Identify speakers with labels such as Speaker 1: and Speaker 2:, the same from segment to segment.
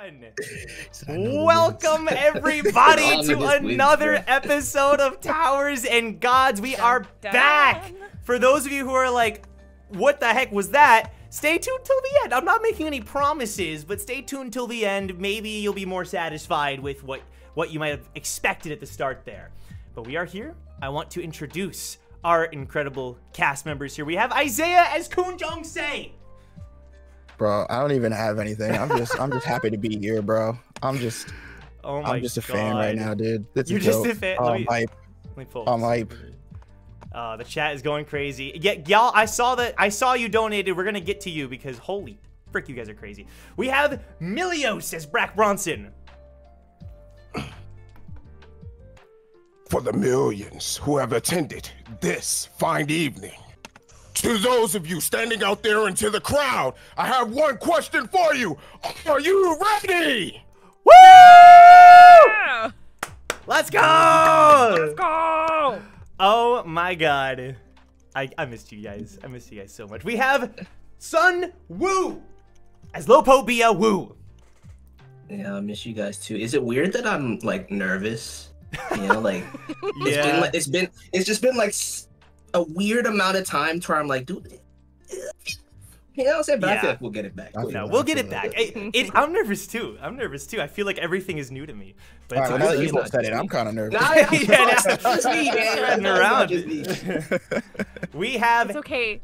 Speaker 1: one. Welcome everybody to another episode of Towers and Gods. We are back. For those of you who are like, what the heck was that? Stay tuned till the end. I'm not making any promises, but stay tuned till the end. Maybe you'll be more satisfied with what, what you might have expected at the start there. But we are here. I want to introduce our incredible cast members here. We have Isaiah as Kun Jong Se.
Speaker 2: Bro, I don't even have anything. I'm just I'm just happy to be here, bro. I'm just
Speaker 1: Oh my
Speaker 2: I'm just a
Speaker 1: God.
Speaker 2: fan right now, dude. It's
Speaker 1: You're
Speaker 2: a
Speaker 1: just
Speaker 2: joke.
Speaker 1: a fan.
Speaker 2: Oh,
Speaker 1: Let
Speaker 2: I'm
Speaker 1: me-
Speaker 2: hype.
Speaker 1: Let me pull
Speaker 2: I'm
Speaker 1: this.
Speaker 2: hype.
Speaker 1: Uh, the chat is going crazy. Yeah, y'all, I saw that. I saw you donated. We're gonna get to you because holy frick, you guys are crazy. We have Milios as Brack Bronson.
Speaker 3: for the millions who have attended this fine evening. To those of you standing out there into the crowd, I have one question for you. Are you ready?
Speaker 1: Woo! Let's go! Let's
Speaker 4: Go!
Speaker 1: Oh my god. I, I missed you guys. I missed you guys so much. We have Son Wu as Lopo Bia Woo.
Speaker 5: Yeah, I miss you guys too. Is it weird that I'm like nervous? You know, like it's been like it's been it's just been like s- a weird amount of time to where I'm like, dude. You know what I'm saying? But I feel like we'll get it back.
Speaker 1: No, we'll get it back. It, it, I'm nervous too. I'm nervous too. I feel like everything is new to me. But
Speaker 2: All
Speaker 1: it's
Speaker 2: right, well, now that you both said it, I'm kind of nervous.
Speaker 5: Nah,
Speaker 1: Yeah,
Speaker 5: yeah, it's me, man.
Speaker 1: Spreading
Speaker 5: It's not
Speaker 1: around. we have
Speaker 4: It's okay.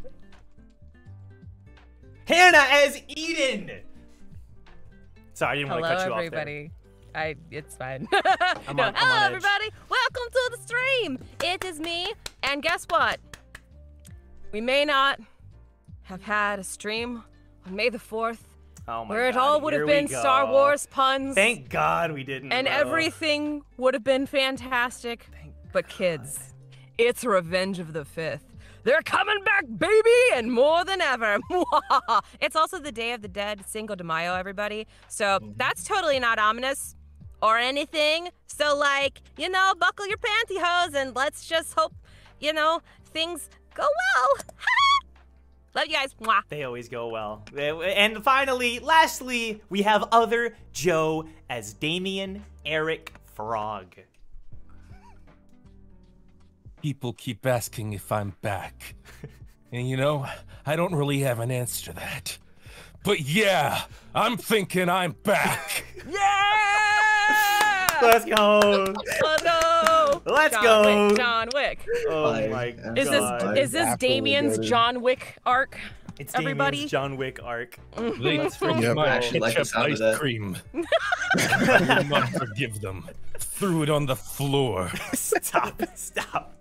Speaker 1: Hannah as Eden. Sorry, I didn't want to cut you
Speaker 4: everybody. I it's fine. No,
Speaker 1: on-
Speaker 4: hello,
Speaker 1: on
Speaker 4: everybody. Welcome to the stream. It is me, and guess what? We may not have had a stream on May the fourth.
Speaker 1: Oh my
Speaker 4: where it all would have been Star. Wars puns,
Speaker 1: Thank God we didn't.
Speaker 4: and
Speaker 1: bro.
Speaker 4: everything would have been fantastic.
Speaker 1: Thank
Speaker 4: But kids, it's Revenge of the Fifth. They're coming back, baby, and more than ever. it's also the Day of the Dead, Cinco de Mayo, everybody. So mm-hmm. that's totally not ominous or anything. So, like, you know, buckle your pantyhose and let's just hope, you know, things go well. Love you guys. Mwah.
Speaker 1: They always go well. And finally, lastly, we have other Joe as Damien Eric Frog.
Speaker 6: People keep asking if I'm back. And you know, I don't really have an answer to that. But yeah, I'm thinking I'm back.
Speaker 4: Yeah!
Speaker 1: Let's go.
Speaker 4: Oh, Let's go.
Speaker 1: Let's
Speaker 4: John
Speaker 1: go.
Speaker 4: Wick, John Wick.
Speaker 1: Oh
Speaker 5: Fire.
Speaker 1: my
Speaker 5: Is
Speaker 1: God.
Speaker 4: Is this
Speaker 2: God.
Speaker 4: is this Damien's
Speaker 2: goated.
Speaker 4: John Wick arc?
Speaker 1: It's
Speaker 4: everybody?
Speaker 1: Damien's John Wick arc. Mm-hmm.
Speaker 6: They
Speaker 4: Let's
Speaker 6: took
Speaker 2: go.
Speaker 6: my
Speaker 5: Actually like the
Speaker 6: ketchup
Speaker 5: of
Speaker 6: ice
Speaker 5: that.
Speaker 6: cream. I will not forgive them. Threw it on the floor.
Speaker 1: Stop. It. Stop.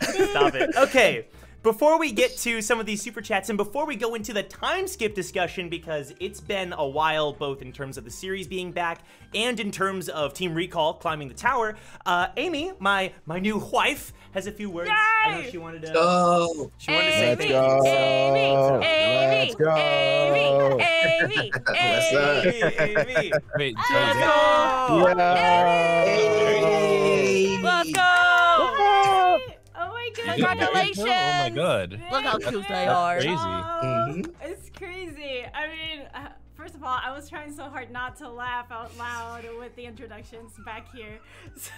Speaker 1: Stop it. Okay. Before we get to some of these super chats and before we go into the time skip discussion, because it's been a while both in terms of the series being back and in terms of Team Recall climbing the tower, uh, Amy, my my new wife, has a few words. I know she wanted to.
Speaker 5: Oh,
Speaker 1: She wanted to say
Speaker 4: Amy,
Speaker 2: Let's go.
Speaker 4: Amy, Amy,
Speaker 2: Let's go.
Speaker 4: Amy, Amy,
Speaker 5: What's up?
Speaker 4: Amy.
Speaker 1: Amy, Amy.
Speaker 6: Wait,
Speaker 4: Let's go.
Speaker 2: Yeah.
Speaker 4: Congratulations.
Speaker 6: Oh my god.
Speaker 4: Look how cute they are.
Speaker 6: Crazy.
Speaker 7: Oh,
Speaker 5: Mhm.
Speaker 7: It's crazy. I mean, uh, first of all, I was trying so hard not to laugh out loud with the introductions back here, so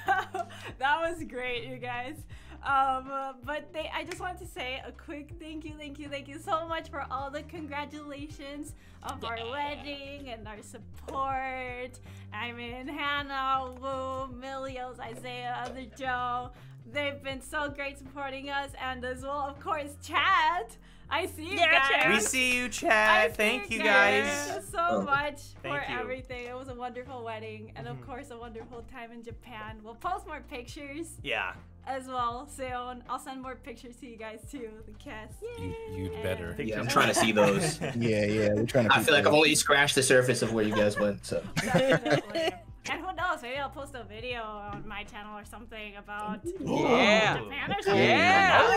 Speaker 7: that was great, you guys. Um, uh, but they, I just wanted to say a quick thank you, thank you, thank you so much for all the congratulations of our wedding and our support. I mean, Hannah, Woo, Milios, Isaiah, other Joe. They've been so great supporting us, and as well, of course, Chad. I see you
Speaker 4: Yeah,
Speaker 7: guys.
Speaker 4: Chad.
Speaker 1: We see you,
Speaker 7: I
Speaker 1: Chad.
Speaker 7: see
Speaker 1: Thank you
Speaker 7: guys.
Speaker 1: guys.
Speaker 7: So
Speaker 5: Oh.
Speaker 7: much
Speaker 1: Thank
Speaker 7: for
Speaker 1: you.
Speaker 7: everything. It was a wonderful wedding, and of
Speaker 1: Mhm.
Speaker 7: course, a wonderful time in Japan. We'll post more pictures
Speaker 1: Yeah.
Speaker 7: as well soon. I'll send more pictures to you guys too, the cast.
Speaker 6: You, you'd better.
Speaker 5: yeah, I'm trying to see those.
Speaker 2: Yeah, yeah, we're trying to.
Speaker 5: I
Speaker 2: keep
Speaker 5: feel like. I've only scratched the surface of where you guys went. So
Speaker 7: Definitely. And who knows? Maybe I'll post a video on my channel or something about
Speaker 4: Yeah.
Speaker 7: Japan or something.
Speaker 4: Yeah.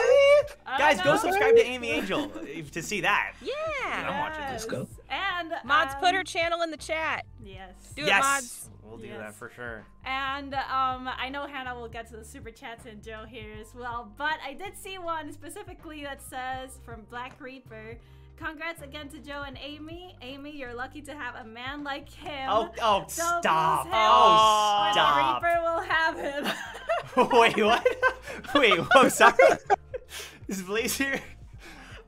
Speaker 1: Guys,
Speaker 7: don't
Speaker 1: go subscribe to Amy Angel to see that.
Speaker 4: Yeah.
Speaker 1: I'm watching
Speaker 5: Let's go.
Speaker 7: And
Speaker 4: Mods, put her
Speaker 7: um,
Speaker 4: channel in the chat.
Speaker 7: Yes.
Speaker 4: Do it,
Speaker 1: yes.
Speaker 4: mods.
Speaker 1: We'll do
Speaker 7: Yes.
Speaker 1: that for sure.
Speaker 7: And um, I know Hannah will get to the super chats and Joe here as well, but I did see one specifically that says from Black Reaper congrats again to Joe and Amy. Amy, you're lucky to have a man like him.
Speaker 1: Oh, oh,
Speaker 7: Don't
Speaker 1: stop.
Speaker 7: him,
Speaker 1: Oh, stop.
Speaker 7: The Reaper will have him.
Speaker 1: Wait, what? Wait, I'm sorry. Is Blaze here?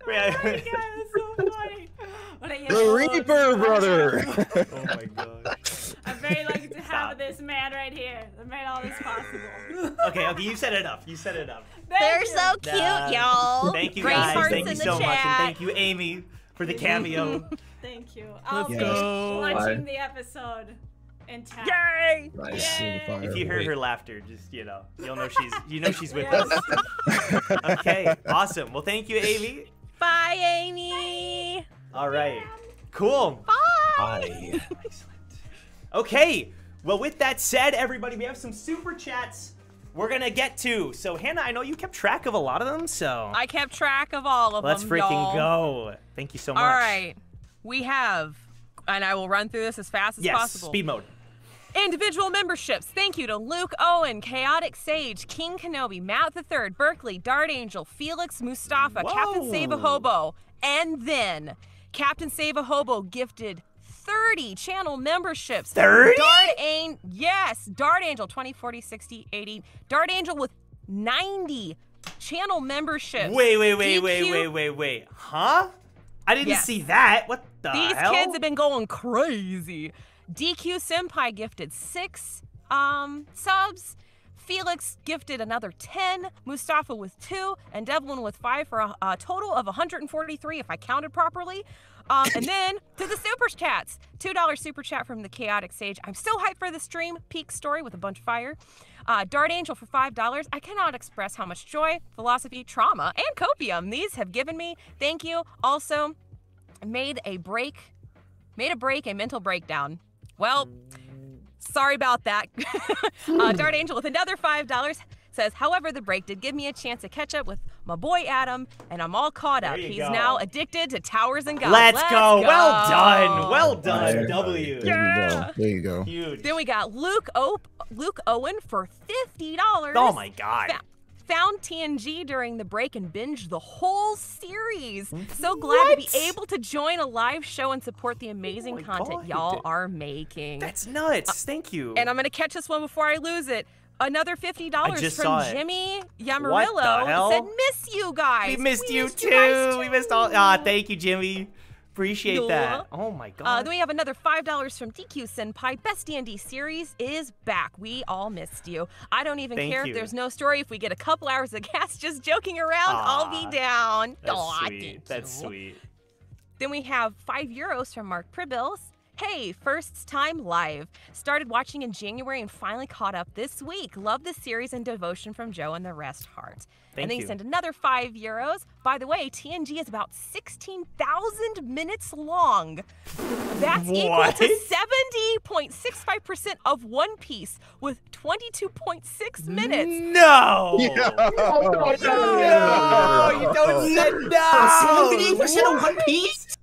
Speaker 1: Oh Wait,
Speaker 7: oh my
Speaker 1: I-
Speaker 7: god, it's so funny. What a
Speaker 2: The Reaper, brother.
Speaker 1: oh my god.
Speaker 7: I'm very lucky to have
Speaker 1: Stop.
Speaker 7: this man right here that made all this possible.
Speaker 1: Okay, okay, you said it up. You said it up.
Speaker 7: Thank
Speaker 4: They're
Speaker 7: you.
Speaker 4: so cute,
Speaker 1: Uh,
Speaker 4: y'all.
Speaker 1: Thank you
Speaker 4: Great
Speaker 1: guys. Thank you
Speaker 4: in the
Speaker 1: so much, and
Speaker 4: chat.
Speaker 1: thank you, Amy, for the cameo.
Speaker 7: Thank you. I'll
Speaker 2: Let's
Speaker 7: be
Speaker 2: go.
Speaker 7: watching
Speaker 5: Bye.
Speaker 7: the episode intact.
Speaker 4: Yay!
Speaker 5: Nice.
Speaker 7: Yay.
Speaker 1: if you hear her laughter, just you know, you'll know she's you know she's with us. okay, awesome. Well, thank you, Amy.
Speaker 4: Bye, Amy.
Speaker 1: All right, cool.
Speaker 6: Hi.
Speaker 1: Okay, well, with that said, everybody, we have some super chats we're gonna get to. So, Hannah, I know you kept track of a lot of them, so
Speaker 4: I kept track of all of them.
Speaker 1: let's
Speaker 4: them.
Speaker 1: freaking
Speaker 4: y'all.
Speaker 1: go. Thank you so much.
Speaker 4: All right. We have, and I will run through this as fast as
Speaker 1: Yes,
Speaker 4: possible.
Speaker 1: speed mode.
Speaker 4: Individual memberships. Thank you to Luke Owen, Chaotic Sage, King Kenobi, Matt the Third, Berkeley, Dart Angel, Felix Mustafa, Captain Save a Hobo, and then Captain Save a Hobo gifted 30 channel memberships.
Speaker 1: 30?
Speaker 4: Dart Angel, yes, Dart Angel 20, 40, 60, 80. Dart Angel with 90 channel memberships.
Speaker 1: Wait, wait, wait, wait,
Speaker 4: DQ
Speaker 1: wait, wait, wait. Huh? I didn't
Speaker 4: Yes.
Speaker 1: see that. What the
Speaker 4: These
Speaker 1: hell?
Speaker 4: kids have been going crazy. DQ Senpai gifted six um, subs. Felix gifted another 10, Mustafa with two, and Devlin with five for a, a total of 143 if I counted properly. Um, and then to the super chats, $2 super chat from the Chaotic Sage. I'm so hyped for the stream. Peak story with a bunch of fire. Uh, Dart Angel for $5. I cannot express how much joy, philosophy, trauma, and copium these have given me. Thank you. Also, made a break made a break a mental breakdown well sorry about that uh, dart angel with another five dollars says however the break did give me a chance to catch up with my boy adam and i'm all caught up he's
Speaker 1: go.
Speaker 4: now addicted to towers and gods
Speaker 1: Let's, go. Well done. Well done.
Speaker 2: Fire.
Speaker 1: W.
Speaker 2: There you go. There you go.
Speaker 1: Huge.
Speaker 4: then we got luke o- luke owen for $50
Speaker 1: Oh my god.
Speaker 4: Fa- found TNG during the break and binged the whole series. So glad to be able to join a live show and support the amazing
Speaker 1: Oh
Speaker 4: content y'all are making.
Speaker 1: That's nuts. Thank you.
Speaker 4: and I'm gonna catch this one before I lose it. Another fifty dollars from. Jimmy
Speaker 1: What
Speaker 4: Yamarillo said, "Miss you guys.
Speaker 1: we missed you
Speaker 4: missed
Speaker 1: too.
Speaker 4: guys
Speaker 1: We missed all. Ah, thank you, Jimmy. Appreciate that. Oh my god.
Speaker 4: Uh, then we have another five dollars from DQ Senpai. Best D&D series is back. We all missed you. I don't even
Speaker 1: Thank
Speaker 4: care
Speaker 1: you.
Speaker 4: if there's no story. If we get a couple hours of gas just joking around, I'll be down.
Speaker 1: That's
Speaker 4: Aw,
Speaker 1: sweet. That's sweet.
Speaker 4: Then we have five euros from Mark Pribills. Hey, first time live. Started watching in January and finally caught up this week. Love the series and devotion from Joe and the rest heart.
Speaker 1: Thank
Speaker 4: and then
Speaker 1: you.
Speaker 4: you send another five euros. By the way, TNG is about 16,000 minutes long. That's equal to 70.65% of One Piece with 22.6 minutes.
Speaker 1: No.
Speaker 5: Oh,
Speaker 1: No, you don't send no.
Speaker 5: Seventy percent of One Piece?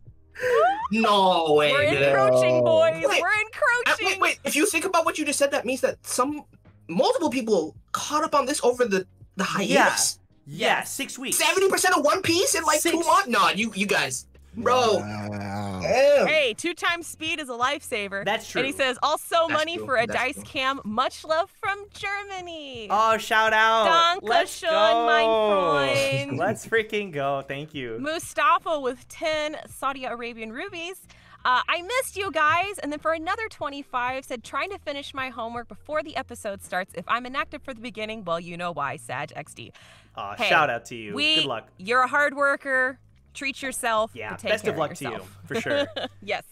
Speaker 5: No way.
Speaker 4: We're
Speaker 5: dude.
Speaker 4: encroaching, boys.
Speaker 5: Wait,
Speaker 4: We're
Speaker 5: Uh,
Speaker 4: encroaching.
Speaker 5: Wait, wait. If you think about what you just said, that means that some multiple people caught up on this over the the hiatus.
Speaker 1: Yeah, six weeks.
Speaker 5: Seventy percent of One Piece in like two
Speaker 1: Six.
Speaker 5: months. No, you you guys, bro.
Speaker 2: Wow.
Speaker 4: Hey, two times speed is a lifesaver.
Speaker 1: That's true.
Speaker 4: And he
Speaker 1: true.
Speaker 4: says, also
Speaker 5: That's
Speaker 4: money
Speaker 5: true,
Speaker 4: for a
Speaker 5: that's
Speaker 4: dice
Speaker 5: true.
Speaker 4: cam. Much love from Germany.
Speaker 1: Oh, shout out.
Speaker 4: Danke
Speaker 1: Let's
Speaker 4: schön,
Speaker 1: go.
Speaker 4: mein Freund.
Speaker 1: Let's freaking go. Thank you.
Speaker 4: Mustafa with 10 Saudi Arabian rubies. Uh, I missed you guys. And then for another 25, said, trying to finish my homework before the episode starts. If I'm inactive for the beginning, well, you know why, Sag XD.
Speaker 1: Aw,
Speaker 4: Hey,
Speaker 1: shout out to you.
Speaker 4: We,
Speaker 1: Good luck.
Speaker 4: You're a hard worker. Treat yourself.
Speaker 1: Yeah, best of luck to you, for sure.
Speaker 4: yes.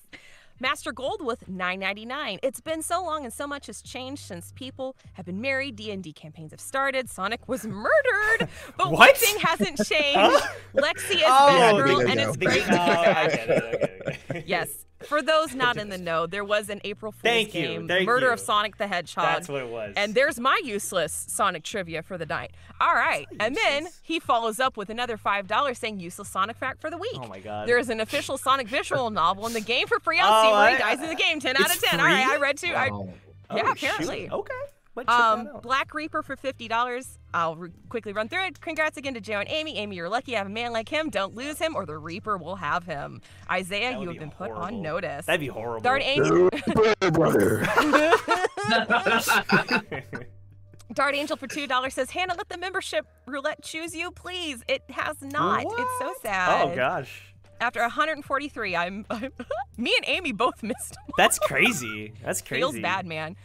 Speaker 4: Master Gold with 9.99. It's been so long and so much has changed since people have been married, D&D campaigns have started, Sonic was murdered, but one thing hasn't changed. Lexi is
Speaker 1: Oh,
Speaker 4: Batgirl and it's great
Speaker 1: Oh, I get it. Okay, okay.
Speaker 4: Yes. For those not in the know, there was an April Fool's
Speaker 1: Thank you,
Speaker 4: game,
Speaker 1: thank
Speaker 4: Murder
Speaker 1: you.
Speaker 4: of Sonic the Hedgehog.
Speaker 1: That's what it was.
Speaker 4: And there's my useless Sonic trivia for the night. All right. And then he follows up with another $5 saying useless Sonic fact for the week.
Speaker 1: Oh my God.
Speaker 4: There is an official Sonic visual novel in the game for free on
Speaker 1: Oh,
Speaker 4: Steam where he dies in the game. 10 out of 10. All right, I read two. I,
Speaker 5: Wow.
Speaker 1: Oh,
Speaker 4: yeah, oh,
Speaker 1: shoot.
Speaker 4: apparently.
Speaker 1: Okay. But check
Speaker 4: Um,
Speaker 1: that out.
Speaker 4: Black Reaper for fifty dollars. I'll re- quickly run through it. Congrats again to Joe and Amy. Amy, you're lucky to have a man like him. Don't lose him, or the Reaper will have him. Isaiah, you have
Speaker 1: be
Speaker 4: been put on notice.
Speaker 1: That'd be horrible.
Speaker 4: Dart Angel,
Speaker 2: brother.
Speaker 4: Dart Angel for two dollars says, "Hannah, let the membership roulette choose you, please." It has not. It's so sad.
Speaker 1: oh gosh.
Speaker 4: After 143, I'm, I'm me and Amy both missed.
Speaker 1: That's crazy. That's crazy.
Speaker 4: Feels bad, man.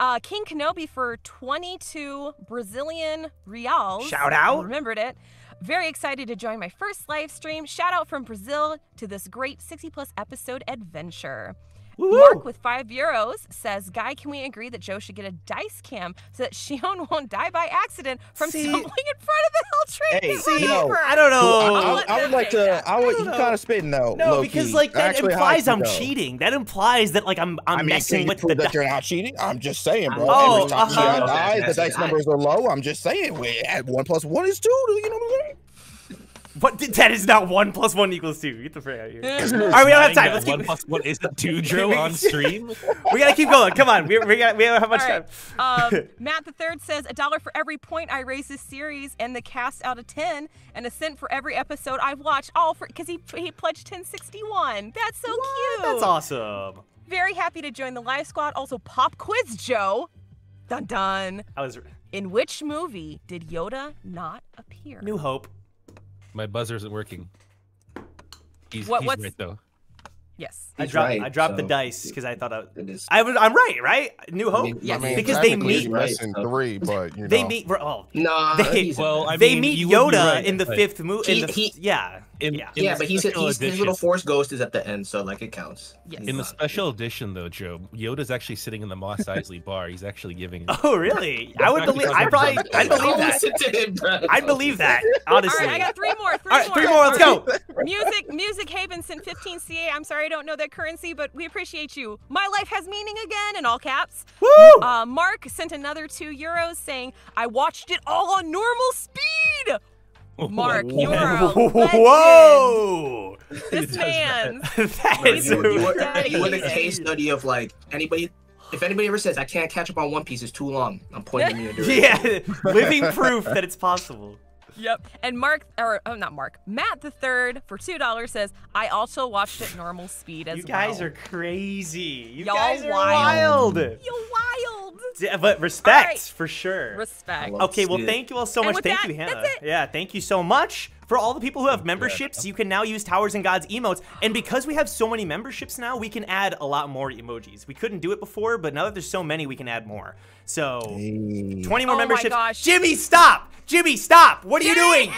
Speaker 4: Uh, King Kenobi for 22 Brazilian reals.
Speaker 1: Shout out.
Speaker 4: I Remembered it. Very excited to join my first live stream. Shout out from Brazil to this great 60 plus episode adventure.
Speaker 1: Woo!
Speaker 4: Mark with five euros says, Guy, can we agree that Joe should get a dice cam so that Shion won't die by accident from
Speaker 1: See-
Speaker 4: stumbling in front of the Hell Train?
Speaker 2: Hey,
Speaker 4: Super
Speaker 2: you know,
Speaker 4: Reaper?"
Speaker 1: I don't know.
Speaker 2: I, I, I would like to. I would.
Speaker 1: don't
Speaker 2: You kind of spitting though.
Speaker 1: no,
Speaker 2: low
Speaker 1: because
Speaker 2: key.
Speaker 1: like that
Speaker 2: Actually,
Speaker 1: implies I'm
Speaker 2: though.
Speaker 1: cheating. That implies that like I'm I'm
Speaker 2: I mean,
Speaker 1: messing with the.
Speaker 2: that you're not cheating? I'm just saying, bro.
Speaker 1: Oh,
Speaker 2: Every time
Speaker 1: uh-huh.
Speaker 2: Shion dies, the dice numbers are low. I'm just saying. We at one plus one is two. You know what I'm saying?
Speaker 1: What? That is not one plus one equals two. Get the frick out of here. All right, we don't have time. Let's keep.
Speaker 6: plus one is two, Joe, on stream.
Speaker 1: We gotta keep going. Come on. We we got we don't have much
Speaker 4: All right.
Speaker 1: time.
Speaker 4: Um, Matt the Third says a dollar for every point I raise this series and the cast out of ten, and a cent for every episode I've watched. All for because he he pledged 1061. That's so cute.
Speaker 1: That's awesome.
Speaker 4: Very happy to join the live squad. Also, pop quiz, Joe. Dun dun.
Speaker 1: I was
Speaker 4: In which movie did Yoda not appear?
Speaker 1: New Hope.
Speaker 6: My buzzer isn't working. He's,
Speaker 4: What-
Speaker 6: he's
Speaker 4: what's-
Speaker 6: right though.
Speaker 4: Yes.
Speaker 1: I dropped
Speaker 5: right,
Speaker 1: I dropped the dice because I thought I,
Speaker 5: It is.
Speaker 1: I was I'm right, right? New Hope.
Speaker 5: mean,
Speaker 4: Yes.
Speaker 3: I mean,
Speaker 1: Because they meet-
Speaker 3: he's
Speaker 5: Right, so-
Speaker 3: three, but you know.
Speaker 1: they meet. Oh,
Speaker 5: Nah,
Speaker 1: They-
Speaker 6: Well, I
Speaker 1: they meet
Speaker 6: you would be
Speaker 1: Yoda
Speaker 6: right,
Speaker 1: in the fifth movie. In the
Speaker 5: he-
Speaker 1: yeah.
Speaker 6: In,
Speaker 1: yeah.
Speaker 6: in
Speaker 5: yeah, but he's,
Speaker 6: special
Speaker 5: he's his little force ghost is at the end, so like it counts.
Speaker 4: Yes.
Speaker 5: He's
Speaker 6: In the
Speaker 5: not-
Speaker 6: special edition, though, Joe, Yoda's actually sitting in the Mos Eisley bar. He's actually giving.
Speaker 1: Oh really? I would believe. I probably. I believe that.
Speaker 5: listen to him, bro.
Speaker 1: I believe that. Honestly.
Speaker 4: right, I got three more. Three
Speaker 1: All right,
Speaker 4: more.
Speaker 1: three more. Let's go.
Speaker 4: Music, Music Haven sent 15 CA. I'm sorry I don't know that currency, but we appreciate you. My life has meaning again, in all caps.
Speaker 1: Woo!
Speaker 4: Uh, Mark sent another two euros saying, I watched it all on normal speed. Mark, you're a legend.
Speaker 1: Whoa!
Speaker 4: This man.
Speaker 1: that
Speaker 5: Bro,
Speaker 1: is
Speaker 5: you, you, were,
Speaker 4: Daddy.
Speaker 5: you were the case study of like anybody. If anybody ever says I can't catch up on One Piece, it's too long. I'm pointing you. and doing it.
Speaker 1: yeah, living proof that it's possible.
Speaker 4: Yep. And Mark, or oh, not Mark, Matt the third for two dollars says, I also watched it normal speed as
Speaker 1: You guys
Speaker 4: well.
Speaker 1: are crazy. You
Speaker 4: Y'all
Speaker 1: guys are
Speaker 4: wild.
Speaker 1: wild.
Speaker 4: You wild.
Speaker 1: Yeah, but respect
Speaker 4: right.
Speaker 1: for sure.
Speaker 4: Respect.
Speaker 1: Okay, well, thank you all so
Speaker 4: And
Speaker 1: much. Thank
Speaker 4: that,
Speaker 1: you, Hannah.
Speaker 4: that's it.
Speaker 1: Yeah, thank you so much. For all the people who have memberships, you can now use Towers and Gods emotes. And because we have so many memberships now, we can add a lot more emojis. We couldn't do it before, but now that there's so many, we can add more. So, 20 more
Speaker 4: Oh my
Speaker 1: memberships.
Speaker 4: gosh.
Speaker 1: Jimmy, stop! Jimmy, stop! What are you doing?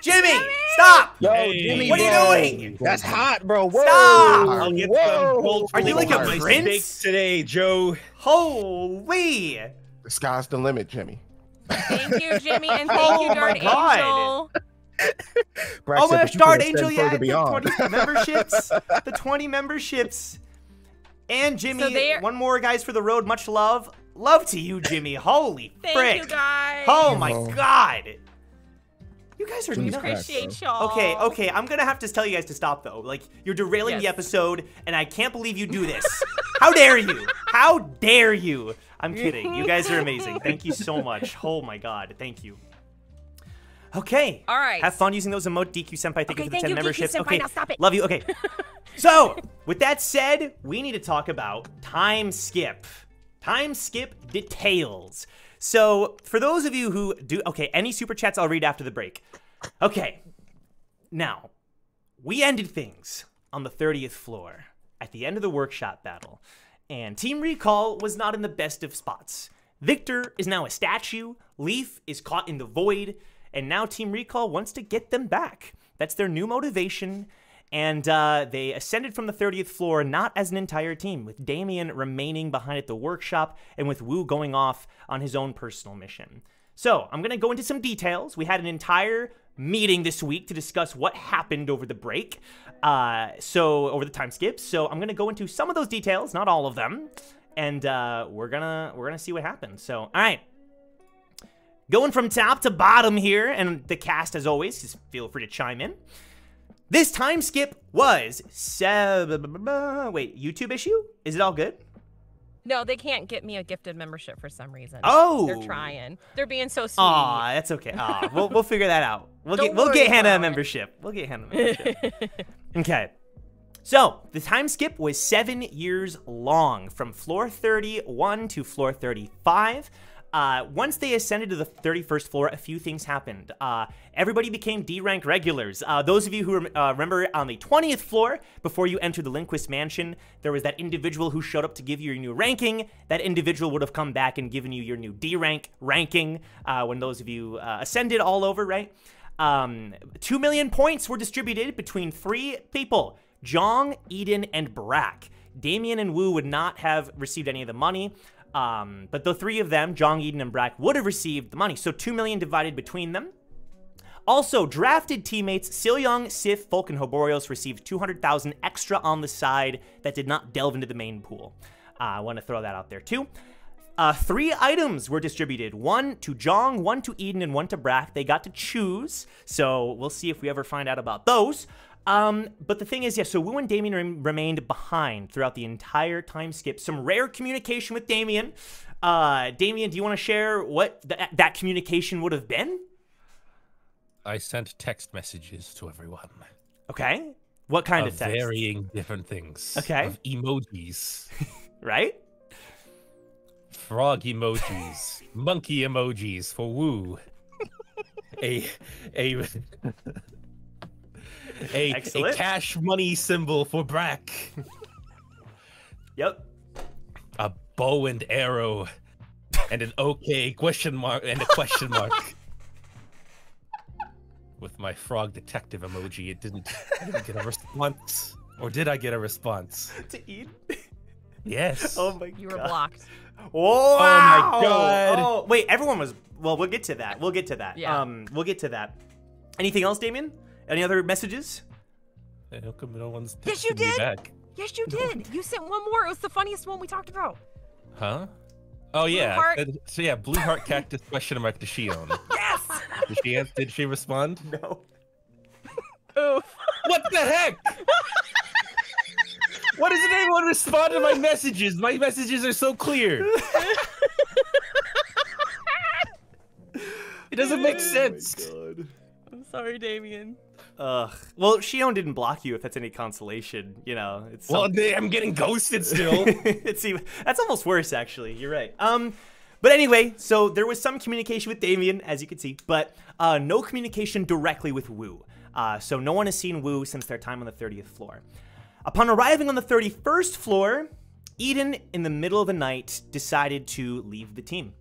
Speaker 1: Jimmy, stop!
Speaker 2: Yo,
Speaker 6: Hey.
Speaker 2: Jimmy,
Speaker 1: What are you doing?
Speaker 2: That's hot, bro. Whoa.
Speaker 1: Stop!
Speaker 6: I'll get
Speaker 2: Whoa.
Speaker 6: gold
Speaker 1: Are you like a
Speaker 6: my
Speaker 1: prince?
Speaker 6: today, Joe.
Speaker 1: Holy!
Speaker 3: The sky's the limit, Jimmy.
Speaker 4: Thank you, Jimmy, and thank
Speaker 1: Oh
Speaker 4: you,
Speaker 1: my
Speaker 4: Dark Angel.
Speaker 2: Braxton,
Speaker 1: oh my
Speaker 2: but
Speaker 1: gosh,
Speaker 2: you
Speaker 1: Angel,
Speaker 2: said
Speaker 1: yeah,
Speaker 2: further
Speaker 1: the 20 memberships. the 20 memberships. And Jimmy,
Speaker 4: So
Speaker 1: one more, guys, for the road. Much love. Love to you, Jimmy. Holy
Speaker 4: Thank
Speaker 1: frick.
Speaker 4: you, guys.
Speaker 1: Oh my
Speaker 2: Oh.
Speaker 1: god. You guys are
Speaker 2: Jimmy's
Speaker 1: nuts.
Speaker 4: Appreciate y'all.
Speaker 1: Okay, okay, I'm gonna have to tell you guys to stop though. Like, you're derailing the episode, and I can't believe you do this. How dare you? How dare you? I'm kidding. You guys are amazing. Thank you so much. Oh my god, thank you. Okay.
Speaker 4: All right.
Speaker 1: Have fun using those emote DQ Senpai. Thank
Speaker 4: Okay,
Speaker 1: you for the 10
Speaker 4: you,
Speaker 1: memberships.
Speaker 4: Senpai.
Speaker 1: okay.
Speaker 4: Now stop it.
Speaker 1: Love you. Okay. so, with that said, we need to talk about time skip. Time skip details. So, for those of you who do, okay, any super chats I'll read after the break. Okay. Now, we ended things on the 30th floor at the end of the workshop battle, and Team Recall was not in the best of spots. Victor is now a statue, Leaf is caught in the void, and now Team Recall wants to get them back. That's their new motivation, and uh, they ascended from the 30th floor not as an entire team, with Damien remaining behind at the workshop and with Wu going off on his own personal mission. So, I'm going to go into some details. We had an entire meeting this week to discuss what happened over the break. Uh, so, over the time skip. So, I'm going to go into some of those details, not all of them, and uh, we're to we're to see what happens. So, all right. Going from top to bottom here, and the cast, as always, just feel free to chime in. This time skip was. seven. wait, YouTube issue? Is it all good?
Speaker 4: No, they can't get me a gifted membership for some reason.
Speaker 1: Oh.
Speaker 4: They're trying. They're being so sweet.
Speaker 1: Aw, that's okay. Aw, we'll we'll figure that out. We'll
Speaker 4: Don't
Speaker 1: get we'll get Hannah a membership. We'll get Hannah a membership. okay. So the time skip was seven years long, from floor 31 to floor 35. Uh, once they ascended to the 31st floor, a few things happened. Uh, everybody became D rank regulars. Uh, those of you who uh, remember on the 20th floor, before you entered the Linquist Mansion, there was that individual who showed up to give you your new ranking. That individual would have come back and given you your new D rank ranking uh, when those of you uh, ascended all over, right? Um, two million points were distributed between three people Jong, Eden, and Brack. Damien and Wu would not have received any of the money. Um, but the three of them, Jong, Eden, and Brack, would have received the money. So 2 million divided between them. Also, drafted teammates Silyong, Sif, Folk, and Hoborios received 200,000 extra on the side that did not delve into the main pool. Uh, I want to throw that out there too. Uh, three items were distributed one to Jong, one to Eden, and one to Brack. They got to choose, so we'll see if we ever find out about those. Um, but the thing is, yeah, so Wu and Damien rem- remained behind throughout the entire time skip. Some rare communication with Damien. Uh, Damien, do you want to share what th- that communication would have been?
Speaker 6: I sent text messages to everyone.
Speaker 1: Okay. What kind of,
Speaker 6: of
Speaker 1: text?
Speaker 6: varying different things.
Speaker 1: Okay.
Speaker 6: Of emojis.
Speaker 1: Right?
Speaker 6: Frog emojis. monkey emojis for woo. a a a, a cash money symbol for Brack.
Speaker 1: Yep.
Speaker 6: A bow and arrow. And an okay question mark and a question mark. With my frog detective emoji, it didn't, I didn't get a response. Or did I get a response?
Speaker 1: To Eden.
Speaker 6: Yes.
Speaker 1: Oh my
Speaker 4: You were
Speaker 1: god.
Speaker 4: blocked.
Speaker 1: Wow.
Speaker 6: my God.
Speaker 1: Oh, wait, everyone was. Well, we'll get to that. We'll get to that.
Speaker 4: Yeah.
Speaker 1: Um, we'll get to that. Anything else, Damien? Any other messages?
Speaker 6: Hey, How come no one's
Speaker 4: Yes, you did.
Speaker 6: back?
Speaker 4: Yes, you did. You sent one more. It was the funniest one we talked about.
Speaker 6: Huh? Oh yeah.
Speaker 4: heart.
Speaker 6: Uh, So yeah, blue heart cactus question mark to Shion.
Speaker 4: Yes.
Speaker 6: Did she ans- did she respond?
Speaker 1: No.
Speaker 4: Oof.
Speaker 6: What the heck? Why doesn't anyone respond to my messages? My messages are so clear. It doesn't make sense.
Speaker 4: Oh I'm sorry, Damien.
Speaker 1: Ugh. Well, Shion didn't block you, if that's any consolation. You know, it's.
Speaker 6: Well,
Speaker 1: some-
Speaker 6: they- I'm getting ghosted still.
Speaker 1: it's even, that's almost worse, actually. You're right. Um, but anyway, so there was some communication with Damien, as you can see, but uh, no communication directly with Wu. Uh, so no one has seen Wu since their time on the 30th floor. Upon arriving on the 31st floor, Eden, in the middle of the night, decided to leave the team.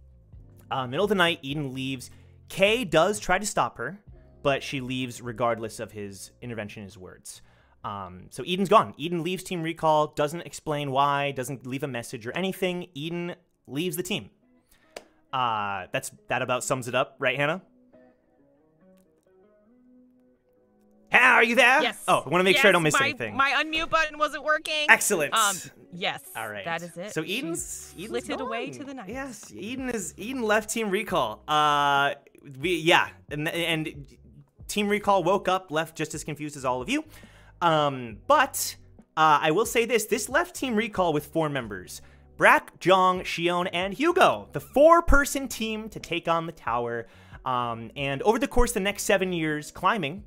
Speaker 1: Uh, middle of the night, Eden leaves. Kay does try to stop her, but she leaves regardless of his intervention, his words. Um, so Eden's gone. Eden leaves Team Recall, doesn't explain why, doesn't leave a message or anything. Eden leaves the team. Uh, that's that about sums it up, right, Hannah? Hannah, are you there?
Speaker 4: Yes.
Speaker 1: Oh, I want to make sure I don't miss
Speaker 4: my,
Speaker 1: anything.
Speaker 4: My unmute button wasn't working.
Speaker 1: Excellent.
Speaker 4: Um. Yes.
Speaker 1: All right.
Speaker 4: That is it.
Speaker 1: So
Speaker 4: She's
Speaker 1: Eden's, Eden's
Speaker 4: flitted away to the night.
Speaker 1: Yes, Eden is Eden left Team Recall. Uh, we yeah, and and Team Recall woke up, left just as confused as all of you. Um, but uh, I will say this: this left Team Recall with four members: Brack, Jong, Shion, and Hugo, the four-person team to take on the tower. Um, and over the course of the next seven years, climbing,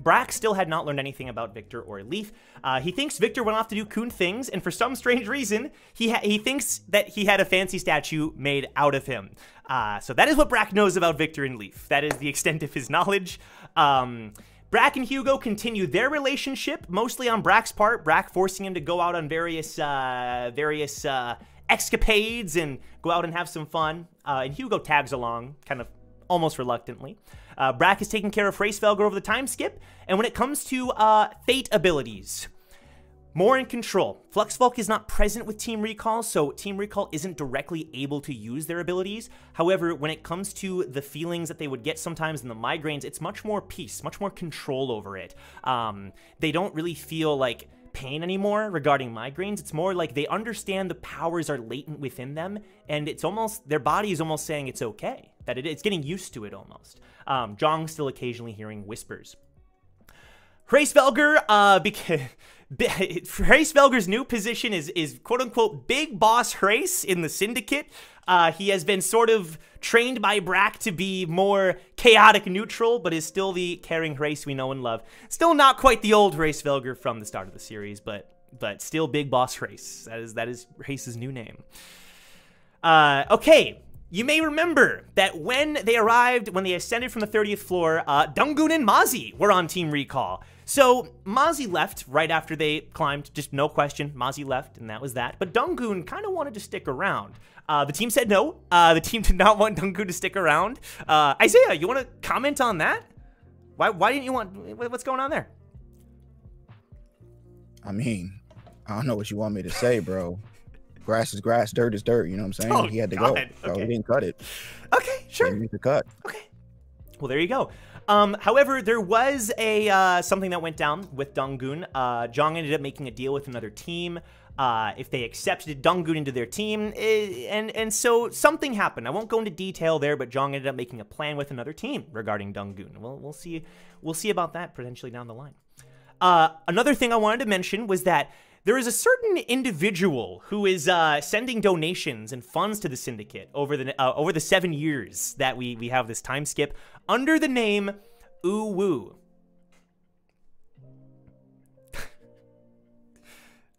Speaker 1: Brack still had not learned anything about Victor or Leaf. Uh, he thinks Victor went off to do coon things, and for some strange reason, he he thinks that he had a fancy statue made out of him. Uh, so that is what Brack knows about Victor and Leaf. That is the extent of his knowledge. Um, Brack and Hugo continue their relationship, mostly on Brack's part. Brack forcing him to go out on various uh, various uh, escapades and go out and have some fun. Uh, and Hugo tags along, kind of almost reluctantly. Uh, Brack is taking care of Hracevelger over the time skip, and when it comes to uh, Fate abilities, more in control. Fluxvolk is not present with Team Recall, so Team Recall isn't directly able to use their abilities. However, when it comes to the feelings that they would get sometimes in the migraines, it's much more peace, much more control over it. Um, they don't really feel like pain anymore regarding migraines. It's more like they understand the powers are latent within them, and it's almost their body is almost saying it's okay that it, it's getting used to it almost. Um, Jong's still occasionally hearing whispers. Hracevelger, uh, because Hrace Velger's new position is is quote unquote big boss Race in the syndicate. Uh, he has been sort of trained by Brack to be more chaotic neutral, but is still the caring Race we know and love. Still not quite the old Race Velger from the start of the series, but but still big boss Race. That is that is Hrace's new name. Uh, okay, you may remember that when they arrived, when they ascended from the 30th floor, uh, Dungoon and Mozzie were on Team Recall. So Mozzie left right after they climbed, just no question. Mozzie left, and that was that. But Dungoon kind of wanted to stick around. Uh, the team said no. Uh, the team did not want Dungoon to stick around. Uh, Isaiah, you want to comment on that? Why, why didn't you want, what's going on there?
Speaker 2: I mean, I don't know what you want me to say, bro. grass is grass, dirt is dirt. You know what I'm saying?
Speaker 1: Oh,
Speaker 2: he had to
Speaker 1: God.
Speaker 2: go. So
Speaker 1: Okay.
Speaker 2: we didn't cut it.
Speaker 1: Okay, sure.
Speaker 2: Didn't need to cut.
Speaker 1: Okay. Well, there you go. Um, however, there was a uh, something that went down with Dungoon. Uh, Jong ended up making a deal with another team. Uh, if they accepted Dungoon into their team, eh, and and so something happened. I won't go into detail there, but Jong ended up making a plan with another team regarding Dungoon. Well, we'll see. We'll see about that potentially down the line. Uh, another thing I wanted to mention was that there is a certain individual who is uh, sending donations and funds to the syndicate over the uh, over the seven years that we we have this time skip under the name Woo.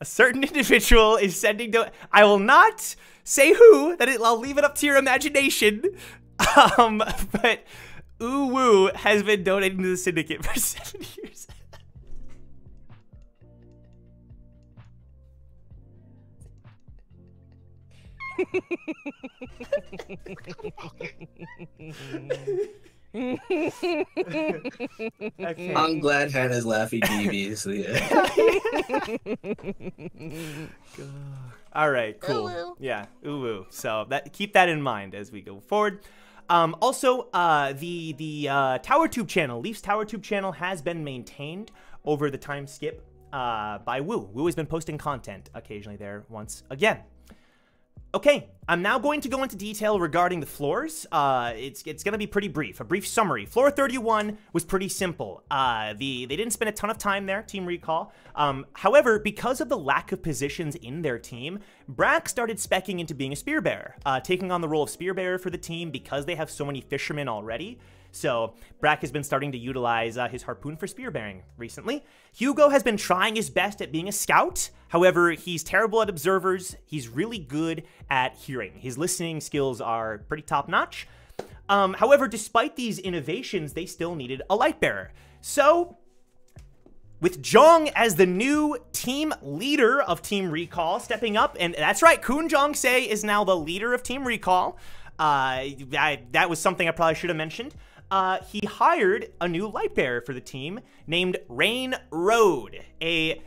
Speaker 1: a certain individual is sending do- I will not say who. That it, I'll leave it up to your imagination. Um, but Woo has been donating to the syndicate for seven years. okay.
Speaker 5: I'm glad Hannah's laughing deviously.
Speaker 1: All right, cool. Yeah, ooh, woo. So that keep that in mind as we go forward. Um, also, uh, the the uh, Tower Tube channel, Leaf's Tower Tube channel, has been maintained over the time skip uh, by Woo. Woo has been posting content occasionally there once again. Okay, I'm now going to go into detail regarding the floors. Uh, it's it's going to be pretty brief. A brief summary. Floor 31 was pretty simple. Uh, the they didn't spend a ton of time there. Team recall. Um, however, because of the lack of positions in their team, Brack started specking into being a spear bearer, uh, taking on the role of spear bearer for the team because they have so many fishermen already. So Brack has been starting to utilize uh, his harpoon for spear bearing recently. Hugo has been trying his best at being a scout. However, he's terrible at observers. He's really good at hearing. His listening skills are pretty top notch. Um, however, despite these innovations, they still needed a light bearer. So with Jong as the new team leader of Team Recall stepping up, and that's right, Kun Jong Se is now the leader of Team Recall. Uh, I, that was something I probably should have mentioned. Uh, he hired a new light bearer for the team named Rain Road, a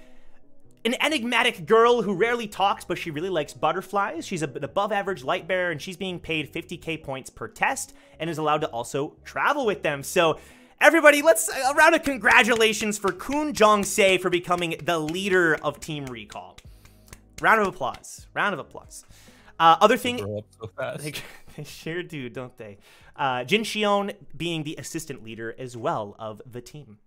Speaker 1: an enigmatic girl who rarely talks, but she really likes butterflies. She's an above average light bearer, and she's being paid 50k points per test and is allowed to also travel with them. So, everybody, let's a round of congratulations for Kun Jong Se for becoming the leader of Team Recall. Round of applause. Round of applause. Uh, other thing.
Speaker 6: So fast.
Speaker 1: They, sure do, don't they? Uh, Jin Shion being the assistant leader as well of the team.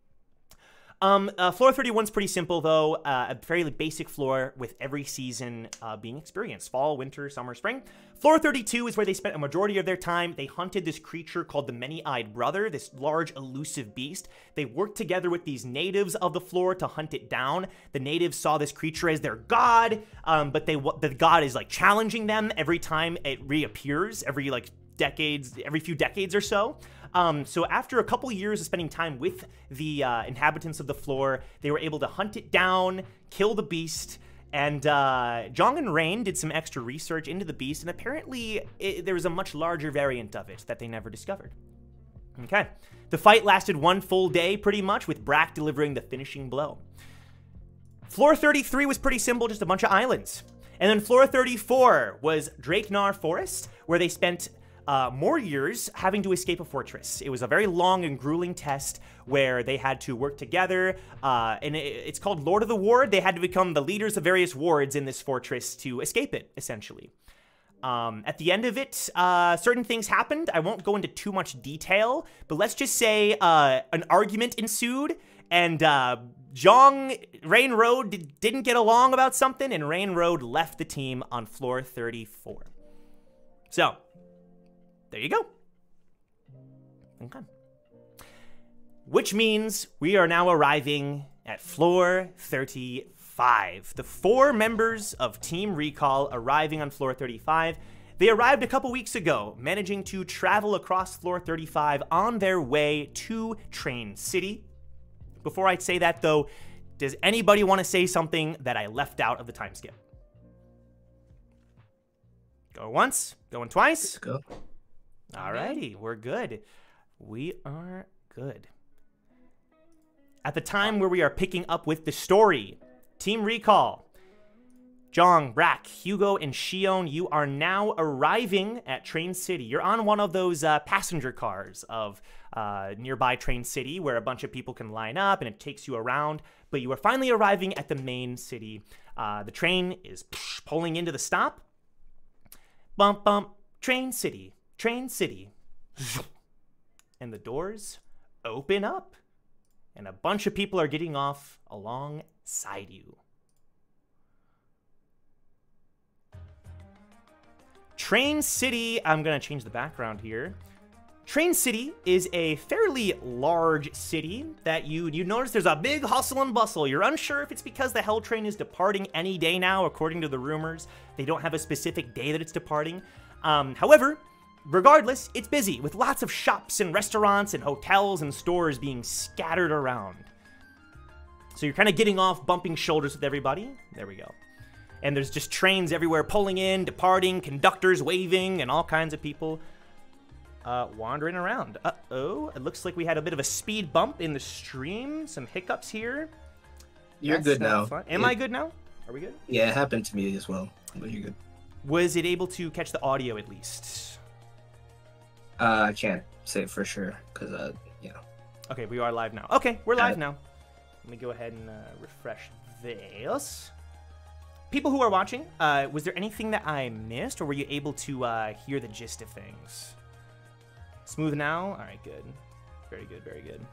Speaker 1: Um, uh, floor 31 is pretty simple, though. Uh, a fairly basic floor with every season uh, being experienced fall, winter, summer, spring. Floor 32 is where they spent a majority of their time. They hunted this creature called the Many Eyed Brother, this large, elusive beast. They worked together with these natives of the floor to hunt it down. The natives saw this creature as their god, um, but they the god is like challenging them every time it reappears, every like decades, every few decades or so. Um, so after a couple years of spending time with the uh, inhabitants of the floor, they were able to hunt it down, kill the beast, and uh, Jong and Rain did some extra research into the beast, and apparently it, there was a much larger variant of it that they never discovered. Okay. The fight lasted one full day, pretty much, with Brack delivering the finishing blow. Floor 33 was pretty simple, just a bunch of islands. And then floor 34 was Drakenar Forest, where they spent uh, more years having to escape a fortress. It was a very long and grueling test where they had to work together, uh, and it, it's called Lord of the Ward. They had to become the leaders of various wards in this fortress to escape it, essentially. Um, at the end of it, uh, certain things happened. I won't go into too much detail, but let's just say uh, an argument ensued, and uh, Jong Rain Road d- didn't get along about something, and Rain Road left the team on floor 34. So, there you go. Okay. Which means we are now arriving at floor 35. The four members of Team Recall arriving on floor 35. They arrived a couple weeks ago, managing to travel across floor 35 on their way to Train City. Before I say that, though, does anybody want to say something that I left out of the time skip? Go once, going twice.
Speaker 5: Go.
Speaker 1: Alrighty, we're good. We are good. At the time where we are picking up with the story, Team Recall, Jong, Brack, Hugo, and Shion, you are now arriving at Train City. You're on one of those uh, passenger cars of uh, nearby Train City where a bunch of people can line up and it takes you around. But you are finally arriving at the main city. Uh, the train is pulling into the stop. Bump, bump, Train City, Train City. And the doors open up. And a bunch of people are getting off alongside you. Train City, I'm going to change the background here. Train City is a fairly large city that you you notice there's a big hustle and bustle. You're unsure if it's because the Hell Train is departing any day now, according to the rumors. They don't have a specific day that it's departing. Um, however, regardless, it's busy with lots of shops and restaurants and hotels and stores being scattered around. So you're kind of getting off, bumping shoulders with everybody. There we go and there's just trains everywhere pulling in, departing, conductors waving, and all kinds of people uh, wandering around. Uh oh, it looks like we had a bit of a speed bump in the stream, some hiccups here.
Speaker 5: You're
Speaker 1: That's
Speaker 5: good now.
Speaker 1: fun. Am I good now? Are we good?
Speaker 5: Yeah, it happened to me as well. But you're good.
Speaker 1: Was it able to catch the audio at least?
Speaker 5: Uh, I can't say for sure because uh, yeah.
Speaker 1: Okay, we are live now. Okay, we're live now. Let me go ahead and uh, refresh this. People who are watching, uh, was there anything that I missed, or were you able to uh, hear the gist of things? Smooth now? All right, good. Very good, very good.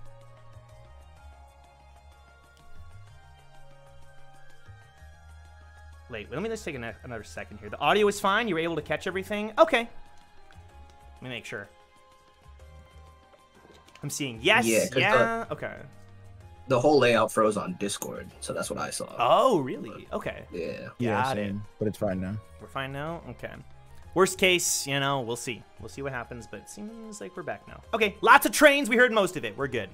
Speaker 1: Wait, let me just take another second here. The audio is fine. You were able to catch everything? Okay. Let me make sure. I'm seeing yes,
Speaker 5: Yeah, 'cause the-
Speaker 1: yeah, okay.
Speaker 5: The whole layout froze on Discord, so that's what I saw.
Speaker 1: Oh, really? Okay.
Speaker 5: Yeah.
Speaker 2: Yeah,
Speaker 1: Got it.
Speaker 2: same, but it's fine now.
Speaker 1: We're fine now? Okay. Worst case, you know, we'll see. We'll see what happens, but it seems like we're back now. Okay, lots of trains. We heard most of it. We're good.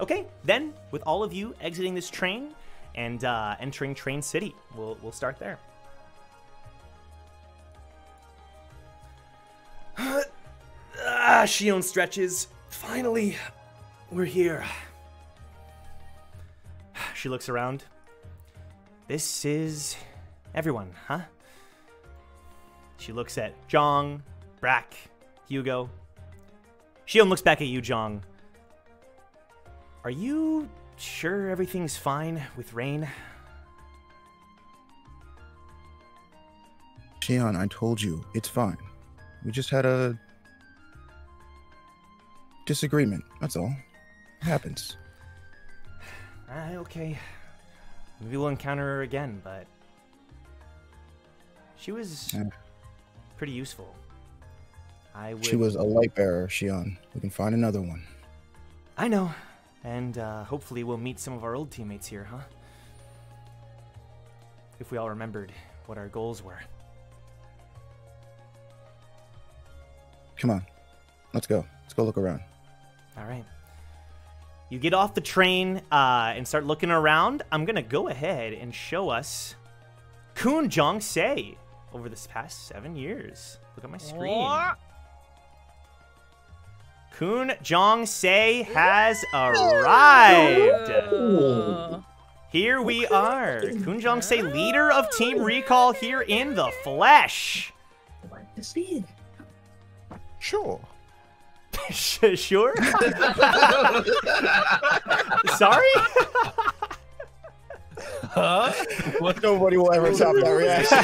Speaker 1: Okay, then, with all of you exiting this train and uh, entering Train City, we'll, we'll start there. ah, Shion stretches. Finally, we're here. She looks around. This is everyone, huh? She looks at Jong, Brack, Hugo. Shion looks back at you, Jong. Are you sure everything's fine with Rain?
Speaker 2: Shion, I told you, it's fine. We just had a disagreement. That's all. It happens.
Speaker 1: Ah, okay. Maybe we'll encounter her again, but she was
Speaker 2: Yeah.
Speaker 1: pretty useful. I would.
Speaker 2: She was a light bearer, Shion. We can find another one.
Speaker 1: I know, and uh, hopefully we'll meet some of our old teammates here, huh? If we all remembered what our goals were.
Speaker 2: Come on. Let's go. Let's go look around.
Speaker 1: All right. You get off the train uh, and start looking around. I'm gonna go ahead and show us Kun Jong Se over this past seven years. Look at my screen. Kun Jong Se has arrived.
Speaker 4: Uh,
Speaker 1: Here we are. Kun Jong Se, leader of Team Recall here in the flesh. Divide to speed.
Speaker 3: Sure.
Speaker 1: Sh- sure? Sorry?
Speaker 6: Huh? What?
Speaker 2: Nobody will ever top that reaction.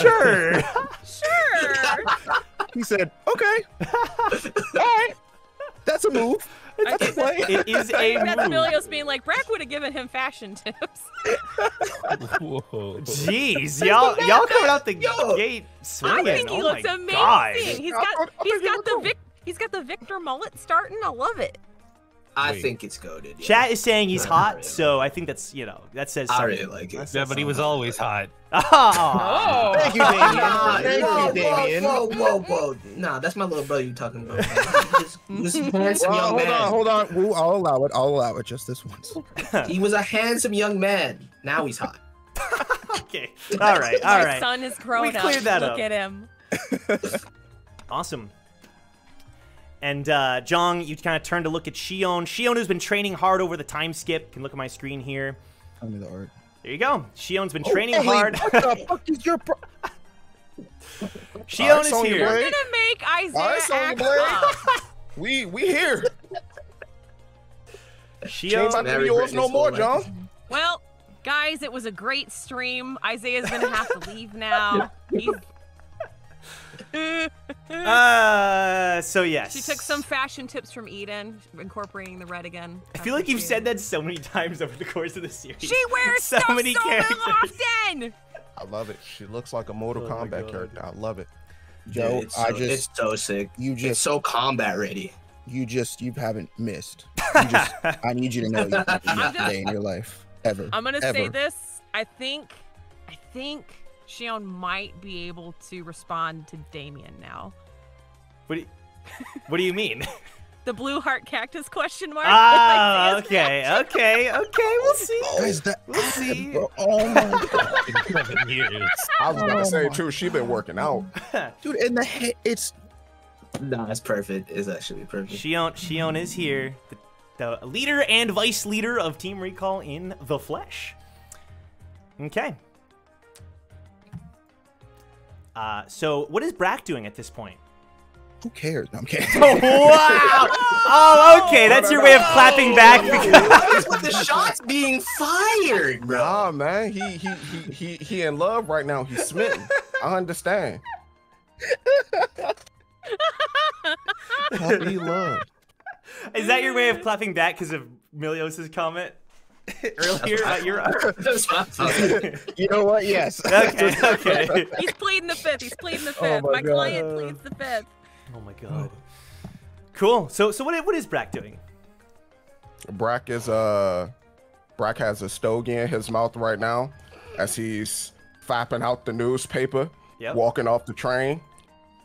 Speaker 1: sure.
Speaker 4: sure.
Speaker 2: he said, okay. All right. That's a move. That's a play.
Speaker 1: It is a
Speaker 4: That's
Speaker 1: move.
Speaker 4: Milios being like, Brack would have given him fashion tips.
Speaker 6: Whoa.
Speaker 1: Jeez, y'all, y'all coming out the
Speaker 5: Yo.
Speaker 1: gate
Speaker 4: I think he
Speaker 1: oh
Speaker 4: looks amazing.
Speaker 1: God.
Speaker 4: He's
Speaker 2: I
Speaker 4: got
Speaker 2: thought- I
Speaker 4: he's
Speaker 2: thought he
Speaker 4: got the
Speaker 2: cool.
Speaker 4: Vic he's got the Victor mullet starting. I love it.
Speaker 5: I
Speaker 6: Wait.
Speaker 5: think it's goaded. Yeah.
Speaker 1: Chat is saying he's hot,
Speaker 5: really
Speaker 1: so I think that's you know that says
Speaker 5: I really like it.
Speaker 6: Yeah, but he was always hot.
Speaker 1: Oh. oh.
Speaker 2: Thank you, Damien.
Speaker 5: Nah,
Speaker 2: Thank
Speaker 5: whoa,
Speaker 2: you, Damien.
Speaker 5: Whoa, whoa, whoa, whoa. Nah, that's my little brother you talking about. man. He was, he was a handsome
Speaker 2: Well,
Speaker 5: young
Speaker 2: hold
Speaker 5: man.
Speaker 2: on, hold on. Ooh, I'll allow it. I'll allow it just this once.
Speaker 5: He was a handsome young man. Now he's hot.
Speaker 1: okay. All right. All
Speaker 4: My son is grown
Speaker 1: We
Speaker 4: up.
Speaker 1: cleared that
Speaker 4: Look
Speaker 1: up.
Speaker 4: at him.
Speaker 1: Awesome. And uh, Jong, you kind of turn to look at Shion. Shion, who's been training hard over the time skip, can look at my screen here.
Speaker 2: Tell me the art.
Speaker 1: There you go. Shion's been training
Speaker 2: Oh, hey,
Speaker 1: hard.
Speaker 2: What the fuck is your pro-
Speaker 1: Shion
Speaker 3: Alright,
Speaker 1: is here.
Speaker 4: We're gonna make Isaiah
Speaker 3: Alright,
Speaker 4: act up.
Speaker 3: We we here. She
Speaker 1: Shion,
Speaker 3: ain't about to yours no more,
Speaker 5: Spears.
Speaker 3: John.
Speaker 4: Well, guys, it was a great stream. Isaiah's gonna have to leave now. He's...
Speaker 1: uh, so yes.
Speaker 4: she took some fashion tips from Eden, incorporating the red again.
Speaker 1: I feel like you've said that so many times over the course of the series.
Speaker 4: She wears
Speaker 1: so
Speaker 4: stuff
Speaker 1: many
Speaker 4: so
Speaker 1: characters.
Speaker 4: often.
Speaker 3: I love it. She looks like a Mortal
Speaker 1: Oh
Speaker 3: Kombat character. I love it.
Speaker 2: Joe,
Speaker 5: Dude, it's
Speaker 2: I
Speaker 5: so,
Speaker 2: just,
Speaker 5: it's so sick.
Speaker 2: you
Speaker 5: It's
Speaker 2: just,
Speaker 5: so combat ready.
Speaker 2: you just, you haven't missed. You just, I need you to know you haven't missed a day in your life ever.
Speaker 4: I'm gonna say this. I think, I think Shion might be able to respond to Damien now.
Speaker 1: What do you, what do you mean?
Speaker 4: The blue heart cactus question mark.
Speaker 1: Ah,
Speaker 4: with Isaiah's
Speaker 1: okay, okay, okay. We'll see.
Speaker 2: Guys, that
Speaker 1: We'll see.
Speaker 2: bro, oh my god,
Speaker 6: seven years.
Speaker 3: I was gonna
Speaker 2: Oh
Speaker 3: say
Speaker 2: my
Speaker 3: too. She been working out.
Speaker 2: dude, in the head, it's
Speaker 5: Nah, it's perfect. It's actually perfect.
Speaker 1: Shion, Shion is here, the, the leader and vice leader of Team Recall in the flesh. Okay. Uh, so what is Brack doing at this point?
Speaker 2: who cares? No, I'm kidding.
Speaker 1: Oh, wow! Oh, okay, that's your way of clapping back. Because
Speaker 5: What is with the shots being fired, bro?
Speaker 3: Nah, man. He he he he he in love right now. He's smitten. I understand. Puppy love.
Speaker 1: is that your way of clapping back because of Milios' comment earlier? Uh, you're
Speaker 5: That's what I thought.
Speaker 2: you know what? Yes.
Speaker 1: okay. Okay.
Speaker 4: He's pleading the fifth. He's pleading the
Speaker 2: Oh
Speaker 4: fifth.
Speaker 2: my
Speaker 4: my client pleads the fifth.
Speaker 1: Oh my god. Cool. So so what what is Brack doing?
Speaker 3: Brack is uh Brack has a stogie in his mouth right now as he's fapping out the newspaper,
Speaker 1: Yep.
Speaker 3: walking off the train,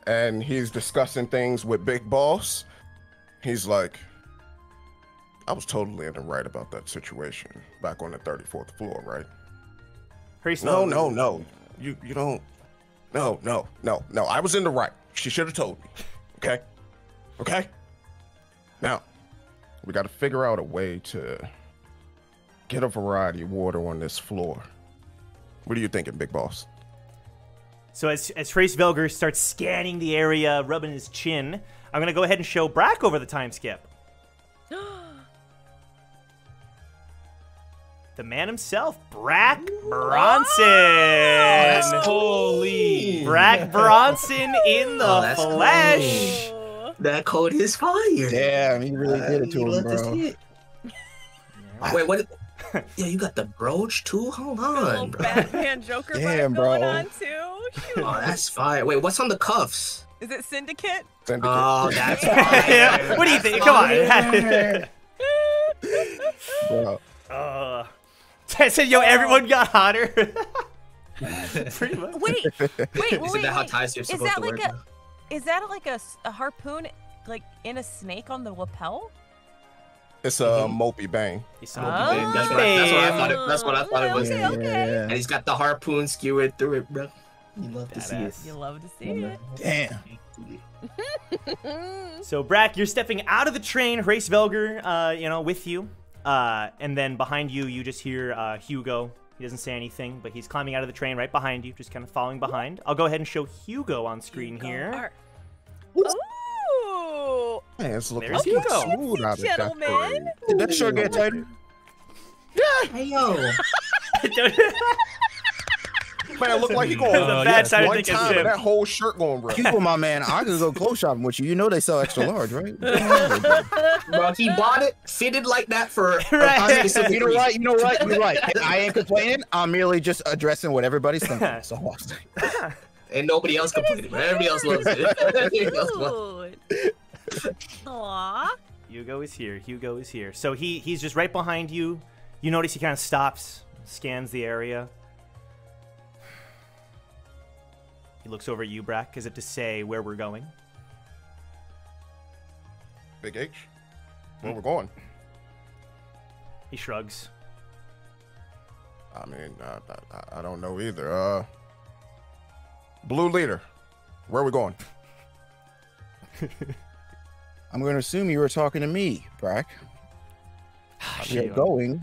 Speaker 3: and he's discussing things with Big Boss. He's like, I was totally in the right about that situation back on the 34th floor, right?
Speaker 1: Hurry,
Speaker 3: No, no, no. You you don't No, no, no, no. I was in the right. She should have told me. Okay? Okay? Now, we gotta figure out a way to get a variety of water on this floor. What are you thinking, Big Boss?
Speaker 1: So as as Trace Velger starts scanning the area, rubbing his chin, I'm gonna go ahead and show Brack over the time skip. The man himself, Brack Bronson.
Speaker 6: Holy.
Speaker 1: Brack Bronson in the
Speaker 5: Oh, that's
Speaker 1: flesh.
Speaker 5: That code is fire.
Speaker 2: Damn, he really did it to
Speaker 5: You
Speaker 2: him,
Speaker 5: love to
Speaker 2: bro.
Speaker 5: Wait, what? Yeah, you got the brooch too. Hold on, bro.
Speaker 4: Batman Joker
Speaker 2: Damn,
Speaker 4: vibe going
Speaker 2: bro.
Speaker 4: on too. Shoot.
Speaker 5: Oh, that's fire. Wait, what's on the cuffs?
Speaker 4: Is it Syndicate?
Speaker 3: Syndicate.
Speaker 5: Oh, that's
Speaker 1: Yeah,
Speaker 5: fire.
Speaker 1: what do you think? Come on.
Speaker 2: Bro.
Speaker 1: uh, I said, yo, everyone got hotter. Pretty much.
Speaker 4: Wait, wait, wait,
Speaker 5: Isn't
Speaker 4: wait.
Speaker 5: that how ties are
Speaker 4: Is
Speaker 5: supposed
Speaker 4: that
Speaker 5: to
Speaker 4: like
Speaker 5: work?
Speaker 4: a? Is that like a, s- a harpoon, like in a snake on the lapel?
Speaker 3: It's a mopey bang.
Speaker 1: He's
Speaker 5: Oh, babe, that's what I- that's what I thought it- that's what I thought it was.
Speaker 4: Okay, okay.
Speaker 5: And he's got the harpoon skewered through it, bro. You love to see it.
Speaker 4: You love to see it.
Speaker 2: Damn.
Speaker 1: So, Brack, you're stepping out of the train, Race Velger, uh, you know, with you. Uh, and then behind you, you just hear uh, Hugo. He doesn't say anything, but he's climbing out of the train right behind you, just kind of following behind. I'll go ahead and show Hugo on screen here.
Speaker 4: Ooh,
Speaker 3: Man, it's looking
Speaker 1: There's Hugo.
Speaker 3: smooth out of
Speaker 4: gentlemen.
Speaker 2: Did that shirt get tighter?
Speaker 5: Hey yo,
Speaker 3: Man, look like he going.
Speaker 1: The bad
Speaker 6: yes,
Speaker 1: side
Speaker 3: one time,
Speaker 1: Jim.
Speaker 3: and that whole shirt going red.
Speaker 2: People, my man, I could go clothes shopping with you. You know they sell extra large, right?
Speaker 5: Bro, he bought it fitted like that for
Speaker 1: Right.
Speaker 5: a specific
Speaker 2: You know
Speaker 5: reason.
Speaker 2: what? You know what? You're right. I ain't complaining. I'm merely just addressing what everybody's thinking. That's all I'm.
Speaker 5: And nobody else complaining. but Everybody else loves it. Everybody else loves it.
Speaker 4: Cute. Aww.
Speaker 1: Hugo is here. Hugo is here. So he he's just right behind you. You notice he kind of stops, scans the area. He looks over at you, Brack, as if to say where we're going.
Speaker 3: Big H, where we're going?
Speaker 1: He shrugs.
Speaker 3: I mean, uh, I, I don't know either. Uh, Blue leader, where are we going?
Speaker 2: I'm going to assume you were talking to me, Brack. We are going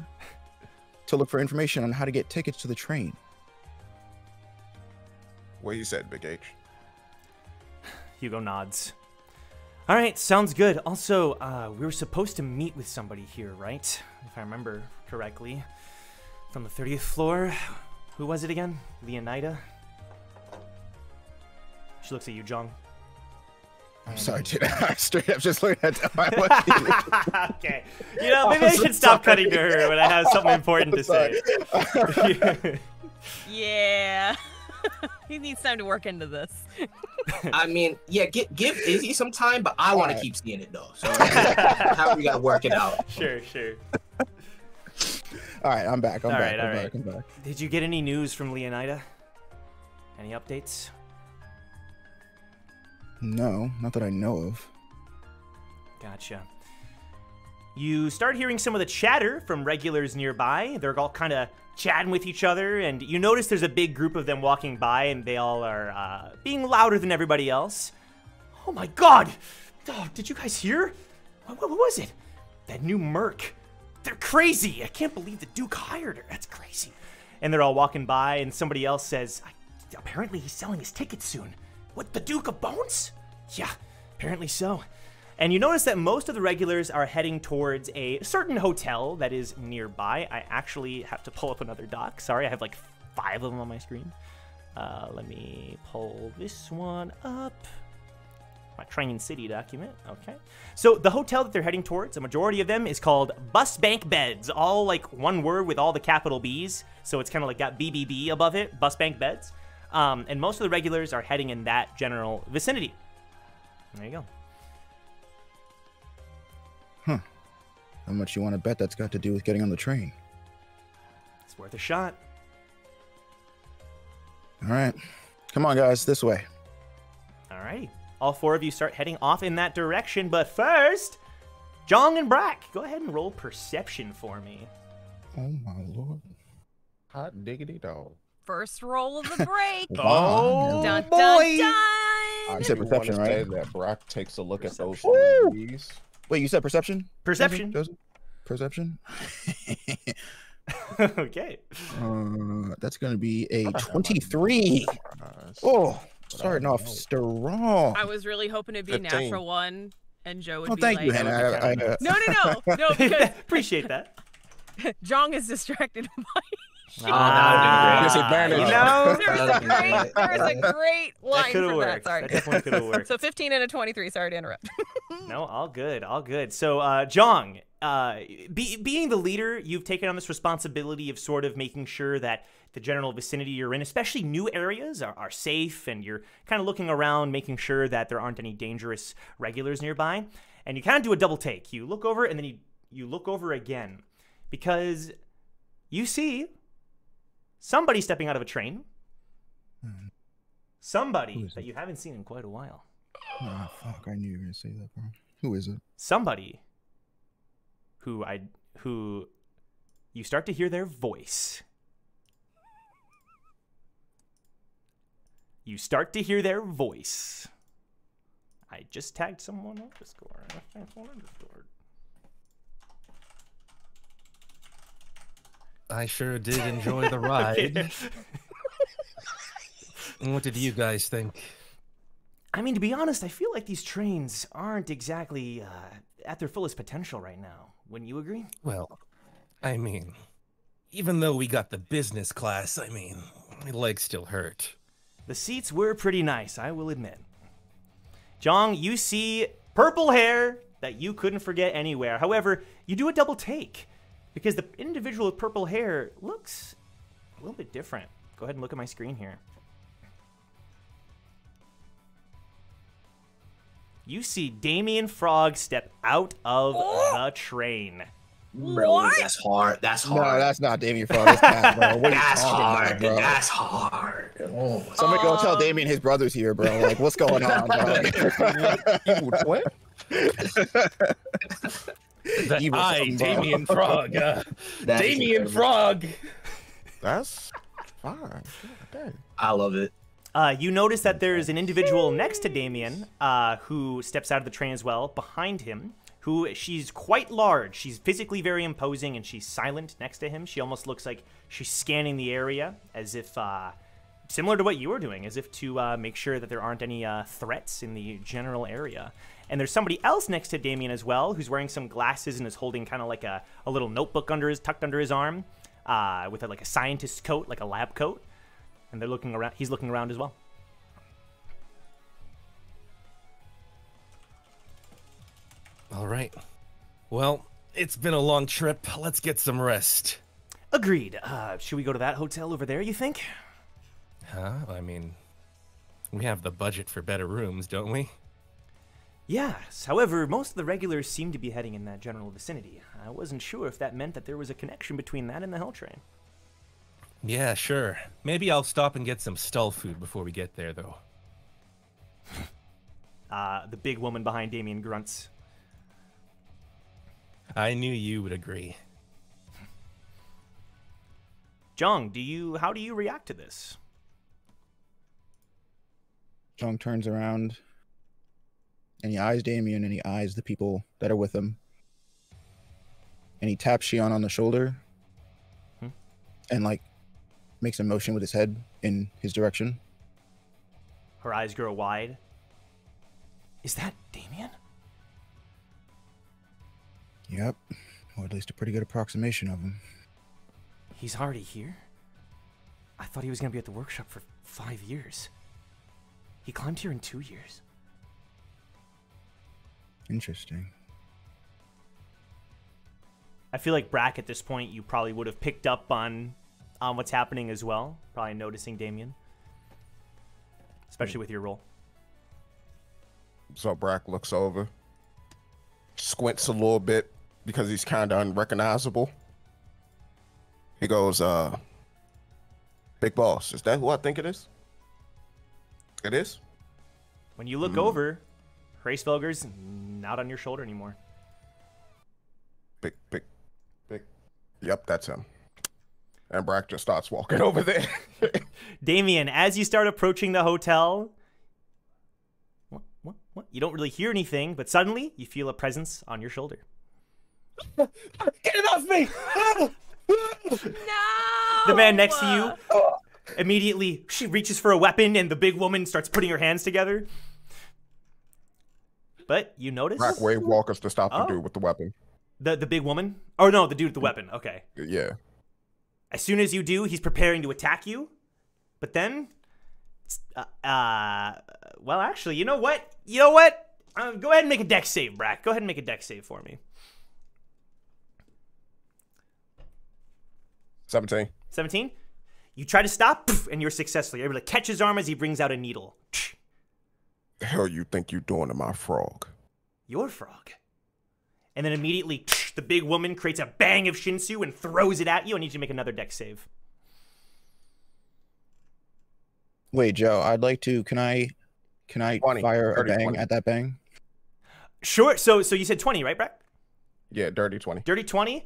Speaker 2: to look for information on how to get tickets to the train.
Speaker 3: What you said, Big H.
Speaker 1: Hugo nods. All right, sounds good. Also, uh, we were supposed to meet with somebody here, right? If I remember correctly. From the 30th floor. Who was it again? Leonida? She looks at you, Jong.
Speaker 2: I'm sorry, dude. I straight up just looked at my
Speaker 1: okay. You know, maybe I
Speaker 2: I'm
Speaker 1: should stop
Speaker 2: sorry.
Speaker 1: cutting to her when I have something important to say.
Speaker 4: Yeah. he needs time to work into this.
Speaker 5: I mean, yeah, give give Izzy some time, but I want to keep seeing it though. So how we gotta work it out?
Speaker 1: sure, sure.
Speaker 2: All right, I'm back. I'm
Speaker 1: All
Speaker 2: back.
Speaker 1: right,
Speaker 2: I'm
Speaker 1: all
Speaker 2: back.
Speaker 1: right.
Speaker 2: I'm back.
Speaker 1: Did you get any news from Leonida? Any updates?
Speaker 2: No, not that I know of.
Speaker 1: Gotcha. You start hearing some of the chatter from regulars nearby. They're all kind of chatting with each other, and you notice there's a big group of them walking by, and they all are uh, being louder than everybody else. Oh my god! Oh, did you guys hear? What, what was it? That new Merc. They're crazy. I can't believe the Duke hired her. That's crazy. And they're all walking by, and somebody else says, "I- apparently he's selling his tickets soon. What, the Duke of Bones? Yeah, apparently so. And you notice that most of the regulars are heading towards a certain hotel that is nearby. I actually have to pull up another doc. Sorry, I have like five of them on my screen. Uh, let me pull this one up. My Train City document. Okay. So the hotel that they're heading towards, a majority of them is called Bus Bank Beds, all like one word with all the capital B's. So it's kind of like got BBB above it, Bus Bank Beds. Um, and most of the regulars are heading in that general vicinity. There you go.
Speaker 2: How much you want to bet that's got to do with getting on the train?
Speaker 1: It's worth a shot.
Speaker 2: All right. Come on, guys, this way.
Speaker 1: Alrighty. All four of you start heading off in that direction, but first, Jong and Brack, go ahead and roll perception for me.
Speaker 2: Oh, my lord.
Speaker 3: Hot diggity dog.
Speaker 4: First roll of the break.
Speaker 1: Oh,
Speaker 4: dun,
Speaker 1: boy.
Speaker 4: dun, dun.
Speaker 2: I said perception, right?
Speaker 3: That Brock takes a look at those
Speaker 2: Woo!
Speaker 3: Movies.
Speaker 2: Wait, you said perception?
Speaker 1: Perception.
Speaker 2: Joseph? Perception?
Speaker 1: okay.
Speaker 2: Uh, that's going to be a 23. Oh, starting off strong.
Speaker 4: I was really hoping it'd be
Speaker 3: 15.
Speaker 4: natural one, and Joe would
Speaker 2: Oh,
Speaker 4: be
Speaker 2: thank
Speaker 4: like,
Speaker 2: you, Hannah. I, I, uh,
Speaker 4: No, no, no, no, because
Speaker 1: Appreciate that.
Speaker 4: Jong is distracted by.
Speaker 1: Ah,
Speaker 3: Disadvantage.
Speaker 1: You know,
Speaker 4: There was a great, there was a great line
Speaker 1: could have
Speaker 4: for that. Sorry.
Speaker 1: That definitely could have worked.
Speaker 4: So 15 and a 23. Sorry to interrupt.
Speaker 1: No, all good, all good. So, uh, Jong, uh, be, being the leader, you've taken on this responsibility of sort of making sure that the general vicinity you're in, especially new areas, are, are safe, and you're kind of looking around, making sure that there aren't any dangerous regulars nearby. And you kind of do a double take. You look over, and then you you look over again, because you see somebody stepping out of a train.
Speaker 2: Hmm.
Speaker 1: Somebody that
Speaker 2: it?
Speaker 1: you haven't seen in quite a while.
Speaker 2: oh, fuck. I knew you were going to say that, bro. Who is it?
Speaker 1: somebody who I who you start to hear their voice. You start to hear their voice. I just tagged someone on Discord. I tagged someone on Discord.
Speaker 6: I sure did enjoy the ride. what did you guys think?
Speaker 1: I mean, to be honest, I feel like these trains aren't exactly uh, at their fullest potential right now. Wouldn't you agree?
Speaker 6: Well, I mean, even though we got the business class, I mean, My legs still hurt.
Speaker 1: The seats were pretty nice, I will admit. Jong, you see purple hair that you couldn't forget anywhere. However, you do a double take because the individual with purple hair looks a little bit different. Go ahead and look at my screen here. You see Damien Frog step out of oh. the train.
Speaker 5: Bro,
Speaker 4: What?
Speaker 5: that's hard. That's hard.
Speaker 2: No,
Speaker 5: hard.
Speaker 2: that's not Damien Frog. That's Pat, bro. What are you
Speaker 5: that's hard.
Speaker 2: about, bro?
Speaker 5: That's hard. Oh, my
Speaker 2: Somebody go tell Damien his brother's here, bro. Like, what's going on, bro?
Speaker 3: Evil twin?
Speaker 6: That
Speaker 2: Evil
Speaker 6: I. Damien Frog. Uh,
Speaker 5: That is
Speaker 6: Damien. Frog.
Speaker 3: That's fine. Okay.
Speaker 5: I love it.
Speaker 1: Uh, you notice that there is an individual next to Damien uh, who steps out of the train as well, behind him, who she's quite large. She's physically very imposing and she's silent next to him. She almost looks like she's scanning the area as if, uh, similar to what you were doing, as if to uh, make sure that there aren't any uh, threats in the general area. And there's somebody else next to Damien as well who's wearing some glasses and is holding kind of like a, a little notebook under his tucked under his arm uh, with a, like a scientist's coat, like a lab coat and they're looking around. He's looking around as well.
Speaker 6: All right. Well, it's been a long trip. Let's get some rest.
Speaker 1: Agreed. Uh, should we go to that hotel over there? You think?
Speaker 6: Huh? I mean, we have the budget for better rooms, don't we?
Speaker 1: Yes. However, most of the regulars seem to be heading in that general vicinity. I wasn't sure if that meant that there was a connection between that and the Hell Train.
Speaker 6: Yeah, sure. Maybe I'll stop and get some stall food before we get there, though.
Speaker 1: Uh, the big woman behind Damien grunts.
Speaker 6: I knew you would agree.
Speaker 1: Jong, do you? How do you react to this?
Speaker 2: Jong turns around and he eyes Damien and he eyes the people that are with him. And he taps Shion on the shoulder
Speaker 1: Hmm.
Speaker 2: and like makes a motion with his head in his direction.
Speaker 1: Her eyes grow wide. Is that Damien?
Speaker 2: Yep. Or at least a pretty good approximation of him.
Speaker 1: He's already here. I thought he was gonna be at the workshop for five years. He climbed here in two years.
Speaker 2: Interesting.
Speaker 1: I feel like Brack at this point you probably would have picked up on on what's happening as well. Probably noticing Damien. Especially with your role.
Speaker 3: So Brack looks over, squints a little bit because he's kind of unrecognizable. He goes, uh, Big Boss, is that who I think it is? It is?
Speaker 1: When you look over, Hracevelger's not on your shoulder anymore.
Speaker 3: Big, big, big. Yep, that's him. And Brack just starts walking over there.
Speaker 1: Damien, as you start approaching the hotel, what, what, what? You don't really hear anything, but suddenly you feel a presence on your shoulder.
Speaker 6: Get it off me!
Speaker 4: No.
Speaker 1: The man next to you immediately she reaches for a weapon, and the big woman starts putting her hands together. But you notice
Speaker 3: Brack wave walkers to stop the
Speaker 1: Oh.
Speaker 3: dude with the weapon.
Speaker 1: the the big woman. Oh no, the dude with the weapon. Okay.
Speaker 3: Yeah.
Speaker 1: As soon as you do, he's preparing to attack you. But then, uh, uh well, actually, you know what? You know what? Um, go ahead and make a Dex save, Brack. Go ahead and make a Dex save for me.
Speaker 3: 17.
Speaker 1: 17. You try to stop, poof, and you're successful. You're able to catch his arm as he brings out a needle.
Speaker 3: The hell you think you're doing to my frog?
Speaker 1: Your frog. And then immediately, the big woman creates a bang of Shinsu and throws it at you. I need you to make another Dex save.
Speaker 2: Wait, Joe, I'd like to can I can I
Speaker 3: 20,
Speaker 2: fire a bang
Speaker 3: 20.
Speaker 2: at that bang?
Speaker 1: Sure. So, so you said 20, right, Brack?
Speaker 3: Yeah, dirty 20.
Speaker 1: Dirty 20.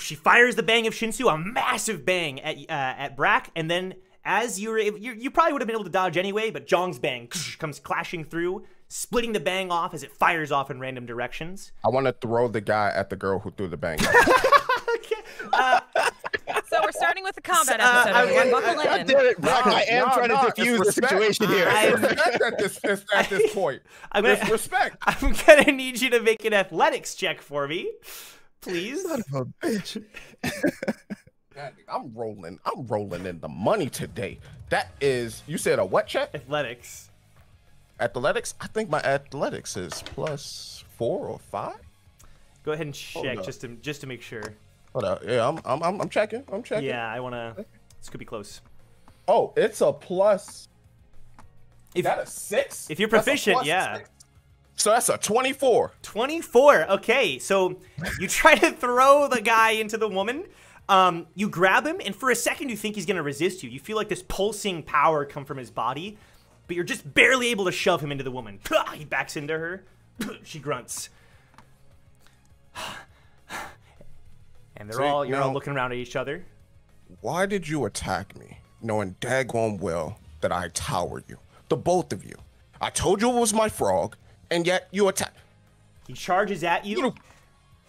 Speaker 1: She fires the bang of Shinsu, a massive bang at uh, at Brack, and then as you were, you, you probably would have been able to dodge anyway, but Jong's bang comes clashing through, splitting the bang off as it fires off in random directions.
Speaker 3: I want to throw the guy at the girl who threw the bang.
Speaker 1: okay. Uh,
Speaker 4: So we're starting with the combat
Speaker 1: Uh,
Speaker 4: episode.
Speaker 1: I-
Speaker 4: Everyone,
Speaker 1: I-
Speaker 4: buckle
Speaker 2: God
Speaker 4: in.
Speaker 2: damn it, Brock, I am
Speaker 3: No,
Speaker 2: trying
Speaker 3: no,
Speaker 2: to
Speaker 3: it's
Speaker 2: defuse the situation here.
Speaker 1: I-
Speaker 3: It's respect at this, it's at this point.
Speaker 1: I'm gonna,
Speaker 3: respect.
Speaker 1: I'm gonna need you to make an athletics check for me, please.
Speaker 2: Son of a bitch.
Speaker 3: I'm rolling. I'm rolling in the money today. That is, you said a what check?
Speaker 1: Athletics.
Speaker 3: Athletics. I think my athletics is plus four or five.
Speaker 1: Go ahead and check just to just to make sure.
Speaker 3: Hold up. Yeah, I'm, I'm, I'm, I'm checking. I'm checking.
Speaker 1: Yeah, I wanna. This could be close.
Speaker 3: Oh, it's a plus.
Speaker 1: If
Speaker 3: Is that a six?
Speaker 1: if you're proficient, yeah.
Speaker 3: six. So that's a 24.
Speaker 1: 24. Okay, so you try to throw the guy into the woman. Um, you grab him, and for a second, you think he's gonna resist you. You feel like this pulsing power come from his body, but you're just barely able to shove him into the woman. He backs into her. she grunts. And they're
Speaker 3: See,
Speaker 1: all you're all looking around at each other.
Speaker 3: Why did you attack me, knowing daggone well that I tower you? The both of you. I told you it was my frog, and yet you attack.
Speaker 1: He charges at you.
Speaker 3: Little,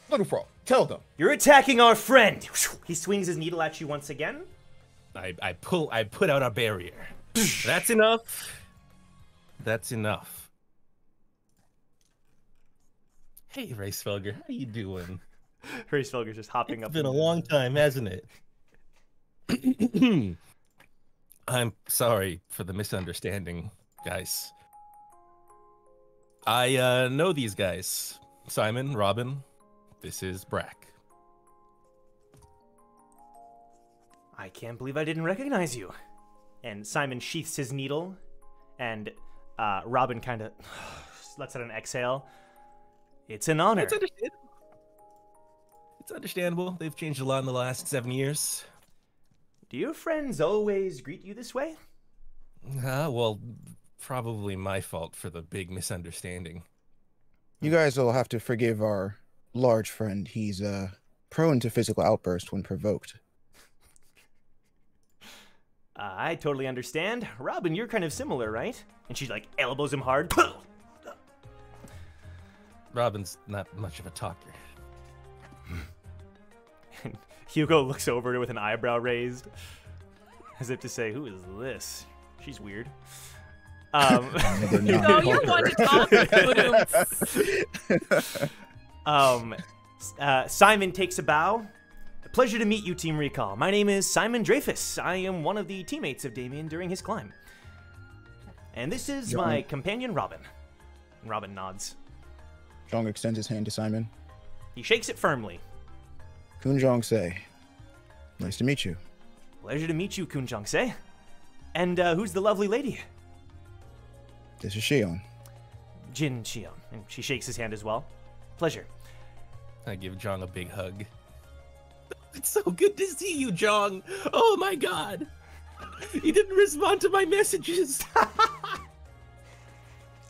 Speaker 3: little frog, tell them.
Speaker 1: You're attacking our friend. He swings his needle at you once again.
Speaker 6: I, I pull I put out a barrier. That's enough. That's enough. Hey Racefelger, how you doing?
Speaker 1: Hurriesfelger's just hopping
Speaker 6: It's
Speaker 1: up.
Speaker 6: It's been a long time, hasn't it? I'm sorry for the misunderstanding, guys. I uh, know these guys. Simon, Robin, this is Brack.
Speaker 1: I can't believe I didn't recognize you. And Simon sheaths his needle, and uh, Robin kind of lets out an exhale. It's an honor.
Speaker 6: It's understandable. It's understandable. They've changed a lot in the last seven years.
Speaker 1: Do your friends always greet you this way?
Speaker 6: Uh, well, probably my fault for the big misunderstanding.
Speaker 2: You guys will have to forgive our large friend. He's uh prone to physical outbursts when provoked.
Speaker 1: Uh, I totally understand. Robin, you're kind of similar, right? And she like elbows him hard.
Speaker 6: Robin's not much of a talker.
Speaker 1: Hugo looks over her with an eyebrow raised, as if to say, "Who is this? She's weird." Um,
Speaker 2: Another
Speaker 4: No,
Speaker 2: non-
Speaker 4: you're one to talk.
Speaker 1: um, uh, Simon takes a bow. Pleasure to meet you, Team Recall. My name is Simon Dreyfus. I am one of the teammates of Damien during his climb. And this is my companion, Robin. Robin nods.
Speaker 2: Jong extends his hand to Simon.
Speaker 1: He shakes it firmly.
Speaker 2: Kunjong say, nice to meet you.
Speaker 1: Pleasure to meet you, Kunjang Se. And uh, who's the lovely lady?
Speaker 2: This is Shion.
Speaker 1: Jin Shion. And she shakes his hand as well. Pleasure.
Speaker 6: I give Jong a big hug. It's so good to see you, Jong. Oh my god. He didn't respond to my messages.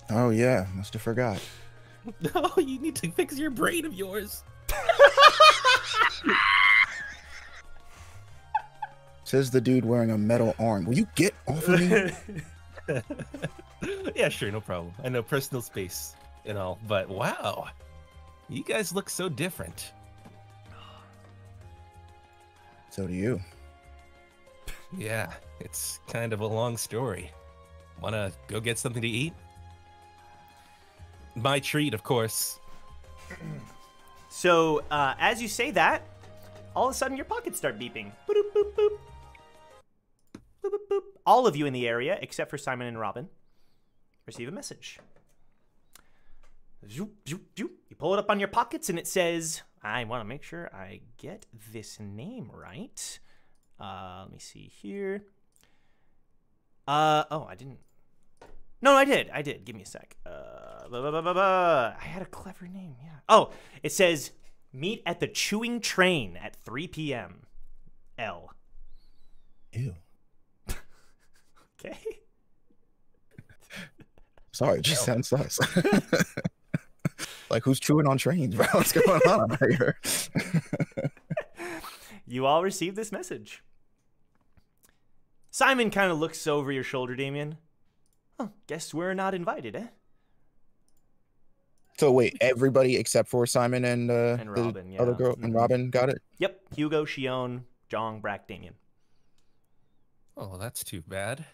Speaker 2: Oh yeah, must have forgot.
Speaker 6: No, oh, you need to fix your brain of yours.
Speaker 2: Says the dude wearing a metal arm. Will you get off of me?
Speaker 6: yeah, sure, no problem. I know personal space and all, but wow. You guys look so different.
Speaker 2: so do you.
Speaker 6: Yeah, it's kind of a long story. Wanna go get something to eat? My treat, of course.
Speaker 1: So, uh, as you say that, all of a sudden your pockets start beeping. Boop, boop, boop. Boop, boop, boop. All of you in the area, except for Simon and Robin, receive a message. Zoop, zoop, zoop. You pull it up on your pockets and it says, I want to make sure I get this name right. Uh, let me see here. Uh, oh, I didn't. No, I did. I did. Give me a sec. Uh, blah, blah, blah. I had a clever name. Yeah. Oh, it says meet at the chewing train at 3 p.m. L.
Speaker 2: Ew.
Speaker 1: Okay.
Speaker 2: Sorry, it just sounds sus. like who's chewing on trains, bro? What's going on out here?
Speaker 1: You all received this message. Simon kind of looks over your shoulder, Damien. Huh, guess we're not invited, eh?
Speaker 2: so wait, everybody except for Simon and uh
Speaker 1: And
Speaker 2: the
Speaker 1: Robin, yeah.
Speaker 2: other girl and
Speaker 1: Mhm.
Speaker 2: Robin got it.
Speaker 1: Yep. Hugo, Shion, Jong, Brack, Damien.
Speaker 6: Oh, that's too bad.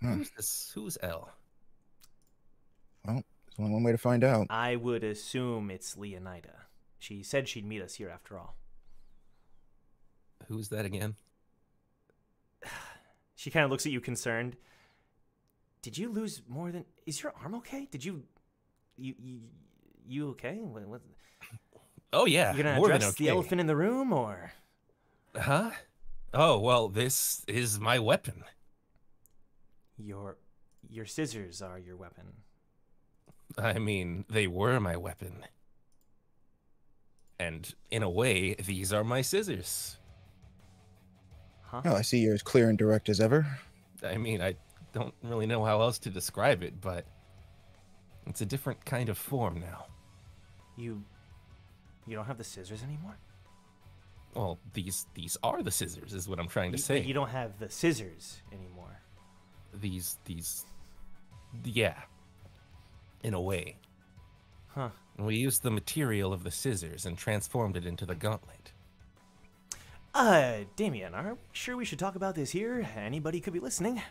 Speaker 2: Hmm.
Speaker 6: Who's this? Who's L?
Speaker 2: Well, there's only one way to find out.
Speaker 1: I would assume it's Leonida. She said she'd meet us here after all.
Speaker 6: Who's that again?
Speaker 1: She kind of looks at you concerned. Did you lose more than? Is your arm okay? Did you, you, you, you okay? What, what,
Speaker 6: Oh yeah,
Speaker 1: you're gonna
Speaker 6: more than
Speaker 1: address the elephant in the room, or
Speaker 6: Huh? Oh well, this is my weapon.
Speaker 1: your, your scissors are your weapon?
Speaker 6: I mean, they were my weapon. And in a way, these are my scissors.
Speaker 1: Huh?
Speaker 2: Oh, I see you're as clear and direct as ever.
Speaker 6: I mean, I don't really know how else to describe it, but it's a different kind of form now.
Speaker 1: You, you don't have the scissors anymore.
Speaker 6: Well, these these are the scissors, is what I'm trying to
Speaker 1: You-
Speaker 6: say.
Speaker 1: You don't have the scissors anymore.
Speaker 6: These these, yeah. In a way,
Speaker 1: Huh.
Speaker 6: we used the material of the scissors and transformed it into the gauntlet.
Speaker 1: Uh, Damien, are we sure we should talk about this here? Anybody could be listening.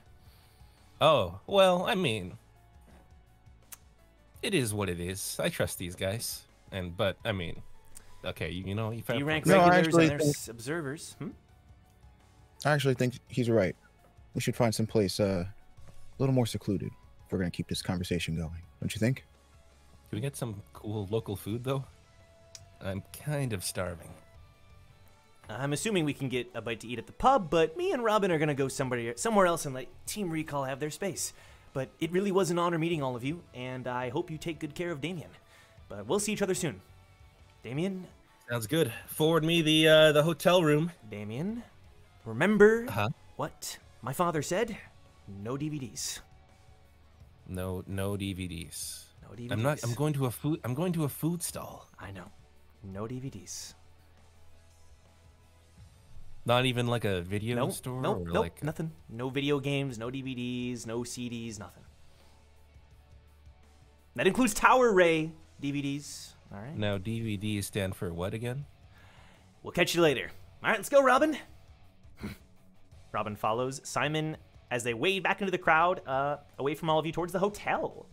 Speaker 6: Oh, well, I mean, it is what it is. I trust these guys, and but I mean, okay, you, you know, if
Speaker 1: Do you rank
Speaker 2: No,
Speaker 1: regulars
Speaker 2: actually
Speaker 1: and there's observers? Hmm?
Speaker 2: I actually think he's right. We should find some place uh, a little more secluded if we're gonna keep this conversation going. Don't you think?
Speaker 6: Can we get some cool local food though? I'm kind of starving.
Speaker 1: I'm assuming we can get a bite to eat at the pub, but me and Robin are gonna go somewhere somewhere else and let Team Recall have their space. But it really was an honor meeting all of you, and I hope you take good care of Damien. But we'll see each other soon. Damien,
Speaker 6: Sounds good. Forward me the uh, the hotel room.
Speaker 1: Damien, remember
Speaker 6: Uh-huh.
Speaker 1: what my father said? No DVDs.
Speaker 6: No, no DVDs.
Speaker 1: No DVDs.
Speaker 6: I'm not. I'm going to a food. I'm going to a food stall.
Speaker 1: I know. No DVDs.
Speaker 6: Not even like a video
Speaker 1: No,
Speaker 6: store
Speaker 1: no,
Speaker 6: or
Speaker 1: nope,
Speaker 6: like.
Speaker 1: nothing. No video games, no DVDs, no CDs, nothing. That includes Tower Ray DVDs. All right.
Speaker 6: Now DVDs stand for what again?
Speaker 1: We'll catch you later. All right, let's go, Robin. Robin follows Simon as they wade back into the crowd, uh, away from all of you towards the hotel.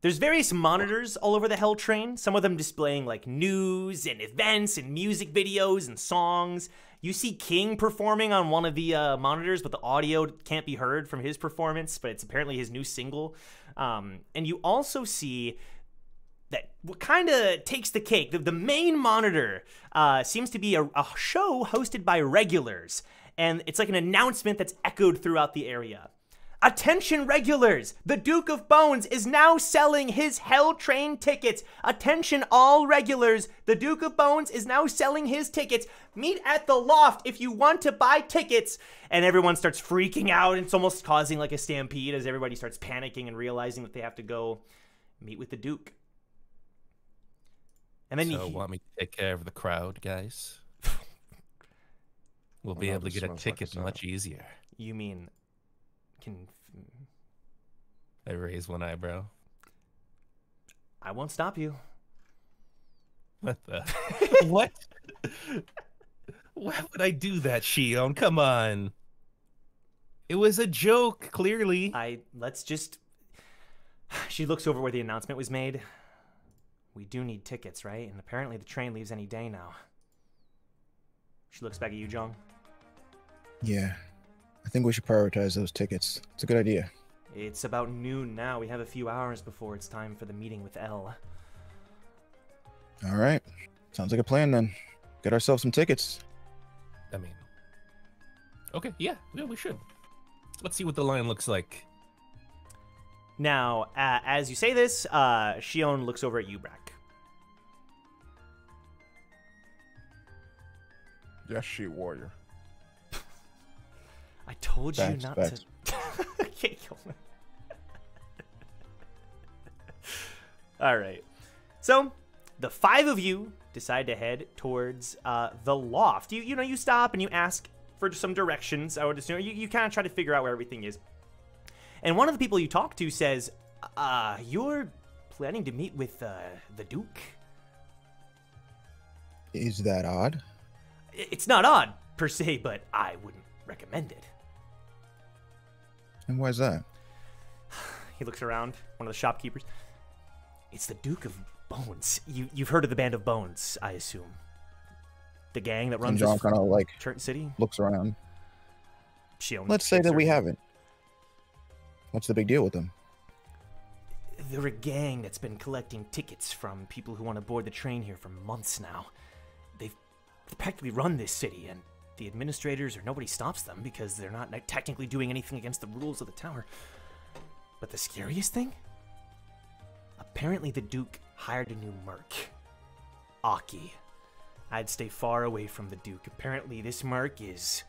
Speaker 1: There's various monitors all over the Hell Train, some of them displaying like news and events and music videos and songs. You see King performing on one of the uh, monitors, but the audio can't be heard from his performance, but it's apparently his new single. Um, and you also see that kind of takes the cake. The, the main monitor uh, seems to be a, a show hosted by regulars, and it's like an announcement that's echoed throughout the area. Attention regulars! The Duke of Bones is now selling his Hell Train tickets. Attention all regulars! The Duke of Bones is now selling his tickets. Meet at the loft if you want to buy tickets. And everyone starts freaking out. And it's almost causing like a stampede as everybody starts panicking and realizing that they have to go meet with the Duke. And then
Speaker 6: so
Speaker 1: you
Speaker 6: want me to take care of the crowd, guys? We'll be able to get a
Speaker 3: like
Speaker 6: ticket much easier.
Speaker 1: you mean can
Speaker 6: I raise one eyebrow.
Speaker 1: I won't stop you.
Speaker 6: What the? what? Why would I do that, Shion? Come on. It was a joke, clearly.
Speaker 1: I let's just. She looks over where the announcement was made. We do need tickets, right? And apparently the train leaves any day now. She looks back at you, Jong.
Speaker 2: Yeah. I think we should prioritize those tickets. It's a good idea.
Speaker 1: It's about noon now. We have a few hours before it's time for the meeting with L.
Speaker 2: All right. Sounds like a plan then. Get ourselves some tickets.
Speaker 6: I mean, okay, yeah, yeah, we should. Let's see what the line looks like.
Speaker 1: Now, uh, as you say this, uh, Shion looks over at you, Brack.
Speaker 3: Yes, she warrior.
Speaker 1: I told you not
Speaker 2: facts.
Speaker 1: to. okay, kill me. All right. So, the five of you decide to head towards uh, the loft. You you know you stop and you ask for some directions. I would assume you, you kind of try to figure out where everything is. And one of the people you talk to says, "Uh, you're planning to meet with uh, the Duke."
Speaker 2: Is that odd?
Speaker 1: It's not odd per se, but I wouldn't recommend it.
Speaker 2: And why is that?
Speaker 1: He looks around, one of the shopkeepers. It's the Duke of Bones. You you've heard of the Band of Bones, I assume. The gang that
Speaker 2: And
Speaker 1: runs
Speaker 2: John kind of like
Speaker 1: Train City.
Speaker 2: looks around.
Speaker 1: She only
Speaker 2: Let's say that we haven't. What's the big deal with them?
Speaker 1: They're a gang that's been collecting tickets from people who want to board the train here for months now. Practically run this city, and the administrators or nobody stops them because they're not technically doing anything against the rules of the tower. But the scariest thing? Apparently, the Duke hired a new merc, Aki. I'd stay far away from the Duke. Apparently, this merc is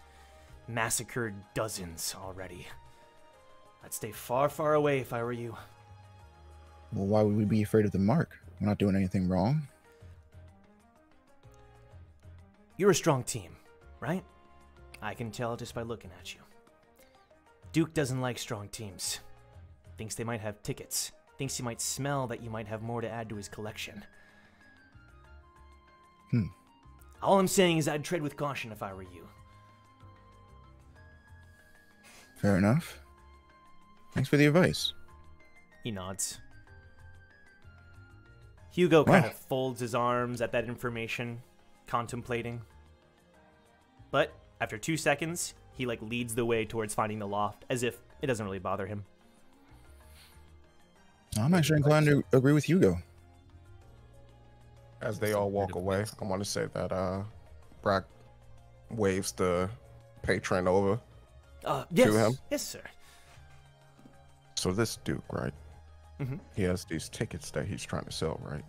Speaker 1: massacred dozens already. I'd stay far, far away if I were you.
Speaker 2: Well, why would we be afraid of the mark? We're not doing anything wrong.
Speaker 1: You're a strong team, right? I can tell just by looking at you. Duke doesn't like strong teams. Thinks they might have tickets. Thinks he might smell that you might have more to add to his collection.
Speaker 2: Hmm.
Speaker 1: All I'm saying is I'd tread with caution if I were you.
Speaker 2: Fair enough. Thanks for the advice.
Speaker 1: He nods. Hugo kind
Speaker 2: Wow.
Speaker 1: of folds his arms at that information, contemplating. But after two seconds, he like leads the way towards finding the loft, as if it doesn't really bother him.
Speaker 2: I'm actually inclined to agree with Hugo.
Speaker 3: As they all walk away, I want to say that uh, Brack waves the patron over.
Speaker 1: Uh, yes,
Speaker 3: him?
Speaker 1: yes, sir.
Speaker 3: So this Duke, right?
Speaker 1: Mhm.
Speaker 3: He has these tickets that he's trying to sell, right?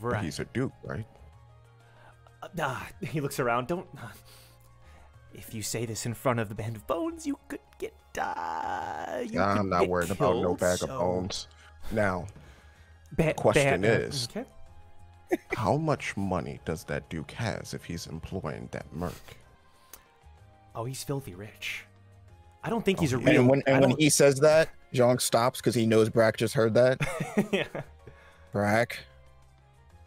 Speaker 3: But
Speaker 1: Right.
Speaker 3: he's a Duke, right?
Speaker 1: Uh, ah, he looks around. Don't. Uh, if you say this in front of the band of bones, you could get. Uh, you
Speaker 3: I'm not
Speaker 1: get
Speaker 3: worried about no bag
Speaker 1: so-
Speaker 3: of bones. Now,
Speaker 1: Ba-
Speaker 3: question
Speaker 1: ba-
Speaker 3: is-
Speaker 1: okay.
Speaker 3: how much money does that Duke has if he's employing that merc?
Speaker 1: Oh, he's filthy rich. I don't think he's a
Speaker 3: Oh,
Speaker 1: real.
Speaker 2: And when, and when he says that, Jean stops because he knows Brack just heard that.
Speaker 1: yeah.
Speaker 2: Brack,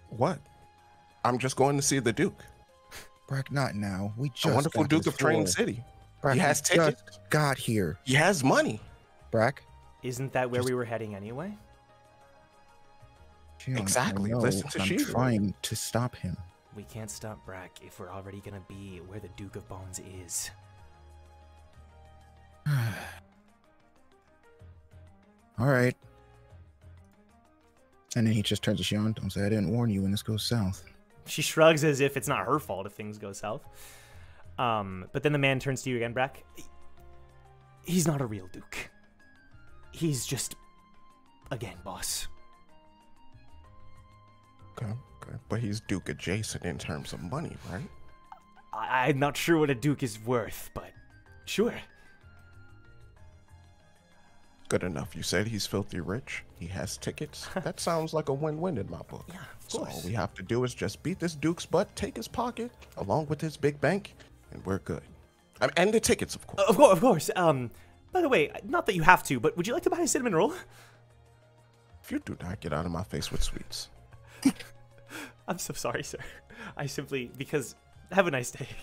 Speaker 3: What? I'm just going to see the Duke.
Speaker 2: Brack, not now. We just
Speaker 3: A wonderful
Speaker 2: got
Speaker 3: Duke of Train. City.
Speaker 2: Brack,
Speaker 3: He
Speaker 2: we
Speaker 3: has
Speaker 2: just
Speaker 3: tickets.
Speaker 2: Got here,
Speaker 3: He has money.
Speaker 2: Brack.
Speaker 1: Isn't that where
Speaker 2: Just-
Speaker 1: we were heading anyway?
Speaker 2: Jean,
Speaker 3: Exactly. Listen to
Speaker 2: I'm
Speaker 3: Shiva.
Speaker 2: trying to stop him.
Speaker 1: We can't stop Brack if we're already gonna be where the Duke of Bones is.
Speaker 2: All right. And then he just turns to Shion. Don't say I didn't warn you when this goes south.
Speaker 1: She shrugs as if it's not her fault if things go south. Um, but then the man turns to you again, Brack. He's not a real Duke. He's just a gang boss.
Speaker 3: Okay, okay. But he's Duke adjacent in terms of money, right?
Speaker 1: I- I'm not sure what a Duke is worth, but sure.
Speaker 3: Good enough. You said he's filthy rich. He has tickets. that sounds like a win-win in my book.
Speaker 1: Yeah, of
Speaker 3: So all we have to do is just beat this Duke's butt, take his pocket, along with his big bank, and we're good. Um, and the tickets, of course.
Speaker 1: Of course, of course. Um, by the way, not that you have to, but would you like to buy a cinnamon roll?
Speaker 3: If you do not get out of my face with sweets.
Speaker 1: I'm so sorry, sir. I simply because have a nice day.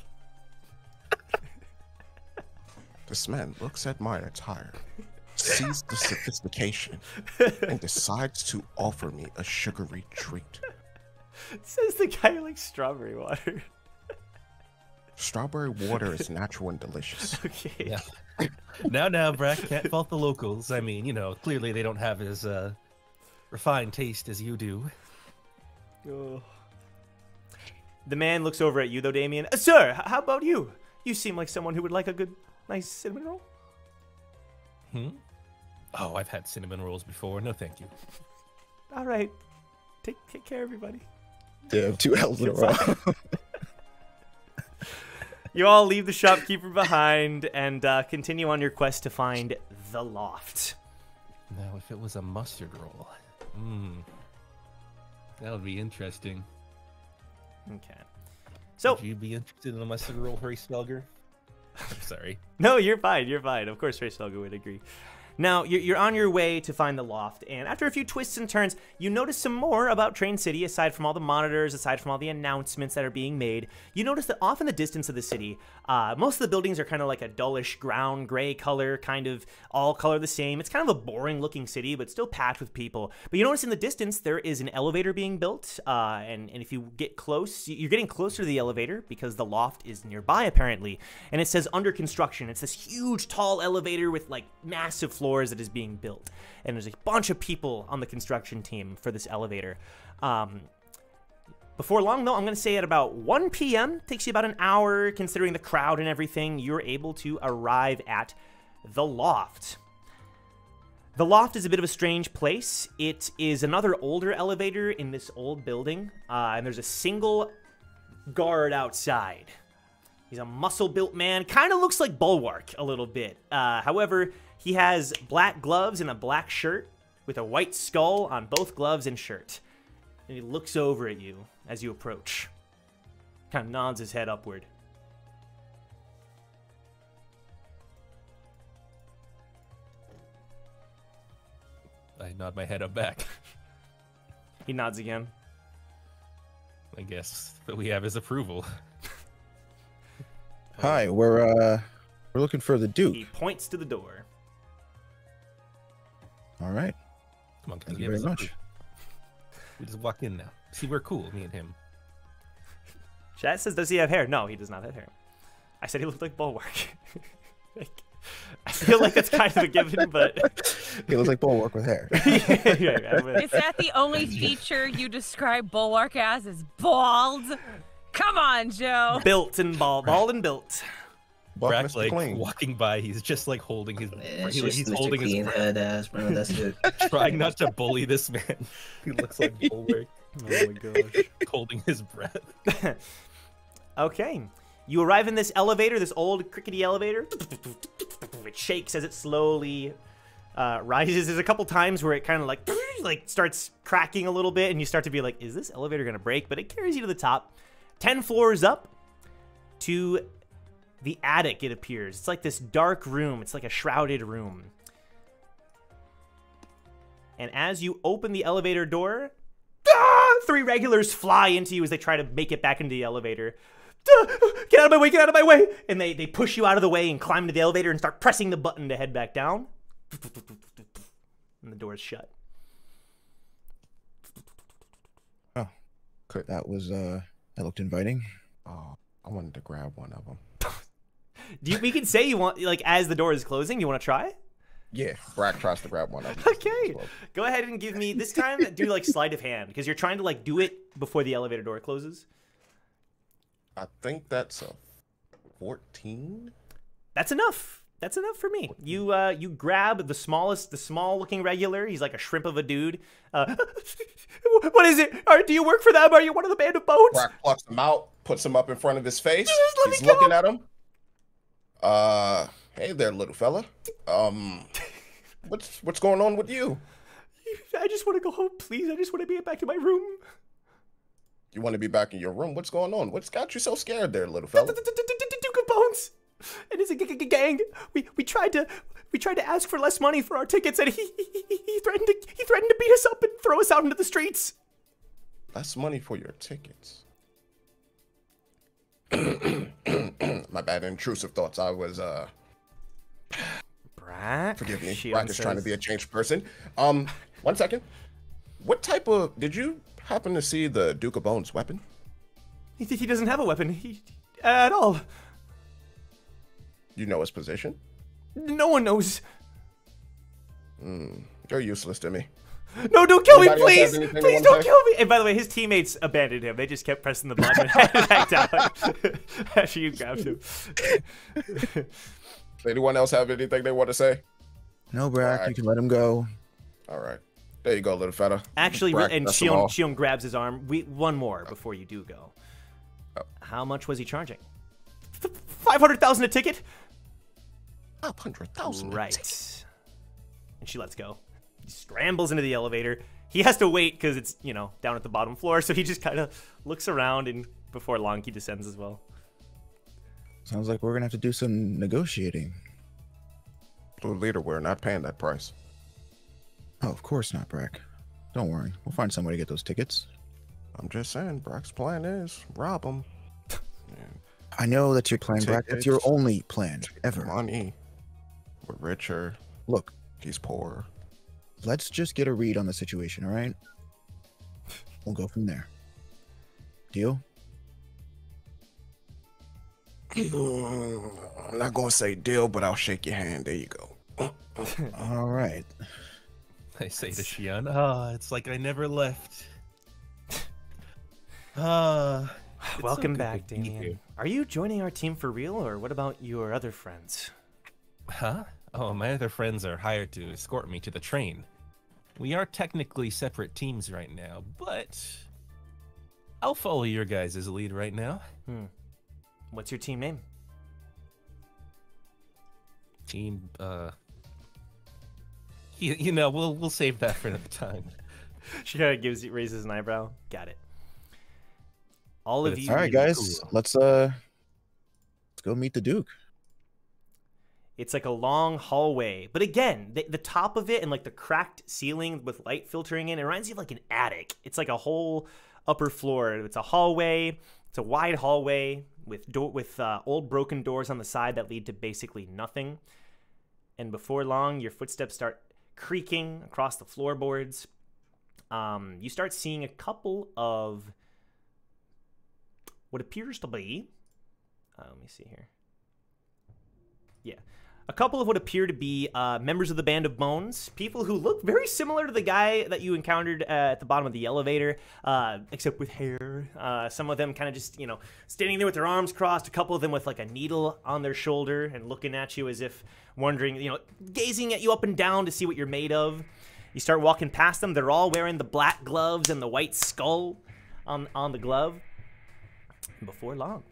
Speaker 3: This man looks at my attire, sees the sophistication, and decides to offer me a sugary treat.
Speaker 1: Says the guy who likes strawberry water.
Speaker 3: Strawberry water is natural and delicious.
Speaker 1: okay.
Speaker 6: Yeah. now, now, Brack can't fault the locals. I mean, you know, clearly they don't have as uh, refined taste as you do.
Speaker 1: Oh. The man looks over at you, though, Damien. Uh, sir, how about you? You seem like someone who would like a good, nice cinnamon roll.
Speaker 6: Hmm? Oh, I've had cinnamon rolls before. No, thank you.
Speaker 1: All right. Take, take care, everybody.
Speaker 2: Damn, two L's in a row.
Speaker 1: You all leave the shopkeeper behind and uh, continue on your quest to find the loft.
Speaker 6: Now, if it was a mustard roll, hmm, that would be interesting.
Speaker 1: Okay. So,
Speaker 6: Would you be interested in a mustard roll, Harry Spelger? I'm sorry.
Speaker 1: no, you're fine. You're fine. Of course, Ray Selga would agree. Now, you're on your way to find the loft, and after a few twists and turns, you notice some more about Train City, aside from all the monitors, aside from all the announcements that are being made. You notice that off in the distance of the city, uh, most of the buildings are kind of like a dullish brown gray color, kind of all color the same. It's kind of a boring looking city, but still packed with people. But you notice in the distance, there is an elevator being built, uh, and, and if you get close, you're getting closer to the elevator because the loft is nearby, apparently. And it says under construction. It's this huge, tall elevator with like massive floors floors that is being built. And there's a bunch of people on the construction team for this elevator. Um, before long, though, I'm going to say at about 1 p.m., takes you about an hour, considering the crowd and everything, you're able to arrive at the loft. The loft is a bit of a strange place. It is another older elevator in this old building, uh, and there's a single guard outside. He's a muscle-built man, kind of looks like Bulwark a little bit. Uh, however, he has black gloves and a black shirt with a white skull on both gloves and shirt. And he looks over at you as you approach. Kind of nods his head upward.
Speaker 6: I nod my head up back.
Speaker 1: he nods again.
Speaker 6: I guess that we have his approval.
Speaker 2: Hi, we're uh we're looking for the Duke.
Speaker 1: He points to the door.
Speaker 2: All right.
Speaker 6: Come on,
Speaker 2: Thank you very much.
Speaker 6: We just walk in now. See, we're cool, me and him.
Speaker 1: Chat says, does he have hair? No, he does not have hair. I said he looked like Bulwark. like, I feel like that's kind of a given, but
Speaker 2: he looks like Bulwark with hair.
Speaker 1: yeah, yeah,
Speaker 4: Is that the only feature you describe Bulwark as? Is bald? Come on, Joe.
Speaker 1: Built and bald, bald and built.
Speaker 6: Brack, like clean. walking by, he's just like holding his.
Speaker 5: Yeah, he, he's Mr. holding clean his head ass, bro. That's it.
Speaker 6: Trying not to bully this man. He looks like Bulwark.
Speaker 1: oh my gosh.
Speaker 6: holding his breath.
Speaker 1: okay. You arrive in this elevator, this old crickety elevator. It shakes as it slowly uh, rises. There's a couple times where it kind of like like starts cracking a little bit, and you start to be like, "Is this elevator gonna break?" But it carries you to the top, ten floors up, to the attic, it appears. It's like this dark room. It's like a shrouded room. And as you open the elevator door, ah, three regulars fly into you as they try to make it back into the elevator. Ah, get out of my way, get out of my way! And they, they push you out of the way and climb into the elevator and start pressing the button to head back down. And the door is shut.
Speaker 2: Oh, that was, uh, that looked inviting.
Speaker 3: Oh, I wanted to grab one of them.
Speaker 1: Do you, we can say you want like as the door is closing, you want to try?
Speaker 3: Yeah, Brack tries to grab one of
Speaker 1: them. Okay. Go ahead and give me this time do like sleight of hand because you're trying to like do it before the elevator door closes.
Speaker 3: I think that's a 14.
Speaker 1: That's enough. That's enough for me. You uh you grab the smallest the small looking regular. He's like a shrimp of a dude. Uh, what is it? Are, do you work for them? Are you one of the band of boats?
Speaker 3: Brack plucks him out, puts him up in front of his face. He's looking at him. Uh, hey there, little fella. Um, what's what's going on with you?
Speaker 1: I just want to go home, please. I just want to be back to my room.
Speaker 3: You want to be back in your room? What's going on? What's got you so scared there, little fella?
Speaker 1: Duke of Bones and his gang. We we tried to we tried to ask for less money for our tickets, and he he, he threatened to he threatened to beat us up and throw us out into the streets.
Speaker 3: Less money for your tickets. My bad, intrusive thoughts. I was uh
Speaker 1: Brack.
Speaker 3: Forgive me. Brack is trying to be a changed person. Um, one second. What type of did you happen to see the Duke of Bones weapon?
Speaker 1: He he doesn't have a weapon. He at all.
Speaker 3: You know his position?
Speaker 1: No one knows.
Speaker 3: Hmm. You're useless to me.
Speaker 1: No, don't kill Anybody me, please! Please don't kill me! And by the way, his teammates abandoned him. They just kept pressing the button and backed out after you grabbed him.
Speaker 3: Does anyone else have anything they want to say?
Speaker 2: No, Brack, right. you can let him go.
Speaker 3: All right. There you go, little fella.
Speaker 1: Actually, Brack, and Shion, Shion grabs his arm. We One more oh. before you do go. Oh. How much was he charging? 500,000 a ticket?
Speaker 3: 500,000
Speaker 1: Right. And she lets go. He scrambles into the elevator. He has to wait because it's, you know, down at the bottom floor. So he just kind of looks around and before long he descends as well.
Speaker 2: Sounds like we're going to have to do some negotiating.
Speaker 3: Blue leader, we're not paying that price.
Speaker 2: Oh, of course not, Brack. Don't worry. We'll find some way to get those tickets.
Speaker 3: I'm just saying, Brack's plan is rob him.
Speaker 2: I know that's your plan, Brack. That's your only plan ever.
Speaker 3: Money. We're richer.
Speaker 2: Look,
Speaker 3: He's poor.
Speaker 2: Let's just get a read on the situation, all right? We'll go from there. Deal?
Speaker 3: I'm not gonna say deal, but I'll shake your hand. There you go.
Speaker 2: All right.
Speaker 6: I say to Shion, ah, it's like I never left. Ah. it's so
Speaker 1: Welcome
Speaker 6: good
Speaker 1: back,
Speaker 6: to
Speaker 1: Damien.
Speaker 6: here.
Speaker 1: Are you joining our team for real, or what about your other friends?
Speaker 6: Huh? Oh, my other friends are hired to escort me to the train. We are technically separate teams right now, but I'll follow your guys' as a lead right now.
Speaker 1: What's your team name?
Speaker 6: Team, uh, you, you know, we'll we'll save that for another time.
Speaker 1: She kind of gives you raises an eyebrow. Got it. All
Speaker 6: But
Speaker 1: of
Speaker 6: it's
Speaker 1: you.
Speaker 2: All right, guys. Let's uh let's go meet the Duke.
Speaker 1: It's like a long hallway, but again, the, the top of it and like the cracked ceiling with light filtering in, it reminds you of like an attic. It's like a whole upper floor. It's a hallway. It's a wide hallway with door with uh, old broken doors on the side that lead to basically nothing. And before long, your footsteps start creaking across the floorboards. Um, you start seeing a couple of what appears to be. Uh, let me see here. Yeah. A couple of what appear to be uh, members of the Band of Bones, people who look very similar to the guy that you encountered uh, at the bottom of the elevator, uh, except with hair. Uh, some of them kind of just, you know, standing there with their arms crossed, a couple of them with like a needle on their shoulder and looking at you as if wondering, you know, gazing at you up and down to see what you're made of. You start walking past them, they're all wearing the black gloves and the white skull on, on the glove. And before long,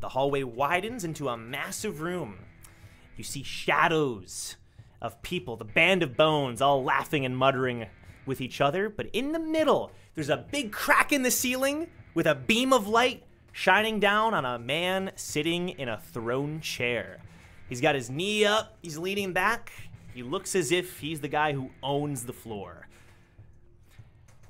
Speaker 1: the hallway widens into a massive room. You see shadows of people, the band of bones, all laughing and muttering with each other. But in the middle, there's a big crack in the ceiling with a beam of light shining down on a man sitting in a throne chair. He's got his knee up, he's leaning back. He looks as if he's the guy who owns the floor.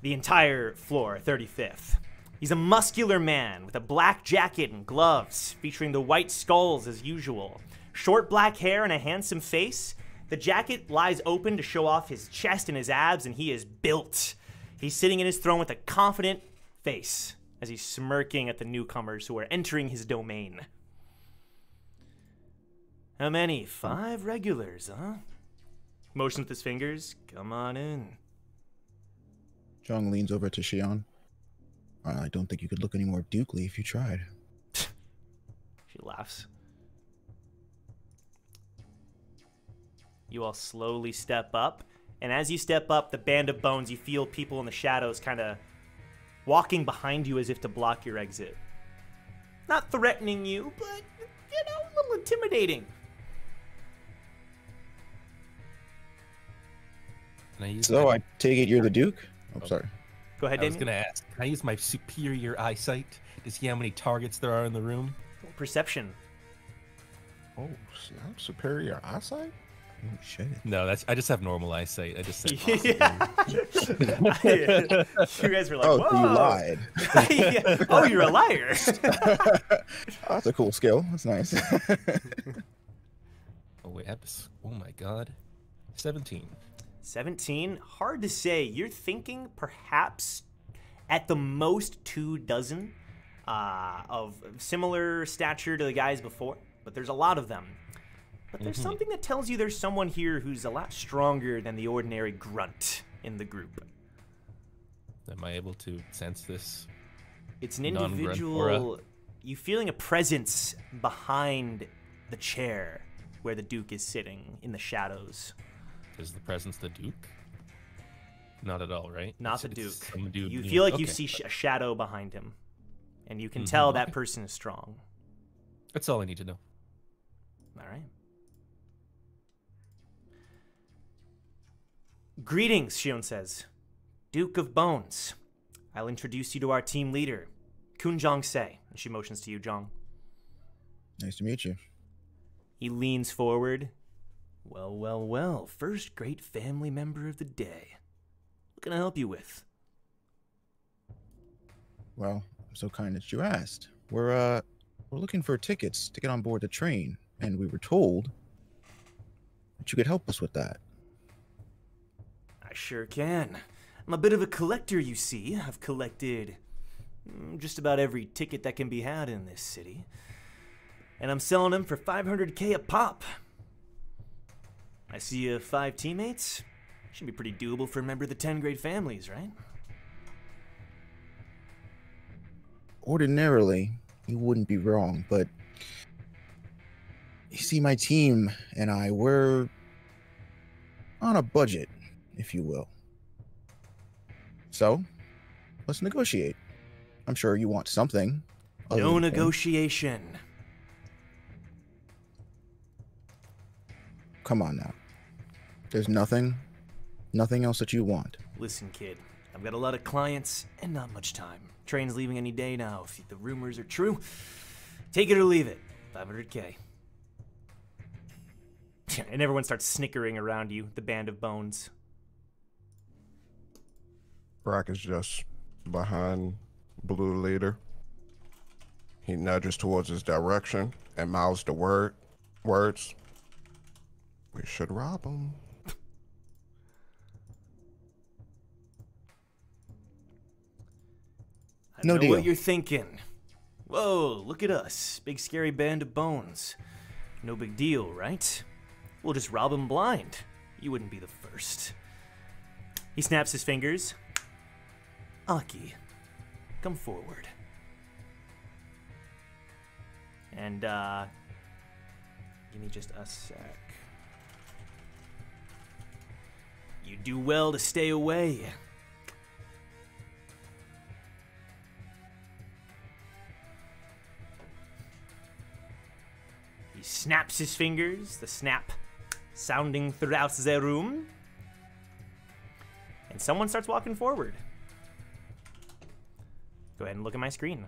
Speaker 1: The entire floor, 35th. He's a muscular man with a black jacket and gloves, featuring the white skulls as usual. Short black hair and a handsome face. The jacket lies open to show off his chest and his abs, and he is built. He's sitting in his throne with a confident face as he's smirking at the newcomers who are entering his domain. How many? Five regulars, huh? Motions with his fingers. Come on in.
Speaker 2: Jong leans over to Shion. I don't think you could look any more dukely if you tried.
Speaker 1: She laughs. You all slowly step up, and as you step up, the band of bones, you feel people in the shadows kind of walking behind you as if to block your exit. Not threatening you, but, you know, a little intimidating.
Speaker 6: Can I use
Speaker 2: So
Speaker 6: my-
Speaker 2: I take it you're the Duke? Oh,
Speaker 6: Oh.
Speaker 2: sorry.
Speaker 1: Go ahead,
Speaker 6: I was
Speaker 1: Damien.
Speaker 6: gonna ask. Can I use my superior eyesight to see how many targets there are in the room?
Speaker 1: Perception.
Speaker 3: Oh, snap! Superior eyesight.
Speaker 2: Oh shit.
Speaker 6: No, that's I just have normal eyesight. I just said
Speaker 1: yeah. you guys were like,
Speaker 2: Oh,
Speaker 1: whoa.
Speaker 2: you lied.
Speaker 1: Yeah. Oh, you're a liar.
Speaker 2: Oh, that's a cool skill. That's nice.
Speaker 6: Oh wait, Epis. Oh my god. Seventeen.
Speaker 1: 17 hard to say you're thinking perhaps at the most two dozen uh, of similar stature to the guys before but there's a lot of them but there's something that tells you there's someone here who's a lot stronger than the ordinary grunt in the group
Speaker 6: Am I able to sense this?
Speaker 1: it's an individual you feeling a presence behind the chair where the duke is sitting in the shadows
Speaker 6: Is the presence the Duke? Not at all, right?
Speaker 1: Not
Speaker 6: It's-
Speaker 1: the Duke.
Speaker 6: dude
Speaker 1: you feel like you see sh- a shadow behind him, and you can
Speaker 6: Mhm,
Speaker 1: tell that person is strong.
Speaker 6: That's all I need to know.
Speaker 1: All right. Greetings, Shion says. Duke of Bones. I'll introduce you to our team leader, Kunjong Se. And she motions to you, Jong.
Speaker 2: nice to meet you.
Speaker 1: He leans forward, Well, well, well. First great family member of the day. What can I help you with?
Speaker 2: Well, I'm so kind that you asked. We're uh we're looking for tickets to get on board the train, and we were told that you could help us with that.
Speaker 1: Sure can. I'm a bit of a collector, you see. I've collected mm, just about every ticket that can be had in this city. And I'm selling them for 500k a pop. I see have five teammates. Should be pretty doable for a member of the 10 grade families, right?
Speaker 2: Ordinarily, you wouldn't be wrong, but you see, my team and I were on a budget, if you will. So, let's negotiate. I'm sure you want something.
Speaker 1: No negotiation.
Speaker 2: Come on now. There's nothing, nothing else that you want.
Speaker 1: Listen, kid, I've got a lot of clients and not much time. Train's leaving any day now. If the rumors are true, take it or leave it. 500k. And everyone starts snickering around you, the band of bones.
Speaker 3: Brock is just behind Blue Leader. He nudges towards his direction and mouths the word words. We should rob him.
Speaker 1: I
Speaker 2: No
Speaker 1: know
Speaker 2: deal.
Speaker 1: what you're thinking. Whoa, look at us. Big scary band of bones. No big deal, right? We'll just rob him blind. You wouldn't be the first. He snaps his fingers. Aki, come forward. And, uh, give me just a sec. You do well to stay away. He snaps his fingers, the snap sounding throughout the room. And someone starts walking forward. Go ahead and look at my screen.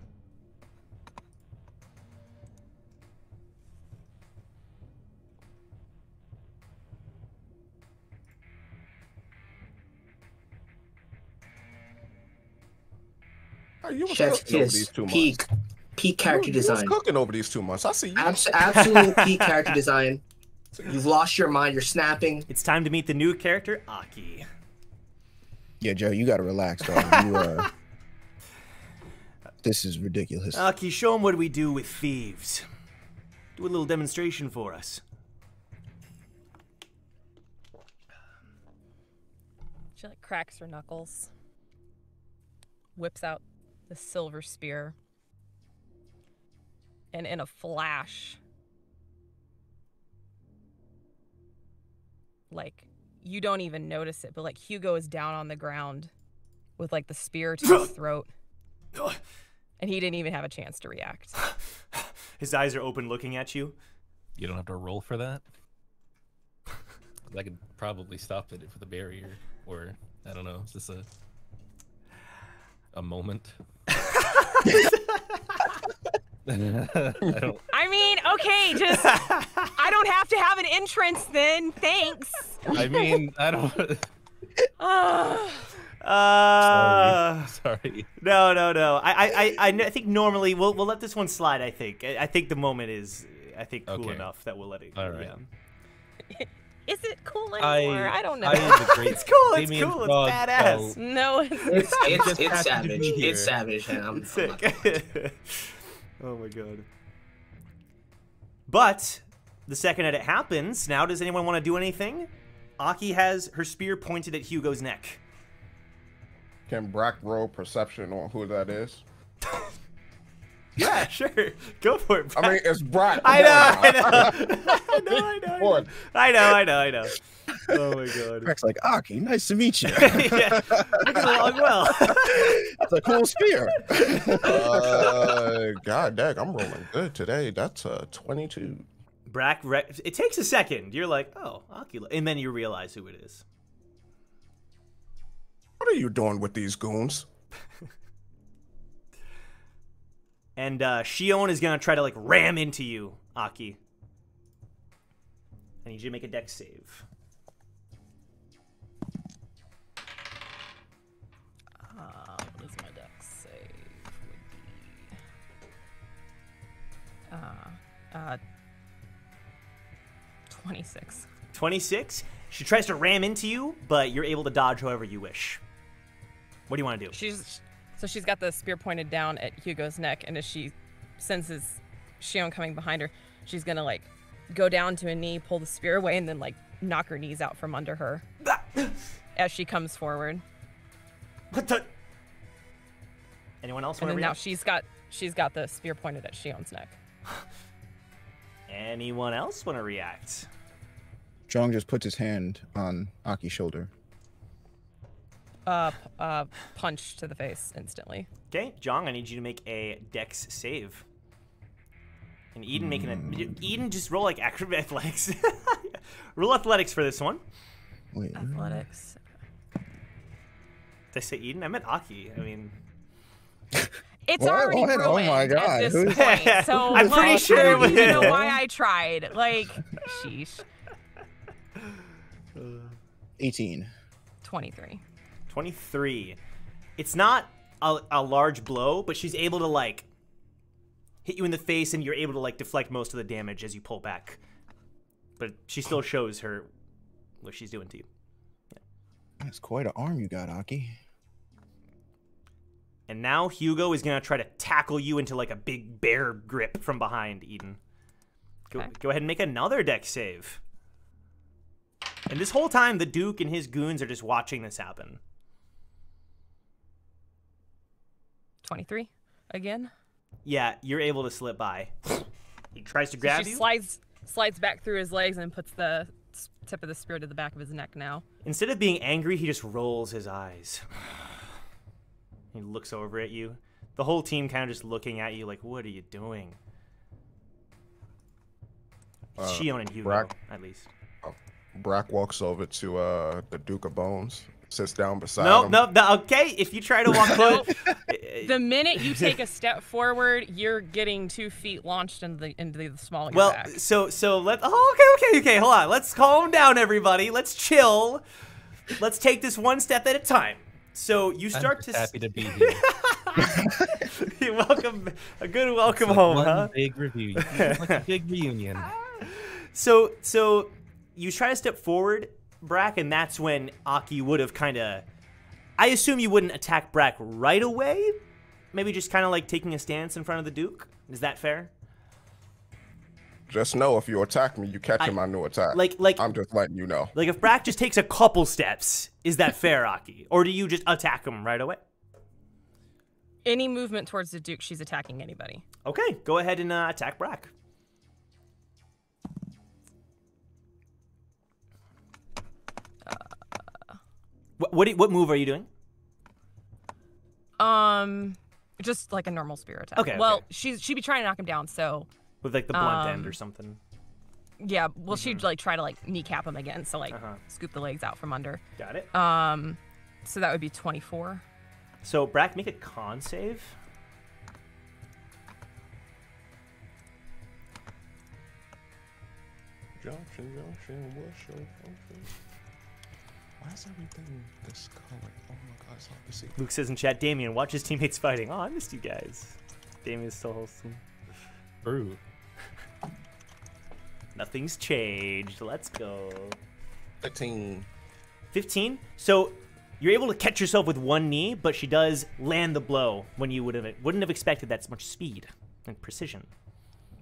Speaker 3: Hey, you was
Speaker 5: Chef's
Speaker 3: cooking over
Speaker 5: kiss. Peak. Peak character
Speaker 3: you, you
Speaker 5: design.
Speaker 3: was cooking over these two months. I see you.
Speaker 5: Abs- absolute peak character design. You've lost your mind. You're snapping.
Speaker 1: It's time to meet the new character, Aki.
Speaker 2: Yeah, Joe, you gotta relax, dog. You uh, this is ridiculous.
Speaker 1: Aki, show him what we do with thieves. Do a little demonstration for us.
Speaker 4: She like cracks her knuckles, whips out the silver spear, and in a flash, like you don't even notice it, but like Hugo is down on the ground with like the spear to his throat, and he didn't even have a chance to react.
Speaker 1: His eyes are open looking at you.
Speaker 6: You don't have to roll for that. I could probably stop it with a barrier, or I don't know. Is this a a moment? I.
Speaker 4: I mean, okay, just I don't have to have an entrance then. Thanks.
Speaker 6: I mean, I don't.
Speaker 4: Ugh.
Speaker 1: Uh,
Speaker 6: Sorry.
Speaker 1: no, no, no. I, I, I, I think normally we'll, we'll let this one slide. I think. I, I think the moment is, I think, cool
Speaker 6: Okay.
Speaker 1: enough that we'll let it.
Speaker 6: All right.
Speaker 1: yeah.
Speaker 4: Is it cool
Speaker 6: I
Speaker 4: anymore? I, don't know.
Speaker 6: I am great
Speaker 1: It's cool. It's
Speaker 6: Damien
Speaker 1: cool. It's badass.
Speaker 6: fell-
Speaker 4: no, it's
Speaker 5: It's it's, it's savage. It's savage. And I'm, I'm
Speaker 1: Sick. oh my god. But the second that it happens, now does anyone want to do anything? Aki has her spear pointed at Hugo's neck.
Speaker 3: Can Brock roll perception on who that is?
Speaker 1: Yeah, sure. Go for it.
Speaker 3: I mean, it's Brock.
Speaker 1: I know. I know, I know, I know, I know, I know, I know. Oh my god.
Speaker 2: Crack's like, Aki, nice to meet you.
Speaker 1: yeah, we get along well.
Speaker 2: That's a cool spear.
Speaker 3: uh, God dang, I'm rolling good today. That's a 22.
Speaker 1: Brack, re- it takes a second. You're like, oh, Aki, and then you realize who it is.
Speaker 3: What are you doing with these goons?
Speaker 1: And uh, Shion is gonna try to like ram into you, Aki. I need you to make a dex save.
Speaker 4: Uh, what is my dex save? Would be, uh, uh, 26.
Speaker 1: 26. She tries to ram into you, but you're able to dodge however you wish. What do you want to do?
Speaker 4: She's so she's got the spear pointed down at Hugo's neck, and as she senses Shion coming behind her, she's gonna like go down to a knee, pull the spear away, and then like knock her knees out from under her as she comes forward.
Speaker 1: What the? Anyone else
Speaker 4: And
Speaker 1: want
Speaker 4: then
Speaker 1: to
Speaker 4: now she's got she's got the spear pointed at Shion's neck.
Speaker 1: Anyone else want to react?
Speaker 2: Jong just puts his hand on Aki's shoulder.
Speaker 4: Uh, uh, punch to the face instantly.
Speaker 1: Okay, Jong, I need you to make a dex save. And Eden making a Eden just roll like acrobatics. roll athletics for this one.
Speaker 2: Wait,
Speaker 4: Athletics.
Speaker 1: Did I say Eden? I meant Aki. I mean,
Speaker 4: It's
Speaker 2: What?
Speaker 4: already
Speaker 2: What? Oh
Speaker 4: ruined
Speaker 2: my God,
Speaker 4: at this point. So
Speaker 1: I'm pretty
Speaker 4: like,
Speaker 1: sure
Speaker 4: I
Speaker 1: it
Speaker 4: don't even know why I tried. Like, sheesh.
Speaker 2: 18.
Speaker 4: 23.
Speaker 1: 23. It's not a, a large blow, but she's able to like hit you in the face, and you're able to like deflect most of the damage as you pull back. But she still shows her what she's doing to you.
Speaker 2: That's quite an arm you got, Aki.
Speaker 1: And now Hugo is gonna try to tackle you into like a big bear grip from behind, Eden. Go,
Speaker 4: Okay.
Speaker 1: go ahead and make another dex save. And this whole time, the Duke and his goons are just watching this happen.
Speaker 4: 23 again.
Speaker 1: Yeah, you're able to slip by. He tries to
Speaker 4: So
Speaker 1: grab
Speaker 4: she
Speaker 1: you.
Speaker 4: slides slides back through his legs and puts the tip of the spear to the back of his neck now.
Speaker 1: Instead of being angry, he just rolls his eyes. he looks over at you. The whole team kind of just looking at you like, what are you doing?
Speaker 3: Uh,
Speaker 1: Shion and Hugo,
Speaker 3: Brack-
Speaker 1: at least.
Speaker 3: Brack walks over to uh, the Duke of Bones, sits down beside
Speaker 1: No,
Speaker 3: him.
Speaker 1: no, no, okay. If you try to walk close,
Speaker 4: The uh, minute you take a step forward, you're getting two feet launched into the into the small of your
Speaker 1: well,
Speaker 4: back.
Speaker 1: so so let. Oh, okay, okay, okay. Hold on. Let's calm down, everybody. Let's chill. Let's take this one step at a time. So you
Speaker 6: I'm
Speaker 1: start to. s-
Speaker 6: happy to be here.
Speaker 1: welcome, a good welcome
Speaker 6: Like
Speaker 1: home,
Speaker 6: one
Speaker 1: huh?
Speaker 6: big review, like a big reunion.
Speaker 1: So so you try to step forward, Brack, and that's when Aki would have kind of. I assume you wouldn't attack Brack right away. Maybe just kind of like taking a stance in front of the Duke. Is that fair?
Speaker 3: Just know if you attack me, you catching my new attack.
Speaker 1: Like like
Speaker 3: I'm just letting you know.
Speaker 1: like if Brack just takes a couple steps, is that fair, Aki? Or do you just attack him right away?
Speaker 4: Any movement towards the Duke, she's attacking anybody.
Speaker 1: Okay, go ahead and uh, attack Brack. What what, what move are you doing?
Speaker 4: Um, just like a normal spear attack.
Speaker 1: Okay,
Speaker 4: Well,
Speaker 1: okay.
Speaker 4: she's she'd be trying to knock him down, so
Speaker 1: With like the blunt end
Speaker 4: Um,
Speaker 1: or something.
Speaker 4: yeah. Well, she'd like try to like kneecap him again, so like
Speaker 1: Uh-huh.
Speaker 4: scoop the legs out from under.
Speaker 1: Got it.
Speaker 4: Um, so that would be 24.
Speaker 1: So Brack, make a con save.
Speaker 3: Junction, junction, what's your function? Why is everything this color? Oh my god, it's hard to see.
Speaker 1: Luke says in chat, Damien, watch his teammates fighting. Oh, I missed you guys. Damien's still wholesome.
Speaker 6: True.
Speaker 1: Nothing's changed. Let's go.
Speaker 3: 15.
Speaker 1: 15. So you're able to catch yourself with one knee, but she does land the blow when you would have wouldn't have expected that much speed and precision.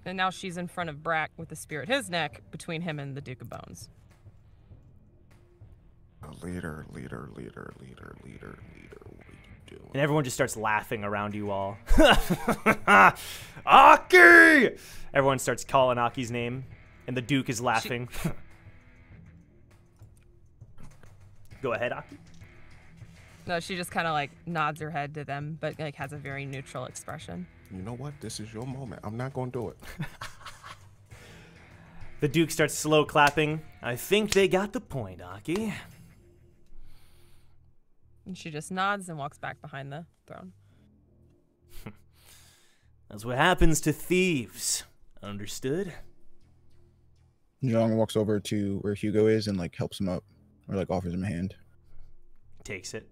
Speaker 4: And now she's in front of Brack with the spear at his neck between him and the Duke of Bones.
Speaker 3: Leader, leader, leader, leader, leader, leader. What are you doing?
Speaker 1: And everyone just starts laughing around you all. Aki! Everyone starts calling Aki's name, and the Duke is laughing. Go ahead, Aki.
Speaker 4: No, she just kind of like nods her head to them, but like has a very neutral expression.
Speaker 3: You know what? This is your moment. I'm not gonna do it.
Speaker 1: The Duke starts slow clapping. I think they got the point, Aki.
Speaker 4: And she just nods and walks back behind the throne.
Speaker 1: That's what happens to thieves. Understood?
Speaker 2: Jong walks over to where Hugo is and like helps him up, or like offers him a hand.
Speaker 1: Takes it.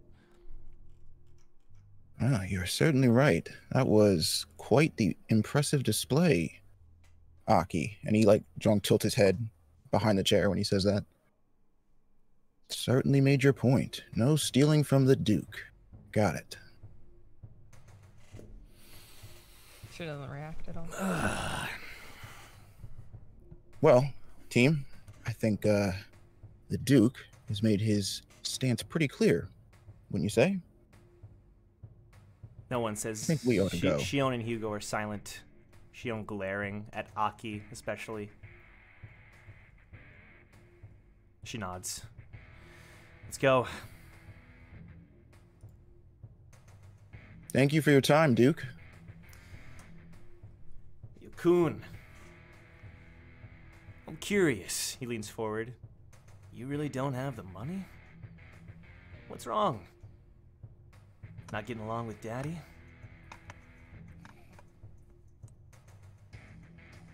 Speaker 2: Ah, you're certainly right. That was quite the impressive display, Aki. And he like Jong tilts his head behind the chair when he says that. Certainly made your point. No stealing from the Duke. Got it.
Speaker 4: She doesn't react at all.
Speaker 2: Well, team, I think uh, the Duke has made his stance pretty clear, wouldn't you say?
Speaker 1: No one says.
Speaker 2: I think we ought to
Speaker 1: Shi-
Speaker 2: go.
Speaker 1: Shion and Hugo are silent. Shion glaring at Aki, especially. She nods. Let's go.
Speaker 2: Thank you for your time, Duke.
Speaker 1: Yakun. I'm curious. He leans forward. You really don't have the money? What's wrong? Not getting along with Daddy?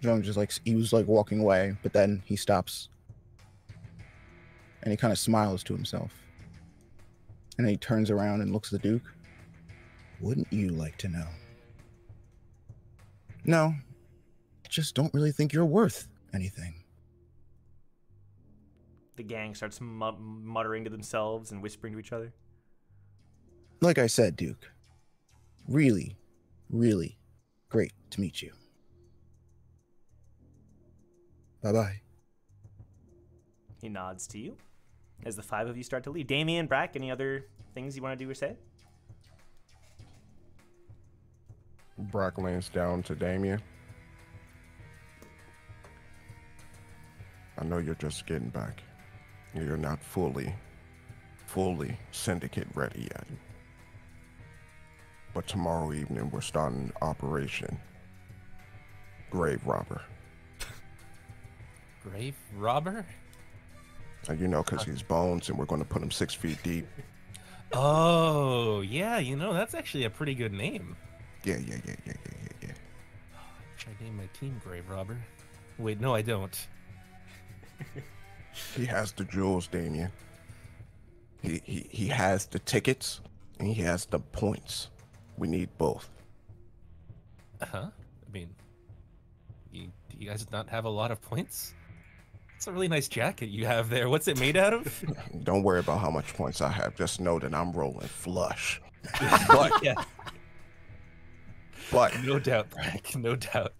Speaker 2: Jung just like he was like walking away, but then he stops and he kind of smiles to himself. And then he turns around and looks at the Duke. Wouldn't you like to know? No, I just don't really think you're worth anything.
Speaker 1: The gang starts mu- muttering to themselves and whispering to each other.
Speaker 2: Like I said, Duke, really, really great to meet you. Bye bye.
Speaker 1: He nods to you as the five of you start to leave. Damien, Brack, any other things you want to do or say?
Speaker 3: Brock lays down to Damien. I know you're just getting back. You're not fully, fully syndicate ready yet. But tomorrow evening we're starting Operation Grave Robber.
Speaker 6: Grave robber?
Speaker 3: You know, because he's bones and we're going to put him six feet deep.
Speaker 6: Oh, yeah, you know, that's actually a pretty good name.
Speaker 3: Yeah, yeah, yeah, yeah, yeah, yeah, yeah.
Speaker 6: I name my team Grave Robber? Wait, no, I don't.
Speaker 3: He has the jewels, Damien. He, he, he has the tickets and he has the points. We need both.
Speaker 6: Uh huh? I mean, you, do you guys not have a lot of points? It's a really nice jacket you have there. What's it made out of?
Speaker 3: Don't worry about how much points I have. Just know that I'm rolling flush. but
Speaker 6: yeah,
Speaker 3: but
Speaker 6: no doubt, Frank. No doubt.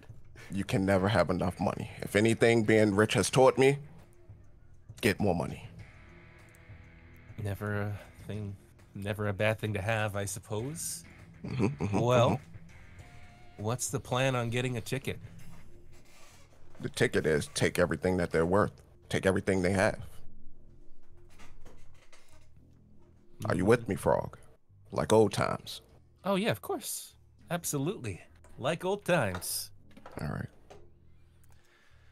Speaker 3: you can never have enough money. If anything, being rich has taught me, get more money.
Speaker 6: Never a thing, never a bad thing to have, I suppose.
Speaker 3: Mhm, mhm,
Speaker 6: Well,
Speaker 3: mhm.
Speaker 6: what's the plan on getting a ticket?
Speaker 3: The ticket is take everything that they're worth. Take everything they have. Are you with me, Frog? Like old times.
Speaker 6: Oh yeah, of course, absolutely, like old times.
Speaker 3: All right.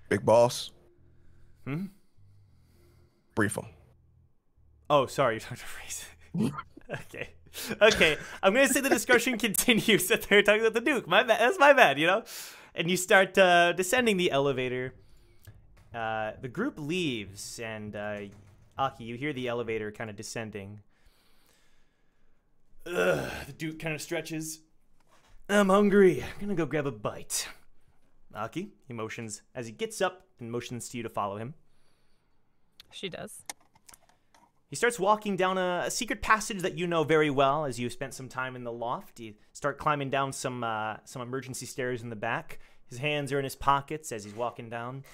Speaker 3: Big boss.
Speaker 1: Hmm?
Speaker 3: Brief him.
Speaker 1: Oh, sorry, you're talking to Fraser. okay. Okay. I'm gonna say the discussion continues that they're talking about the Duke. My bad. That's my bad, you know? And you start uh, descending the elevator. Uh, the group leaves, and uh, Aki, you hear the elevator kind of descending. Ugh, the Duke kind of stretches. I'm hungry. I'm gonna go grab a bite. Aki, he motions as he gets up and motions to you to follow him.
Speaker 4: She does.
Speaker 1: He starts walking down a, a secret passage that you know very well as you've spent some time in the loft. You start climbing down some uh, some emergency stairs in the back. His hands are in his pockets as he's walking down.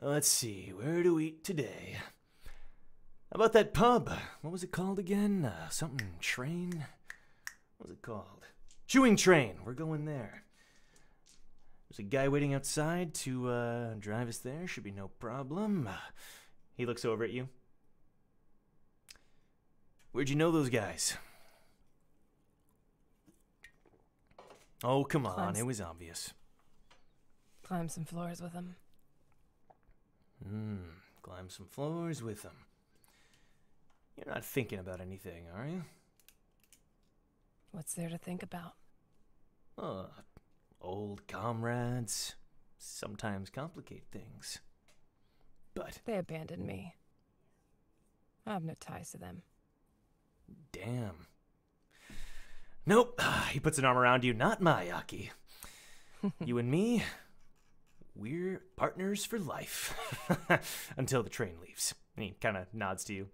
Speaker 1: Let's see, where do we eat today? How about that pub? What was it called again? Uh, something train? What was it called? Chewing train. We're going there. There's a guy waiting outside to uh, drive us there. Should be no problem. Uh, he looks over at you. Where'd you know those guys? Oh, come on.
Speaker 4: Climbs-
Speaker 1: It was obvious.
Speaker 4: Climb some floors with them.
Speaker 1: Hmm. Climb some floors with them. You're not thinking about anything, are you?
Speaker 4: What's there to think about?
Speaker 1: Oh, old comrades sometimes complicate things. but
Speaker 4: They abandoned me. I have no ties to them.
Speaker 1: Damn. Nope. He puts an arm around you. Not my Aki. you and me, we're partners for life until the train leaves. And he kind of nods to you.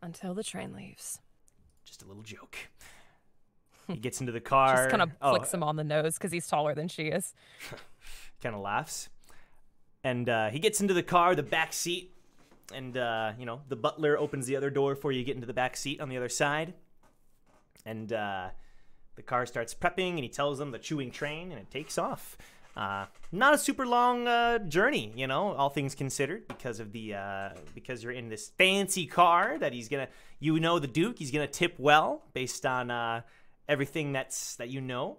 Speaker 4: Until the train leaves.
Speaker 1: Just a little joke. He gets into the car.
Speaker 4: Just kind of
Speaker 1: oh,
Speaker 4: flicks him on the nose because he's taller than she is.
Speaker 1: kind of laughs. And uh, he gets into the car, the back seat, and uh, you know the butler opens the other door for you get into the back seat on the other side. And uh, the car starts prepping, and he tells them the chewing train, and it takes off. Uh, not a super long uh, journey, you know, all things considered, because of the uh, because you're in this fancy car that he's gonna, you know, the Duke, he's gonna tip well based on uh, everything that's that you know.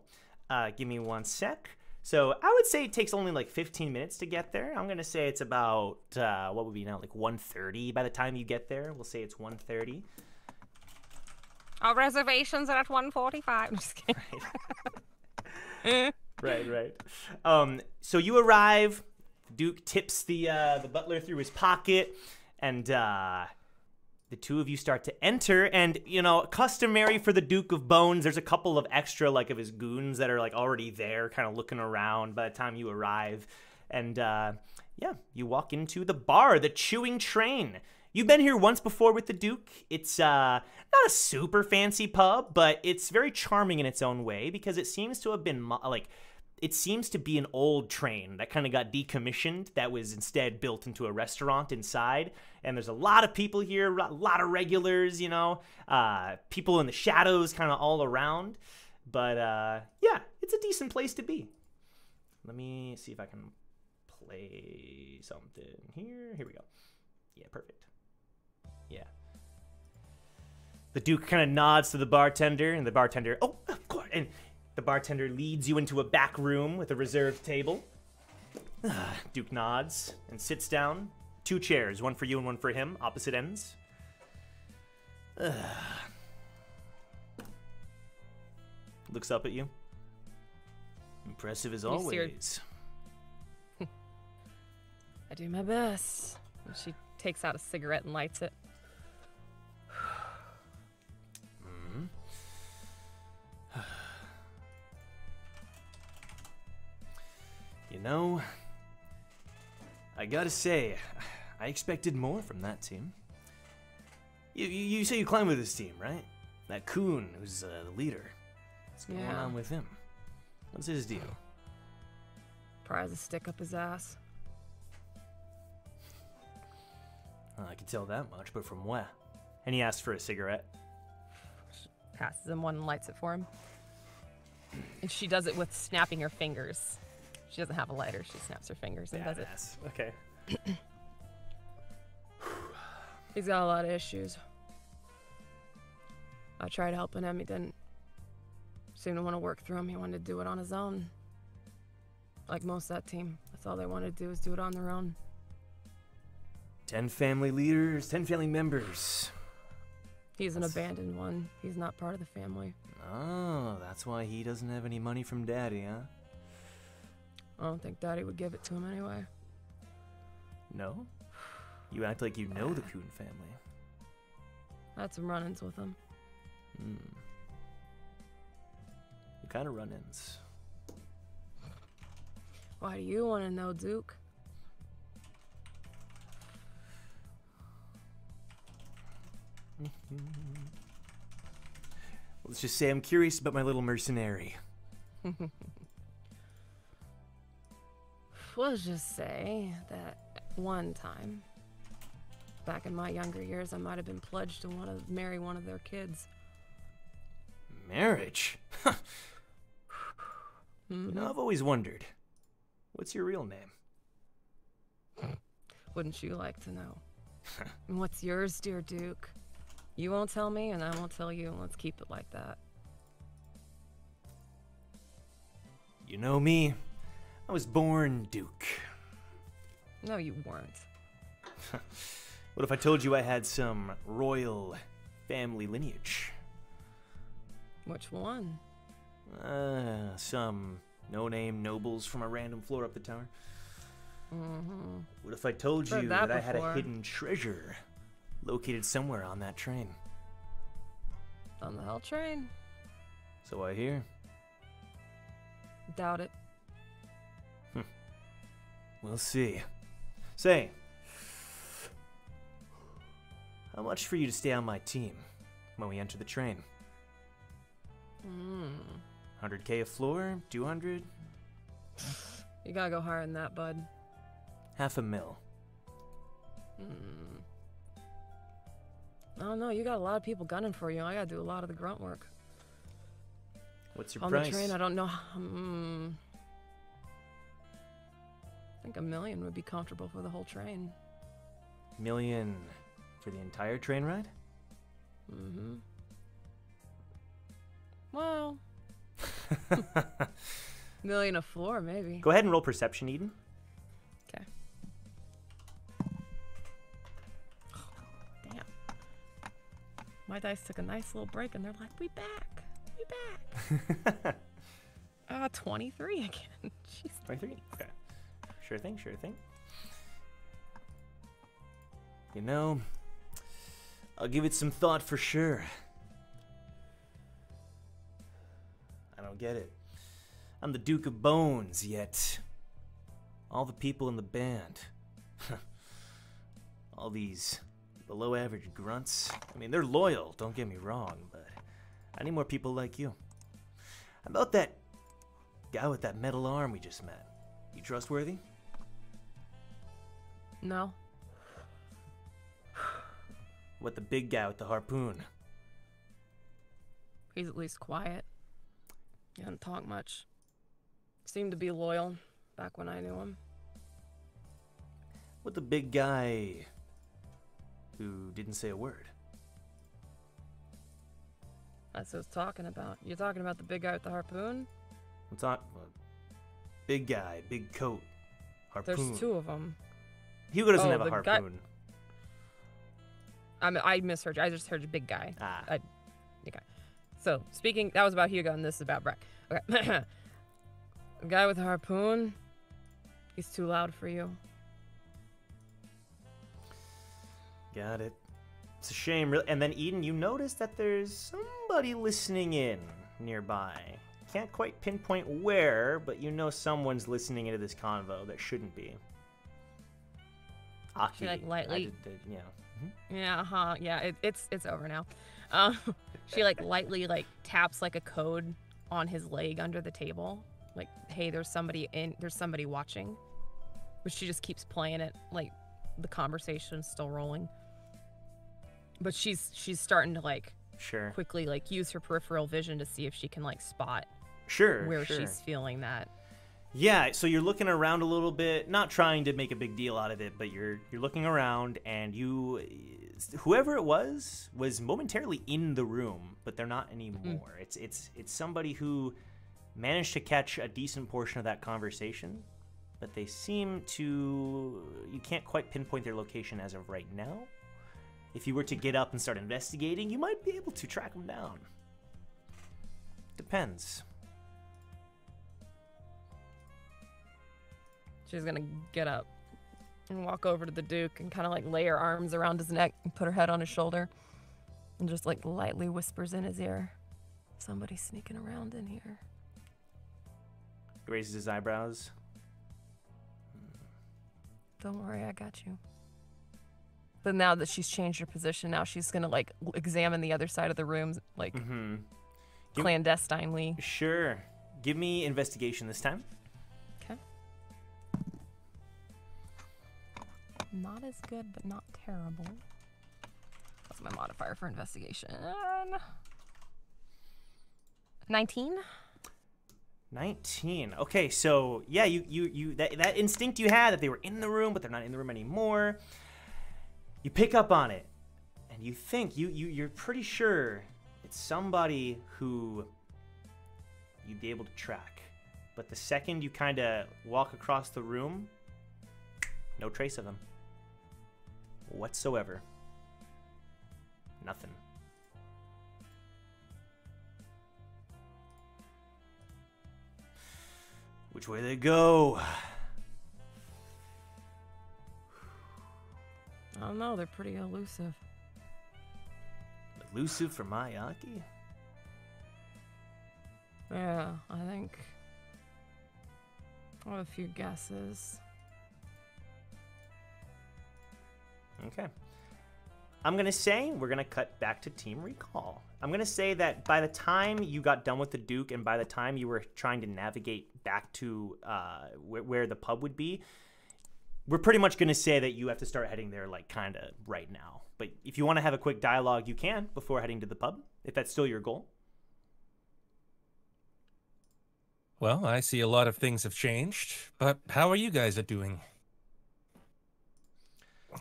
Speaker 1: Give me one sec. So I would say it takes only like 15 minutes to get there. I'm gonna say it's about uh, what would be now like 1:30 by the time you get there. We'll say it's 1:30.
Speaker 4: Our reservations are at 145. I'm just kidding.
Speaker 1: right, right. Um, so you arrive. Duke tips the uh, the butler through his pocket, and uh, the two of you start to enter. And you know, customary for the Duke of Bones, there's a couple of extra like of his goons that are like already there, kind of looking around by the time you arrive. And uh, yeah, you walk into the bar, the Chewing Train. You've been here once before with the Duke. It's uh, not a super fancy pub, but it's very charming in its own way because it seems to have been mo- like it seems to be an old train that kind of got decommissioned that was instead built into a restaurant inside. And there's a lot of people here a lot of regulars you know uh, people in the shadows kind of all around. But uh, yeah it's a decent place to be. Let me see if i can play something here. Here we go. Yeah perfect. Yeah. The duke kind of nods to the bartender and the bartender oh of course and the bartender leads you into a back room with a reserved table. Duke nods and sits down. Two chairs, one for you and one for him, opposite ends. Looks up at you. Impressive as
Speaker 4: You
Speaker 1: always.
Speaker 4: I do my best. And she takes out a cigarette and lights it.
Speaker 1: You know, I gotta say, I expected more from that team. You, you, you say you climb with this team, right? That Khun, who's uh, the leader. What's going
Speaker 4: Yeah.
Speaker 1: on with him? What's his deal?
Speaker 4: Pries a stick up his ass.
Speaker 1: Well, I can tell that much, but from where? And he asks for a cigarette.
Speaker 4: Passes him one and lights it for him. And she does it with snapping her fingers. She doesn't have a lighter. She snaps her fingers and does it.
Speaker 1: Badass. Okay.
Speaker 4: He's got a lot of issues. I tried helping him. He didn't seem to want to work through him. He wanted to do it on his own. Like most of that team. That's all they wanted to do is do it on their own.
Speaker 1: Ten family leaders, ten family members.
Speaker 4: He's an
Speaker 1: That's-
Speaker 4: abandoned one. He's not part of the family.
Speaker 1: Oh, that's why he doesn't have any money from daddy, huh?
Speaker 4: I don't think Daddy would give it to him anyway.
Speaker 1: No? You act like you know the Khun family.
Speaker 4: I had some run ins with him.
Speaker 1: Hmm. What kind of run-ins?
Speaker 4: Why do you want to know, Duke?
Speaker 1: Let's just say I'm curious about my little mercenary.
Speaker 4: Let's just say that one time, back in my younger years, I might have been pledged to want to marry one of their kids.
Speaker 1: Marriage? You mm-hmm. know, I've always wondered. What's your real name?
Speaker 4: Wouldn't you like to know? and what's yours, dear Duke? You won't tell me, and I won't tell you, and let's keep it like that.
Speaker 1: You know me. I was born Duke.
Speaker 4: No, you weren't.
Speaker 1: What if I told you I had some royal family lineage?
Speaker 4: Which one?
Speaker 1: Uh, some no-name nobles from a random floor up the tower.
Speaker 4: Mm-hmm.
Speaker 1: What if I told
Speaker 4: Heard
Speaker 1: you
Speaker 4: that
Speaker 1: that, I had a hidden treasure located somewhere on that train?
Speaker 4: On the hell train.
Speaker 1: So I hear.
Speaker 4: Doubt it.
Speaker 1: We'll see. Say, how much for you to stay on my team when we enter the train?
Speaker 4: Mm.
Speaker 1: 100k a floor? 200?
Speaker 4: You gotta go higher than that, bud.
Speaker 1: Half a mil.
Speaker 4: Mm. I don't know. You got a lot of people gunning for you. I gotta do a lot of the grunt work.
Speaker 1: What's your
Speaker 4: On
Speaker 1: price?
Speaker 4: the train, I don't know. Mm. I think a million would be comfortable for the whole train.
Speaker 1: Million for the entire train ride?
Speaker 4: Mm-hmm. Well, million a floor, maybe.
Speaker 1: Go ahead and roll perception, Eden.
Speaker 4: Okay. Damn. My dice took a nice little break, and they're like, "We back, we back." Uh, 23 again. Jeez.
Speaker 1: 23? Okay. Sure thing, sure thing. You know, I'll give it some thought for sure. I don't get it. I'm the Duke of Bones, yet all the people in the band, all these below average grunts, I mean, they're loyal, don't get me wrong, but I need more people like you. How about that guy with that metal arm we just met? You trustworthy?
Speaker 4: No.
Speaker 1: What the big guy with the harpoon?
Speaker 4: He's at least quiet. He doesn't talk much. Seemed to be loyal back when I knew him.
Speaker 1: What the big guy who didn't say a word?
Speaker 4: That's what I was talking about. You're talking about the big guy with the harpoon?
Speaker 1: I'm talking big guy, big coat, harpoon.
Speaker 4: There's two of them.
Speaker 1: Hugo doesn't
Speaker 4: Oh,
Speaker 1: have a
Speaker 4: guy-
Speaker 1: harpoon.
Speaker 4: I misheard you. I just heard a big guy.
Speaker 1: Ah.
Speaker 4: I, okay. So speaking, that was about Hugo, and this is about Breck. Okay. the guy with the harpoon. He's too loud for you.
Speaker 1: Got it. It's a shame, really. And then Eden, you notice that there's somebody listening in nearby. Can't quite pinpoint where, but you know someone's listening into this convo that shouldn't be. Aki.
Speaker 4: She, like, lightly-
Speaker 1: did- did- yeah. Mhm.
Speaker 4: Yeah, huh? Yeah, it, it's it's over now. Um, she like lightly like taps like a code on his leg under the table, like, "Hey, there's somebody in. There's somebody watching." But she just keeps playing it, like the conversation's still rolling. But she's she's starting to like
Speaker 1: Sure.
Speaker 4: quickly like use her peripheral vision to see if she can like spot
Speaker 1: Sure.
Speaker 4: where
Speaker 1: sure.
Speaker 4: she's feeling that.
Speaker 1: Yeah, so you're looking around a little bit, not trying to make a big deal out of it, but you're you're looking around and you whoever it was was momentarily in the room, but they're not hmm. anymore. It's it's it's somebody who managed to catch a decent portion of that conversation, but they seem to you can't quite pinpoint their location as of right now. If you were to get up and start investigating, you might be able to track them down. Depends.
Speaker 4: She's gonna get up and walk over to the Duke and kind of like lay her arms around his neck and put her head on his shoulder and just like lightly whispers in his ear, Somebody's sneaking around in here.
Speaker 1: He raises his eyebrows.
Speaker 4: Don't worry, I got you. But now that she's changed her position, now she's gonna like examine the other side of the room, like
Speaker 1: Mm-hmm.
Speaker 4: Clandestinely.
Speaker 1: Sure. Give me investigation this time.
Speaker 4: Not as good, but not terrible. What's my modifier for investigation? 19?
Speaker 1: 19. Okay, so yeah, you you you that that instinct you had that they were in the room, but they're not in the room anymore. You pick up on it, and you think you you you're pretty sure it's somebody who you'd be able to track. But the second you kind of walk across the room, no trace of them whatsoever. Nothing. Which way they go?
Speaker 4: I don't know. They're pretty elusive.
Speaker 1: Elusive for Mayaki?
Speaker 4: Yeah, I think. I have a few guesses.
Speaker 1: Okay. I'm going to say we're going to cut back to Team Recall. I'm going to say that by the time you got done with the Duke and by the time you were trying to navigate back to uh, where, where the pub would be, we're pretty much going to say that you have to start heading there, like, kind of right now. But if you want to have a quick dialogue, you can before heading to the pub, if that's still your goal.
Speaker 6: Well, I see a lot of things have changed, but how are you guys doing?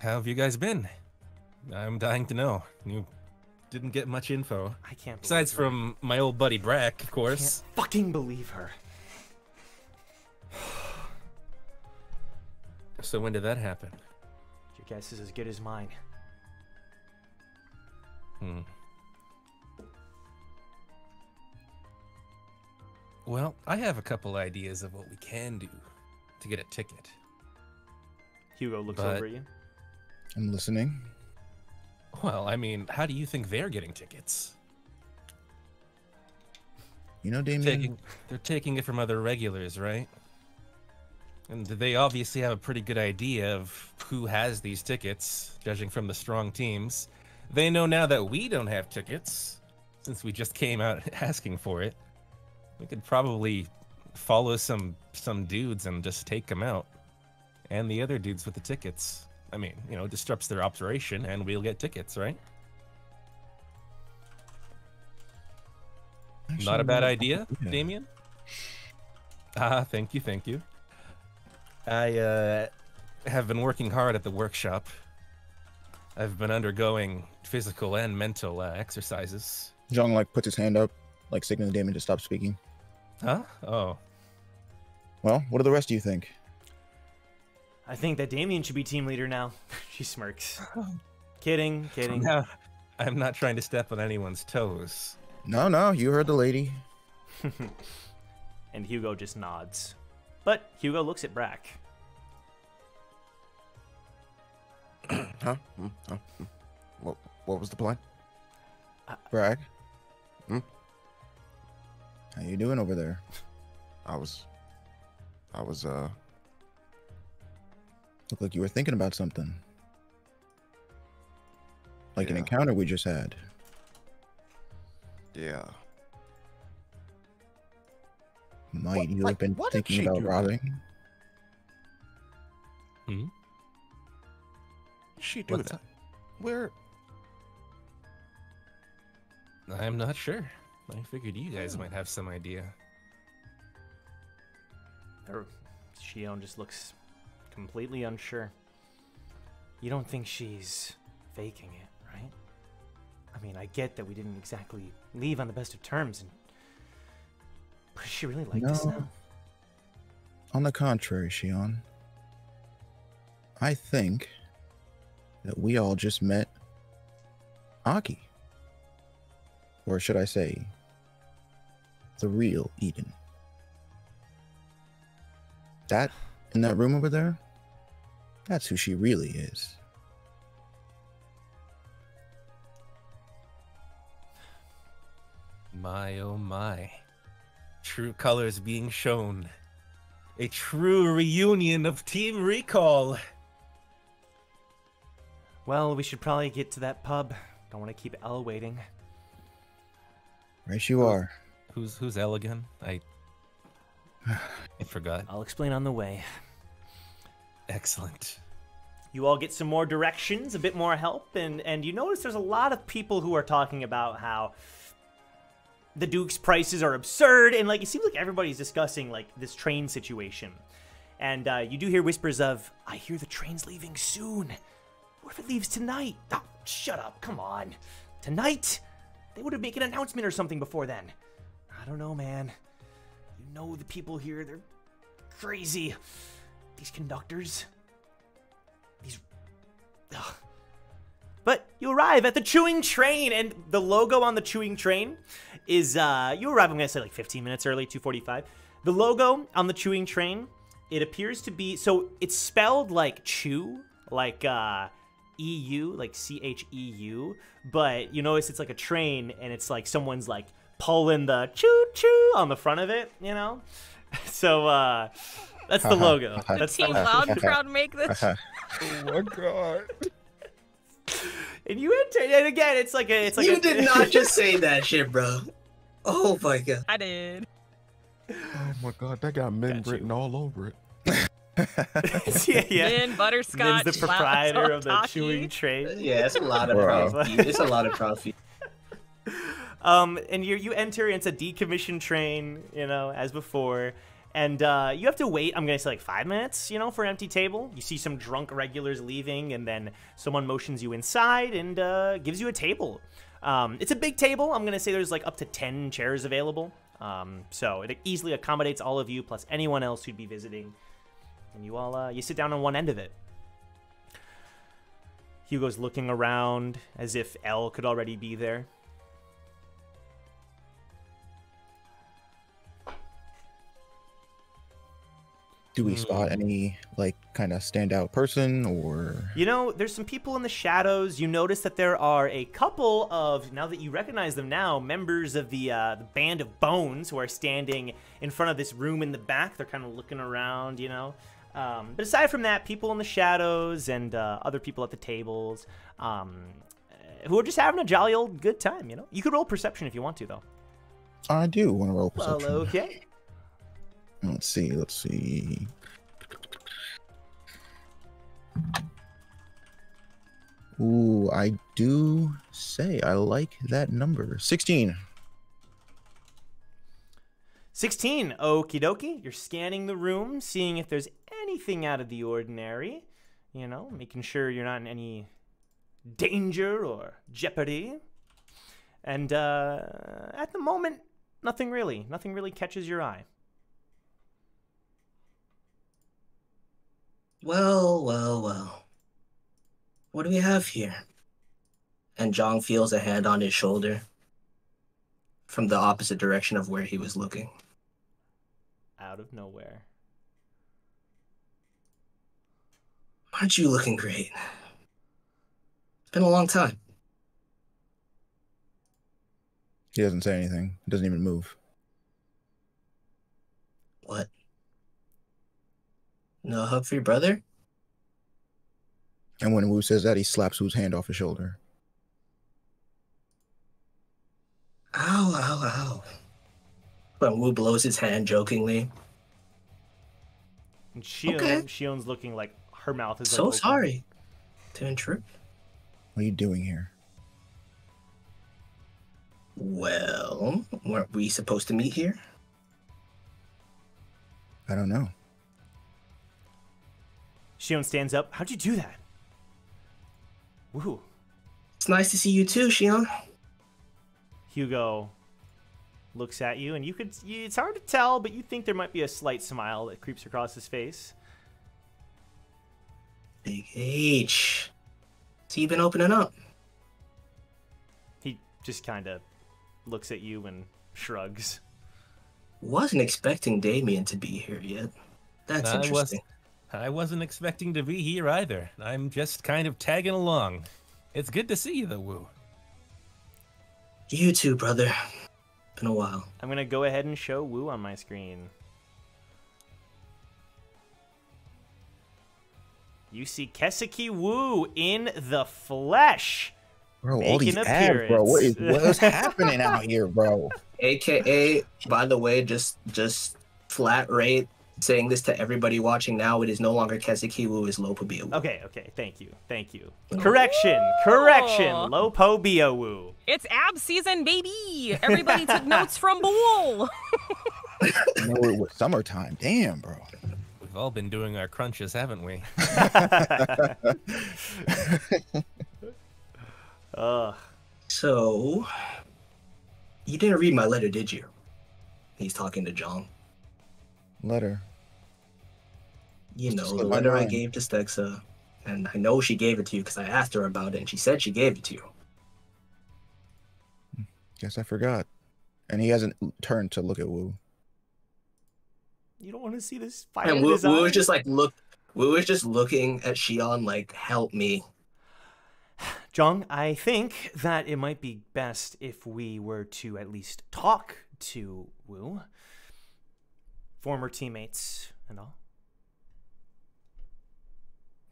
Speaker 6: How have you guys been? I'm dying to know. You didn't get much info.
Speaker 1: I can't.
Speaker 6: Besides from my old buddy Brack, of
Speaker 1: I
Speaker 6: course.
Speaker 1: can't fucking believe her.
Speaker 6: So when did that happen?
Speaker 1: Your guess is as good as mine.
Speaker 6: Hmm. Well, I have a couple ideas of what we can do to get a ticket.
Speaker 1: Hugo looks
Speaker 6: But-
Speaker 1: over at you.
Speaker 2: I'm listening.
Speaker 6: Well, I mean, how do you think they're getting tickets?
Speaker 2: You know, Damien.
Speaker 6: Taking, they're taking it from other regulars, right? And they obviously have a pretty good idea of who has these tickets, judging from the strong teams. They know now that we don't have tickets, since we just came out asking for it. We could probably follow some some dudes and just take them out, and the other dudes with the tickets. I mean, you know, disrupts their operation, and we'll get tickets, right? Not a bad idea,
Speaker 2: Yeah.
Speaker 6: Damien? Ah, thank you, thank you. I uh, have been working hard at the workshop. I've been undergoing physical and mental uh, exercises.
Speaker 2: Jong like puts his hand up, like signaling Damien to stop speaking.
Speaker 6: Huh? Oh,
Speaker 2: Well, what do the rest of you think?
Speaker 1: I think that Damien should be team leader now. she smirks. kidding, kidding.
Speaker 6: now I'm not trying to step on anyone's toes.
Speaker 2: No, no, you heard the lady.
Speaker 1: and Hugo just nods. But Hugo looks at Brack.
Speaker 3: Huh? Huh? Hmm. What, what was the plan?
Speaker 2: Brack?
Speaker 3: Hmm?
Speaker 2: How you doing over there?
Speaker 3: I was. I was, uh.
Speaker 2: Look like you were thinking about something. Like an encounter we just had.
Speaker 3: Yeah.
Speaker 2: Might
Speaker 3: What-
Speaker 2: you
Speaker 3: like,
Speaker 2: have been thinking about
Speaker 3: do?
Speaker 2: robbing?
Speaker 6: Hmm?
Speaker 3: She do
Speaker 6: What's
Speaker 3: that. Where?
Speaker 6: I'm not sure. I figured you guys might have some idea.
Speaker 1: Or Shion just looks completely unsure. You don't think she's faking it, right? I mean, I get that we didn't exactly leave on the best of terms, and but she really like this
Speaker 2: No.
Speaker 1: now?
Speaker 2: On the contrary, Shion. I think that we all just met Aki. Or should I say, the real Eden. That in that room over there, that's who she really is.
Speaker 6: My oh my. True colors being shown. A true reunion of Team Recall.
Speaker 1: Well, we should probably get to that pub. Don't want to keep Ella waiting.
Speaker 2: Right you are.
Speaker 6: Who's who's Elle again? I I forgot.
Speaker 1: I'll explain on the way.
Speaker 6: Excellent.
Speaker 1: You all get some more directions, a bit more help, and and you notice there's a lot of people who are talking about how the Duke's prices are absurd, and like it seems like everybody's discussing like this train situation. And uh, you do hear whispers of, "I hear the train's leaving soon. What if it leaves tonight?" Oh, shut up! Come on, tonight? They would have made an announcement or something before then. I don't know, man. You know the people here—they're crazy. These conductors. These. Ugh. But you arrive at the chewing train, and the logo on the chewing train is uh you arrive, I'm gonna say like 15 minutes early, 245. The logo on the chewing train, it appears to be so it's spelled like chew, like uh EU, like C H E U, but you notice it's like a train and it's like someone's like pulling the choo choo on the front of it, you know? So uh that's the logo.
Speaker 4: The
Speaker 1: That's
Speaker 4: Team
Speaker 1: the
Speaker 4: Loud crowd make this.
Speaker 2: Uh-huh.
Speaker 3: Oh my god.
Speaker 1: and you enter and again it's like a it's like
Speaker 5: you
Speaker 1: a,
Speaker 5: did not just say that shit, bro. Oh my god.
Speaker 4: I did.
Speaker 3: Oh my god, that got men
Speaker 1: Got you.
Speaker 3: written all over it.
Speaker 1: yeah, yeah.
Speaker 4: Lynn, butterscotch.
Speaker 1: Lynn's the
Speaker 4: Loud
Speaker 1: proprietor of the
Speaker 4: Tashi.
Speaker 1: chewing train.
Speaker 5: Yeah, it's a lot of
Speaker 2: Bro.
Speaker 5: profit. It's a lot of profit.
Speaker 1: Um, and you you enter. It's a decommissioned train, you know, as before, and uh, you have to wait. I'm gonna say like five minutes, you know, for an empty table. You see some drunk regulars leaving, and then someone motions you inside and uh, gives you a table. Um, it's a big table. I'm gonna say there's like up to ten chairs available. Um, so it easily accommodates all of you plus anyone else who'd be visiting. And you all uh, you sit down on one end of it. Hugo's looking around as if L could already be there.
Speaker 2: Do we spot any like kind of standout person or
Speaker 1: You know, there's some people in the shadows. You notice that there are a couple of, now that you recognize them now, members of the, uh, the Band of Bones who are standing in front of this room in the back. They're kind of looking around, you know. Um, but aside from that, people in the shadows and uh, other people at the tables um, uh, who are just having a jolly old good time, you know. You could roll perception if you want to, though.
Speaker 2: I do want to roll perception
Speaker 1: Well,
Speaker 2: perception.
Speaker 1: okay.
Speaker 2: Let's see. Let's see. Ooh, I do say I like that number. 16.
Speaker 1: 16. Okie dokie. You're scanning the room, seeing if there's anything out of the ordinary. You know, making sure you're not in any danger or jeopardy. And uh, at the moment, nothing really. Nothing really catches your eye.
Speaker 5: Well, well, well. What do we have here? And Jong feels a hand on his shoulder from the opposite direction of where he was looking.
Speaker 1: Out of nowhere.
Speaker 5: Aren't you looking great? It's been a long time.
Speaker 2: He doesn't say anything. He doesn't even move.
Speaker 5: What? No hug for your brother?
Speaker 2: And when Wu says that, he slaps Wu's hand off his shoulder.
Speaker 5: Ow, ow, ow. When Wu blows his hand jokingly.
Speaker 1: And Shion,
Speaker 5: Okay.
Speaker 1: Shion's looking like her mouth is like,
Speaker 5: So
Speaker 1: open.
Speaker 5: sorry to intrude.
Speaker 2: What are you doing here?
Speaker 5: Well, weren't we supposed to meet here?
Speaker 2: I don't know.
Speaker 1: Shion stands up. How'd you do that? Woo.
Speaker 5: It's nice to see you too, Shion.
Speaker 1: Hugo looks at you, and you could. It's hard to tell, but you think there might be a slight smile that creeps across his face.
Speaker 5: Big H. So you've been opening up.
Speaker 1: He just kind of looks at you and shrugs.
Speaker 5: Wasn't expecting Damien to be here yet. That's
Speaker 6: I was-
Speaker 5: interesting.
Speaker 6: I wasn't expecting to be here either. I'm just kind of tagging along. It's good to see you, though, Wu.
Speaker 5: You too, brother. Been a while.
Speaker 1: I'm gonna go ahead and show Wu on my screen. You see Keseki Wu in the flesh.
Speaker 2: Bro, all these ads, bro. What is what is happening out here, bro?
Speaker 5: AKA, by the way, just just flat rate saying this to everybody watching now. It is no longer Kesekiwu, is Lopabia.
Speaker 1: Okay, okay, thank you, thank you. Oh. Correction, correction.
Speaker 4: Ooh.
Speaker 1: Lopo Bio Wu.
Speaker 4: It's ab season, baby. Everybody took notes from Bull.
Speaker 2: You know, it was summertime. Damn, bro.
Speaker 6: We've all been doing our crunches, haven't we?
Speaker 1: Ugh.
Speaker 5: So, you didn't read my letter, did you? He's talking to Jong.
Speaker 2: Letter.
Speaker 5: You
Speaker 2: Just
Speaker 5: know, the letter I gave to Stexa. And I know she gave it to you because I asked her about it and she said she gave it to you.
Speaker 2: Guess I forgot. And he hasn't turned to look at Wu.
Speaker 1: You don't want to see this fire
Speaker 5: And Wu, Wu was just like, look, Wu was just looking at Shion like, help me.
Speaker 1: Jong, I think that it might be best if we were to at least talk to Wu, former teammates and all.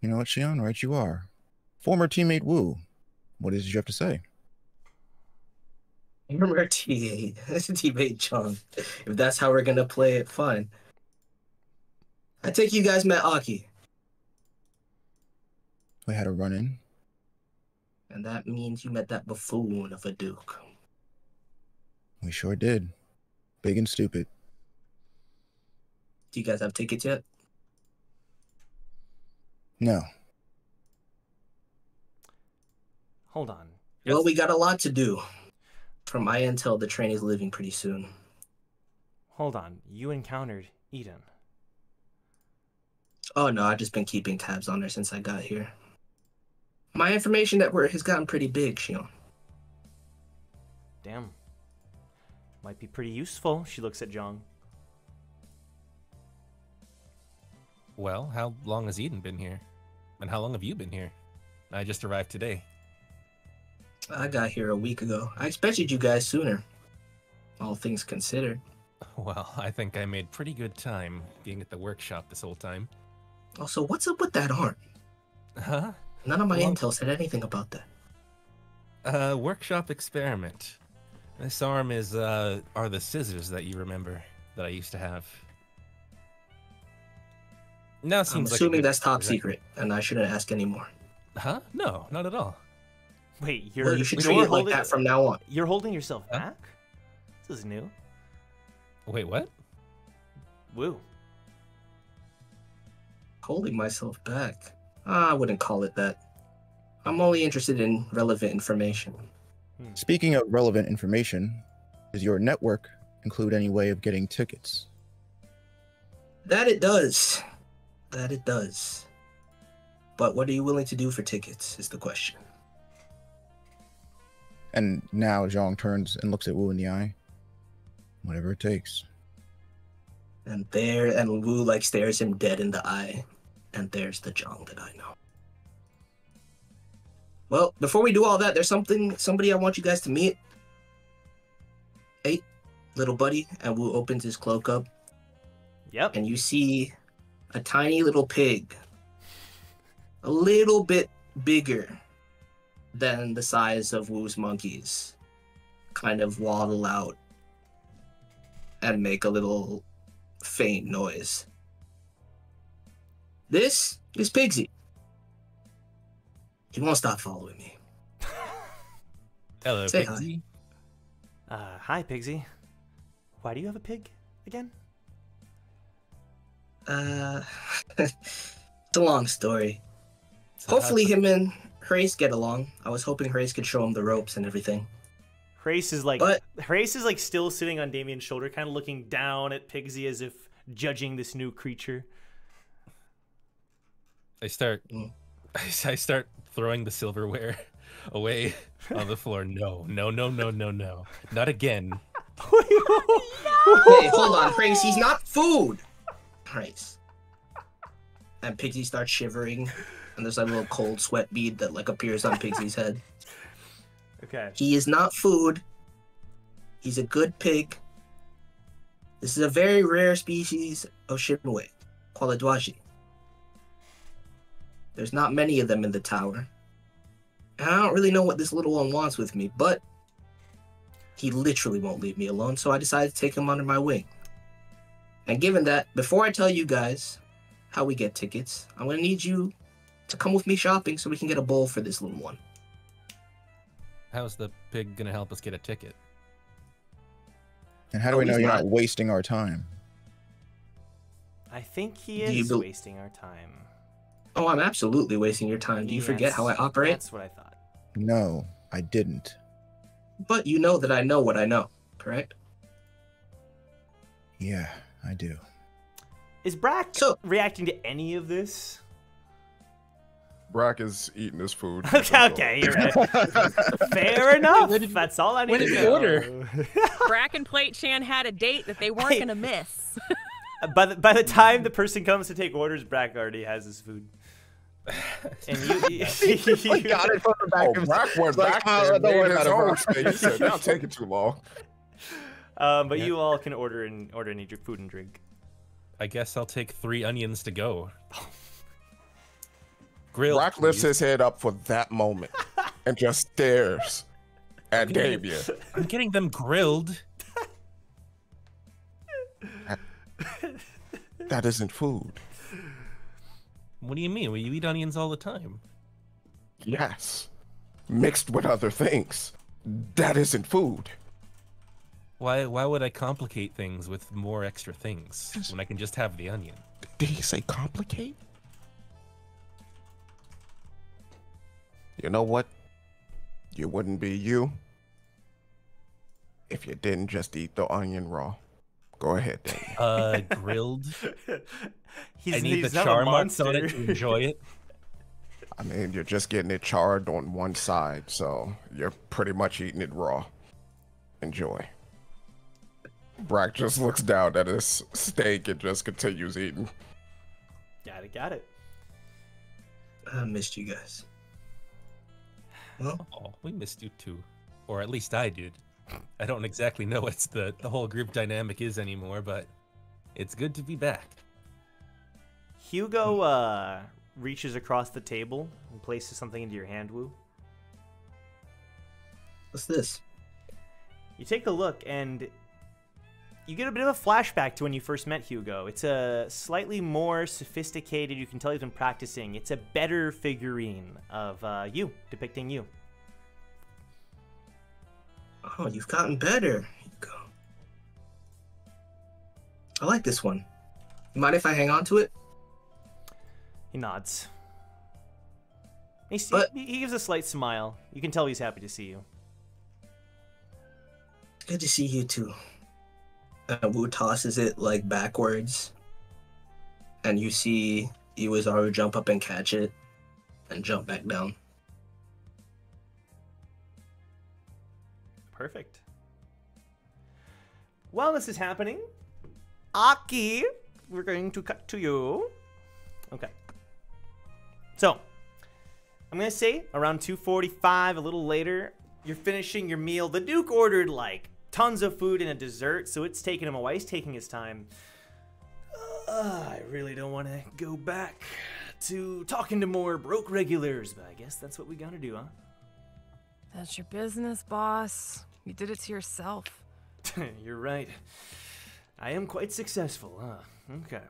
Speaker 2: You know what, Shion? Right you are. Former teammate Wu. What is it you have to say?
Speaker 5: Former teammate, teammate Jong. If that's how we're gonna play it, fine. I take you guys met Aki,
Speaker 2: We had a run in.
Speaker 5: and that means you met that buffoon of a Duke.
Speaker 2: We sure did. Big and stupid.
Speaker 5: Do you guys have tickets yet?
Speaker 2: No.
Speaker 1: Hold on.
Speaker 5: Well, we got a lot to do. From my intel, the train is leaving pretty soon.
Speaker 1: Hold on. You encountered Eden.
Speaker 5: Oh no, I've just been keeping tabs on her since I got here. My information network has gotten pretty big, Shion.
Speaker 1: Damn. Might be pretty useful. She looks at Jong.
Speaker 6: Well, how long has Eden been here? And how long have you been here? I just arrived today.
Speaker 5: I got here a week ago. I expected you guys sooner. All things considered.
Speaker 6: Well, I think I made pretty good time being at the workshop this whole time.
Speaker 5: Also, what's up with that arm?
Speaker 6: Huh?
Speaker 5: None of my
Speaker 6: Well-
Speaker 5: intel said anything about that.
Speaker 6: Uh, workshop experiment. This arm is, uh, are the scissors that you remember that I used to have. Now it
Speaker 5: I'm
Speaker 6: seems like
Speaker 5: assuming that's top
Speaker 6: exactly.
Speaker 5: secret, and I shouldn't ask anymore.
Speaker 6: Huh? No, not at all.
Speaker 1: Wait, you're
Speaker 5: Well, you should treat it like
Speaker 1: holding-
Speaker 5: that from now on.
Speaker 1: You're holding yourself
Speaker 6: Huh?
Speaker 1: back? This is new.
Speaker 6: Wait, what?
Speaker 1: Woo.
Speaker 5: Holding myself back. Ah, I wouldn't call it that. I'm only interested in relevant information.
Speaker 2: Speaking of relevant information, does your network include any way of getting tickets?
Speaker 5: That it does. That it does. But what are you willing to do for tickets is the question.
Speaker 2: And now Zhang turns and looks at Wu in the eye. Whatever it takes.
Speaker 5: And there, and Wu like stares him dead in the eye. And there's the Zhang that I know. Well, before we do all that, there's something, somebody I want you guys to meet. Hey, little buddy. And Wu opens his cloak up,
Speaker 1: Yep.
Speaker 5: and you see a tiny little pig, a little bit bigger than the size of Wu's monkeys, kind of waddle out and make a little faint noise. This is Pigsy. He won't stop following me.
Speaker 6: Hello,
Speaker 5: Say hi.
Speaker 1: Uh, hi, Pigsy. Why do you have a pig again?
Speaker 5: Uh, it's a long story.
Speaker 6: So
Speaker 5: Hopefully, him and Hrace get along. I was hoping Hrace could show him the ropes and everything.
Speaker 1: Hrace is like
Speaker 5: But-
Speaker 1: Hrace is like still sitting on Damien's shoulder, kind of looking down at Pigsy as if judging this new creature.
Speaker 6: I start,
Speaker 5: Mm.
Speaker 6: I start throwing the silverware away on the floor. No, no, no, no, no, no, not again.
Speaker 5: Hey, hold on, Hrace, he's not food! Hrace. And Pigsy starts shivering, and there's like a little cold sweat bead that like appears on Pigsy's head.
Speaker 1: Okay.
Speaker 5: He is not food. He's a good pig. This is a very rare species of Shinwei, called a Dwaji. There's not many of them in the tower. And I don't really know what this little one wants with me, but he literally won't leave me alone, so I decided to take him under my wing. And given that, before I tell you guys how we get tickets, I'm gonna need you to come with me shopping so we can get a bowl for this little one.
Speaker 6: How's the pig gonna help us get a ticket?
Speaker 2: And how do
Speaker 5: Oh,
Speaker 2: we know you're not
Speaker 5: not.
Speaker 2: wasting our time?
Speaker 1: I think he
Speaker 5: Do you
Speaker 1: is
Speaker 5: bel-
Speaker 1: wasting our time.
Speaker 5: Oh, I'm absolutely wasting your time. Do you forget how I operate?
Speaker 1: That's what I thought.
Speaker 2: No, I didn't.
Speaker 5: But you know that I know what I know, correct?
Speaker 2: Yeah, I do.
Speaker 1: Is Brack
Speaker 5: So-
Speaker 1: reacting to any of this?
Speaker 3: Brack is eating his food.
Speaker 1: Okay, okay, you're right. Fair enough.
Speaker 6: When did-
Speaker 1: That's all I need
Speaker 6: when
Speaker 1: to
Speaker 6: did you
Speaker 1: know.
Speaker 6: order?
Speaker 4: Brack and Plate Chan had a date that they weren't
Speaker 1: Hey.
Speaker 4: gonna miss.
Speaker 1: by the by the time the person comes to take orders, Brack already has his food. and you, you,
Speaker 2: like got it from the back
Speaker 3: Oh,
Speaker 2: of his
Speaker 3: Brack went
Speaker 2: like,
Speaker 3: back
Speaker 2: "Oh,
Speaker 3: there and
Speaker 2: don't worry
Speaker 3: made his
Speaker 2: about it,
Speaker 3: own
Speaker 2: bro."
Speaker 3: thing. He
Speaker 1: um, but
Speaker 6: Yeah.
Speaker 1: you all can order and order any food and drink.
Speaker 6: I guess I'll take three onions to go. Grilled.
Speaker 3: Brack lifts his head up for that moment and just stares at Damien.
Speaker 6: I'm getting them grilled.
Speaker 3: That isn't food.
Speaker 6: What do you mean? Well, you eat onions all the time.
Speaker 3: Yes. Mixed with other things. That isn't food.
Speaker 6: Why? Why would I complicate things with more extra things when I can just have the onion?
Speaker 3: Did he say complicate? You know what? You wouldn't be you if you didn't just eat the onion raw. Go ahead, Damien.
Speaker 6: Uh, grilled.
Speaker 1: He's,
Speaker 6: I need
Speaker 1: he's
Speaker 6: the char marks on it to enjoy it.
Speaker 3: I mean, you're just getting it charred on one side, so you're pretty much eating it raw. Enjoy. Brack just looks down at his steak and just continues eating.
Speaker 1: Got it, got it.
Speaker 5: I missed you guys. Well,
Speaker 6: Oh, we missed you too, or at least I did. I don't exactly know what's the the whole group dynamic is anymore, but it's good to be back.
Speaker 1: Hugo uh, reaches across the table and places something into your hand, Wu.
Speaker 5: what's this?
Speaker 1: You take a look and you get a bit of a flashback to when you first met Hugo. It's a slightly more sophisticated, you can tell he's been practicing. It's a better figurine of uh, you, depicting you.
Speaker 5: Oh, you've gotten better. Here you go. I like this one. You mind if I hang on to it?
Speaker 1: He nods. He,
Speaker 5: But-
Speaker 1: he gives a slight smile. You can tell he's happy to see you.
Speaker 5: Good to see you too. Uh, Wu tosses it like backwards, and you see Iwazaru jump up and catch it, and jump back down.
Speaker 1: Perfect. While this is happening, Aki, we're going to cut to you. Okay. So, I'm gonna say around 2:45, a little later, you're finishing your meal. The Duke ordered like tons of food and a dessert, so it's taking him a while. He's taking his time. Uh, I really don't want to go back to talking to more broke regulars, but I guess that's what we gotta do, huh?
Speaker 4: That's your business, boss. You did it to yourself.
Speaker 1: You're right. I am quite successful, huh? Okay.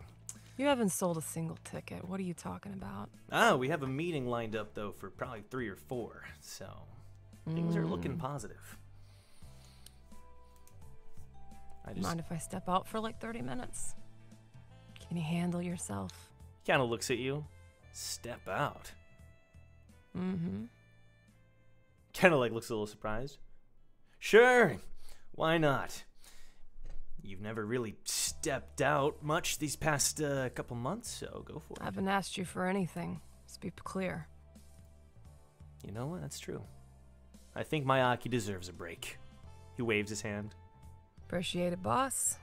Speaker 4: You haven't sold a single ticket. What are you talking about?
Speaker 1: Ah, we have a meeting lined up though for probably three or four, so things are looking positive. I just
Speaker 4: Mind if I step out for like 30 minutes? Can you handle yourself?
Speaker 1: kind of looks at you. Step out.
Speaker 4: Mm-hmm.
Speaker 1: Kind of like looks a little surprised. Sure, why not? You've never really stepped out much these past uh, couple months, so go for it.
Speaker 4: I haven't asked you for anything. Let's be clear.
Speaker 1: You know what? That's true. I think Mayaki deserves a break. He waves his hand.
Speaker 4: Appreciate it, boss.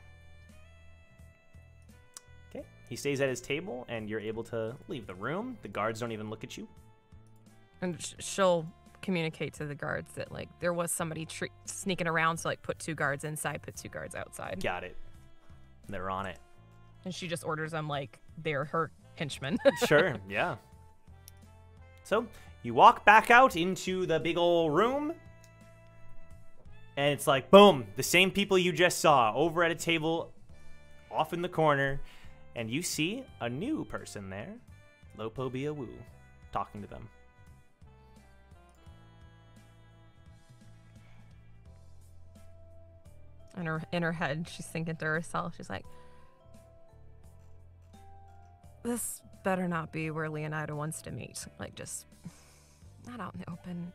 Speaker 1: Okay. He stays at his table, and you're able to leave the room. The guards don't even look at you.
Speaker 4: And sh- she'll communicate to the guards that like there was somebody tr- sneaking around, so like put two guards inside, put two guards outside,
Speaker 1: Got it. They're on it.
Speaker 4: and she just orders them like they're her henchmen.
Speaker 1: Sure, yeah. So, you walk back out into the big old room, and it's like, boom, the same people you just saw over at a table off in the corner, and you see a new person there, Lopo Bia Wu, talking to them.
Speaker 4: in her in her head, she's thinking to herself, she's like, "This better not be where Leonida wants to meet. Like, just not out in the open."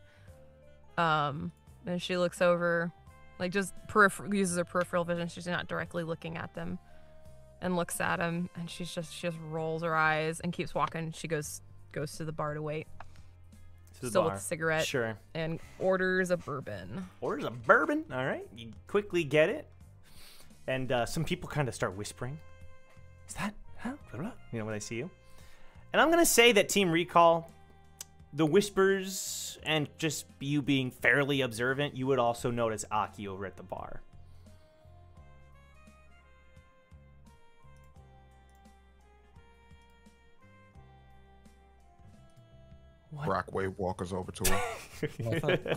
Speaker 4: Um, then she looks over, like just peripheral uses her peripheral vision. She's not directly looking at them, and looks at him, and she's just she just rolls her eyes and keeps walking. She goes goes to the bar to wait,
Speaker 1: To the
Speaker 4: still
Speaker 1: bar.
Speaker 4: with the cigarette,
Speaker 1: Sure.
Speaker 4: and orders a bourbon.
Speaker 1: Orders a bourbon. All right. You quickly get it. And uh, some people kind of start whispering. Is that? Huh? Blah, blah," You know, when they see you. And I'm gonna say that Team Recall, the whispers and just you being fairly observant, you would also notice Aki over at the bar.
Speaker 3: What? Brock Wave walkers over to her.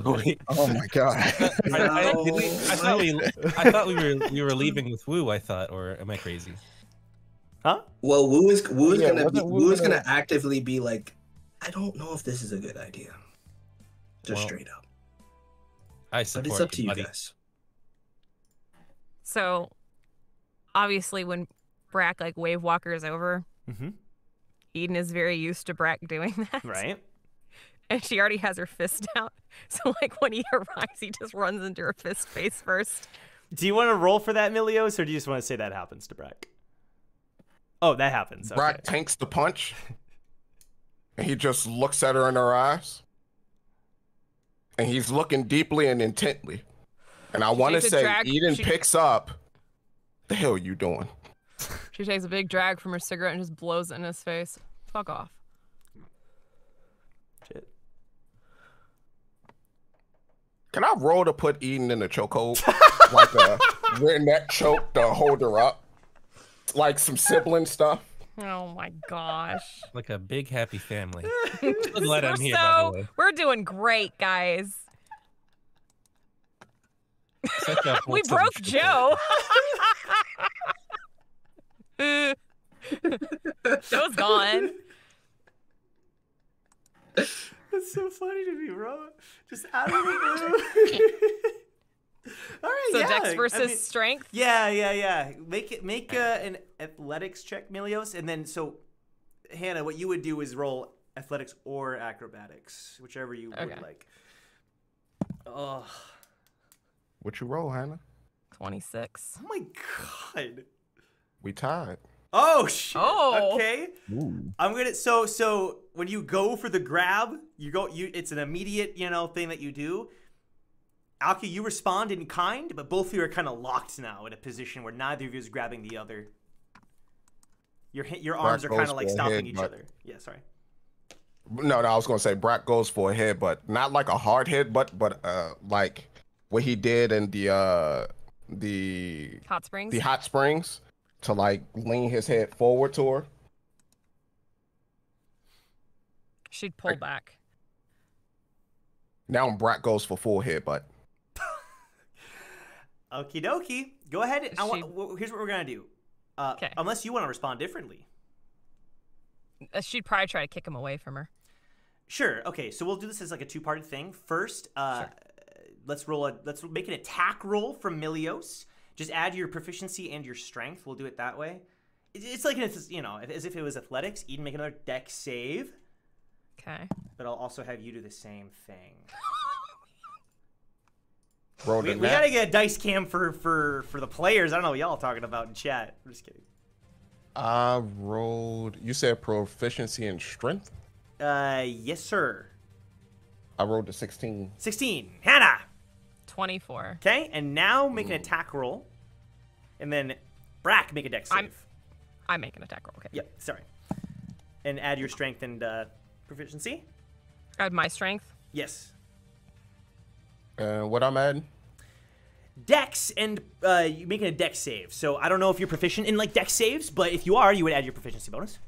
Speaker 2: Oh, oh my god!
Speaker 6: I, I, we, I, thought we, I thought we were we were leaving with Wu. I thought, or am I crazy?
Speaker 1: Huh?
Speaker 5: Well, Wu is Wu is yeah, gonna be, Wu is gonna actively be like, I don't know if this is a good idea. Just well, straight up.
Speaker 6: I support
Speaker 5: But it's up to you
Speaker 6: buddy.
Speaker 5: guys.
Speaker 4: So, obviously, when Brack like wave walkers over,
Speaker 1: mm-hmm.
Speaker 4: Eden is very used to Brack doing that.
Speaker 1: Right.
Speaker 4: And she already has her fist out. So, like, when he arrives, he just runs into her fist face first.
Speaker 1: Do you want to roll for that, Milios, or do you just want to say that happens to Brack? Oh, that happens. Okay.
Speaker 3: Brack tanks the punch. And he just looks at her in her eyes. And he's looking deeply and intently. And I want to say, drag, Eden she, picks up. The hell are you doing?
Speaker 4: She takes a big drag from her cigarette and just blows it in his face. Fuck off.
Speaker 1: Shit.
Speaker 3: Can I roll to put Eden in the chokehold? like a rear neck choke to hold her up? Like some sibling stuff?
Speaker 4: Oh my gosh.
Speaker 6: Like a big happy family. Let him here, so, by the way.
Speaker 4: We're doing great, guys. we broke Joe. Joe's gone.
Speaker 1: That's so funny to me, bro. Just out of the blue. All right.
Speaker 4: So
Speaker 1: yeah.
Speaker 4: Dex versus
Speaker 1: I mean,
Speaker 4: strength.
Speaker 1: Yeah, yeah, yeah. Make it make uh, an athletics check, Milios, and then so Hannah, what you would do is roll athletics or acrobatics, whichever you okay. would like. Oh.
Speaker 3: What you roll, Hannah?
Speaker 4: Twenty six.
Speaker 1: Oh my god.
Speaker 3: We tied.
Speaker 1: Oh shit.
Speaker 4: Oh.
Speaker 1: Okay. Ooh. I'm gonna so so when you go for the grab, you go you it's an immediate, you know, thing that you do. Aki, you respond in kind, but both of you are kind of locked now in a position where neither of you is grabbing the other. Your your arms are kind of like stopping head, each but... other. Yeah, sorry.
Speaker 3: No, no, I was gonna say Brack goes for a head, but not like a hard head, but but uh like what he did in the uh the
Speaker 4: hot springs.
Speaker 3: The hot springs to like lean his head forward to her.
Speaker 4: She'd pull back.
Speaker 3: Now Brack goes for full hit, but
Speaker 1: Okie dokie. Go ahead. She... Want, here's what we're gonna do. Uh, okay. Unless you want to respond differently.
Speaker 4: Uh, she'd probably try to kick him away from her.
Speaker 1: Sure. Okay. So we'll do this as like a two-parted thing. First, uh, sure. let's roll a let's make an attack roll from Milios. Just add your proficiency and your strength. We'll do it that way. It's like it's you know as if it was athletics. Eden make another Dex save.
Speaker 4: Okay.
Speaker 1: But I'll also have you do the same thing.
Speaker 3: we,
Speaker 1: we gotta get a dice cam for for for the players. I don't know what y'all are talking about in chat. I'm just kidding.
Speaker 3: I rolled. You said proficiency and strength.
Speaker 1: Uh, yes, sir.
Speaker 3: I rolled a 16.
Speaker 1: 16. Hannah.
Speaker 4: 24.
Speaker 1: Okay, and now make an attack roll, and then Brack make a dex save.
Speaker 4: I'm, I make an attack roll. Okay.
Speaker 1: Yep. Sorry. And add your strength and uh, proficiency.
Speaker 4: Add my strength.
Speaker 1: Yes.
Speaker 3: Uh, what I'm adding?
Speaker 1: Dex and uh, you making a dex save. So I don't know if you're proficient in like dex saves, but if you are, you would add your proficiency bonus.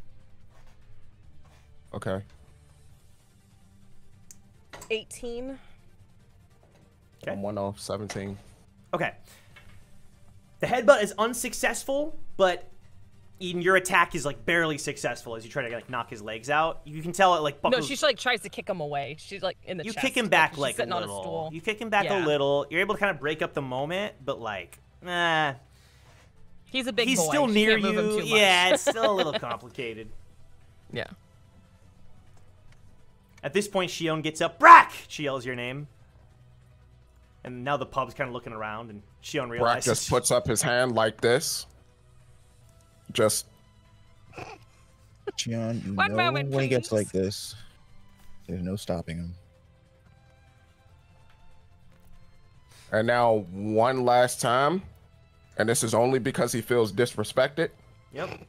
Speaker 3: Okay.
Speaker 4: 18.
Speaker 3: Okay. I'm one off 17.
Speaker 1: Okay. The headbutt is unsuccessful, but Eden, your attack is like barely successful as you try to like knock his legs out. You can tell it like buckles.
Speaker 4: No, she like tries to kick him away. She's like in the.
Speaker 1: You
Speaker 4: chest.
Speaker 1: kick him back
Speaker 4: like,
Speaker 1: like a little. A you kick him back yeah. a little. You're able to kind of break up the moment, but like, nah.
Speaker 4: He's a big.
Speaker 1: He's
Speaker 4: boy.
Speaker 1: still near you. Yeah, it's still a little complicated.
Speaker 4: Yeah.
Speaker 1: At this point, Shion gets up. Brack! She yells your name. And now the pub's kind of looking around, and Shion realizes.
Speaker 3: Brack just puts up his hand like this just
Speaker 2: Shion, you One know moment, when he gets like this, there's no stopping him.
Speaker 3: And now one last time, and this is only because he feels disrespected.
Speaker 1: Yep.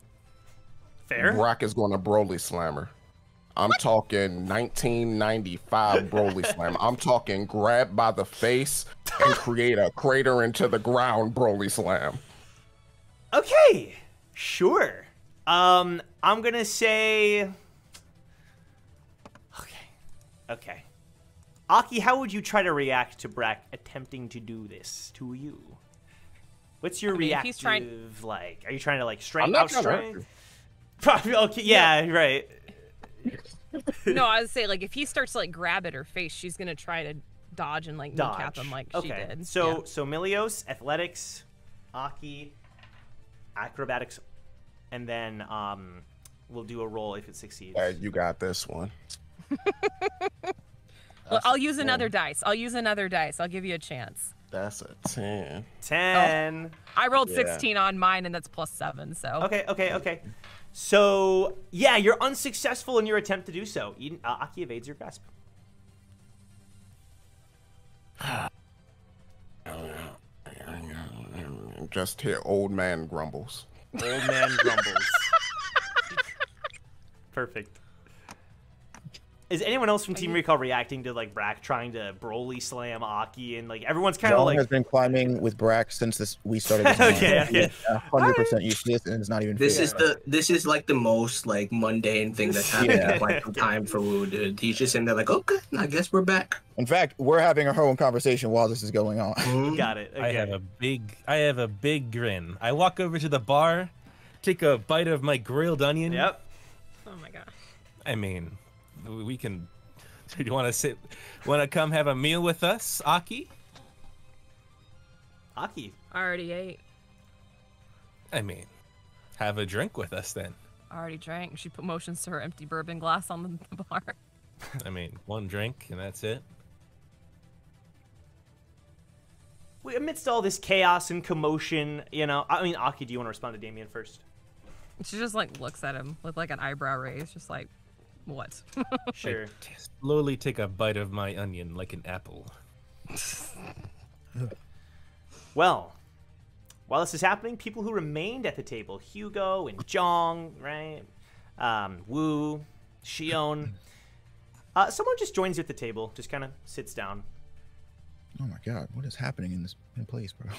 Speaker 1: Fair.
Speaker 3: Brock is going to Broly Slammer. I'm talking 1995 Broly Slam. I'm talking grab by the face and create a crater into the ground Broly Slam.
Speaker 1: Okay, sure. Um, I'm gonna say. Okay, okay. Aki, how would you try to react to Brack attempting to do this to you? What's your
Speaker 4: I mean, if
Speaker 1: reactive
Speaker 4: he's trying-
Speaker 1: like? Are you trying to like strength
Speaker 3: I'm not
Speaker 1: out
Speaker 3: trying to
Speaker 1: strength? Probably okay. Yeah, right.
Speaker 4: no, I would say like if he starts to like grab at her face, she's gonna try to dodge and like kneecap
Speaker 1: Dodge.
Speaker 4: him like
Speaker 1: okay.
Speaker 4: she did.
Speaker 1: So
Speaker 4: Yeah.
Speaker 1: so Milios, athletics, Aki, acrobatics, and then um, we'll do a roll if it succeeds.
Speaker 3: Hey, you got this one.
Speaker 4: Well, I'll use another dice. I'll use another dice. I'll give you a chance.
Speaker 3: That's a 10.
Speaker 1: Ten.
Speaker 4: I rolled
Speaker 3: Yeah.
Speaker 4: 16 on mine, and that's plus seven. So
Speaker 1: Okay, okay, okay. So yeah, you're unsuccessful in your attempt to do so. Eden, uh, Aki evades your grasp.
Speaker 3: Just hear old man grumbles.
Speaker 1: Old man grumbles. Perfect. Is anyone else from Team Recall reacting to like Brack trying to Broly slam Aki and like everyone's kind of like?
Speaker 2: John
Speaker 1: like
Speaker 2: has been climbing with Brack since this we started. This
Speaker 1: Okay,
Speaker 2: month.
Speaker 1: okay.
Speaker 2: hundred percent used to this, and it's not even.
Speaker 5: This
Speaker 2: fair.
Speaker 5: is the this is like the most like mundane thing that's happened
Speaker 2: Yeah.
Speaker 5: in quite some time for Wu, dude. He's just in there like, okay, I guess we're back.
Speaker 2: In fact, we're having our own conversation while this is going on.
Speaker 5: Mhm.
Speaker 1: got it. Okay.
Speaker 6: I have a big, I have a big grin. I walk over to the bar, take a bite of my grilled onion.
Speaker 1: Yep.
Speaker 4: Oh my god.
Speaker 6: I mean, we can. Do you want to sit? Want to come have a meal with us, Aki?
Speaker 1: Aki.
Speaker 4: I already ate.
Speaker 6: I mean, have a drink with us then.
Speaker 4: I already drank. She put motions to her empty bourbon glass on the bar.
Speaker 6: I mean, one drink and that's it.
Speaker 1: We- Amidst all this chaos and commotion, you know, I mean, Aki, do you want to respond to Damien first?
Speaker 4: She just like looks at him with like an eyebrow raise, just like, what?
Speaker 1: Sure.
Speaker 6: T- Slowly take a bite of my onion like an apple.
Speaker 1: Well, while this is happening, people who remained at the table, Hugo and Jong, right? Um, Wu, Shion. Uh, someone just joins you at the table, just kind of sits down.
Speaker 2: Oh my god, what is happening in this in place, bro?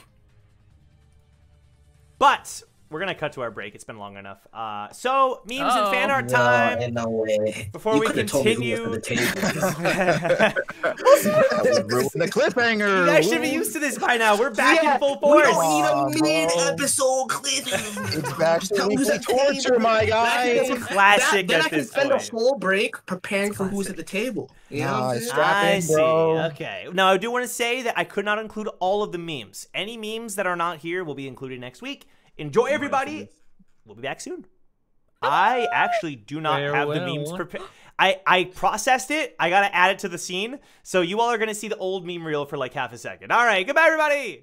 Speaker 1: But we're gonna cut to our break. It's been long enough. Uh, so memes and
Speaker 4: Uh-oh.
Speaker 1: fan art
Speaker 5: No,
Speaker 1: time.
Speaker 5: in no way.
Speaker 1: Before
Speaker 5: you
Speaker 1: we
Speaker 5: could've told me who
Speaker 1: continue-
Speaker 5: was at the table.
Speaker 2: That would ruin the cliffhanger.
Speaker 1: You guys should be used to this by now. We're back
Speaker 5: Yeah,
Speaker 1: in full force.
Speaker 5: we don't need a mid-episode cliffhanger.
Speaker 2: It's back
Speaker 5: Just tell me
Speaker 2: to
Speaker 5: who's
Speaker 2: weekly
Speaker 5: at the
Speaker 2: torture,
Speaker 5: table.
Speaker 2: my
Speaker 5: Then I
Speaker 2: guy.
Speaker 5: can-
Speaker 1: It's classic
Speaker 5: that- Then
Speaker 1: at
Speaker 5: I can
Speaker 1: this
Speaker 5: spend
Speaker 1: point.
Speaker 5: a whole break preparing for who's at the table. You know I'm
Speaker 2: Nice.
Speaker 5: saying?
Speaker 1: I
Speaker 2: in,
Speaker 1: see.
Speaker 2: bro.
Speaker 1: Okay. Now I do want to say that I could not include all of the memes. Any memes that are not here will be included next week. Enjoy, everybody. We'll be back soon. I actually do not have the memes prepared. I, I processed it. I gotta add it to the scene. So you all are gonna see the old meme reel for like half a second. All right. Goodbye, everybody.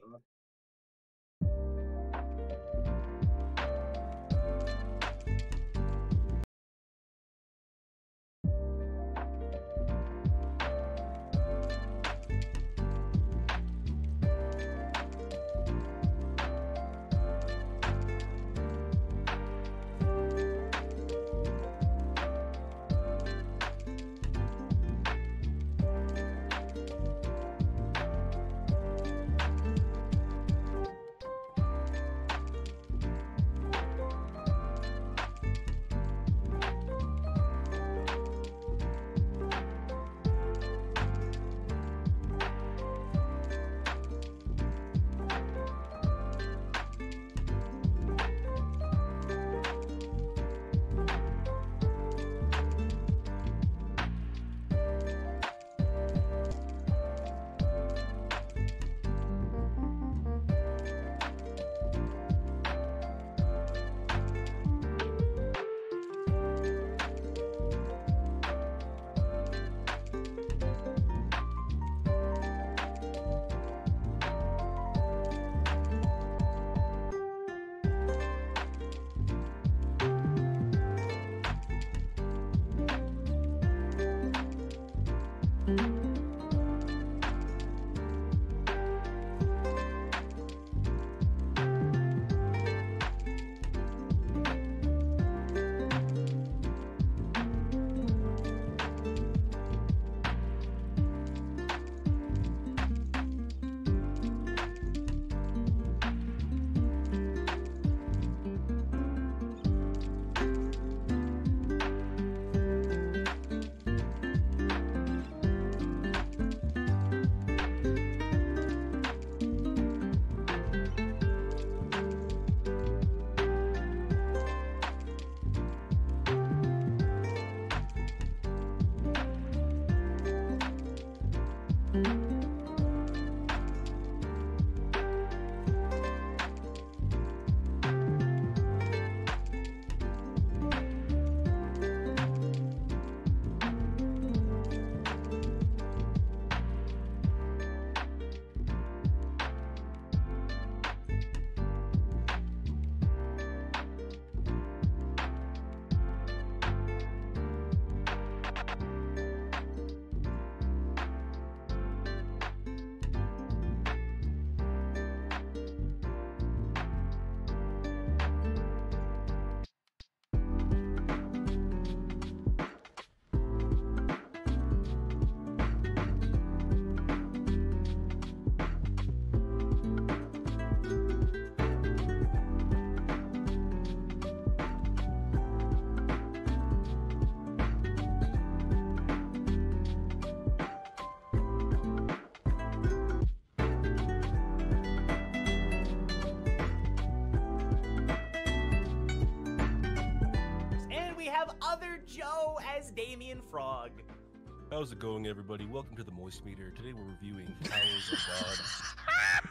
Speaker 8: How's it going, everybody? Welcome to the Moist Meter. Today we're reviewing Towers of God.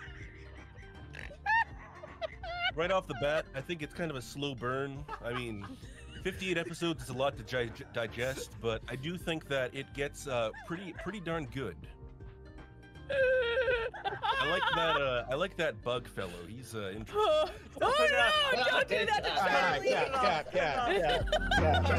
Speaker 8: right off the bat, I think it's kind of a slow burn. I mean, 58 episodes is a lot to gi- digest, but I do think that it gets uh, pretty pretty darn good. I like that. Uh, I like that bug fellow. He's uh, interesting.
Speaker 4: Oh, no! Don't do that to Charlie!
Speaker 2: yeah, yeah, yeah, yeah.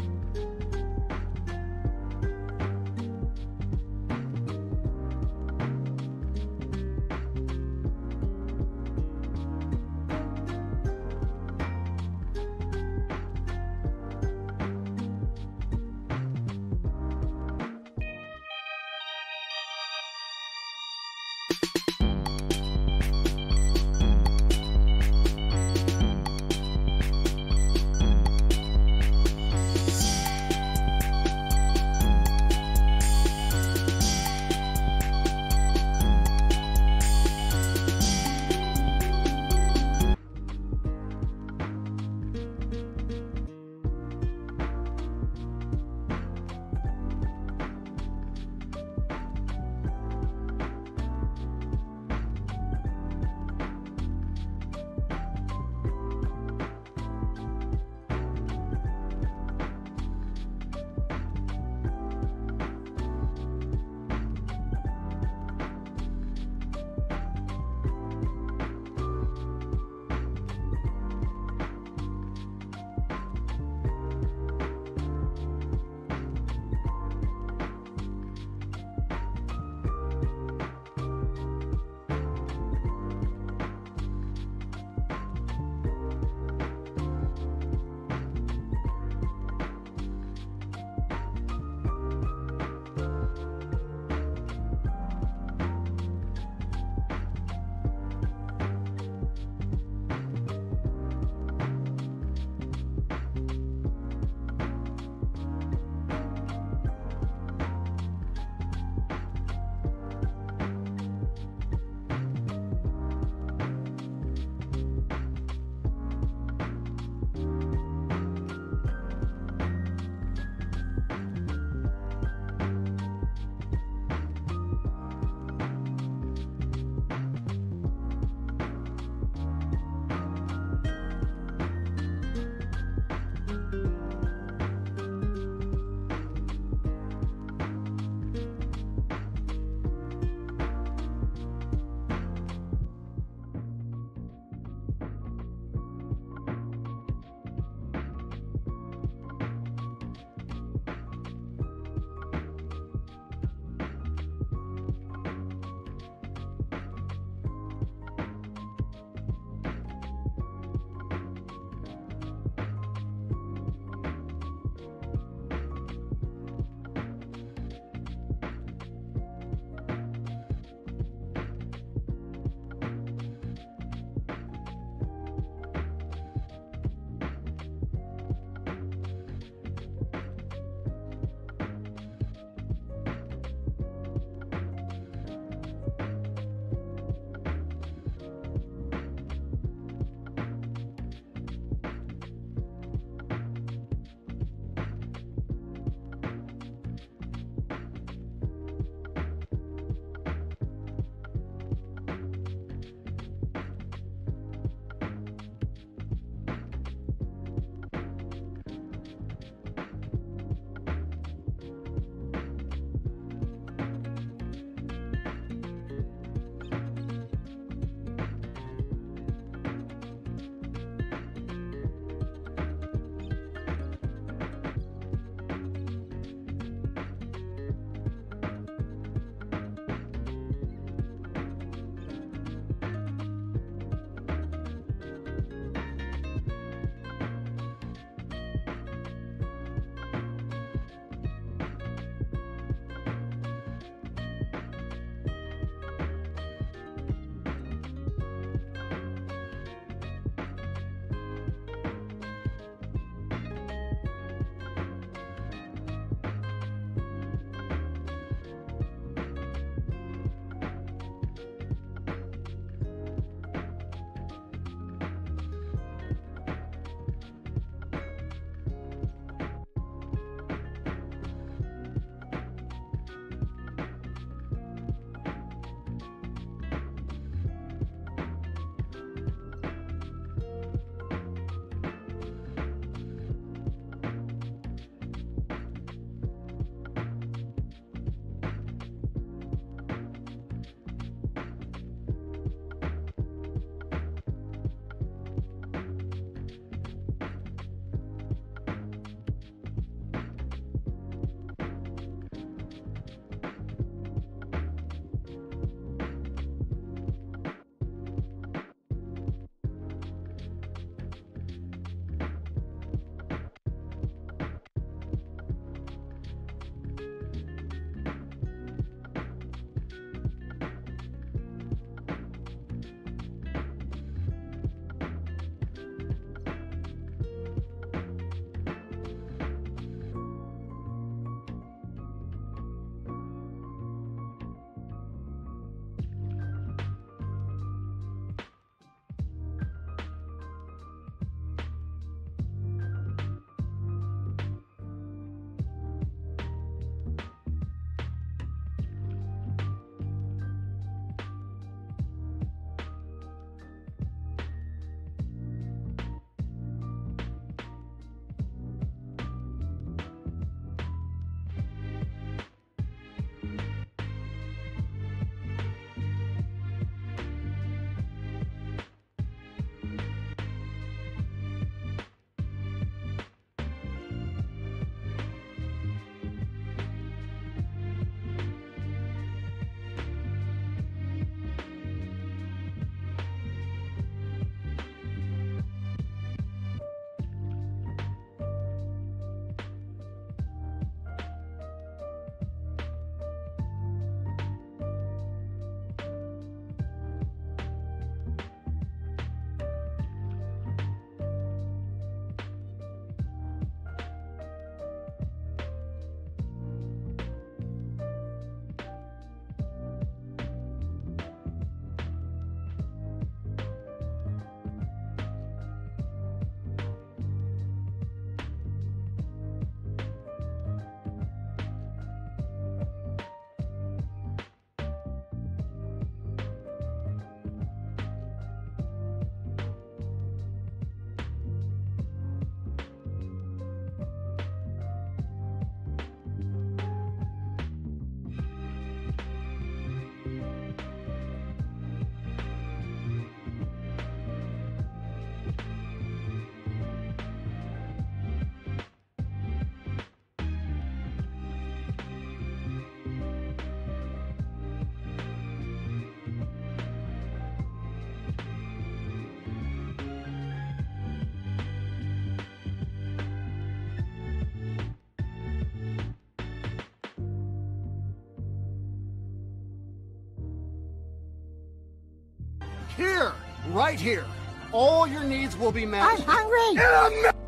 Speaker 9: Right here. All your needs will be met.
Speaker 10: I'm hungry.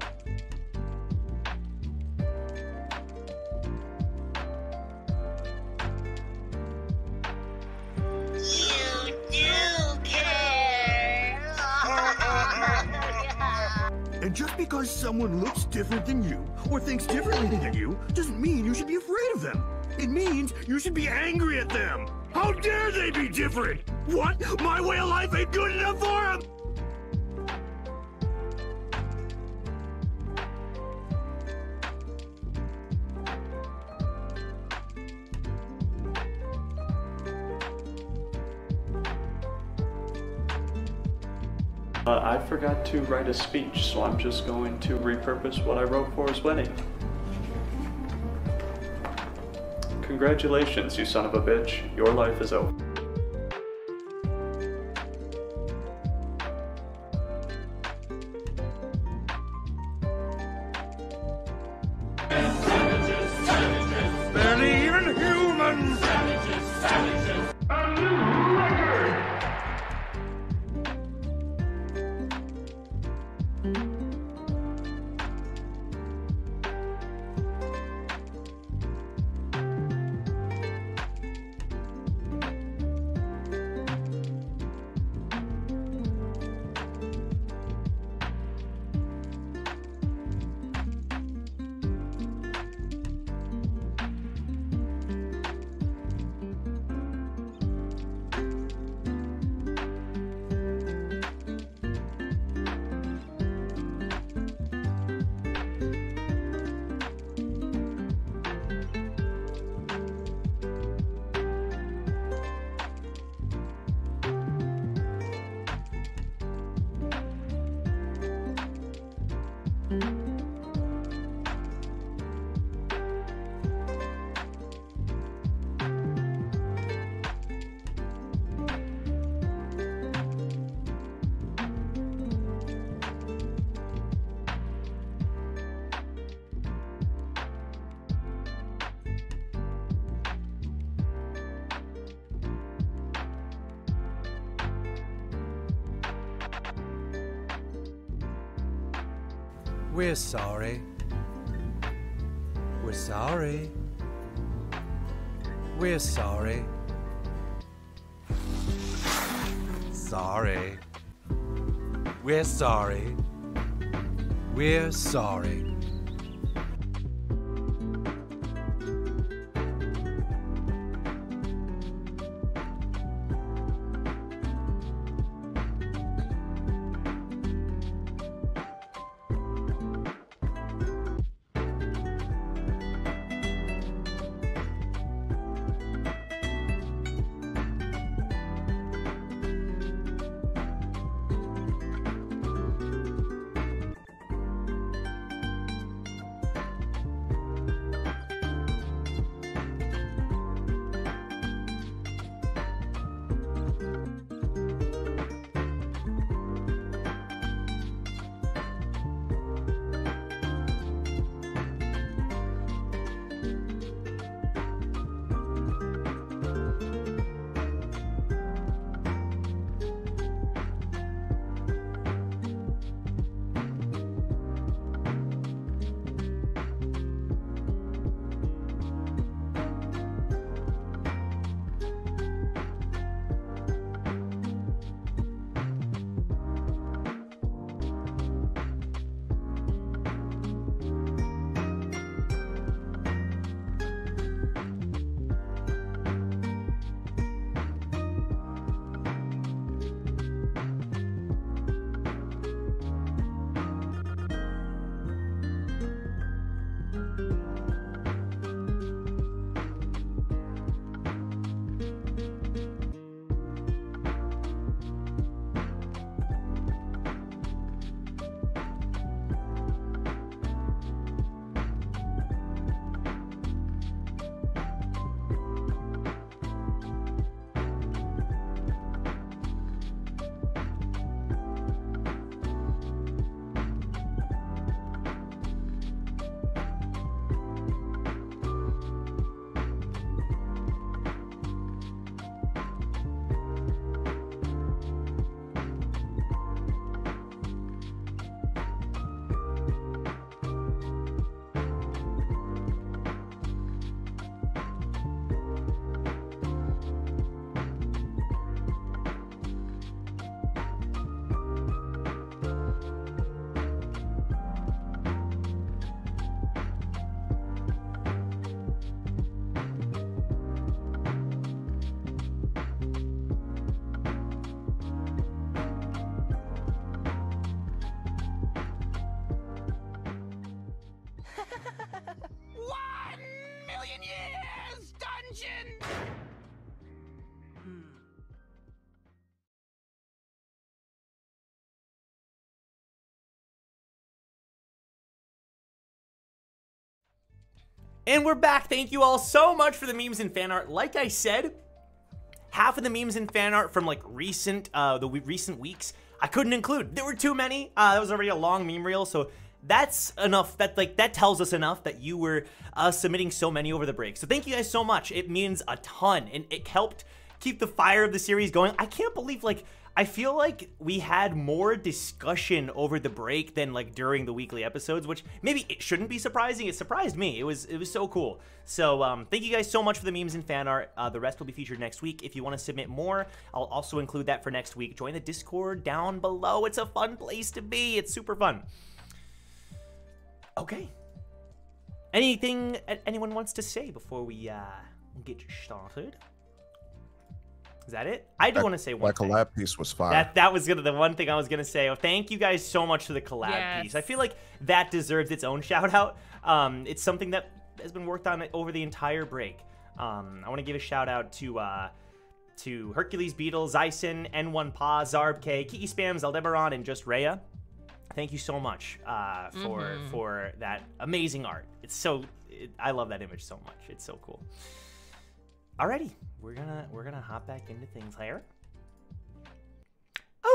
Speaker 9: And just because someone looks different than you or thinks differently than you doesn't mean you should be afraid of them. It means you should be angry at them. How dare they be different? What? My way of life ain't good enough for him!
Speaker 11: Uh, I forgot to write a speech, so I'm just going to repurpose what I wrote for his wedding. Congratulations, you son of a bitch. Your life is over.
Speaker 12: We're
Speaker 10: One million years dungeon!
Speaker 1: And we're back. Thank you all so much for the memes and fan art. Like I said, half of the memes and fan art from like recent, uh, the recent weeks, I couldn't include. There were too many. Uh, that was already a long meme reel, so that's enough. That like that tells us enough that you were uh, submitting so many over the break. So thank you guys so much. It means a ton, and it helped keep the fire of the series going. I can't believe like I feel like we had more discussion over the break than like during the weekly episodes, which maybe it shouldn't be surprising. It surprised me. It was it was so cool. So um, thank you guys so much for the memes and fan art. Uh, the rest will be featured next week. If you want to submit more, I'll also include that for next week. Join the Discord down below. It's a fun place to be. It's super fun. Okay. Anything anyone wants to say before we uh, get started? Is that it? I do
Speaker 3: That-
Speaker 1: want to say one
Speaker 3: That collab piece was fire.
Speaker 1: that that was gonna the one thing I was gonna say. Oh, thank you guys so much for the collab
Speaker 4: Yes.
Speaker 1: piece. I feel like that deserves its own shout out. Um, it's something that has been worked on over the entire break. Um, I want to give a shout out to uh, to Hercules Beetle, Zyson, N1 Pa, Zarb K, Kiki Spams, Aldebaran, and Just Rhea. Thank you so much uh, for
Speaker 4: Mhm.
Speaker 1: for that amazing art. It's so it, I love that image so much. It's so cool. Alrighty, we're gonna we're gonna hop back into things here.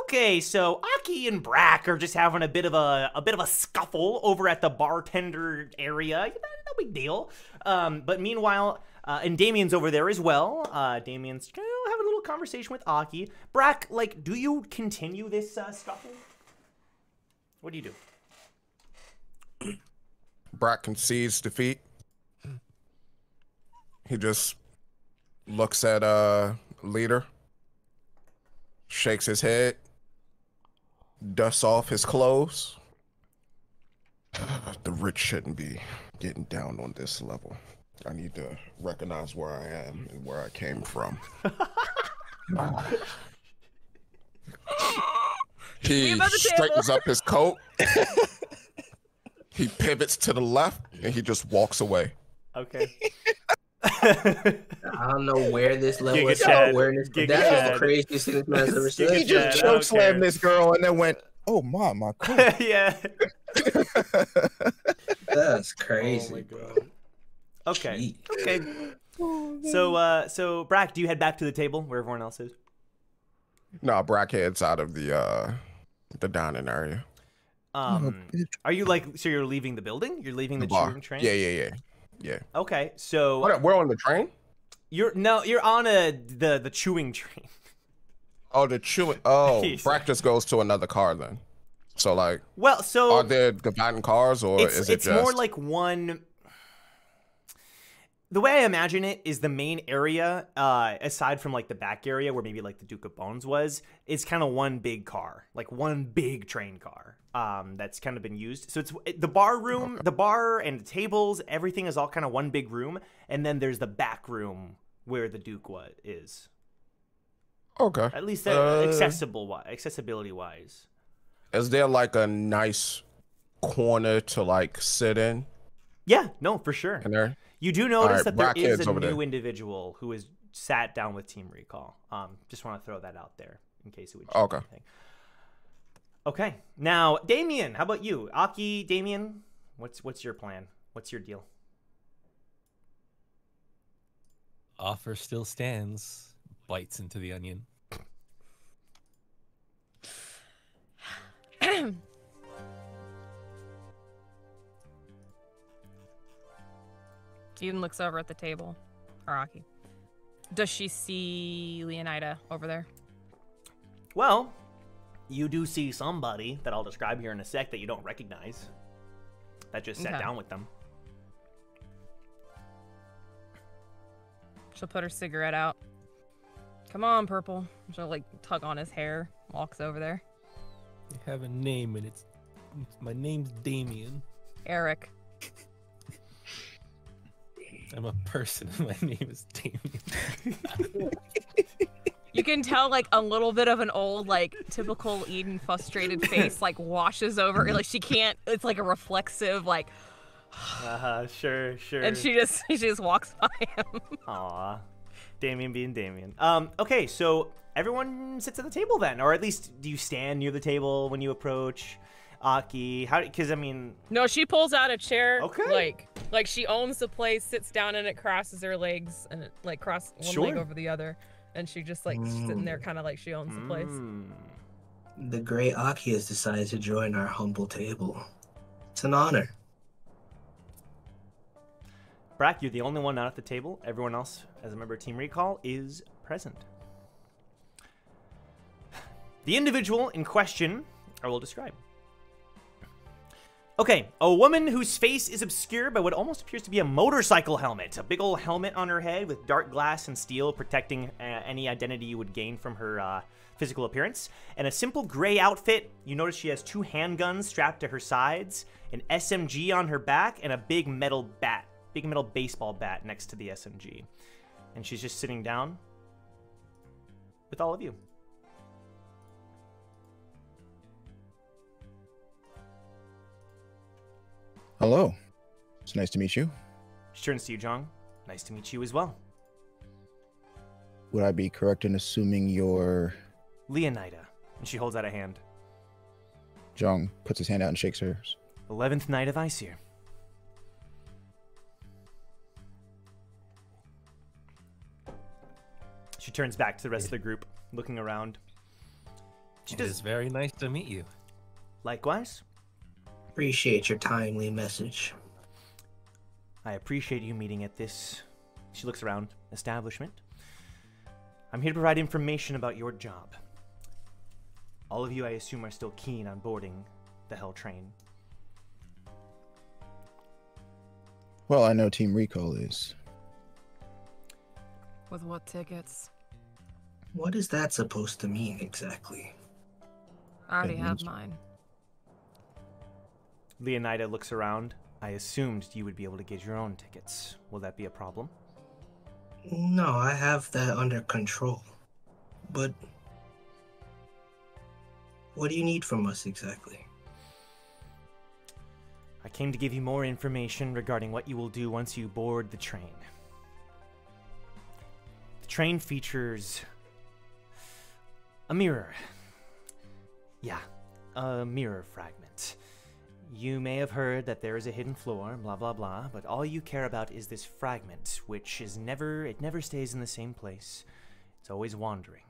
Speaker 1: Okay, so Aki and Brack are just having a bit of a a bit of a scuffle over at the bartender area. No, no big deal. Um, but meanwhile, uh, and Damien's over there as well. Uh, Damien's you know, having a little conversation with Aki. Brack, like, do you continue this uh, scuffle? What do you do?
Speaker 3: Brack concedes defeat. He just looks at uh leader, shakes his head, dusts off his clothes. The rich shouldn't be getting down on this level. I need to recognize where I am and where I came from. he
Speaker 4: Leave on the
Speaker 3: straightens up his coat. he pivots to the left and he just walks away.
Speaker 1: Okay.
Speaker 5: I don't know where this level
Speaker 1: Giga
Speaker 5: of
Speaker 1: Chad.
Speaker 5: self-awareness, but
Speaker 1: Giga
Speaker 5: that was
Speaker 1: Chad.
Speaker 5: the craziest thing this man's ever
Speaker 1: Giga
Speaker 5: said.
Speaker 2: He just
Speaker 1: Yeah, I
Speaker 2: choke slammed this girl and then went, "Oh my, my coat."
Speaker 1: yeah.
Speaker 5: That's
Speaker 1: Oh
Speaker 5: crazy.
Speaker 1: bro. Okay. Okay. So, uh, so Brack, do you head back to the table where everyone else is?
Speaker 3: No, Brack heads out of the uh the dining area.
Speaker 1: Um, are you like so you're leaving the building? You're leaving the,
Speaker 3: The bar.
Speaker 1: chewing train?
Speaker 3: Yeah, yeah, yeah. Yeah.
Speaker 1: Okay, so
Speaker 3: What, we're on the train?
Speaker 1: you're no, you're on a the the chewing train.
Speaker 3: Oh, the chewing. Oh,
Speaker 1: Jeez.
Speaker 3: Brack goes to another car then. So like,
Speaker 1: Well, so
Speaker 3: are there dividing cars or
Speaker 1: it's
Speaker 3: is it
Speaker 1: it's
Speaker 3: just?
Speaker 1: more like one. The way I imagine it is the main area, uh, aside from like the back area where maybe like the Duke of Bones was, is kind of one big car, like one big train car. Um, that's kind of been used. So it's the bar room, the bar and the tables, everything is all kind of one big room, and then there's the back room where the Duke was is.
Speaker 3: okay.
Speaker 1: At least uh,
Speaker 3: Uh,
Speaker 1: accessible, accessibility wise.
Speaker 3: Is there like a nice corner to like sit in?
Speaker 1: Yeah, no, for sure.
Speaker 3: In there?
Speaker 1: You do notice
Speaker 3: Alright,
Speaker 1: that there
Speaker 3: Brack
Speaker 1: is
Speaker 3: heads
Speaker 1: a new
Speaker 3: there.
Speaker 1: individual who is sat down with Team Recall. Um, just want to throw that out there in case it would. change
Speaker 3: Okay.
Speaker 1: anything. Okay. Now, Damien, how about you? Aki, Damien, what's what's your plan? What's your deal?
Speaker 6: Offer still stands. Bites into the onion.
Speaker 4: Eden looks over at the table. Araki. Does she see Leonida over there?
Speaker 1: Well, you do see somebody that I'll describe here in a sec that you don't recognize. That just sat
Speaker 4: Okay.
Speaker 1: down with them.
Speaker 4: She'll put her cigarette out. Come on, Purple. She'll like tug on his hair. Walks over there.
Speaker 6: I have a name and it's my name's Damien.
Speaker 4: Eric.
Speaker 6: I'm a person and my name is Damien.
Speaker 4: You can tell like a little bit of an old, like typical Eden frustrated face like washes over. Like she can't. It's like a reflexive, like
Speaker 1: Uh, huh. sure, sure.
Speaker 4: And she just she just walks by him.
Speaker 1: Aw. Damien being Damien. Um, okay, so everyone sits at the table then, or at least do you stand near the table when you approach Aki? How? Because I mean,
Speaker 4: No, she pulls out a chair.
Speaker 1: Okay.
Speaker 4: Like like she owns the place, sits down and it crosses her legs and it like cross one leg over the other. And she just like sitting there kind of like she owns the place.
Speaker 1: mm,
Speaker 5: The great Aki has decided to join our humble table. It's an honor.
Speaker 1: Brack, you're the only one not at the table. Everyone else, as a member of Team Recall, is present. The individual in question, I will describe. Okay, a woman whose face is obscured by what almost appears to be a motorcycle helmet. A big old helmet on her head with dark glass and steel protecting uh, any identity you would gain from her uh, physical appearance. And a simple gray outfit. You notice she has two handguns strapped to her sides, an SMG on her back, and a big metal bat, big metal baseball bat next to the SMG. And she's just sitting down with all of you.
Speaker 2: Hello. It's nice to meet you.
Speaker 1: She turns to you, Jong. Nice to meet you as well.
Speaker 2: Would I be correct in assuming you're
Speaker 1: Leonida. And she holds out a hand.
Speaker 2: Jong puts his hand out and shakes hers.
Speaker 1: 11th Knight of Iceer. She turns back to the rest of the group, looking around. She
Speaker 6: It
Speaker 1: does
Speaker 6: is very nice to meet you.
Speaker 1: likewise.
Speaker 5: Appreciate your timely message.
Speaker 1: I appreciate you meeting at this. She looks around establishment. I'm here to provide information about your job. All of you, I assume, are still keen on boarding the Hell train.
Speaker 2: Well, I know Team Recall is.
Speaker 4: With what tickets?
Speaker 5: What is that supposed to mean exactly?
Speaker 4: I already have mine.
Speaker 1: Leonida looks around. I assumed you would be able to get your own tickets. Will that be a problem?
Speaker 5: No, I have that under control. But what do you need from us exactly?
Speaker 1: I came to give you more information regarding what you will do once you board the train. The train features a mirror. Yeah, a mirror fragment. You may have heard that there is a hidden floor, blah blah blah, but all you care about is this fragment, which is never it never stays in the same place. It's always wandering.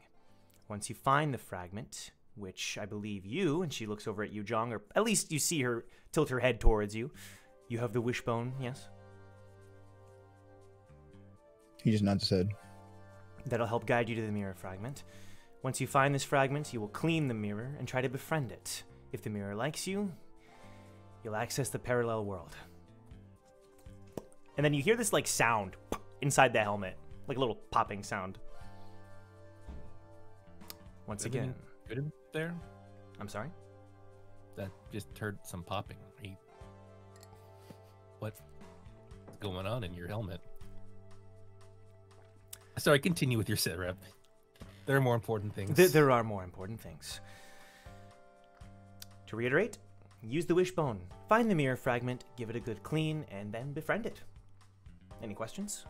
Speaker 1: Once you find the fragment, which I believe you, and she looks over at you, Jong, or at least you see her tilt her head towards you. You have the wishbone, yes?
Speaker 2: He just nods his head.
Speaker 1: That'll help guide you to the mirror fragment. Once you find this fragment, you will clean the mirror and try to befriend it. If the mirror likes you, you'll access the parallel world. And then you hear this like sound inside the helmet, like a little popping sound. Once
Speaker 6: Everything
Speaker 1: again,
Speaker 6: good in there?
Speaker 1: I'm sorry.
Speaker 6: That just heard some popping. Are you- What's going on in your helmet? Sorry, continue with your sit rep. There are more important things.
Speaker 1: Th- there are more important things. To reiterate, use the wishbone, find the mirror fragment, give it a good clean, and then befriend it. Any questions?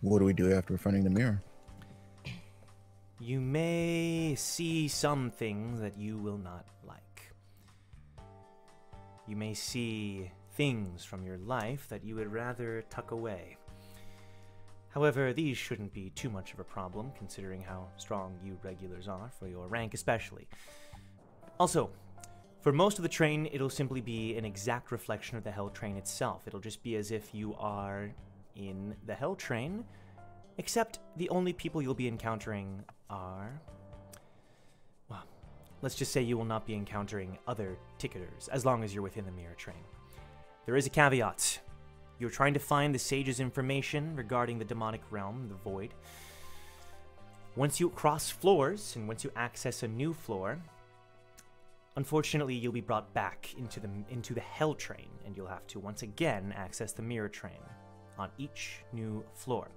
Speaker 2: What do we do after befriending the mirror?
Speaker 1: You may see some things that you will not like. You may see things from your life that you would rather tuck away. However, these shouldn't be too much of a problem considering how strong you regulars are, for your rank especially. Also, for most of the train, it'll simply be an exact reflection of the Hell train itself. It'll just be as if you are in the Hell train, except the only people you'll be encountering are. Well, let's just say you will not be encountering other ticketers as long as you're within the mirror train. There is a caveat. You're trying to find the sage's information regarding the demonic realm, the void. Once you cross floors and once you access a new floor, unfortunately you'll be brought back into the into the hell train and you'll have to once again access the mirror train on each new floor.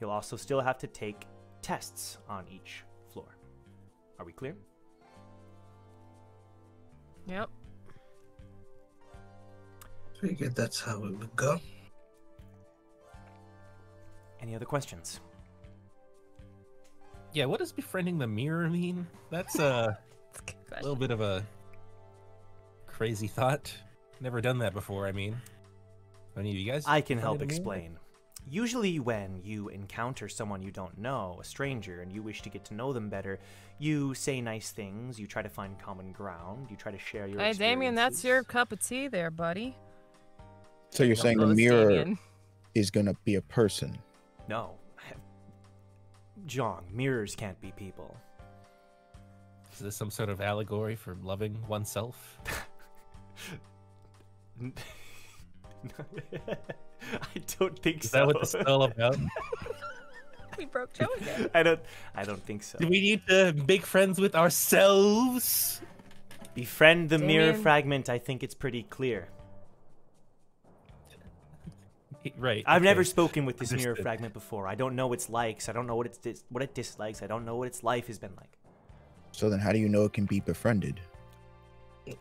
Speaker 1: You'll also still have to take tests on each floor. Are we clear?
Speaker 4: Yep.
Speaker 5: Figured that's how it would go.
Speaker 1: Any other questions?
Speaker 6: Yeah, what does befriending the mirror mean? That's uh, a little bit of a crazy thought. Never done that before. I mean, any of you guys?
Speaker 1: I can help
Speaker 6: befriended a mirror?
Speaker 1: explain. Usually, when you encounter someone you don't know, a stranger, and you wish to get to know them better, you say nice things, you try to find common ground, you try to share your
Speaker 4: Hey, Damien, that's your cup of tea there, buddy.
Speaker 2: So you're saying the mirror
Speaker 4: Damien.
Speaker 2: is gonna be a person?
Speaker 1: No. Jong, mirrors can't be people.
Speaker 6: Is this some sort of allegory for loving oneself?
Speaker 1: I don't think
Speaker 6: Is
Speaker 1: so.
Speaker 6: Is that what this is all about?
Speaker 4: We broke Joe again.
Speaker 1: I don't. I don't think so.
Speaker 6: Do we need to make friends with ourselves?
Speaker 1: Befriend the mirror fragment. I think it's pretty clear.
Speaker 6: Right.
Speaker 1: I've never spoken with this mirror fragment before. I don't know what its likes. I don't know what its dis- what it dislikes. I don't know what its life has been like.
Speaker 2: So then, how do you know it can be befriended?
Speaker 5: It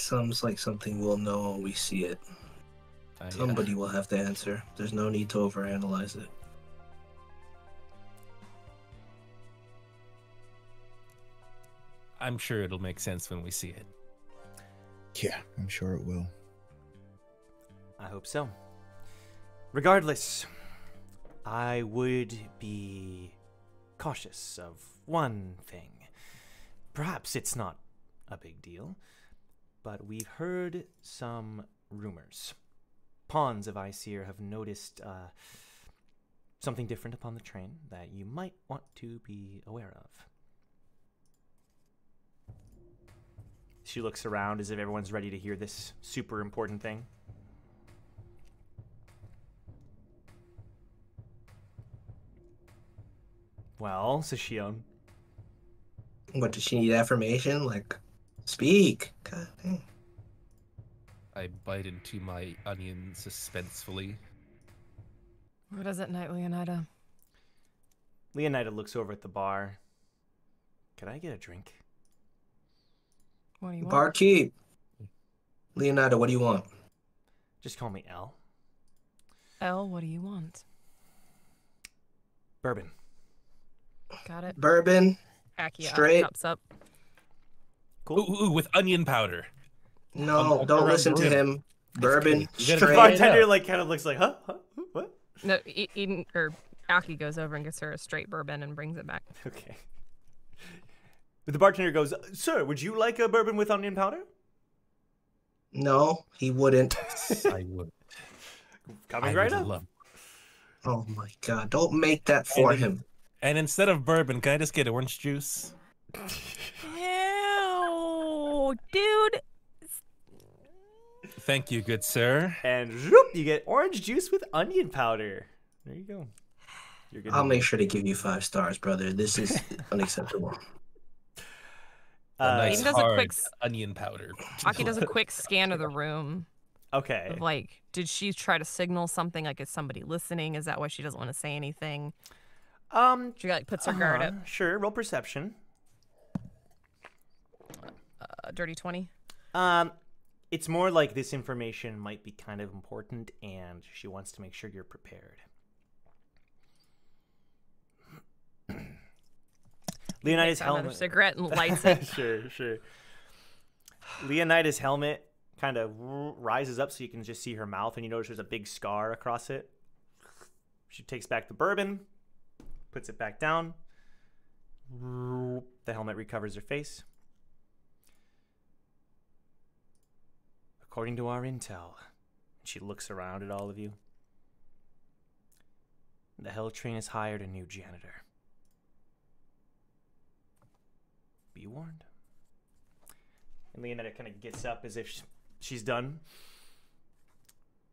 Speaker 5: sounds like something we'll know when we see it.
Speaker 6: Uh, yeah.
Speaker 5: Somebody will have to answer. There's no need to overanalyze it.
Speaker 6: I'm sure it'll make sense when we see it.
Speaker 2: Yeah, I'm sure it will.
Speaker 1: I hope so. Regardless, I would be cautious of one thing. Perhaps it's not a big deal, but we've heard some rumors. Pawns of Iseer have noticed uh, something different upon the train that you might want to be aware of. She looks around as if everyone's ready to hear this super important thing. Well, says Shion.
Speaker 5: What does she need affirmation? Like, speak. God dang.
Speaker 6: I bite into my onion suspensefully.
Speaker 4: What is it, Knight Leonida?
Speaker 1: Leonida looks over at the bar. Can I get a drink?
Speaker 4: What do you want?
Speaker 5: Barkeep. Leonardo, what do you want?
Speaker 1: Just call me L.
Speaker 4: L, what do you want?
Speaker 1: Bourbon.
Speaker 4: Got it.
Speaker 5: Bourbon.
Speaker 4: Aki
Speaker 5: Straight.
Speaker 4: cups up.
Speaker 6: Ooh, ooh, ooh, with onion powder.
Speaker 5: No,
Speaker 6: I'll- I'll
Speaker 5: don't listen
Speaker 6: the
Speaker 5: to him. Bourbon.
Speaker 6: You gotta
Speaker 1: The
Speaker 5: Straight.
Speaker 6: it
Speaker 1: bartender like kind of looks like, huh? huh? What?
Speaker 4: No, Eden or Aki goes over and gets her a straight bourbon and brings it back.
Speaker 1: Okay. But the bartender goes, "Sir, would you like a bourbon with onion powder?"
Speaker 5: No, he wouldn't.
Speaker 6: I would.
Speaker 1: Coming
Speaker 6: I
Speaker 1: right
Speaker 6: would
Speaker 1: up.
Speaker 6: love-
Speaker 5: Oh my god, don't make that for
Speaker 6: And-
Speaker 5: him.
Speaker 6: And instead of bourbon, can I just get orange juice?
Speaker 4: Ew, dude.
Speaker 6: Thank you, good sir.
Speaker 1: And zoop, you get orange juice with onion powder. There you go. You're
Speaker 5: I'll make sure to give you five stars, brother. This is unacceptable.
Speaker 6: A
Speaker 1: Uh,
Speaker 6: nice
Speaker 4: He does a quick
Speaker 6: onion powder.
Speaker 4: Aki does a quick scan of the room.
Speaker 1: Okay.
Speaker 4: Of like, did she try to signal something? Like, is somebody listening? Is that why she doesn't want to say anything?
Speaker 1: Um,
Speaker 4: She like puts her guard up.
Speaker 1: uh-huh, Sure. Roll perception.
Speaker 4: Uh, dirty twenty.
Speaker 1: Um, it's more like this information might be kind of important, and she wants to make sure you're prepared. Leonidas
Speaker 4: Takes out another
Speaker 1: helmet.
Speaker 4: cigarette and lights it.
Speaker 1: sure, sure. Leonidas helmet kind of rises up so you can just see her mouth, and you notice there's a big scar across it. She takes back the bourbon, puts it back down. The helmet recovers her face. According to our intel, she looks around at all of you. The Hell Train has hired a new janitor. Be warned. And Leonetta kind of gets up as if she's done.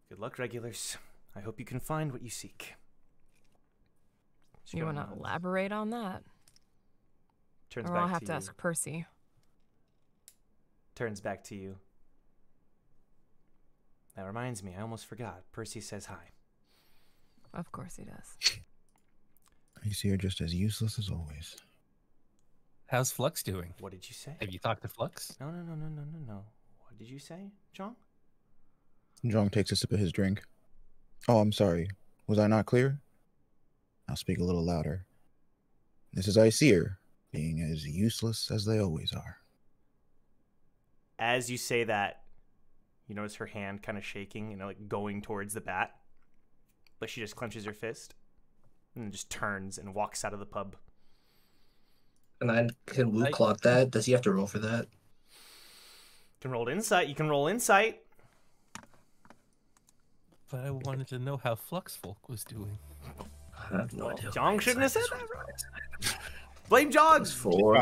Speaker 1: Good luck, regulars. I hope you can find what you seek. She
Speaker 4: You want to elaborate on that?
Speaker 1: Turns
Speaker 4: or
Speaker 1: back
Speaker 4: I'll have
Speaker 1: to,
Speaker 4: to
Speaker 1: you.
Speaker 4: ask Percy.
Speaker 1: Turns back to you. That reminds me, I almost forgot. Percy says hi.
Speaker 4: Of course he does.
Speaker 2: I see her just as useless as always.
Speaker 6: How's Flux doing?
Speaker 1: What did you say?
Speaker 6: Have you talked to Flux?
Speaker 1: No, no, no, no, no, no, no. What did you say, John?
Speaker 2: Jong takes a sip of his drink. Oh, I'm sorry. Was I not clear? I'll speak a little louder. This is Iseer, being as useless as they always are.
Speaker 1: As you say that, you notice her hand kind of shaking, you know, like going towards the bat. But she just clenches her fist and just turns and walks out of the pub.
Speaker 5: And I can Wu clock that. Does he have to roll for that?
Speaker 1: You can roll insight. You can roll insight.
Speaker 6: But I wanted to know how Fluxfolk was doing.
Speaker 5: I have no idea.
Speaker 1: Jong shouldn't have said that. Blame Jogs.
Speaker 5: For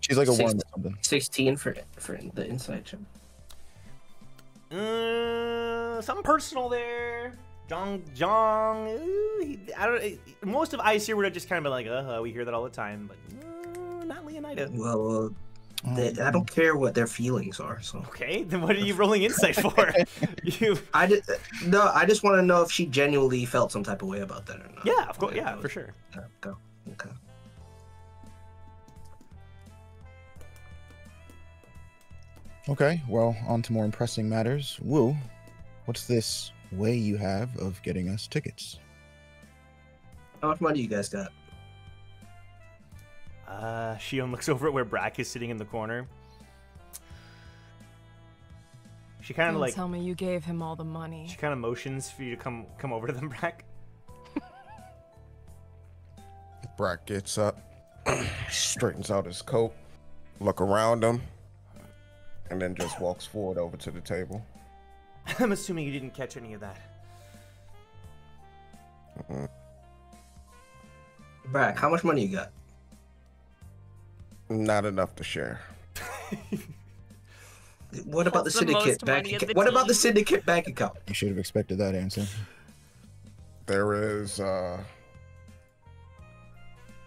Speaker 2: She's like a
Speaker 5: six-
Speaker 2: one or something.
Speaker 5: 16 for for the insight check.
Speaker 1: Uh, something personal there. Jong, Jong. ooh, he, I don't. eh, Most of Iseer would have just kind of been like, uh, -huh, we hear that all the time, but uh, not Leonida.
Speaker 5: Well, they, I don't mm. care what their feelings are. So
Speaker 1: Okay, then what are you rolling insight for? you.
Speaker 5: I just no. I just want to know if she genuinely felt some type of way about that or not.
Speaker 1: Yeah, of course. Yeah, for sure.
Speaker 5: Okay. Go. Okay.
Speaker 2: Okay, well, on to more pressing matters. Wu, what's this way you have of getting us tickets?
Speaker 5: How much money you guys got?
Speaker 1: Uh, Shion looks over at where Brack is sitting in the corner. She kind of like
Speaker 4: tell me you gave him all the money.
Speaker 1: she kind of motions for you to come come over to them, Brack.
Speaker 3: Brack gets up, straightens out his coat, look around him, and then just walks forward over to the table.
Speaker 1: I'm assuming you didn't catch any of that.
Speaker 3: Mm,
Speaker 5: Brack, how much money you got?
Speaker 3: Not enough to share.
Speaker 5: What about the
Speaker 4: That's the most
Speaker 5: syndicate bank account?
Speaker 4: the
Speaker 5: What about the
Speaker 4: team.
Speaker 5: syndicate bank account?
Speaker 2: You should have expected that answer.
Speaker 3: There is, uh.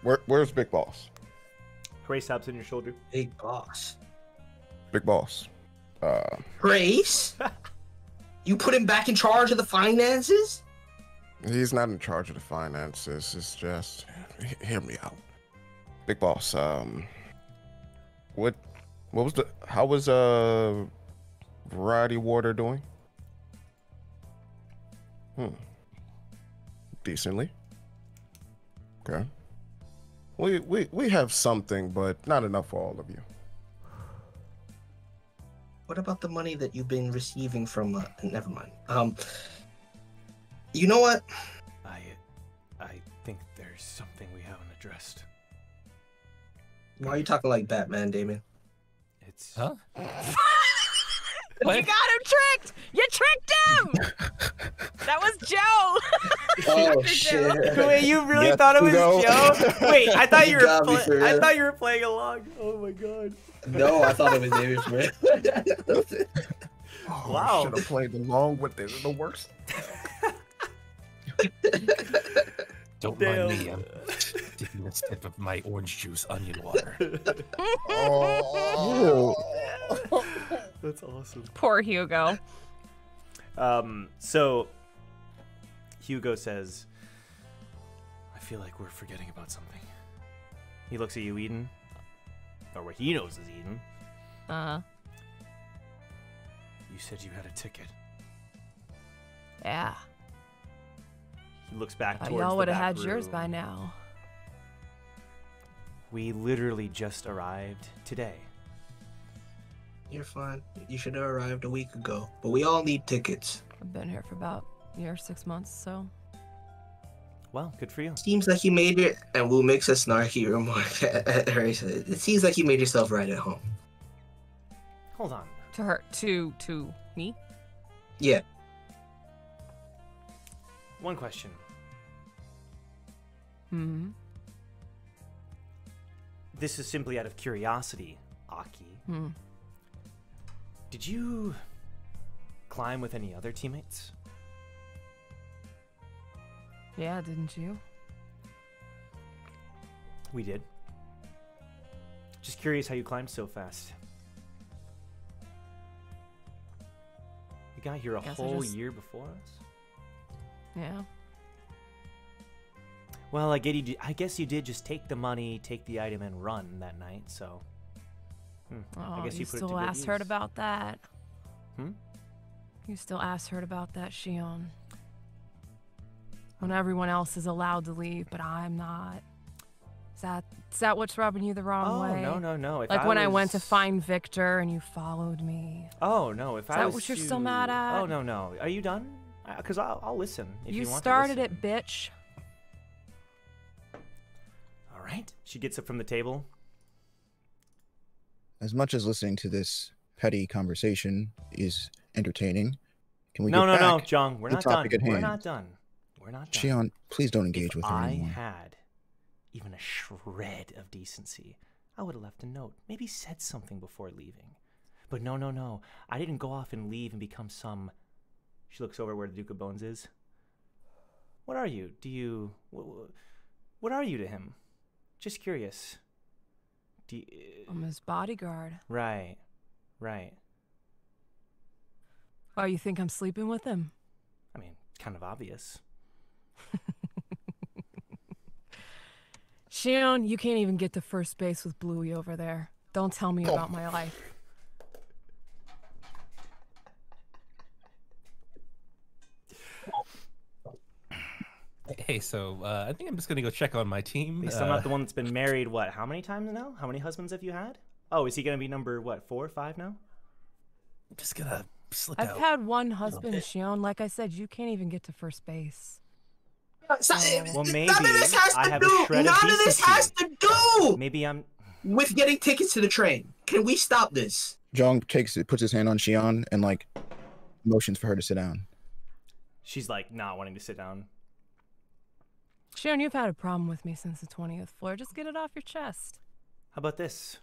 Speaker 3: Where, where's Big Boss?
Speaker 1: Grace taps on your shoulder.
Speaker 5: Big boss.
Speaker 3: Big Boss. Uh,
Speaker 5: Grace? you put him back in charge of the finances?
Speaker 3: he's not in charge of the finances. It's just, hear me out. Big Boss, um. What, what was the, how was, uh. Variety Water doing? Hmm. Decently. Okay. We, we, we have something, but not enough for all of you.
Speaker 5: What about the money that you've been receiving from? Uh, never mind. Um, you know what?
Speaker 1: I, I think there's something we haven't addressed.
Speaker 5: Why are you talking like Batman, Damien?
Speaker 1: It's
Speaker 6: huh?
Speaker 4: You got him tricked! You tricked him! that was Joe!
Speaker 5: Oh
Speaker 4: shit.
Speaker 1: Wait, you really
Speaker 2: Yes,
Speaker 1: thought it was
Speaker 2: Hugo.
Speaker 1: Joe? Wait, I thought you
Speaker 5: You
Speaker 1: were.
Speaker 5: got me
Speaker 1: pla-
Speaker 5: for
Speaker 1: I thought you were playing along. Oh my god.
Speaker 5: No, I thought it was Damien for real.
Speaker 1: Oh, wow.
Speaker 3: Should have played along with it. The worst.
Speaker 6: Don't
Speaker 1: Damn.
Speaker 6: mind me. I'm dipping a sip of my orange juice onion water.
Speaker 3: Oh.
Speaker 1: That's awesome.
Speaker 4: Poor Hugo.
Speaker 1: Um, so Hugo says, I feel like we're forgetting about something. He looks at you, Eden. Or what he knows is Eden.
Speaker 4: Uh, huh.
Speaker 1: You said you had a ticket.
Speaker 4: yeah.
Speaker 1: He looks back
Speaker 4: Uh,
Speaker 1: towards
Speaker 4: y'all
Speaker 1: the
Speaker 4: would have
Speaker 1: back
Speaker 4: had yours by now.
Speaker 1: We literally just arrived today.
Speaker 5: You're fine. You should have arrived a week ago. But we all need tickets.
Speaker 4: I've been here for about a year, six months, so.
Speaker 1: Well, good for you.
Speaker 5: Seems like you made it, and Wu makes a snarky remark at her. It seems like you made yourself right at home.
Speaker 1: Hold on.
Speaker 4: To her, to, to me?
Speaker 5: Yeah.
Speaker 1: One question.
Speaker 4: Hmm.
Speaker 1: This is simply out of curiosity, Aki.
Speaker 4: Hmm.
Speaker 1: Did you climb with any other teammates?
Speaker 4: Yeah, didn't you?
Speaker 1: We did. Just curious how you climbed so fast. You got here a
Speaker 4: Guess
Speaker 1: whole
Speaker 4: just-
Speaker 1: year before us?
Speaker 4: Yeah.
Speaker 1: Well, I get you. I guess you did just take the money, take the item, and run that night. So, hmm,
Speaker 4: Oh,
Speaker 1: I guess
Speaker 4: you
Speaker 1: you put
Speaker 4: still asked her about that.
Speaker 1: Hmm?
Speaker 4: You still ask her about that, Shion. When everyone else is allowed to leave, but I'm not. Is that is that what's rubbing you the wrong
Speaker 1: Oh,
Speaker 4: way?
Speaker 1: no, no, no. If
Speaker 4: like
Speaker 1: I
Speaker 4: when I went to find Victor and you followed me.
Speaker 1: Oh no! If
Speaker 4: Is
Speaker 1: I
Speaker 4: that
Speaker 1: was
Speaker 4: what you're
Speaker 1: to...
Speaker 4: still mad at?
Speaker 1: Oh no, no. Are you done? Because I'll, I'll listen if you,
Speaker 4: you
Speaker 1: want
Speaker 4: started it, bitch.
Speaker 1: All right. She gets up from the table.
Speaker 2: As much as listening to this petty conversation is entertaining, can we
Speaker 1: no, no, no, Jong. We're not done. We're not done. We're not done.
Speaker 2: Shion, please don't engage
Speaker 1: if
Speaker 2: with her
Speaker 1: I
Speaker 2: anymore.
Speaker 1: had even a shred of decency, I would have left a note, maybe said something before leaving. But no, no, no. I didn't go off and leave and become some. She looks over where the Duke of Bones is. What are you? Do you. What, what are you to him? Just curious. Do you,
Speaker 4: I'm his bodyguard.
Speaker 1: right, right.
Speaker 4: Oh, you think I'm sleeping with him?
Speaker 1: I mean, it's kind of obvious.
Speaker 4: Shion, you can't even get to first base with Bluey over there. Don't tell me oh. about my life.
Speaker 6: Hey, so uh, I think I'm just gonna go check on my team.
Speaker 1: At least I'm
Speaker 6: Uh,
Speaker 1: not the one that's been married, what, how many times now? How many husbands have you had? Oh, is he going to be number, what, four or five now?
Speaker 6: I'm just gonna slip
Speaker 4: I've
Speaker 6: out.
Speaker 4: had one husband, Shion. Like I said, you can't even get to first base.
Speaker 5: So-
Speaker 1: Well, maybe
Speaker 5: none of this has
Speaker 1: I
Speaker 5: to do. None
Speaker 1: of
Speaker 5: of this has to do
Speaker 1: Maybe I'm.
Speaker 5: with getting tickets to the train. Can we stop this?
Speaker 2: Jong takes it, puts his hand on Shion, and like motions for her to sit down.
Speaker 1: She's like not wanting to sit down.
Speaker 4: Shion, you've had a problem with me since the 20th floor. Just get it off your chest.
Speaker 1: How about this?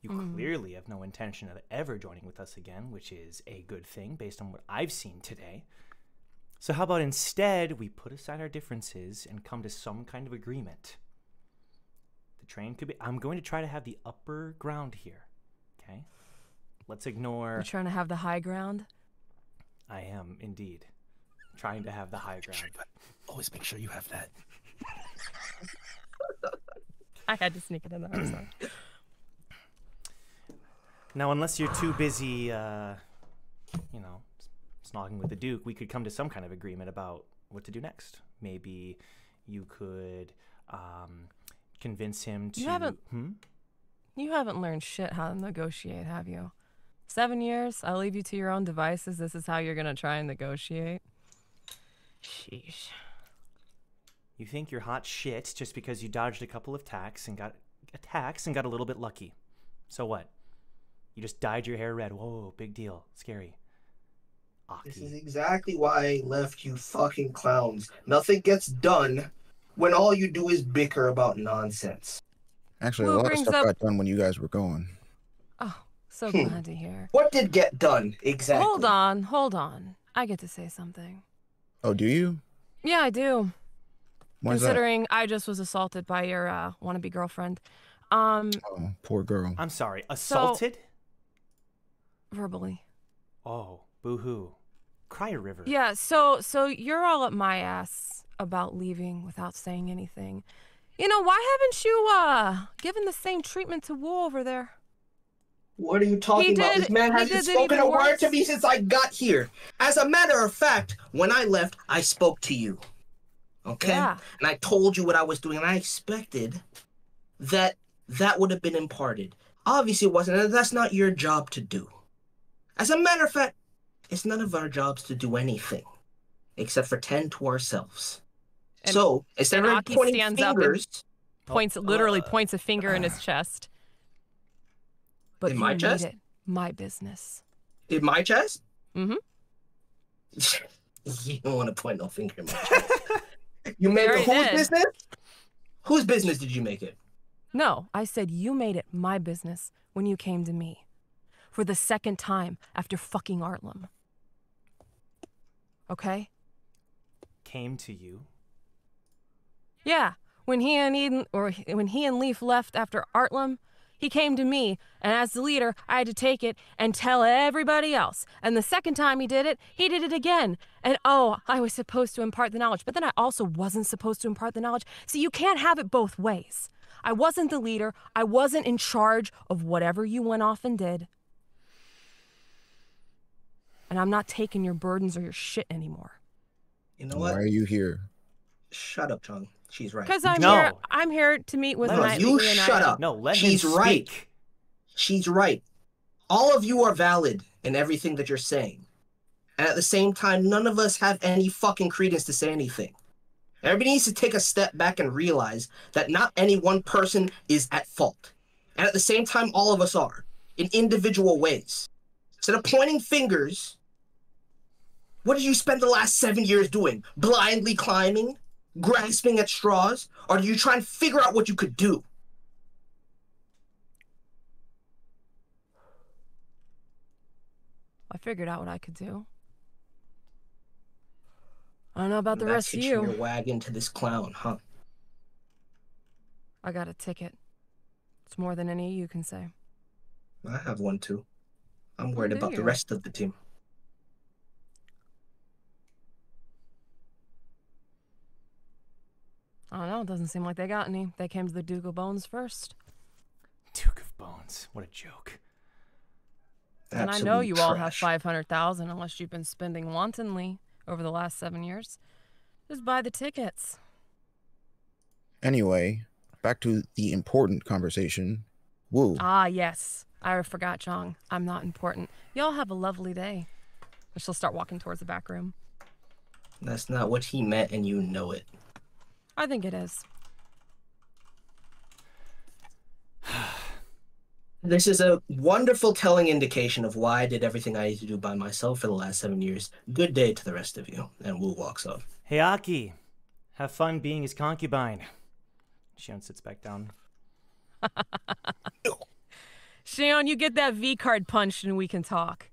Speaker 1: You
Speaker 4: Mm.
Speaker 1: clearly have no intention of ever joining with us again, which is a good thing based on what I've seen today. So, how about instead we put aside our differences and come to some kind of agreement? The train could be. I'm going to try to have the upper ground here. Okay? Let's ignore.
Speaker 4: You're trying to have the high ground?
Speaker 1: I am indeed trying to have the high ground.
Speaker 6: Always make sure you have that.
Speaker 4: I had to sneak it in there. I'm sorry.
Speaker 1: Now, unless you're too busy, uh, you know, snogging with the Duke, we could come to some kind of agreement about what to do next. Maybe you could um, convince him to.
Speaker 4: You haven't-
Speaker 1: Hmm?
Speaker 4: You haven't learned shit how to negotiate, have you? Seven years? I'll leave you to your own devices. This is how you're going to try and negotiate? Sheesh.
Speaker 1: You think you're hot shit just because you dodged a couple of attacks and got attacks and got a little bit lucky. So what? You just dyed your hair red. Whoa, big deal. Scary.
Speaker 5: This is exactly why I left you fucking clowns. Nothing gets done when all you do is bicker about nonsense.
Speaker 2: Actually,
Speaker 4: Well,
Speaker 2: a lot of stuff
Speaker 4: up-
Speaker 2: got done when you guys were gone.
Speaker 4: Oh, so
Speaker 5: Hmm.
Speaker 4: glad to hear.
Speaker 5: What did get done exactly?
Speaker 4: Hold on, hold on. I get to say something.
Speaker 2: Oh, do you?
Speaker 4: Yeah, I do.
Speaker 2: Why's that?
Speaker 4: Considering I just was assaulted by your uh, wannabe girlfriend. Um,
Speaker 2: Oh, poor girl.
Speaker 1: I'm sorry. Assaulted?
Speaker 4: verbally.
Speaker 1: Oh, boo hoo. Cry a river.
Speaker 4: Yeah, so so you're all up my ass about leaving without saying anything. You know, why haven't you uh given the same treatment to Wu over there?
Speaker 5: What are you talking
Speaker 4: He
Speaker 5: about?
Speaker 4: did-
Speaker 5: This man hasn't
Speaker 4: did
Speaker 5: spoken a word to me since I got here. As a matter of fact, when I left, I spoke to you. Okay?
Speaker 4: Yeah.
Speaker 5: And I told you what I was doing, and I expected that that would have been imparted. Obviously, it wasn't, and that's not your job to do. As a matter of fact, it's none of our jobs to do anything except for tend to ourselves.
Speaker 4: And-
Speaker 5: so, instead
Speaker 4: and
Speaker 5: of
Speaker 4: Aki
Speaker 5: pointing
Speaker 4: stands up and
Speaker 5: fingers,
Speaker 4: Points literally points a finger in his chest. But
Speaker 5: In my chest?
Speaker 4: it my business.
Speaker 5: in my chest,
Speaker 4: Mm-hmm.
Speaker 5: you don't want to point no finger in my chest. You made it whose
Speaker 4: did.
Speaker 5: business? Whose business did you make it?
Speaker 4: No, I said you made it my business when you came to me. For the second time after fucking Artlam. Okay?
Speaker 1: Came to you.
Speaker 4: Yeah, when he and Eden, or when he and Leaf left after Artlam, he came to me, and as the leader, I had to take it and tell everybody else. And the second time he did it, he did it again. And oh, I was supposed to impart the knowledge, but then I also wasn't supposed to impart the knowledge. See, you can't have it both ways. I wasn't the leader, I wasn't in charge of whatever you went off and did. And I'm not taking your burdens or your shit anymore.
Speaker 5: You know what?
Speaker 2: Why are you here?
Speaker 5: Shut up, Jong. She's right.
Speaker 4: Because I'm
Speaker 1: No.
Speaker 4: here. I'm here to meet with
Speaker 5: No,
Speaker 4: my
Speaker 5: you
Speaker 4: Leonardo.
Speaker 5: shut up.
Speaker 1: No, let
Speaker 5: She's
Speaker 1: him
Speaker 5: right. She's right. All of you are valid in everything that you're saying. And at the same time, none of us have any fucking credence to say anything. Everybody needs to take a step back and realize that not any one person is at fault. And at the same time, all of us are in individual ways. Instead of pointing fingers, what did you spend the last seven years doing? Blindly climbing? Grasping at straws? Or do you try and figure out what you could do?
Speaker 4: I figured out what I could do. I don't know about the rest of
Speaker 5: hitching your
Speaker 4: you.
Speaker 5: wagon to this clown, huh?
Speaker 4: I got a ticket. It's more than any of you can say.
Speaker 5: I have one too. I'm worried
Speaker 4: do
Speaker 5: about the rest of the team.
Speaker 4: I don't know. It doesn't seem like they got any. They came to the Duke of Bones first.
Speaker 1: Duke of Bones. What a joke.
Speaker 4: and I know
Speaker 5: Absolute
Speaker 4: you all have 500,000 unless you've been spending wantonly over the last seven years. Just buy the tickets.
Speaker 2: Anyway, back to the important conversation. Wu.
Speaker 4: Ah, yes. I forgot, Jong. I'm not important. Y'all have a lovely day. And she'll start walking towards the back room.
Speaker 5: That's not what he meant, and you know it.
Speaker 4: I think it is.
Speaker 5: This is a wonderful telling indication of why I did everything I need to do by myself for the last seven years. Good day to the rest of you. And Wu walks off.
Speaker 1: Hey, Aki. Have fun being his concubine. Shion sits back down.
Speaker 4: Shion, you get that V card punched and we can talk.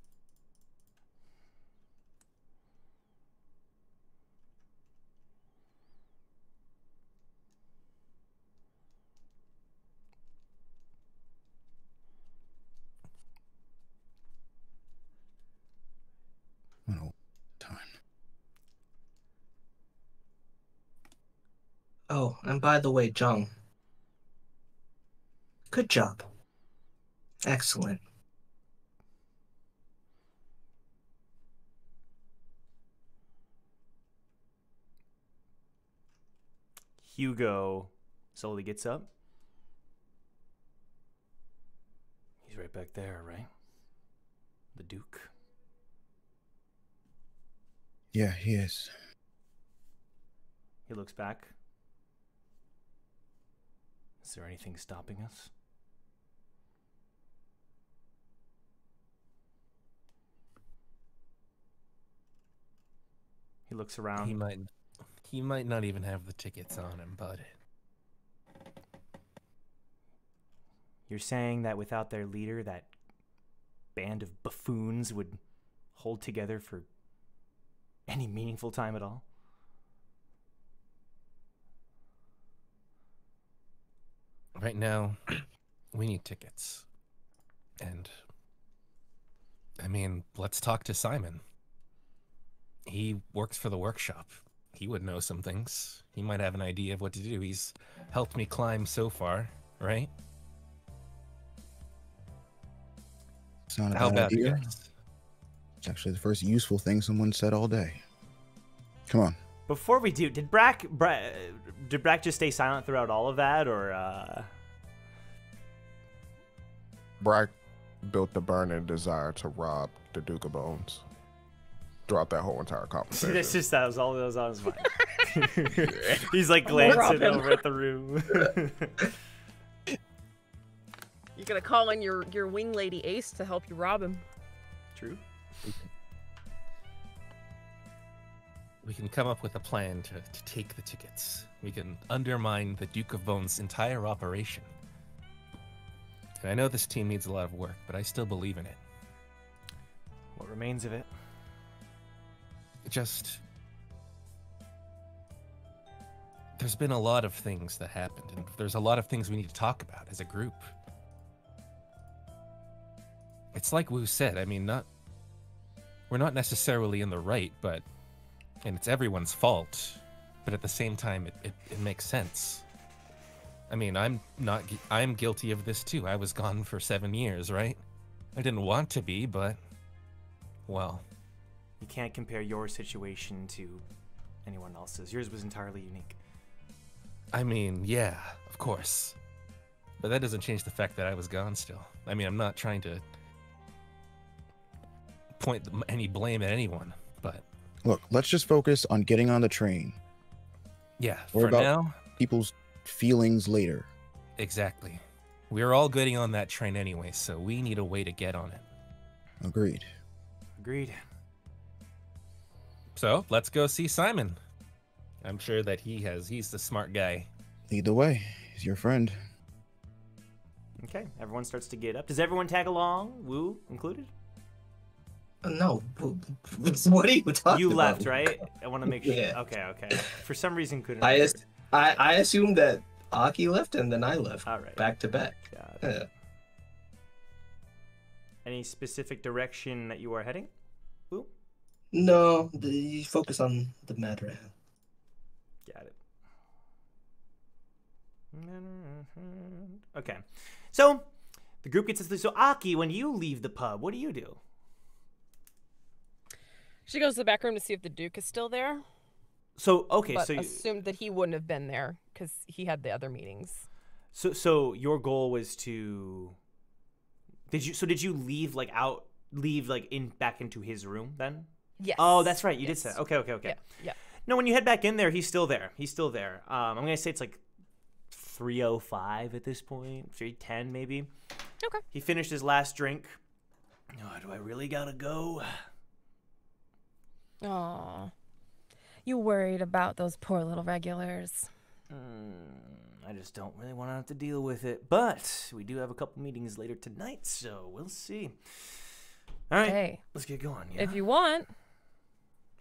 Speaker 2: What a time.
Speaker 5: Oh, and by the way, Jong. Good job. Excellent.
Speaker 1: Hugo slowly gets up. He's right back there, right? The Duke.
Speaker 2: Yeah, he is.
Speaker 1: He looks back. Is there anything stopping us? He looks around.
Speaker 6: He might, he might not even have the tickets on him, but
Speaker 1: You're saying that without their leader, that band of buffoons would hold together for any meaningful time at all?
Speaker 6: Right now, we need tickets. And I mean, let's talk to Simon. He works for the workshop. He would know some things. He might have an idea of what to do. He's helped me climb so far, right?
Speaker 2: It's not a
Speaker 6: How
Speaker 2: bad
Speaker 6: about it,
Speaker 2: idea. It's actually the first useful thing someone said all day. Come on.
Speaker 1: Before we do, did Brack, Bra- did Brack just stay silent throughout all of that, or uh,
Speaker 3: Brack built the burning desire to rob the Duke of Bones throughout that whole entire conversation.
Speaker 1: this just that was all that was on his mind. He's like
Speaker 4: I'm gonna rob
Speaker 1: glancing over at the room.
Speaker 4: You're gonna call in your, your wing lady Ace to help you rob him.
Speaker 1: True.
Speaker 6: We can come up with a plan to, to take the tickets. We can undermine the Duke of Bones' entire operation. And I know this team needs a lot of work, but I still believe in it.
Speaker 1: what remains of it?
Speaker 6: Just. There's been a lot of things that happened, and there's a lot of things we need to talk about as a group. It's like Wu said, I mean, not. We're not necessarily in the right, but. And it's everyone's fault, but at the same time, it, it, it makes sense. I mean, I'm not, I'm guilty of this too. I was gone for seven years, right? I didn't want to be, but. Well,
Speaker 1: You can't compare your situation to anyone else's. Yours was entirely unique.
Speaker 6: I mean, yeah, of course. But that doesn't change the fact that I was gone still. I mean, I'm not trying to point any blame at anyone, but
Speaker 2: Look, let's just focus on getting on the train.
Speaker 6: yeah,
Speaker 2: Worry
Speaker 6: for
Speaker 2: about
Speaker 6: now,
Speaker 2: people's feelings later.
Speaker 6: exactly. We're all getting on that train anyway, so we need a way to get on it.
Speaker 2: Agreed.
Speaker 1: Agreed.
Speaker 6: So let's go see Simon. I'm sure that he has. He's the smart guy.
Speaker 2: Lead the way. He's your friend.
Speaker 1: Okay, everyone starts to get up. Does everyone tag along? Wu included?
Speaker 5: Uh, No, what are you talking
Speaker 1: You
Speaker 5: about?
Speaker 1: left, right? I want to make sure.
Speaker 5: Yeah.
Speaker 1: Okay, okay. For some reason, couldn't.
Speaker 5: I,
Speaker 1: remember.
Speaker 5: As- I I assumed that Aki left and then I left.
Speaker 1: All right.
Speaker 5: Back to back. Yeah.
Speaker 1: Any specific direction that you are heading? Wu?
Speaker 5: No, the, you focus on the matter at hand.
Speaker 1: Got it. Okay. So, the group gets to So, Aki, when you leave the pub, what do you do?
Speaker 4: She goes to the back room to see if the Duke is still there.
Speaker 1: So, okay, so you,
Speaker 4: assumed that he wouldn't have been there because he had the other meetings.
Speaker 1: so so your goal was to Did you so did you leave like out leave like in back into his room then?
Speaker 4: Yes.
Speaker 1: Oh, that's right. You
Speaker 4: Yes.
Speaker 1: did say. Okay, okay, okay.
Speaker 4: Yeah. Yeah.
Speaker 1: No, when you head back in there, he's still there. He's still there. Um, I'm gonna say it's like 3:05 at this point, 3:10 maybe.
Speaker 4: Okay.
Speaker 1: He finished his last drink. Oh, do I really gotta go?
Speaker 4: Aw. You worried about those poor little regulars.
Speaker 1: Hmm, I just don't really want to have to deal with it. But we do have a couple meetings later tonight, so we'll see. All right,
Speaker 4: Hey,
Speaker 1: let's get going. Yeah?
Speaker 4: if you want,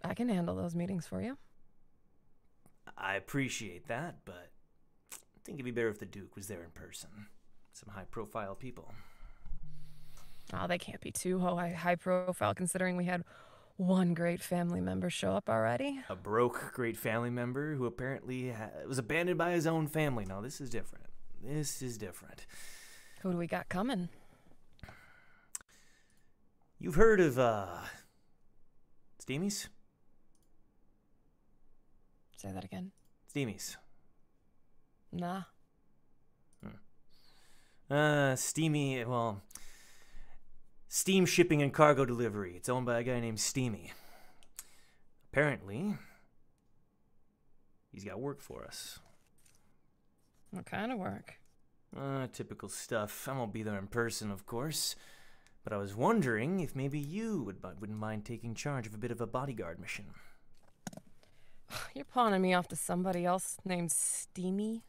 Speaker 4: I can handle those meetings for you.
Speaker 1: I appreciate that, but I think it'd be better if the Duke was there in person. Some high-profile people.
Speaker 4: Oh, they can't be too high, high profile considering we had one great family member show up already.
Speaker 1: A broke, great family member who apparently ha- was abandoned by his own family. No, this is different. This is different.
Speaker 4: Who do we got coming?
Speaker 1: You've heard of uh, Steamies?
Speaker 4: Say that again.
Speaker 1: Steamies.
Speaker 4: Nah.
Speaker 1: Uh, Steamy, well, Steam Shipping and Cargo Delivery. It's owned by a guy named Steamy. Apparently, he's got work for us.
Speaker 4: What kind of work?
Speaker 1: Uh, typical stuff. I won't be there in person, of course. But I was wondering if maybe you would, wouldn't mind taking charge of a bit of a bodyguard mission.
Speaker 4: You're pawning me off to somebody else named Steamy?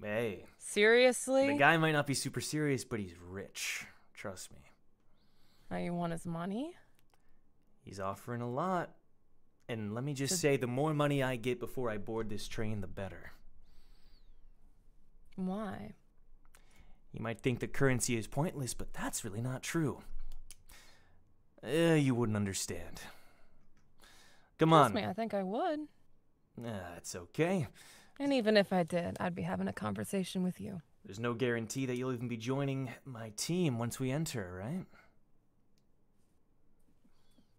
Speaker 1: Hey,
Speaker 4: Seriously?
Speaker 1: the guy might not be super serious, but he's rich. Trust me.
Speaker 4: Now you want his money?
Speaker 1: He's offering a lot. And let me just say, the more money I get before I board this train, the better.
Speaker 4: Why?
Speaker 1: You might think the currency is pointless, but that's really not true. Uh, you wouldn't understand. Come
Speaker 4: Trust
Speaker 1: on.
Speaker 4: me, I think I would.
Speaker 1: Ah, it's okay.
Speaker 4: And even if I did, I'd be having a conversation with you.
Speaker 1: There's no guarantee that you'll even be joining my team once we enter, right?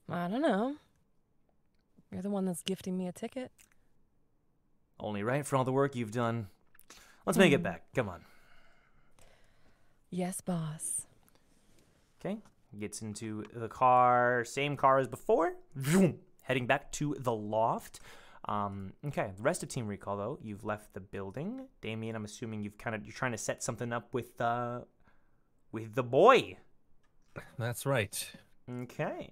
Speaker 4: I don't know. You're the one that's gifting me a ticket.
Speaker 1: Only right for all the work you've done. Let's make it
Speaker 4: Hmm.
Speaker 1: back. Come on.
Speaker 4: Yes, boss.
Speaker 1: Okay. Gets into the car, same car as before. Vroom. Heading back to the loft. Um, okay. The rest of Team Recall, though, you've left the building. Damien, I'm assuming you've kind of you're trying to set something up with uh with the boy.
Speaker 6: That's right.
Speaker 1: Okay.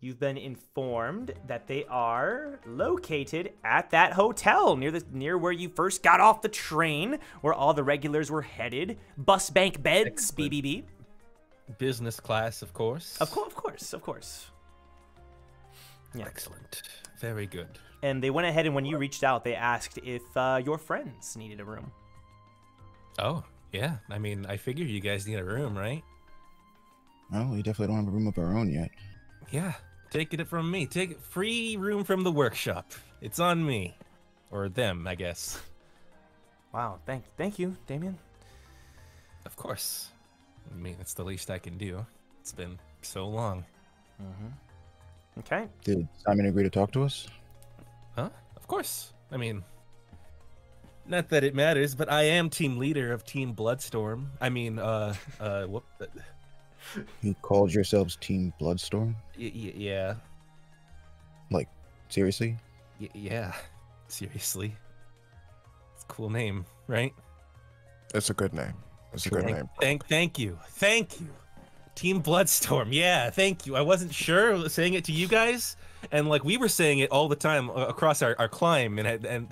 Speaker 1: You've been informed that they are located at that hotel near the near where you first got off the train, where all the regulars were headed. Bus bank beds, BBB.
Speaker 6: Business class, of course.
Speaker 1: Of course, of course, of course. Yeah.
Speaker 6: Excellent. Very good.
Speaker 1: And they went ahead and when you reached out, they asked if uh, your friends needed a room.
Speaker 6: Oh, yeah. I mean, I figure you guys need a room, right?
Speaker 2: Well, we definitely don't have a room of our own yet.
Speaker 6: Yeah. Take it from me. Take free room from the workshop. It's on me. Or them, I guess.
Speaker 1: Wow, thank thank you, Damien.
Speaker 6: Of course. I mean, it's the least I can do. It's been so long.
Speaker 1: Mm-hmm. Okay.
Speaker 2: Did Simon agree to talk to us?
Speaker 6: Huh? Of course. I mean, not that it matters, but I am team leader of Team Bloodstorm. I mean, uh, uh, what?
Speaker 2: You called yourselves Team Bloodstorm?
Speaker 6: Y- y- yeah.
Speaker 2: Like, seriously?
Speaker 6: Y- yeah. Seriously. It's a cool name, right?
Speaker 3: It's a good name. It's a good
Speaker 6: Thank,
Speaker 3: name.
Speaker 6: thank, thank you, thank you, Team Bloodstorm. Yeah, thank you. I wasn't sure saying it to you guys, and like we were saying it all the time across our, our climb, and and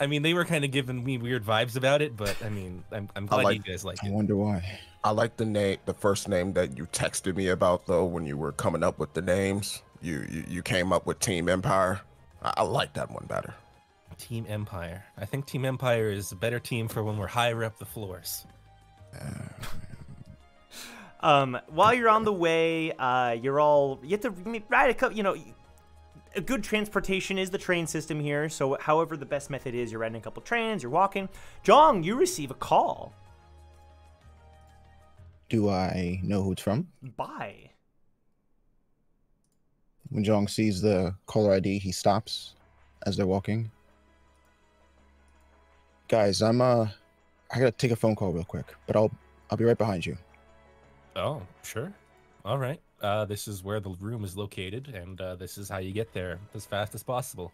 Speaker 6: I mean they were kind of giving me weird vibes about it, but I mean I'm I'm glad you guys like it.
Speaker 2: I wonder why.
Speaker 3: I like the name, the first name that you texted me about though when you were coming up with the names. You you, you came up with Team Empire. I, I like that one better.
Speaker 6: Team Empire. I think Team Empire is a better team for when we're higher up the floors.
Speaker 1: Um, while you're on the way, uh, you're all you have to ride a couple. You know, a good transportation is the train system here. So, however the best method is, you're riding a couple trains, you're walking. Jong, you receive a call.
Speaker 2: Do I know who it's from?
Speaker 1: Bye.
Speaker 2: When Jong sees the caller ID, he stops as they're walking. Guys, I'm uh I gotta take a phone call real quick, but I'll I'll be right behind you.
Speaker 6: Oh, sure. All right. Uh, this is where the room is located, and uh, this is how you get there as fast as possible.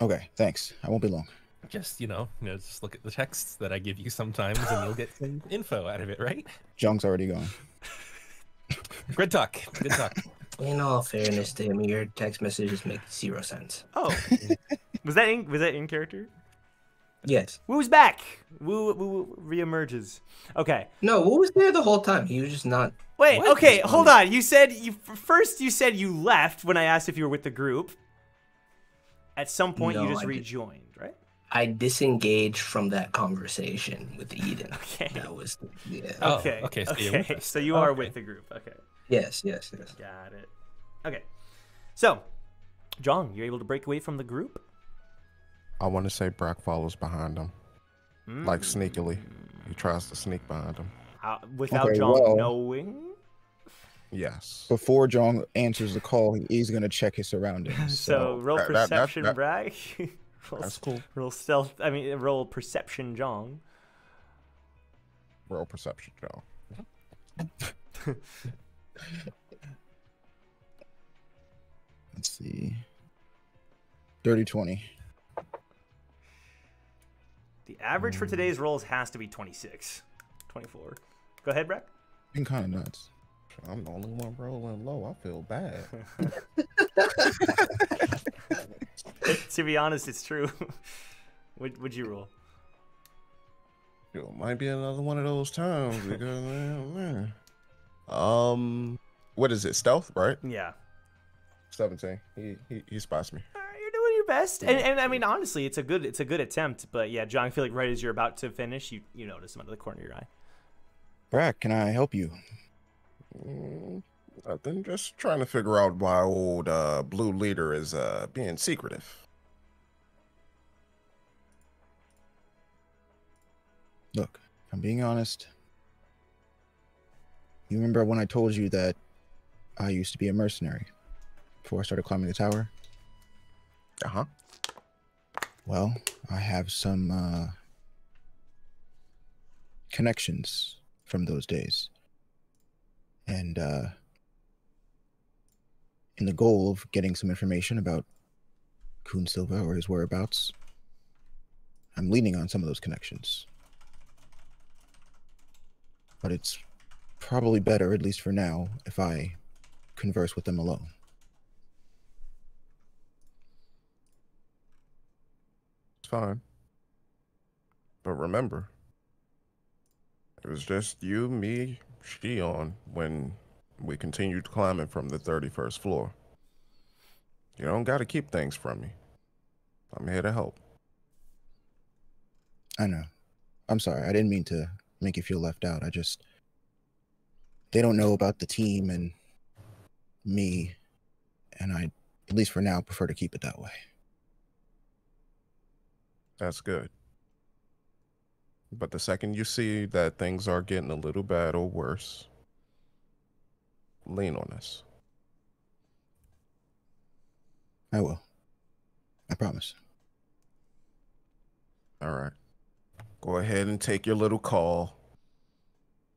Speaker 2: Okay, thanks. I won't be long.
Speaker 6: Just you know, you know, just look at the texts that I give you sometimes, and you'll get some info out of it, right?
Speaker 2: Jong's already gone.
Speaker 6: Good talk. Good talk.
Speaker 5: In all fairness to him, your text messages make zero sense.
Speaker 1: Oh, was that in, was that in character?
Speaker 5: Yes.
Speaker 1: Wu's back. Woo, woo, woo reemerges. Okay.
Speaker 5: No, Wu was there the whole time. He was just not.
Speaker 1: Wait.
Speaker 5: What?
Speaker 1: Okay. Hold on. You said you first. You said you left when I asked if you were with the group. At some point, you just
Speaker 5: I did-
Speaker 1: rejoined, right?
Speaker 5: I disengaged from that conversation with Eden.
Speaker 1: Okay.
Speaker 5: That was. Yeah.
Speaker 6: Oh,
Speaker 1: okay.
Speaker 6: okay, so
Speaker 1: Okay.
Speaker 6: you're with.
Speaker 1: So you are
Speaker 6: Okay.
Speaker 1: with the group. Okay.
Speaker 5: Yes. Yes. Yes.
Speaker 1: Got it. Okay. So, Jong, you're able to break away from the group.
Speaker 3: I want to say Brack follows behind him, like
Speaker 1: Mm.
Speaker 3: sneakily. He tries to sneak behind him.
Speaker 1: Uh, without
Speaker 2: Okay,
Speaker 1: Jong
Speaker 2: well-
Speaker 1: knowing.
Speaker 3: Yes.
Speaker 2: Before Jong answers the call, he is gonna check his surroundings.
Speaker 1: So, roll
Speaker 3: that- that- that-
Speaker 1: perception,
Speaker 3: that-
Speaker 1: Brack. roll,
Speaker 3: That's cool.
Speaker 1: Roll stealth. I mean, roll perception, Jong.
Speaker 3: Roll perception, Joe.
Speaker 2: Let's see. Dirty 20.
Speaker 1: The average for today's rolls has to be 26. 24. Go ahead, Brack.
Speaker 2: Been kind of nuts.
Speaker 3: I'm the only one rolling low. I feel bad.
Speaker 1: to be honest, it's true. what would you roll?
Speaker 3: It might be another one of those times because man, man. Um, what is it? Stealth, right?
Speaker 1: Yeah.
Speaker 3: Seventeen. He he, he spots me.
Speaker 1: You're doing your best, and, and I mean honestly, it's a good it's a good attempt. But yeah, Jong, I feel like right as you're about to finish, you you notice him out of the corner of your eye.
Speaker 2: Brack, can I help you?
Speaker 3: Mm, Nothing. Just trying to figure out why old uh, blue leader is uh being secretive.
Speaker 2: Look, I'm being honest. You remember when I told you that I used to be a mercenary before I started climbing the tower?
Speaker 3: Uh huh.
Speaker 2: Well, I have some uh, connections from those days. And uh, in the goal of getting some information about Khun Silva or his whereabouts, I'm leaning on some of those connections. But it's probably better, at least for now, if I converse with them alone.
Speaker 3: It's fine. But remember, it was just you, me, Shion when we continued climbing from the 31st floor. You don't got to keep things from me. I'm here to help.
Speaker 2: I know. I'm sorry. I didn't mean to make you feel left out. I just. They don't know about the team and me, and I, at least for now, prefer to keep it that way.
Speaker 3: That's good. But the second you see that things are getting a little bad or worse, lean on us.
Speaker 2: I will. I promise.
Speaker 3: All right. Go ahead and take your little call.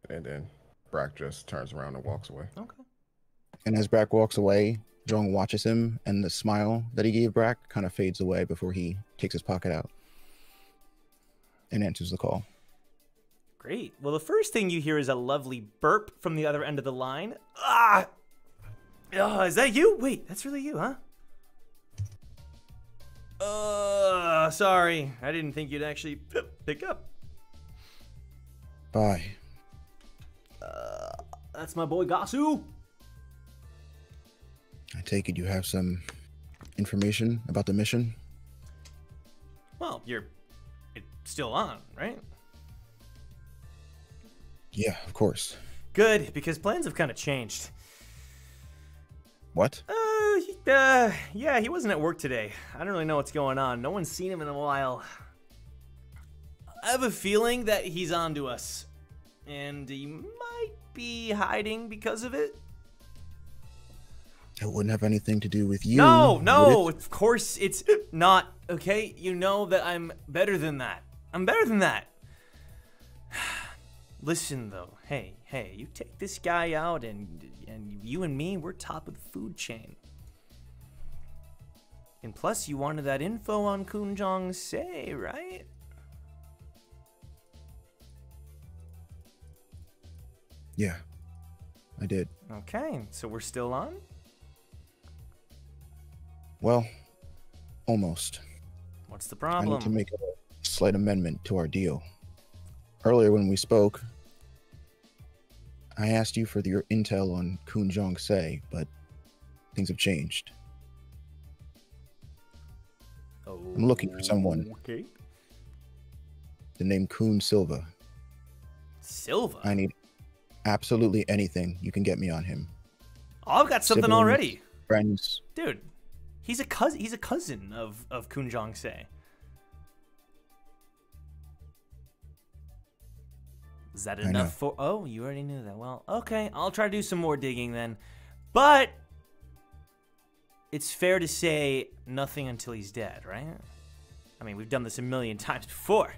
Speaker 3: And then Brack just turns around and walks away.
Speaker 1: Okay.
Speaker 2: And as Brack walks away, Jong watches him, and the smile that he gave Brack kind of fades away before he takes his pocket out and answers the call.
Speaker 1: Great. Well, the first thing you hear is a lovely burp from the other end of the line. Ah! Oh, is that you? Wait, that's really you, huh? Uh, sorry. I didn't think you'd actually pick up.
Speaker 2: Bye.
Speaker 1: Uh, that's my boy Gasu.
Speaker 2: I take it you have some information about the mission?
Speaker 1: Well, you're still on, right?
Speaker 2: Yeah, of course.
Speaker 1: Good, because plans have kind of changed.
Speaker 2: What?
Speaker 1: Uh, he- uh, yeah, he wasn't at work today. I don't really know what's going on. No one's seen him in a while. I have a feeling that he's on to us. And he might be hiding because of it.
Speaker 2: It wouldn't have anything to do with you.
Speaker 1: no, no, of course it's not, okay? You know that I'm better than that. I'm better than that. Listen though, hey, hey, you take this guy out and and you and me, we're top of the food chain. And plus you wanted that info on Khun Jong Se, right?
Speaker 2: Yeah, I did.
Speaker 1: Okay, so we're still on?
Speaker 2: Well, almost.
Speaker 1: What's the problem?
Speaker 2: I need to make a slight amendment to our deal. Earlier, when we spoke, I asked you for your intel on Khun Jong Se, but things have changed. I'm looking for someone.
Speaker 1: Okay.
Speaker 2: The name Khun Silva.
Speaker 1: Silva?
Speaker 2: I need absolutely anything you can get me on him.
Speaker 1: Oh, I've got something
Speaker 2: Siblings,
Speaker 1: already.
Speaker 2: Friends.
Speaker 1: Dude, he's a cousin. He's a cousin of of Se. Is that enough for? Oh, you already knew that. Well, okay. I'll try to do some more digging then. But it's fair to say nothing until he's dead, right? I mean, we've done this a million times before.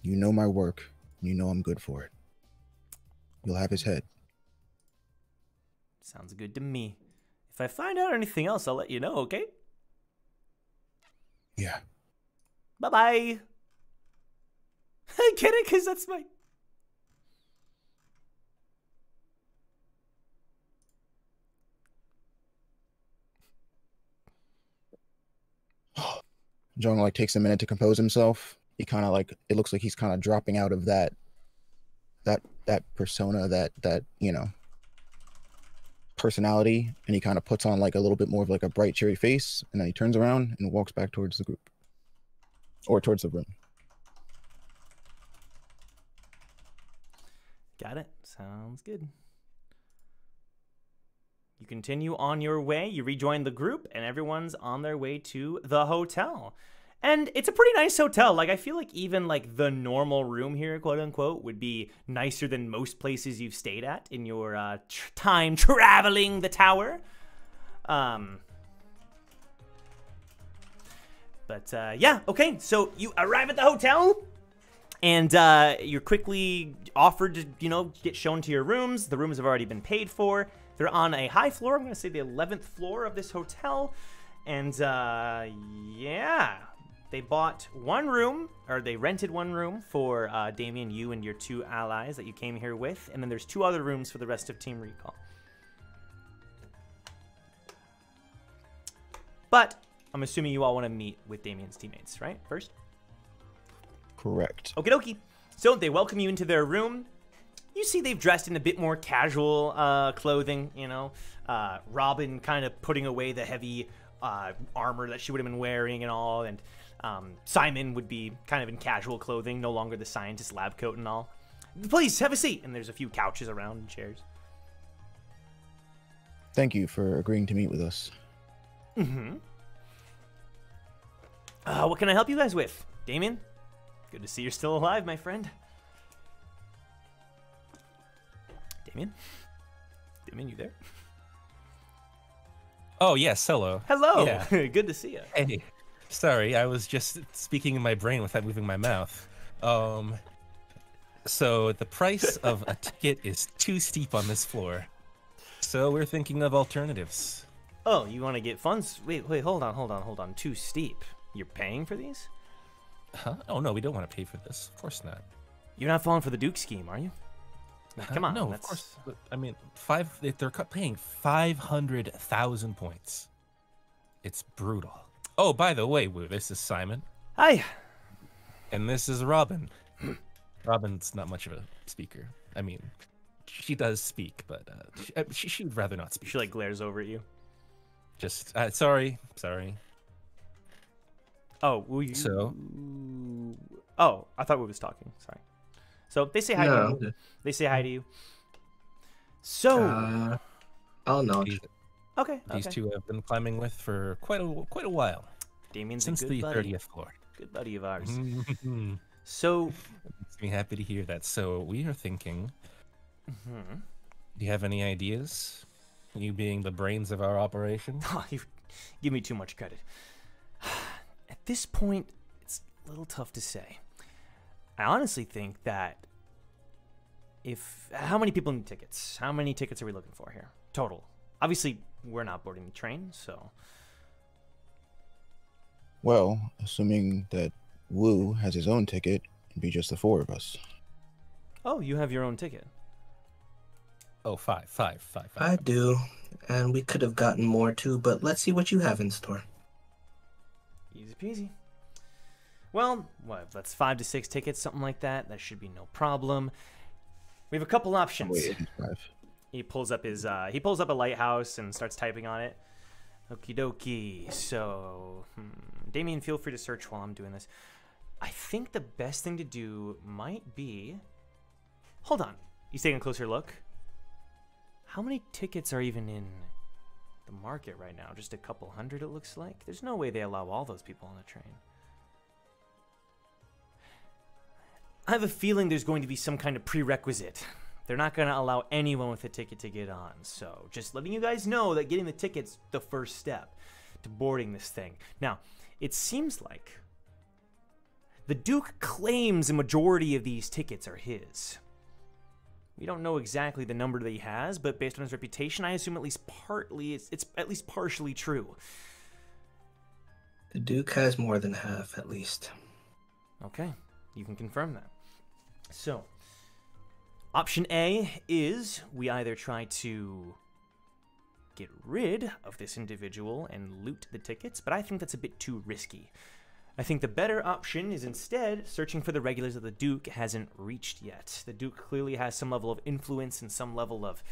Speaker 2: You know my work. You know I'm good for it. You'll have his head.
Speaker 1: Sounds good to me. If I find out anything else, I'll let you know. Okay?
Speaker 2: Yeah.
Speaker 1: Bye bye. I get it, cause that's my.
Speaker 2: Jong like takes a minute to compose himself. He kind of like it looks like he's kind of dropping out of that that that persona that that you know personality and he kind of puts on like a little bit more of like a bright cheery face and then he turns around and walks back towards the group or towards the room
Speaker 1: Got it. Sounds good. You continue on your way, you rejoin the group, and everyone's on their way to the hotel. And it's a pretty nice hotel. Like I feel like even like the normal room here, quote unquote, would be nicer than most places you've stayed at in your uh, tr- time traveling the tower. Um, but uh, yeah, okay. So you arrive at the hotel and uh, you're quickly offered to, you know, get shown to your rooms. The rooms have already been paid for. They're on a high floor. I'm going to say the 11th floor of this hotel. And uh, yeah, they bought one room, or they rented one room for uh, Damien, you, and your two allies that you came here with. And then there's two other rooms for the rest of Team Recall. But I'm assuming you all want to meet with Damien's teammates, right? First?
Speaker 2: Correct
Speaker 1: Okie dokie. So they welcome you into their room. You see they've dressed in a bit more casual uh, clothing, you know. Uh, Robin kind of putting away the heavy uh, armor that she would have been wearing and all. And um, Simon would be kind of in casual clothing, no longer the scientist lab coat and all. Please have a seat. And there's a few couches around and chairs.
Speaker 2: thank you for agreeing to meet with us
Speaker 1: Mm-hmm. Uh, what can I help you guys with? Damien? Good to see you're still alive, my friend. Damien? Damien, you there?
Speaker 6: Oh yes, hello.
Speaker 1: Hello.
Speaker 6: Yeah.
Speaker 1: Good to see you.
Speaker 6: Hey, sorry, I was just speaking in my brain without moving my mouth. Um, so the price of a ticket is too steep on this floor, so we're thinking of alternatives.
Speaker 1: Oh, you want to get funds? Wait, wait, hold on, hold on, hold on. Too steep. You're paying for these?
Speaker 6: Huh? Oh no, we don't want to pay for this. Of course not.
Speaker 1: You're not falling for the Duke scheme, are you? Come on.
Speaker 6: no,
Speaker 1: that's-
Speaker 6: of course. but, I mean, five. if They're paying five hundred thousand points. It's brutal. Oh, by the way, Wu, this is Simon.
Speaker 1: Hi.
Speaker 6: And this is Robin. Robin's not much of a speaker. I mean, she does speak, but uh, she, uh, she she would rather not speak.
Speaker 1: She like glares over at you.
Speaker 6: Just uh, sorry, sorry.
Speaker 1: Oh, will you?
Speaker 6: So?
Speaker 1: Oh, I thought we was talking. Sorry. So they say hi
Speaker 5: No,
Speaker 1: to you.
Speaker 5: good.
Speaker 1: They say hi to you. So.
Speaker 5: Uh, I'll nod.
Speaker 6: These,
Speaker 1: okay.
Speaker 6: these
Speaker 1: okay.
Speaker 6: two have been climbing with for quite a quite a while.
Speaker 1: Damien's a
Speaker 6: since
Speaker 1: good
Speaker 6: the thirtieth floor.
Speaker 1: Good buddy of ours. So.
Speaker 6: Makes me happy to hear that. So we are thinking.
Speaker 1: Mhm.
Speaker 6: Do you have any ideas? You being the brains of our operation.
Speaker 1: Oh, you give me too much credit. At this point, it's a little tough to say. I honestly think that if how many people need tickets? How many tickets are we looking for here? Total. Obviously, we're not boarding the train, so
Speaker 2: Well, assuming that Wu has his own ticket, it'd be just the four of us.
Speaker 1: Oh, you have your own ticket.
Speaker 6: Oh, five, five, five, five.
Speaker 5: I do, and we could have gotten more too, but let's see what you have in store.
Speaker 1: Easy peasy. Well, what? That's five to six tickets, something like that. That should be no problem. We have a couple options.
Speaker 2: Wait.
Speaker 1: He pulls up his uh, he pulls up a lighthouse and starts typing on it. Okie dokie. So, hmm, Damien, feel free to search while I'm doing this. I think the best thing to do might be. Hold on. He's taking a closer look. How many tickets are even in the market right now? Just a couple hundred, it looks like. There's no way they allow all those people on the train. I have a feeling there's going to be some kind of prerequisite. They're not going to allow anyone with a ticket to get on. So, just letting you guys know that getting the ticket's the first step to boarding this thing. Now, it seems like the Duke claims a majority of these tickets are his. We don't know exactly the number that he has, but based on his reputation, I assume at least partly it's, it's at least partially true.
Speaker 5: The Duke has more than half, at least.
Speaker 1: Okay, you can confirm that. So, option A is we either try to get rid of this individual and loot the tickets, but I think that's a bit too risky. I think the better option is instead searching for the regulars that the Duke hasn't reached yet. The Duke clearly has some level of influence and some level of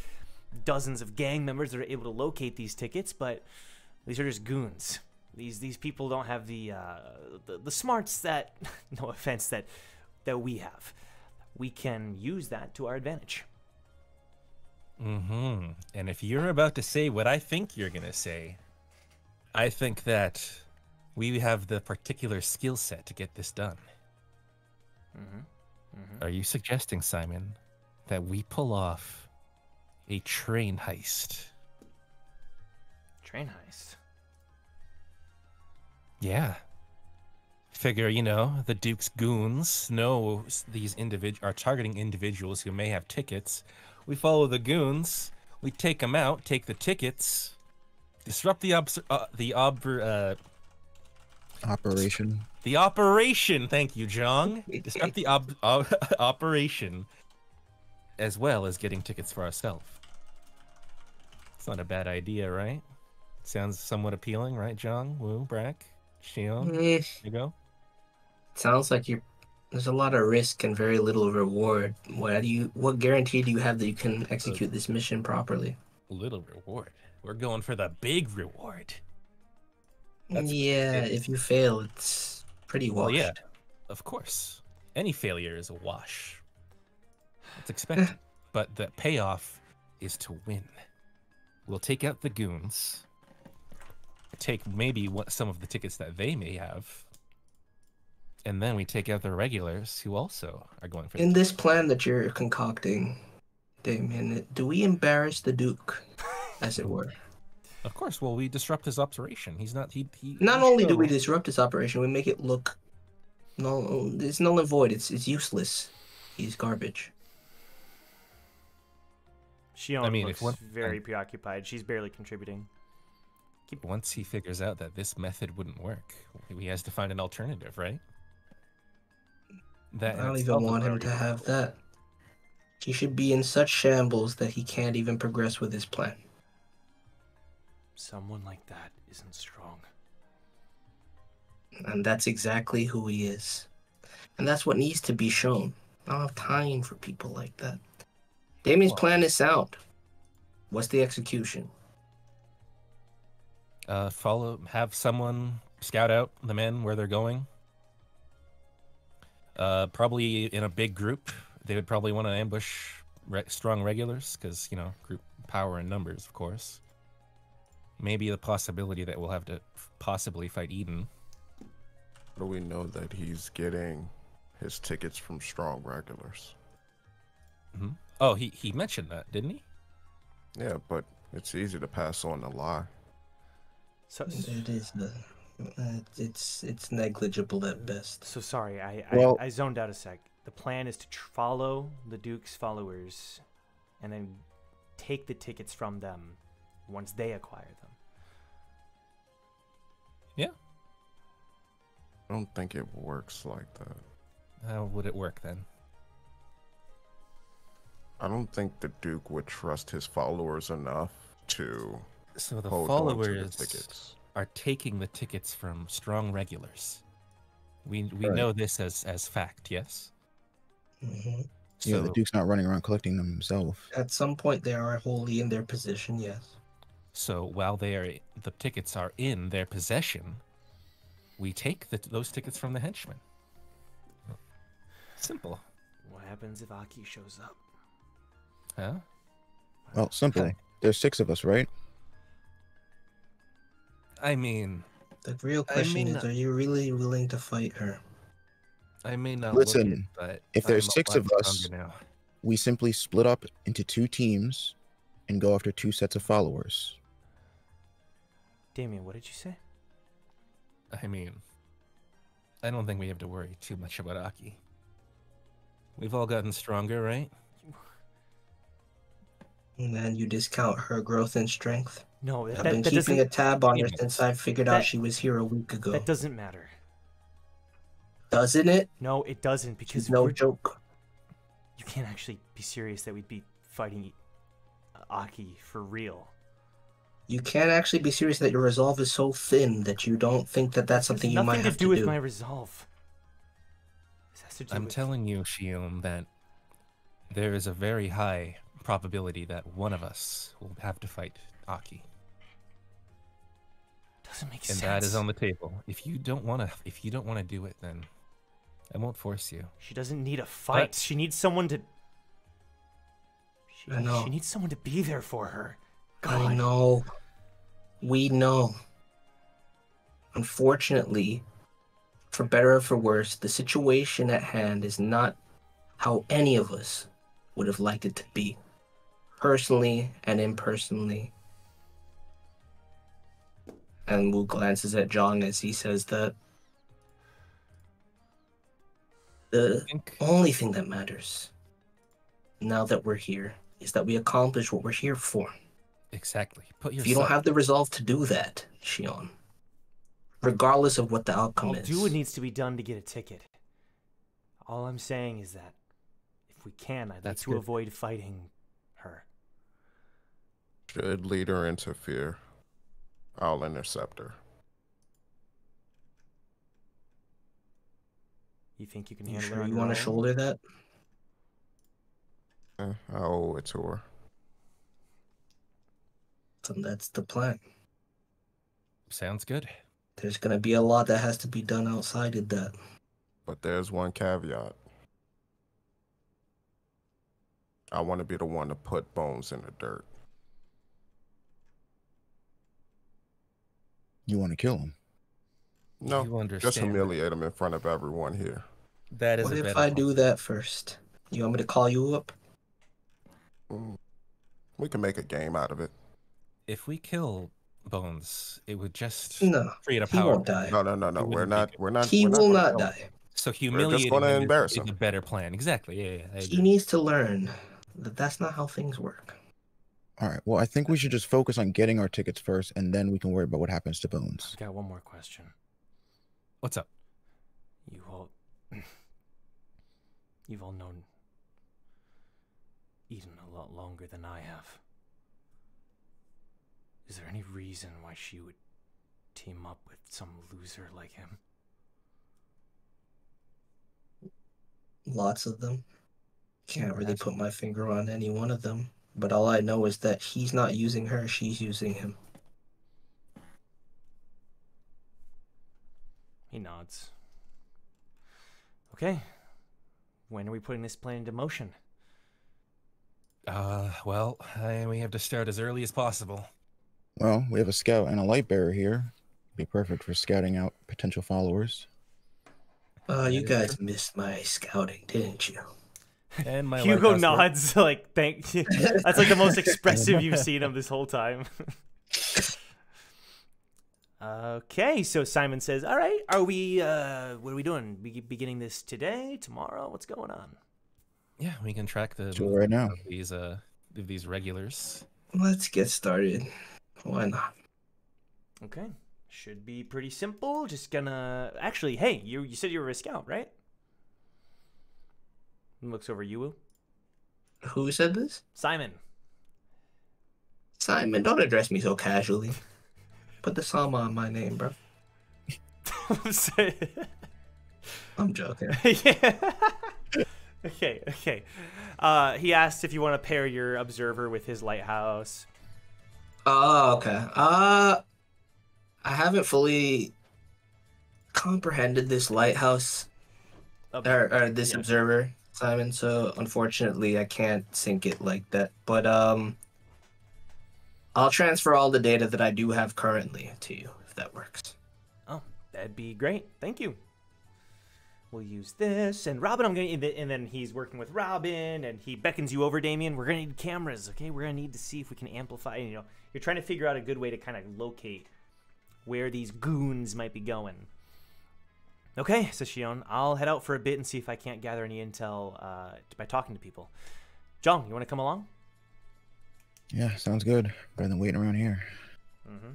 Speaker 1: dozens of gang members that are able to locate these tickets, but these are just goons. These these people don't have the uh, the, the smarts that, no offense, that that we have. We can use that to our advantage.
Speaker 6: Mm-hmm. And if you're about to say what I think you're gonna say, I think that we have the particular skill set to get this done.
Speaker 1: Mm-hmm.
Speaker 6: Are you suggesting, Simon, that we pull off a train heist?
Speaker 1: Train heist.
Speaker 6: Yeah. Figure, you know, the Duke's goons know these individ are targeting individuals who may have tickets. We follow the goons. We take them out, take the tickets, disrupt the obs- uh, the ob- uh,
Speaker 2: Operation.
Speaker 6: the operation. Thank you, Jong. Disrupt the ob- ob- operation, as well as getting tickets for ourselves. It's not a bad idea, right? Sounds somewhat appealing, right, Jong? Wu, Brack, Shion.
Speaker 5: Eh,
Speaker 6: You go.
Speaker 5: sounds like you're. There's a lot of risk and very little reward. What do you? What guarantee do you have that you can execute this mission properly?
Speaker 6: Little reward. We're going for the big reward.
Speaker 5: Yeah, if you fail, it's pretty
Speaker 6: Well,
Speaker 5: washed.
Speaker 6: yeah, of course. Any failure is a wash. It's expected. but the payoff is to win. We'll take out the goons, take maybe what, some of the tickets that they may have, and then we take out the regulars who also are going for the
Speaker 5: In this plan that you're concocting, Damien, do we embarrass the Duke, as it were?
Speaker 6: Of course. Well, we disrupt his operation. He's not. He. he
Speaker 5: Not
Speaker 6: he
Speaker 5: only do we disrupt his operation, we make it look no, it's null and void. It's it's useless. He's garbage.
Speaker 1: Shion
Speaker 6: I mean,
Speaker 1: looks
Speaker 6: if one-
Speaker 1: very preoccupied. She's barely contributing. Keep...
Speaker 6: Once he figures out that this method wouldn't work, he has to find an alternative, right? That
Speaker 5: I don't even want him to have that. He should be in such shambles that he can't even progress with his plan.
Speaker 1: Someone like that isn't strong.
Speaker 5: And that's exactly who he is. And that's what needs to be shown. I don't have time for people like that. Damien's plan is sound. What's the execution?
Speaker 6: uh, follow have someone scout out the men where they're going uh, probably in a big group they would probably want to ambush re- strong regulars because you know group power and numbers of course maybe the possibility that we'll have to possibly fight eden
Speaker 3: How do we know that he's getting his tickets from strong regulars?
Speaker 6: Mhm. oh he, he mentioned that didn't he
Speaker 3: Yeah, but it's easy to pass on a lie.
Speaker 1: So,
Speaker 5: It is the, uh, it's it's negligible at best.
Speaker 1: so sorry, I,
Speaker 2: Well-
Speaker 1: I I zoned out a sec. The plan is to tr- follow the Duke's followers, and then take the tickets from them once they acquire them.
Speaker 6: Yeah
Speaker 3: I don't think it works like that.
Speaker 6: how would it work then
Speaker 3: I don't think the Duke would trust his followers enough to
Speaker 6: so the
Speaker 3: hold on to the
Speaker 6: followers
Speaker 3: tickets.
Speaker 6: are taking the tickets from strong regulars we we
Speaker 2: Right.
Speaker 6: know this as as fact yes
Speaker 5: hmm
Speaker 2: Yeah, the Duke's not running around collecting them himself.
Speaker 5: At some point, they are wholly in their position. Yes.
Speaker 6: So while they are the tickets are in their possession, we take the, those tickets from the henchmen. Simple,
Speaker 1: What happens if Aki shows up?
Speaker 6: huh?
Speaker 2: Well, simple. There's six of us, right?
Speaker 6: I mean,
Speaker 5: The real
Speaker 6: I
Speaker 5: question
Speaker 6: mean,
Speaker 5: is: uh, Are you really willing to fight her?
Speaker 6: I may not look it,
Speaker 2: Listen,
Speaker 6: but
Speaker 2: if there's
Speaker 6: I'm
Speaker 2: six of us-
Speaker 6: now.
Speaker 2: We simply split up into two teams and go after two sets of followers.
Speaker 1: Damien, what did you say?
Speaker 6: I mean, I don't think we have to worry too much about Aki. We've all gotten stronger, right?
Speaker 5: And then you discount her growth and strength.
Speaker 1: No, that,
Speaker 5: I've been
Speaker 1: that
Speaker 5: keeping a
Speaker 1: doesn't.
Speaker 5: tab on her since I figured
Speaker 1: That-
Speaker 5: out she was here a week ago.
Speaker 1: That doesn't matter.
Speaker 5: Doesn't it?
Speaker 1: No, it doesn't because
Speaker 5: She's no
Speaker 1: we're-
Speaker 5: joke.
Speaker 1: you can't actually be serious that we'd be fighting uh, Aki for real.
Speaker 5: You can't actually be serious that your resolve is so thin that you don't think that that's something you
Speaker 1: nothing
Speaker 5: might
Speaker 1: to
Speaker 5: have
Speaker 1: do
Speaker 5: to do
Speaker 1: with
Speaker 5: do.
Speaker 1: my resolve. This has to do
Speaker 6: I'm
Speaker 1: with-
Speaker 6: telling you, Shion, that there is a very high probability that one of us will have to fight Aki.
Speaker 1: Doesn't make
Speaker 6: and
Speaker 1: sense.
Speaker 6: that is on the table. If you don't want to, if you don't want to do it, then I won't force you.
Speaker 1: She doesn't need a fight. she needs someone to. She,
Speaker 5: I know.
Speaker 1: she needs someone to be there for her.
Speaker 5: I
Speaker 1: God.
Speaker 5: know. We know. Unfortunately, for better or for worse, the situation at hand is not how any of us would have liked it to be. Personally and impersonally. And Wu glances at Jong as he says that the only thing that matters now that we're here is that we accomplish what we're here for.
Speaker 6: Exactly. Put your.
Speaker 5: If you don't have the resolve to do that, Shion, regardless of what the outcome
Speaker 1: I'll
Speaker 5: is,
Speaker 1: do what needs to be done to get a ticket. All I'm saying is that if we can, I'd
Speaker 6: That's
Speaker 1: like to
Speaker 6: good.
Speaker 1: avoid fighting her.
Speaker 3: Should leader interfere, I'll intercept her.
Speaker 1: You think you can
Speaker 5: you
Speaker 1: handle
Speaker 5: sure
Speaker 1: her
Speaker 5: you want to shoulder that?
Speaker 3: Eh, I owe it to her.
Speaker 5: Then that's the plan.
Speaker 6: Sounds good.
Speaker 5: There's gonna be a lot that has to be done outside of that.
Speaker 3: But there's one caveat. I want to be the one to put bones in the dirt.
Speaker 2: You want to kill him?
Speaker 3: No,
Speaker 6: You
Speaker 3: just humiliate him in front of everyone here.
Speaker 6: That is
Speaker 5: What
Speaker 6: a
Speaker 5: if I
Speaker 6: one.
Speaker 5: do that first? You want me to call you up?
Speaker 3: Mm. We can make a game out of it.
Speaker 6: If we kill Bones. It would just
Speaker 5: No,
Speaker 6: create a
Speaker 5: he
Speaker 6: power.
Speaker 5: won't die.
Speaker 3: No, no, no, no. We're not. We're not.
Speaker 5: He
Speaker 3: we're
Speaker 5: will
Speaker 3: gonna
Speaker 5: not
Speaker 3: kill
Speaker 5: die.
Speaker 3: him.
Speaker 6: So
Speaker 3: We're
Speaker 6: humiliating
Speaker 3: just gonna
Speaker 6: him is-
Speaker 3: embarrass
Speaker 6: is
Speaker 3: him.
Speaker 6: a better plan. Exactly. Yeah, yeah.
Speaker 5: He needs to learn that that's not how things work.
Speaker 2: All right. Well, I think we should just focus on getting our tickets first, and then we can worry about what happens to Bones.
Speaker 13: I've got one more question.
Speaker 6: What's up?
Speaker 13: You all, you've all known Eden a lot longer than I have. Is there any reason why she would team up with some loser like him?
Speaker 5: Lots of them. Can't really put my finger on any one of them. But all I know is that he's not using her, she's using him.
Speaker 13: He nods. Okay. When are we putting this plan into motion?
Speaker 6: Uh, well, I, we have to start as early as possible.
Speaker 2: Well, we have a scout and a light bearer here. Be perfect for scouting out potential followers.
Speaker 5: Uh, you guys missed my scouting, didn't you?
Speaker 6: And my
Speaker 1: Hugo
Speaker 6: lighthouse work-
Speaker 1: nods like thank you. That's like the most expressive you've seen him this whole time. okay, so Simon says, "All right, are we? uh What are we doing? Be- beginning this today, tomorrow? What's going on?"
Speaker 6: Yeah, we can track the
Speaker 2: Do it right now.
Speaker 6: of these uh of these regulars.
Speaker 5: Let's get started. Why not?
Speaker 1: Okay, should be pretty simple. Just gonna actually, hey, you you said you were a scout, right? Looks over you.
Speaker 5: Who said this?
Speaker 1: Simon.
Speaker 5: Simon, don't address me so casually. Put the Sama on my name, bro. I'm joking.
Speaker 1: yeah. okay, okay. Uh, he asked if you want to pair your observer with his lighthouse.
Speaker 5: Oh, okay. Uh, I haven't fully comprehended this lighthouse or, or this observer, Simon. So unfortunately, I can't sync it like that. But um, I'll transfer all the data that I do have currently to you, if that works.
Speaker 1: Oh, that'd be great. Thank you. We'll use this. And Robin, I'm going to. And then he's working with Robin and he beckons you over, Damien. We're going to need cameras, okay? We're going to need to see if we can amplify. You know, you're trying to figure out a good way to kind of locate where these goons might be going. Okay, says Shion. I'll head out for a bit and see if I can't gather any intel uh, by talking to people. Jong, you want to come along?
Speaker 2: Yeah, sounds good. Better than waiting around here.
Speaker 1: Mm-hmm.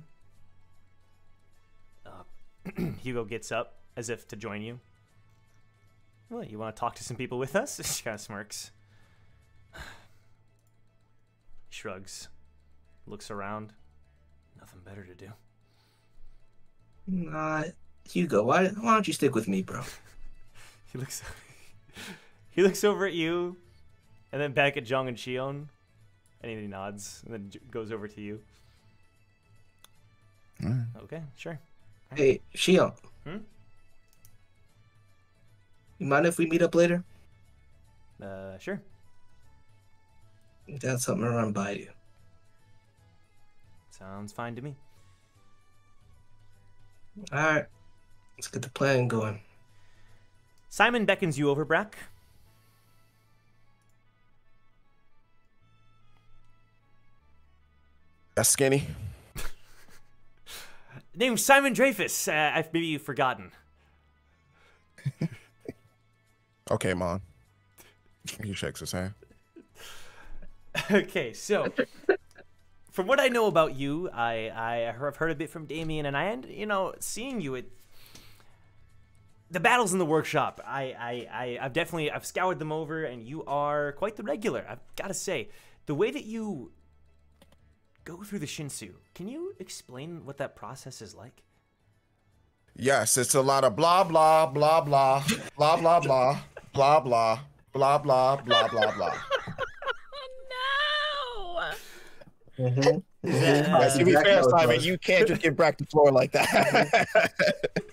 Speaker 1: Uh, Hugo gets up as if to join you. What, you want to talk to some people with us? she kind of smirks. Shrugs. Looks around. Nothing better to do.
Speaker 5: Nah, Hugo, why why don't you stick with me, bro?
Speaker 1: He looks He looks over at you and then back at Jong and Shion. And he nods and then goes over to you.
Speaker 2: Alright.
Speaker 1: Okay, sure.
Speaker 5: Hey, Shion.
Speaker 1: Hmm?
Speaker 5: You mind if we meet up later?
Speaker 1: Uh, sure.
Speaker 5: Got something to run by you.
Speaker 1: Sounds fine to me.
Speaker 5: All right, let's get the plan going.
Speaker 1: Simon beckons you over, Brack.
Speaker 3: That's skinny.
Speaker 1: Name's Simon Dreyfus. Uh, I've maybe you've forgotten.
Speaker 3: Okay, Mon. He shakes his hand.
Speaker 1: okay, so from what I know about you, I I have heard a bit from Damien, and I end you know seeing you at the battles in the workshop. I I, I I've definitely I've scoured them over, and you are quite the regular. I've got to say, the way that you go through the Shinsu, can you explain what that process is like?
Speaker 3: Yes, it's a lot of blah blah blah blah blah blah blah blah blah blah blah blah blah blah.
Speaker 5: Mm-hmm.
Speaker 2: Yeah, to be fair, Simon, you can't just give Brack the floor like that.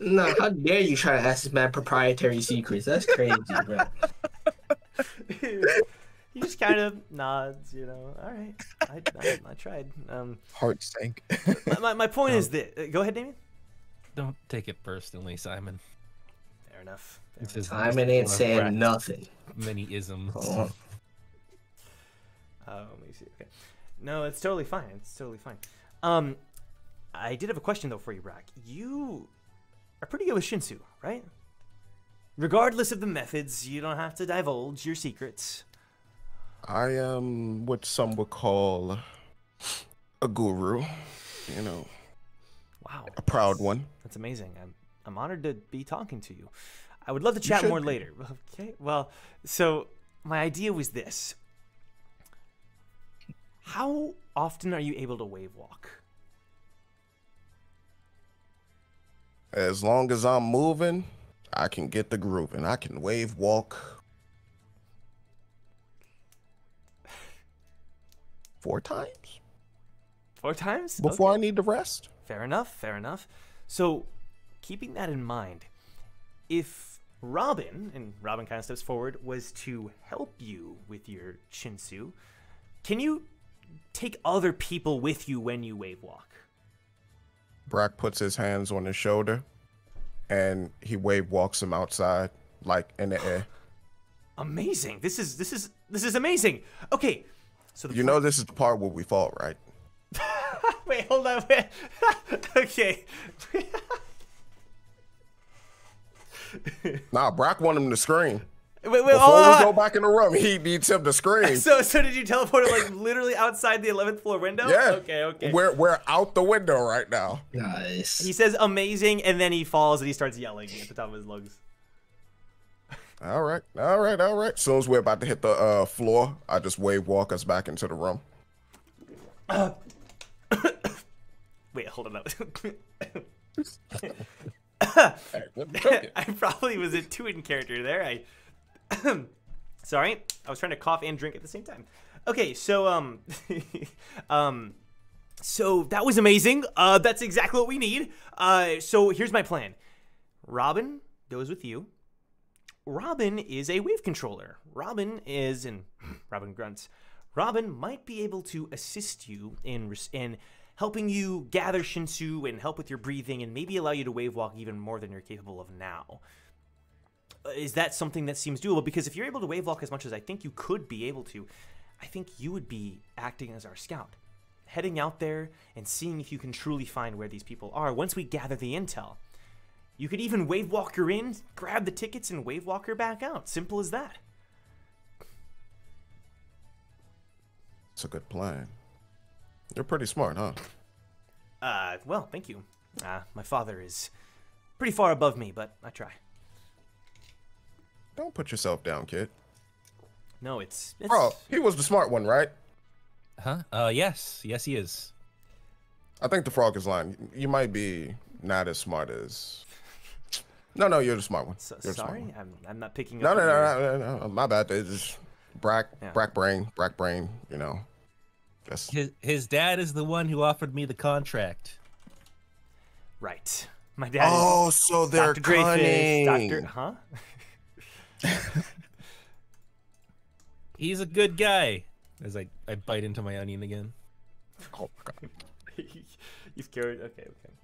Speaker 5: No, how dare you try to ask this man proprietary secrets? That's crazy, bro.
Speaker 1: he just kind of nods, you know. All right, I, I, I tried. Um,
Speaker 2: Heart sank.
Speaker 1: my, my, my point is that. Uh, go ahead, Damien.
Speaker 6: Don't take it personally, Simon.
Speaker 1: Fair enough.
Speaker 6: This is
Speaker 5: Simon ain't
Speaker 6: one of
Speaker 5: saying nothing.
Speaker 6: Many isms.
Speaker 5: Oh.
Speaker 1: Uh, let me see. Okay. No, it's totally fine. It's totally fine. Um, I did have a question though for you, Brack. You are pretty good with Shinsu, right? Regardless of the methods, you don't have to divulge your secrets.
Speaker 3: I am what some would call a guru, you know.
Speaker 1: Wow.
Speaker 3: A proud one.
Speaker 1: That's amazing. I'm I'm honored to be talking to you. I would love to chat more later. Okay. Well, so my idea was this. How often are you able to wave walk?
Speaker 3: As long as I'm moving, I can get the groove and I can wave walk four times
Speaker 1: Four times?
Speaker 3: before
Speaker 1: Okay.
Speaker 3: I need to rest.
Speaker 1: Fair enough, fair enough. So, keeping that in mind, if Robin, and Robin kind of steps forward, was to help you with your Shinsu, can you take other people with you when you wave walk?
Speaker 3: Brack puts his hands on his shoulder and he wave walks him outside, like in the air.
Speaker 1: Amazing. This is this is this is amazing. Okay. So the
Speaker 3: You know this is the part where we fall, right?
Speaker 1: Wait, hold on. Wait. okay.
Speaker 3: Nah, Brack wanted him to scream.
Speaker 1: Wait, wait,
Speaker 3: Before
Speaker 1: hold
Speaker 3: we go back in the room, he needs him to scream.
Speaker 1: So so did you teleport him like literally outside the 11th floor window?
Speaker 3: yeah.
Speaker 1: Okay, okay.
Speaker 3: We're we're out the window right now.
Speaker 5: Nice.
Speaker 1: He says amazing and then he falls and he starts yelling at the top of his lungs.
Speaker 3: All right, all right, all right. Soon as we're about to hit the uh, floor, I just wave walk us back into the room.
Speaker 1: Wait, hold on. I probably was too in character there. I sorry, I was trying to cough and drink at the same time. Okay, so um, um, so that was amazing. Uh, that's exactly what we need. Uh, so here's my plan. Robin goes with you. Robin is a wave controller. Robin is, and Robin grunts. Robin might be able to assist you in res- in helping you gather Shinsu and help with your breathing, and maybe allow you to wave walk even more than you're capable of now. Uh, Is that something that seems doable? Because if you're able to wave walk as much as I think you could be able to, I think you would be acting as our scout, heading out there and seeing if you can truly find where these people are. Once we gather the intel, you could even wave walker in, grab the tickets, and wave walker back out. Simple as that.
Speaker 3: It's a good plan. You're pretty smart, huh?
Speaker 1: Uh, well, thank you. Uh, my father is pretty far above me, but I try.
Speaker 3: Don't put yourself down, kid.
Speaker 1: No, it's, it's
Speaker 3: Bro, he was the smart one, right?
Speaker 6: Huh? Uh, yes, yes, he is.
Speaker 3: I think the frog is lying. You might be not as smart as. No, no, you're the smart one.
Speaker 1: So,
Speaker 3: You're the smart
Speaker 1: sorry,
Speaker 3: one.
Speaker 1: I'm, I'm not picking
Speaker 3: No,
Speaker 1: up.
Speaker 3: no,
Speaker 1: on your-
Speaker 3: no, no, no, no. My bad. It's just brack,
Speaker 1: Yeah.
Speaker 3: brack brain, brack brain. You know, just
Speaker 6: His his dad is the one who offered me the contract.
Speaker 1: Right. My dad.
Speaker 3: Oh,
Speaker 1: is
Speaker 3: so they're
Speaker 1: Dr. Dreyfus,
Speaker 3: cunning.
Speaker 1: Doctor, huh?
Speaker 6: He's a good guy. As I, I bite into my onion again.
Speaker 3: Oh my god.
Speaker 1: You've carried. Okay, okay.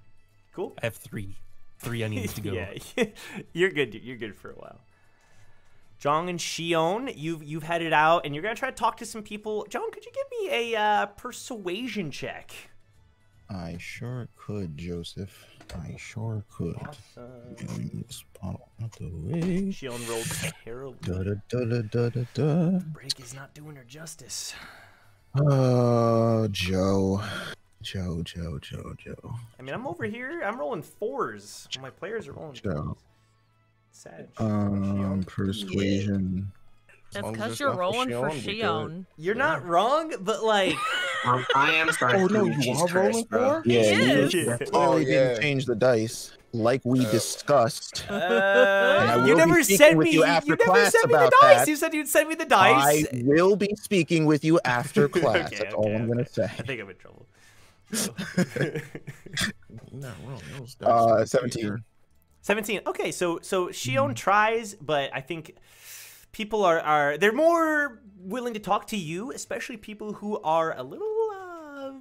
Speaker 1: Cool.
Speaker 6: I have three, three onions to go.
Speaker 1: yeah, you're good. dude. You're good for a while. Jong and Shion, you've you've had it out, and you're gonna try to talk to some people. Jong, could you give me a uh, persuasion check?
Speaker 2: I sure could, Joseph. I sure could. Getting this bottle out the way.
Speaker 1: Shion rolled terribly.
Speaker 2: Da da da da da da.
Speaker 1: Break is not doing her justice.
Speaker 2: Oh, Joe. Joe, Joe, Joe, Joe.
Speaker 1: I mean, I'm over here. I'm rolling fours. My players are rolling.
Speaker 2: Joe.
Speaker 1: Sad.
Speaker 2: Um, persuasion.
Speaker 4: It's
Speaker 3: long as
Speaker 4: because you're rolling for
Speaker 3: Shion, we good.
Speaker 4: Shion.
Speaker 1: You're not wrong, but like.
Speaker 5: Um, I am starting
Speaker 3: Oh no, you are rolling for?
Speaker 2: Yeah,
Speaker 4: He is.
Speaker 3: Oh, yeah.
Speaker 2: didn't change the dice like we discussed.
Speaker 1: Uh, you never
Speaker 2: speaking
Speaker 1: sent me.
Speaker 2: you
Speaker 1: You, never sent me the dice.
Speaker 2: that.
Speaker 1: You said you'd send me the dice.
Speaker 2: I will be speaking with you after class.
Speaker 1: Okay,
Speaker 2: That's all
Speaker 1: okay,
Speaker 2: I'm gonna say.
Speaker 1: I think I'm in trouble.
Speaker 3: You're not wrong. Those
Speaker 2: Uh,
Speaker 3: dice-
Speaker 2: 17.
Speaker 1: 17. Okay, so so Shion tries, but I think people are are they're more willing to talk to you, especially people who are a little uh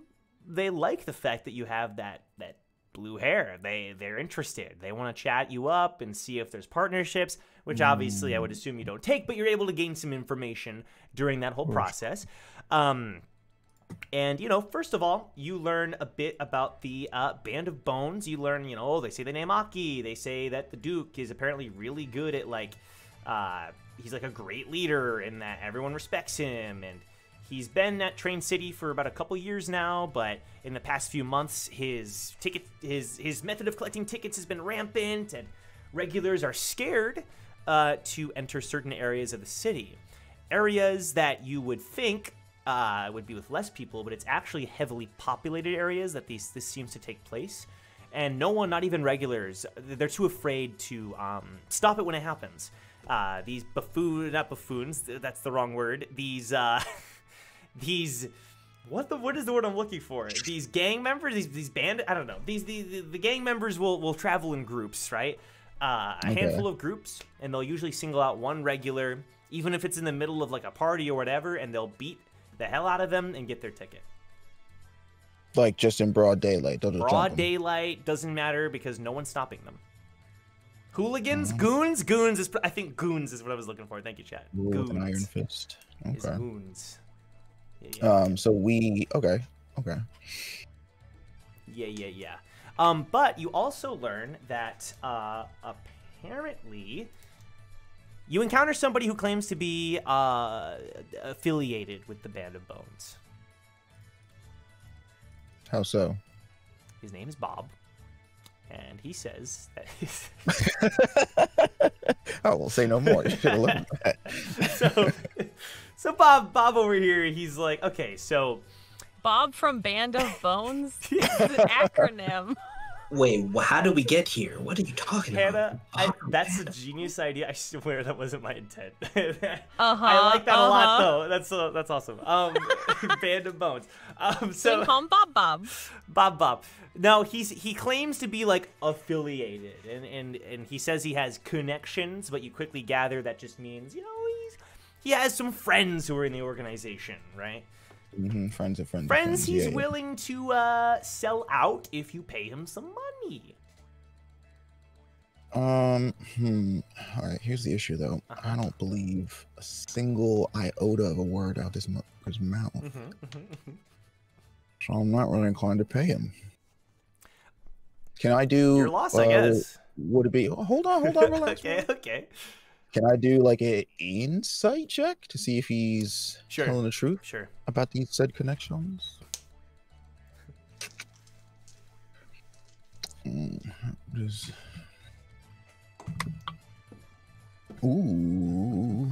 Speaker 1: they like the fact that you have that that blue hair. They they're interested. They want to chat you up and see if there's partnerships, which obviously I would assume you don't take, but you're able to gain some information during that whole process. Um and you know, first of all, you learn a bit about the uh, Band of Bones. You learn, you know, they say the name Aki. They say that the Duke is apparently really good at like, uh, he's like a great leader, and that everyone respects him. And he's been at Train City for about a couple years now, but in the past few months, his ticket, his his method of collecting tickets has been rampant, and regulars are scared uh, to enter certain areas of the city. Areas that you would think uh, would be with less people, but it's actually heavily populated areas that these this seems to take place. And no one, not even regulars, they're too afraid to um, stop it when it happens. Uh, these buffoon, not buffoons, that's the wrong word. These, uh, these, what the, what is the word I'm looking for? These gang members, these, these band, I don't know. These, the, the, the gang members will, will travel in groups, right? Uh, a
Speaker 2: Okay.
Speaker 1: handful of groups, and they'll usually single out one regular, even if it's in the middle of like a party or whatever, and they'll beat the hell out of them and get their ticket.
Speaker 2: Like just in broad daylight. Jump
Speaker 1: Broad daylight doesn't matter because no one's stopping them. Hooligans,
Speaker 2: Mm-hmm.
Speaker 1: goons, goons is I think goons is what I was looking for. Thank you, chat.
Speaker 2: Rule with an iron
Speaker 1: Goons
Speaker 2: fist.
Speaker 1: is
Speaker 2: Okay.
Speaker 1: goons. Yeah, yeah,
Speaker 2: Um. So we. Okay. Okay.
Speaker 1: yeah, yeah, yeah. Um, but you also learn that uh, apparently you encounter somebody who claims to be uh, affiliated with the Band of Bones.
Speaker 2: How so?
Speaker 1: His name is Bob, and he says that.
Speaker 2: Oh, well, say no more. You should have looked at that.
Speaker 1: so, so Bob, Bob over here, he's like, okay, so
Speaker 4: Bob from Band of Bones? It's an acronym.
Speaker 5: Wait, how did we get here? What are you talking about?
Speaker 1: Hannah, I, that's a genius idea. I swear that wasn't my intent.
Speaker 4: Uh-huh,
Speaker 1: I like that a lot,
Speaker 4: uh-huh.
Speaker 1: though. That's uh, that's awesome. Um, Band of Bones. Um,
Speaker 4: So
Speaker 1: so
Speaker 4: call him Bob Bob.
Speaker 1: Bob Bob. No, he's he claims to be like affiliated, and and and he says he has connections, but you quickly gather that just means you know he's he has some friends who are in the organization, right?
Speaker 2: Hmm Friends of friends. of
Speaker 1: Friends he's
Speaker 2: yeah, yeah.
Speaker 1: willing to uh, sell out if you pay him some money.
Speaker 2: Um. Hmm. All right. Here's the issue, though.
Speaker 1: Uh-huh.
Speaker 2: I don't believe a single iota of a word out this motherfucker's mouth,
Speaker 1: Mm-hmm,
Speaker 2: so I'm not really inclined to pay him. Can I do?
Speaker 1: Your loss, I
Speaker 2: uh,
Speaker 1: guess.
Speaker 2: Would it be? oh, hold on. Hold on. Relax.
Speaker 1: okay, okay.
Speaker 2: Can I do like a insight check to see if he's
Speaker 1: Sure.
Speaker 2: telling the truth
Speaker 1: Sure.
Speaker 2: about these said connections? Hmm, Just... Ooh.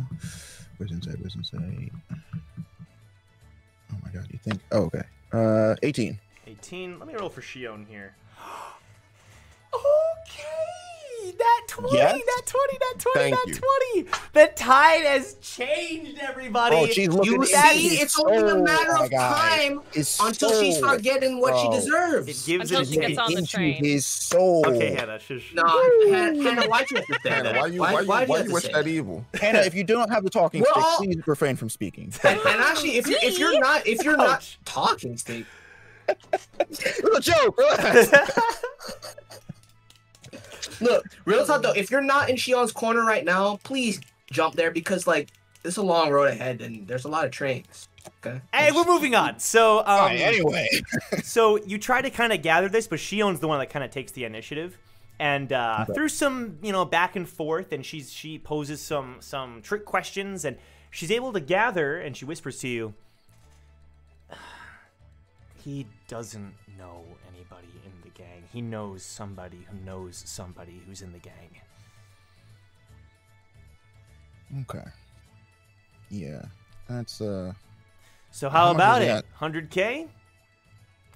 Speaker 2: Where's insight? Where's insight? Oh my god, you think? Oh, okay. Uh, 18.
Speaker 1: 18. Let me roll for Shion here. okay! That 20,
Speaker 2: Yes?
Speaker 1: that 20, that 20,
Speaker 2: Thank
Speaker 1: that
Speaker 2: you.
Speaker 1: 20. The tide has changed, everybody.
Speaker 2: Oh, she's looking
Speaker 5: You
Speaker 2: at
Speaker 5: see,
Speaker 2: his
Speaker 5: it's only a
Speaker 2: oh
Speaker 5: matter of time
Speaker 2: His
Speaker 5: until she starts getting what she
Speaker 2: oh.
Speaker 5: deserves.
Speaker 1: It gives
Speaker 4: Until
Speaker 1: it
Speaker 4: she gets on the
Speaker 2: into
Speaker 4: train.
Speaker 2: his soul.
Speaker 1: Okay, Hannah, shush.
Speaker 5: No, Han- Hannah, why'd you have to
Speaker 3: Hannah,
Speaker 5: that?
Speaker 3: why you
Speaker 5: why,
Speaker 3: why
Speaker 5: why,
Speaker 3: why
Speaker 5: do
Speaker 3: you
Speaker 5: you
Speaker 3: wish that evil?
Speaker 2: Hannah, if you don't have the talking
Speaker 5: We're
Speaker 2: stick,
Speaker 5: all-
Speaker 2: please refrain from speaking.
Speaker 5: And, and actually, if you if you're not if you're not talking, Steve,
Speaker 2: Little joke. Relax.
Speaker 5: look, real talk though, if you're not in Shion's corner right now, please jump there because like it's a long road ahead and there's a lot of trains. Okay.
Speaker 1: Hey, we're moving on. So, um,
Speaker 2: Alright, anyway.
Speaker 1: so you try to kind of gather this, but Shion's the one that kind of takes the initiative. And uh,
Speaker 2: Okay.
Speaker 1: through some, you know, back and forth, and she's she poses some some trick questions, and she's able to gather, and she whispers to you, "He doesn't know He knows somebody who knows somebody who's in the gang."
Speaker 2: Okay. Yeah, that's uh.
Speaker 1: So how,
Speaker 2: How
Speaker 1: about it?
Speaker 2: that?
Speaker 1: Hundred k.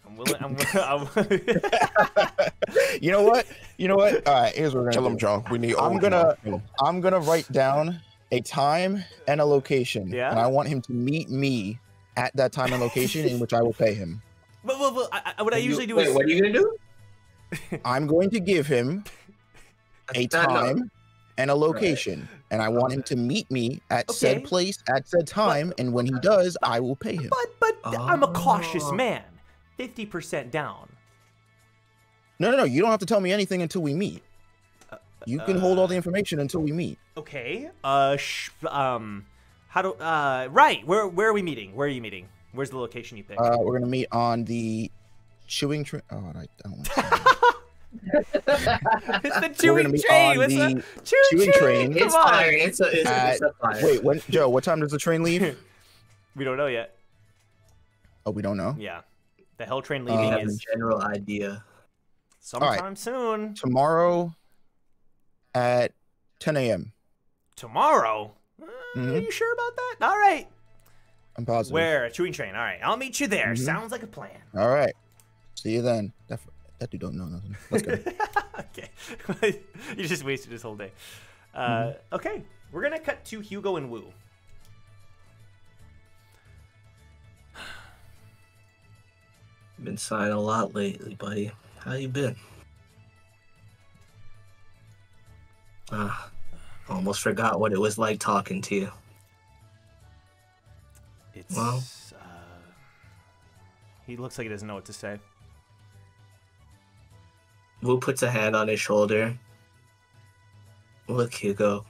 Speaker 1: I'm willing. I'm, I'm
Speaker 2: You know what? You know what? All right, here's what we're gonna
Speaker 3: him,
Speaker 2: do.
Speaker 3: John. We need
Speaker 2: I'm gonna
Speaker 3: John.
Speaker 2: I'm gonna write down a time and a location.
Speaker 1: Yeah?
Speaker 2: And I want him to meet me at that time and location in which I will pay him.
Speaker 1: But, but, but I, I- what I
Speaker 5: You-
Speaker 1: usually do
Speaker 5: wait,
Speaker 1: is
Speaker 5: what are you gonna do?
Speaker 2: I'm going to give him a
Speaker 5: That's not- no.
Speaker 2: time and a location, and I want him to meet me at
Speaker 1: Okay.
Speaker 2: said place at said time. And when he does, I will pay him.
Speaker 1: But but I'm a cautious
Speaker 5: Oh.
Speaker 1: man. Fifty percent down.
Speaker 2: No, no, no. You don't have to tell me anything until we meet. You can hold all the information until we meet.
Speaker 1: Okay. Uh. Sh- um. How do? Uh. Right. Where Where are we meeting? Where are you meeting? Where's the location you pick?
Speaker 2: Uh, we're gonna meet on the chewing train. Oh, I, I don't want to.
Speaker 1: it's the chewing train.
Speaker 2: on
Speaker 1: What's
Speaker 2: the
Speaker 1: the chewing,
Speaker 2: chewing
Speaker 1: train?
Speaker 2: train.
Speaker 1: Come
Speaker 5: It's
Speaker 1: on.
Speaker 5: fire. It's a, it's,
Speaker 2: at-
Speaker 5: it's a fire.
Speaker 2: wait, when Joe? What time does the train leave?
Speaker 1: We don't know yet.
Speaker 2: oh, we don't know.
Speaker 1: Yeah. The hell train
Speaker 2: Uh,
Speaker 1: leaving
Speaker 5: I have a
Speaker 1: is
Speaker 5: general idea.
Speaker 1: sometime soon.
Speaker 2: Tomorrow at 10 a.m.
Speaker 1: Tomorrow. Uh, Are
Speaker 2: Mhm.
Speaker 1: you sure about that? All right.
Speaker 2: I'm positive.
Speaker 1: Where? Chewing train. All right. I'll meet you there.
Speaker 2: Mhm.
Speaker 1: Sounds like a plan.
Speaker 2: All right. See you then. That, that dude don't know nothing. Let's go.
Speaker 1: okay. you just wasted his whole day. Uh,
Speaker 2: Mm-hmm.
Speaker 1: Okay. We're going to cut to Hugo and Wu.
Speaker 5: Been sighing a lot lately, buddy. How you been? Ah, almost forgot what it was like talking to you.
Speaker 1: It's.
Speaker 5: Well.
Speaker 1: Uh, he looks like he doesn't know what to say.
Speaker 5: Wu puts a hand on his shoulder. Look, Hugo.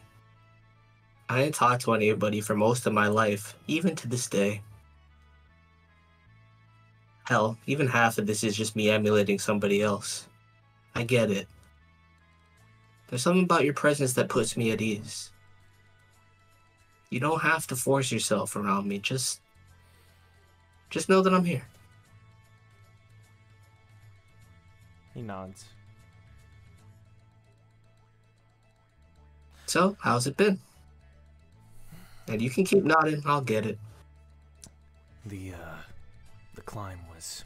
Speaker 5: I ain't talked to anybody for most of my life, even to this day. Hell, even half of this is just me emulating somebody else. I get it. There's something about your presence that puts me at ease. You don't have to force yourself around me, just. Just know that I'm here.
Speaker 1: He nods.
Speaker 5: So, how's it been? And you can keep nodding, I'll get it.
Speaker 13: The uh the climb was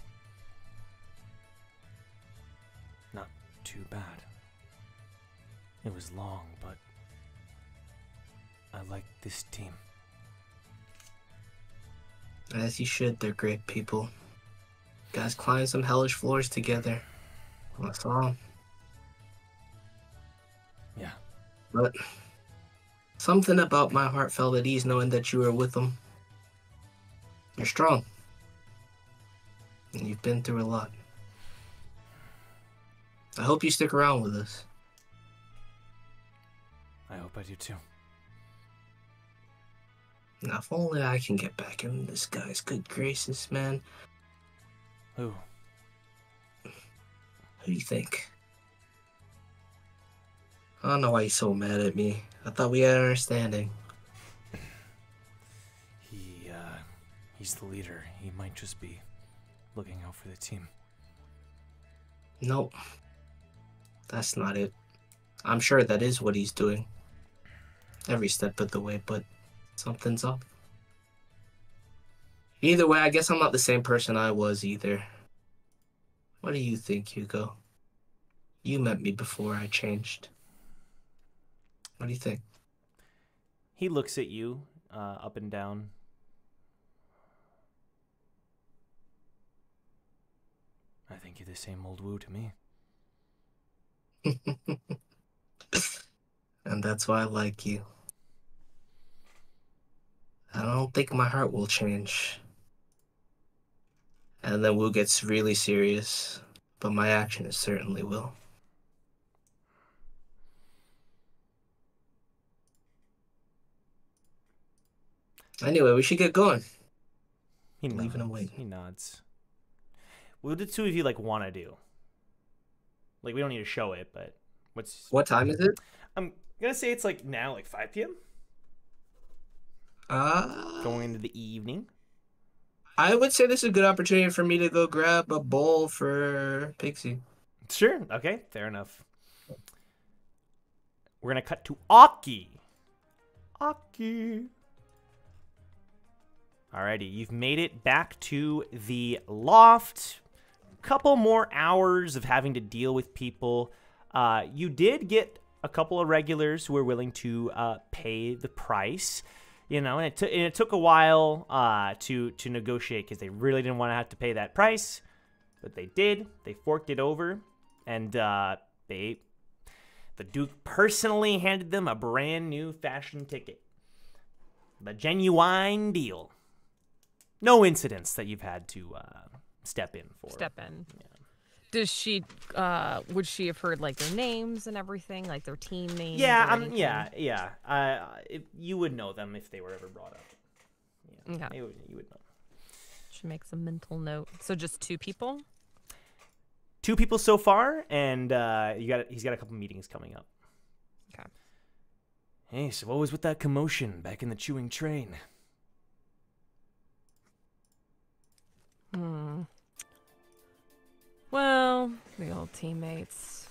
Speaker 13: not too bad. It was long, but I like this team.
Speaker 5: As you should, they're great people. Guys climb some hellish floors together. That's all. But something about my heart felt at ease knowing that you were with them. You're strong. And you've been through a lot. I hope you stick around with us.
Speaker 13: I hope I do too.
Speaker 5: Now, if only I can get back in this guy's good graces, man.
Speaker 13: Who?
Speaker 5: Who do you think? I don't know why he's so mad at me. I thought we had an understanding.
Speaker 13: He uh he's the leader. He might just be looking out for the team.
Speaker 5: Nope. That's not it. I'm sure that is what he's doing. Every step of the way, but something's up. Either way, I guess I'm not the same person I was either. What do you think, Hugo? You met me before I changed. What do you think?
Speaker 1: He looks at you uh, up and down.
Speaker 13: I think you're the same old Wu to me.
Speaker 5: and that's why I like you. I don't think my heart will change. And then Wu gets really serious, but my actions certainly will. Anyway, we should get going.
Speaker 1: He
Speaker 5: Leaving
Speaker 1: nods.
Speaker 5: him waiting.
Speaker 1: He nods. What do the two of you like want to do? Like we don't need to show it, but what's
Speaker 5: What time is it?
Speaker 1: I'm gonna say it's like now, like 5 p.m.
Speaker 5: Uh,
Speaker 1: Going into the evening.
Speaker 5: I would say this is a good opportunity for me to go grab a bowl for Pixie.
Speaker 1: Sure. Okay. Fair enough. We're gonna cut to Aki. Aki. Alrighty, you've made it back to the loft. Couple more hours of having to deal with people. Uh, you did get a couple of regulars who were willing to uh, pay the price. You know, and it, took and it took a while uh, to to negotiate because they really didn't want to have to pay that price, but they did. They forked it over, and uh, they the Duke personally handed them a brand new fashion ticket. The genuine deal. No incidents that you've had to uh, step in for.
Speaker 4: Step in. Yeah. Does she? uh Would she have heard like their names and everything, like their team names?
Speaker 1: Yeah, um, yeah, yeah. Uh, if, you would know them if they were ever brought up. Yeah,
Speaker 4: Okay.
Speaker 1: you would, you would know.
Speaker 4: Should make some mental note. So just two people?
Speaker 1: Two people so far, and uh, you got he's got a couple meetings coming up.
Speaker 4: Okay.
Speaker 1: Hey, so what was with that commotion back in the chewing train?
Speaker 4: Hmm. Well, the old teammates.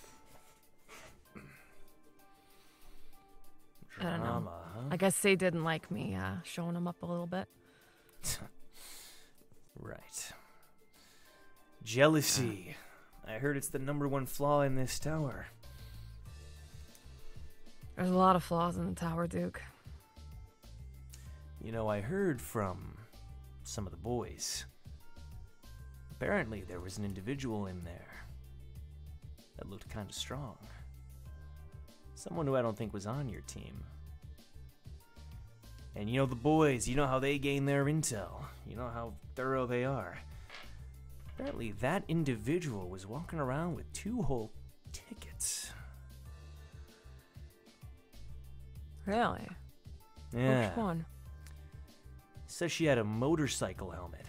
Speaker 4: I don't know.
Speaker 1: Huh?
Speaker 4: I guess they didn't like me uh, showing them up a little bit.
Speaker 1: Right. Jealousy. I heard it's the number one flaw in this tower.
Speaker 4: There's a lot of flaws in the tower, Duke.
Speaker 1: You know, I heard from some of the boys. Apparently, there was an individual in there that looked kind of strong. Someone who I don't think was on your team. And you know, the boys, you know how they gain their intel, you know how thorough they are. Apparently, that individual was walking around with two whole tickets.
Speaker 4: Really?
Speaker 1: Yeah.
Speaker 4: Which one?
Speaker 1: Says she had a motorcycle helmet.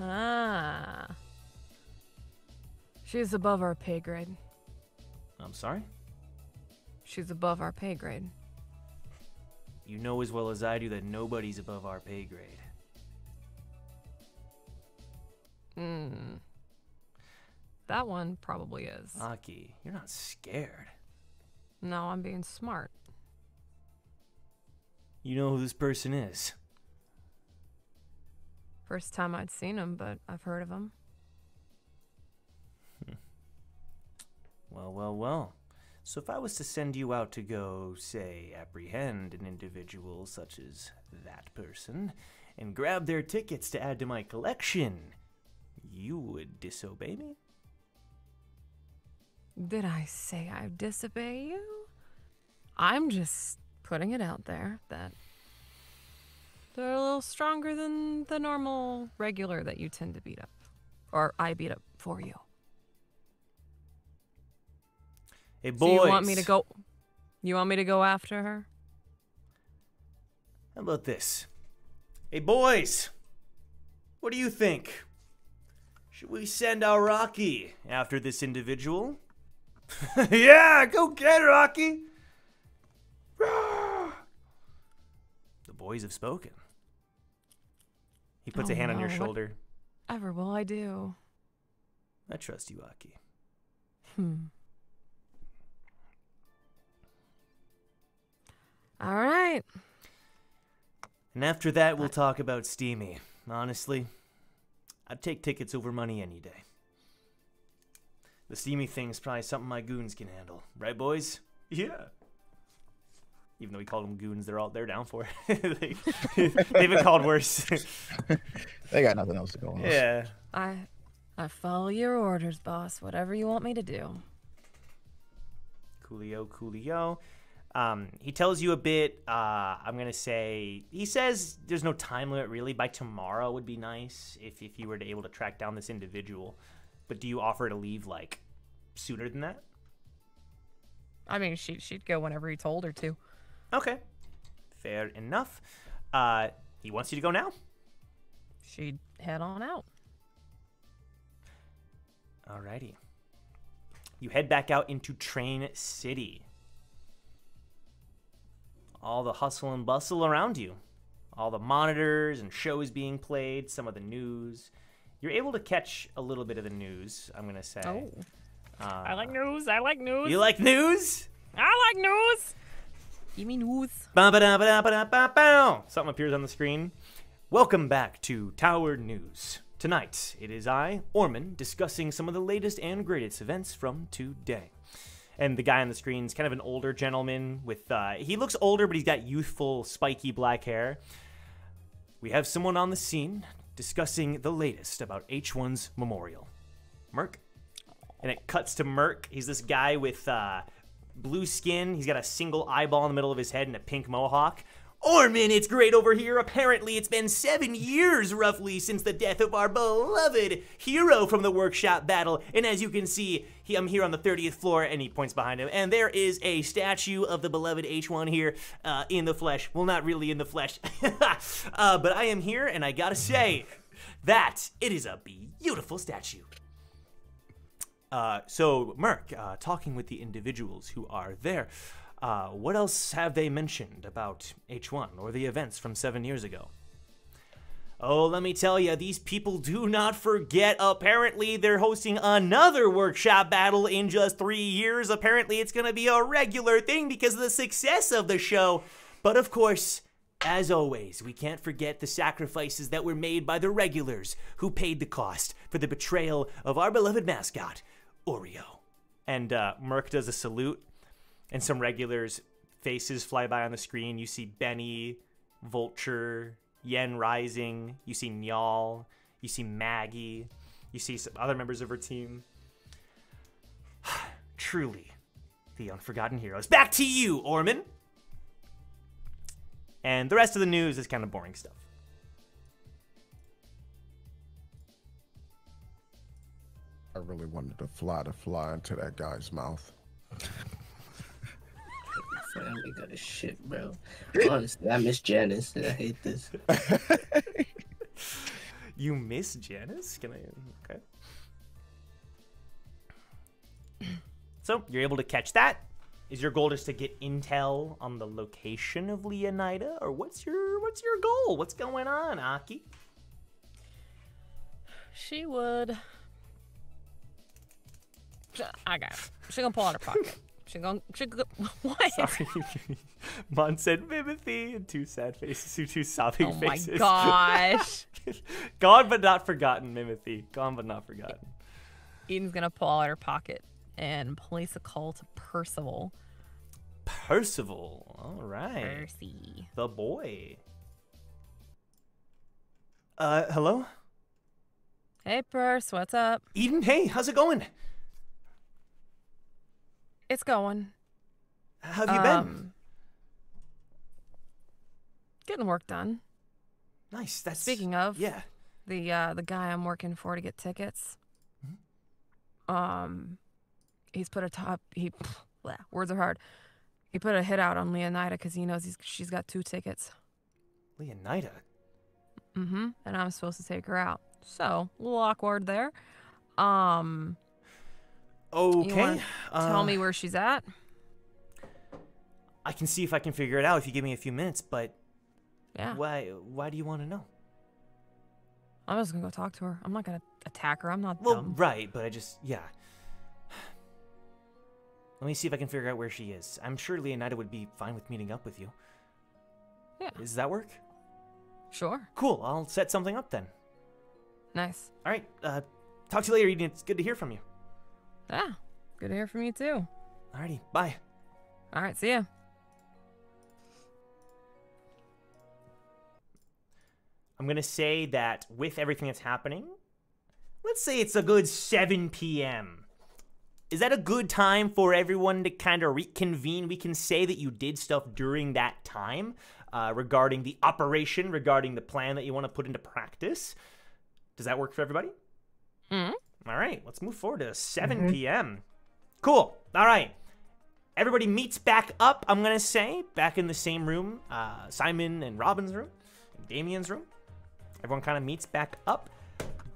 Speaker 4: Ah. She's above our pay grade.
Speaker 1: I'm sorry?
Speaker 4: She's above our pay grade.
Speaker 1: You know as well as I do that nobody's above our pay grade.
Speaker 4: Hmm. That one probably is.
Speaker 1: Aki, you're not scared.
Speaker 4: No, I'm being smart.
Speaker 1: You know who this person is.
Speaker 4: First time I'd seen him, but I've heard of him. Hmm.
Speaker 1: Well, well, well. So if I was to send you out to go, say, apprehend an individual such as that person, and grab their tickets to add to my collection, you would disobey me?
Speaker 4: Did I say I disobey you? I'm just putting it out there that they're a little stronger than the normal regular that you tend to beat up. Or I beat up for you.
Speaker 1: Hey, boys.
Speaker 4: So you want me to go You want me to go after her?
Speaker 1: How about this? Hey, boys! What do you think? Should we send our Rocky after this individual? yeah, go get Rocky! the boys have spoken. He puts a
Speaker 4: Oh,
Speaker 1: hand on your
Speaker 4: no, what-
Speaker 1: shoulder.
Speaker 4: Ever will I do?
Speaker 1: I trust you, Aki.
Speaker 4: Hmm. All right.
Speaker 1: And after that, we'll talk about Steamy. Honestly, I'd take tickets over money any day. The Steamy thing's probably something my goons can handle. Right, boys? Yeah. Even though we call them goons, they're all they're down for it. they, they've been called worse.
Speaker 2: They got nothing else to go on.
Speaker 1: yeah.
Speaker 4: I I follow your orders, boss. Whatever you want me to do.
Speaker 1: Coolio, Coolio. Um, he tells you a bit. Uh, I'm gonna say he says there's no time limit really. By tomorrow would be nice if if you were to able to track down this individual. But do you offer to leave like sooner than that?
Speaker 4: I mean, she she'd go whenever he told her to.
Speaker 1: Okay, fair enough. Uh, he wants you to go now.
Speaker 4: She'd head on out.
Speaker 1: Alrighty. You head back out into Train City. All the hustle and bustle around you. All the monitors and shows being played, some of the news. You're able to catch a little bit of the news, I'm going to say.
Speaker 4: Oh.
Speaker 1: Uh,
Speaker 4: I like news. I like news.
Speaker 1: You like news?
Speaker 4: I like news. Give me news.
Speaker 1: Something appears on the screen. Welcome back to Tower News. Tonight, it is I, Orman, discussing some of the latest and greatest events from today. And the guy on the screen is kind of an older gentleman with, uh, he looks older, but he's got youthful, spiky black hair. We have someone on the scene discussing the latest about H1's memorial. Merc? And it cuts to Merc. He's this guy with uh, blue skin. He's got a single eyeball in the middle of his head and a pink mohawk. Orman, it's great over here. Apparently, it's been seven years roughly since the death of our beloved hero from the workshop battle. And as you can see, he, I'm here on the 30th floor, and he points behind him. And there is a statue of the beloved H1 here uh, in the flesh. Well, not really in the flesh. uh, but I am here, and I gotta say, that it is a beautiful statue. Uh, so, Merc, uh, talking with the individuals who are there, uh, what else have they mentioned about H1 or the events from seven years ago? Oh, let me tell you, these people do not forget. Apparently, they're hosting another workshop battle in just three years. Apparently, it's going to be a regular thing because of the success of the show. But of course, as always, we can't forget the sacrifices that were made by the regulars who paid the cost for the betrayal of our beloved mascot, Oreo. And uh, Merc does a salute, and some regulars' faces fly by on the screen. You see Benny, Vulture, Yen Rising, you see Nyal, you see Maggie, you see some other members of her team. Truly, the unforgotten heroes. Back to you, Orman. And the rest of the news is kind of boring stuff.
Speaker 3: I really wanted to fly to fly into that guy's mouth.
Speaker 5: Family got a shit, bro. Honestly, I miss Janice. and I hate this.
Speaker 1: You miss Janice? Can I? Okay. So you're able to catch that. Is your goal just to get intel on the location of Leonida, or what's your what's your goal? What's going on, Aki?
Speaker 4: She would. I got it. She gonna pull out her pocket. She gonna. She go, what?
Speaker 1: Sorry. Mon said Mimothy and two sad faces, two, two sobbing
Speaker 4: Oh my
Speaker 1: faces.
Speaker 4: gosh.
Speaker 1: Gone but not forgotten, Mimothy. Gone but not forgotten.
Speaker 4: Eden's gonna pull out her pocket and place a call to Percival.
Speaker 1: Percival. All right.
Speaker 4: Percy.
Speaker 1: The boy. Uh, hello?
Speaker 4: Hey, Perce, what's up?
Speaker 1: Eden, hey, how's it going?
Speaker 4: It's going.
Speaker 1: How have you been?
Speaker 4: Um, Getting work done.
Speaker 1: Nice. That's
Speaker 4: Speaking of,
Speaker 1: yeah.
Speaker 4: the uh, the guy I'm working for to get tickets.
Speaker 1: Mm-hmm.
Speaker 4: Um, he's put a top. He bleh, words are hard. He put a hit out on Leonida because he knows he's, she's got two tickets.
Speaker 1: Leonida.
Speaker 4: Mm-hmm. And I'm supposed to take her out. So a little awkward there. Um.
Speaker 1: Okay.
Speaker 4: Wanna tell
Speaker 1: uh,
Speaker 4: me where she's at?
Speaker 1: I can see if I can figure it out if you give me a few minutes, but
Speaker 4: Yeah.
Speaker 1: why why do you want to know?
Speaker 4: I'm just gonna go talk to her. I'm not gonna attack her. I'm not
Speaker 1: Well,
Speaker 4: dumb.
Speaker 1: right, but I just yeah. Let me see if I can figure out where she is. I'm sure Leonida would be fine with meeting up with you.
Speaker 4: Yeah.
Speaker 1: Does that work?
Speaker 4: Sure.
Speaker 1: Cool. I'll set something up then.
Speaker 4: Nice.
Speaker 1: All right. Uh, talk to you later, Eden. It's good to hear from you.
Speaker 4: Yeah. Good to hear from you too.
Speaker 1: Alrighty. Bye.
Speaker 4: All right. See ya.
Speaker 1: I'm gonna say that with everything that's happening, let's say it's a good 7 p.m. Is that a good time for everyone to kind of reconvene? We can say that you did stuff during that time uh, regarding the operation, regarding the plan that you want to put into practice. Does that work for everybody?
Speaker 4: Mm-hmm.
Speaker 1: All right, let's move forward to 7
Speaker 5: Mhm.
Speaker 1: p.m. Cool. All right. Everybody meets back up, I'm going to say, back in the same room. Uh, Simon and Robin's room, and Damien's room. Everyone kind of meets back up.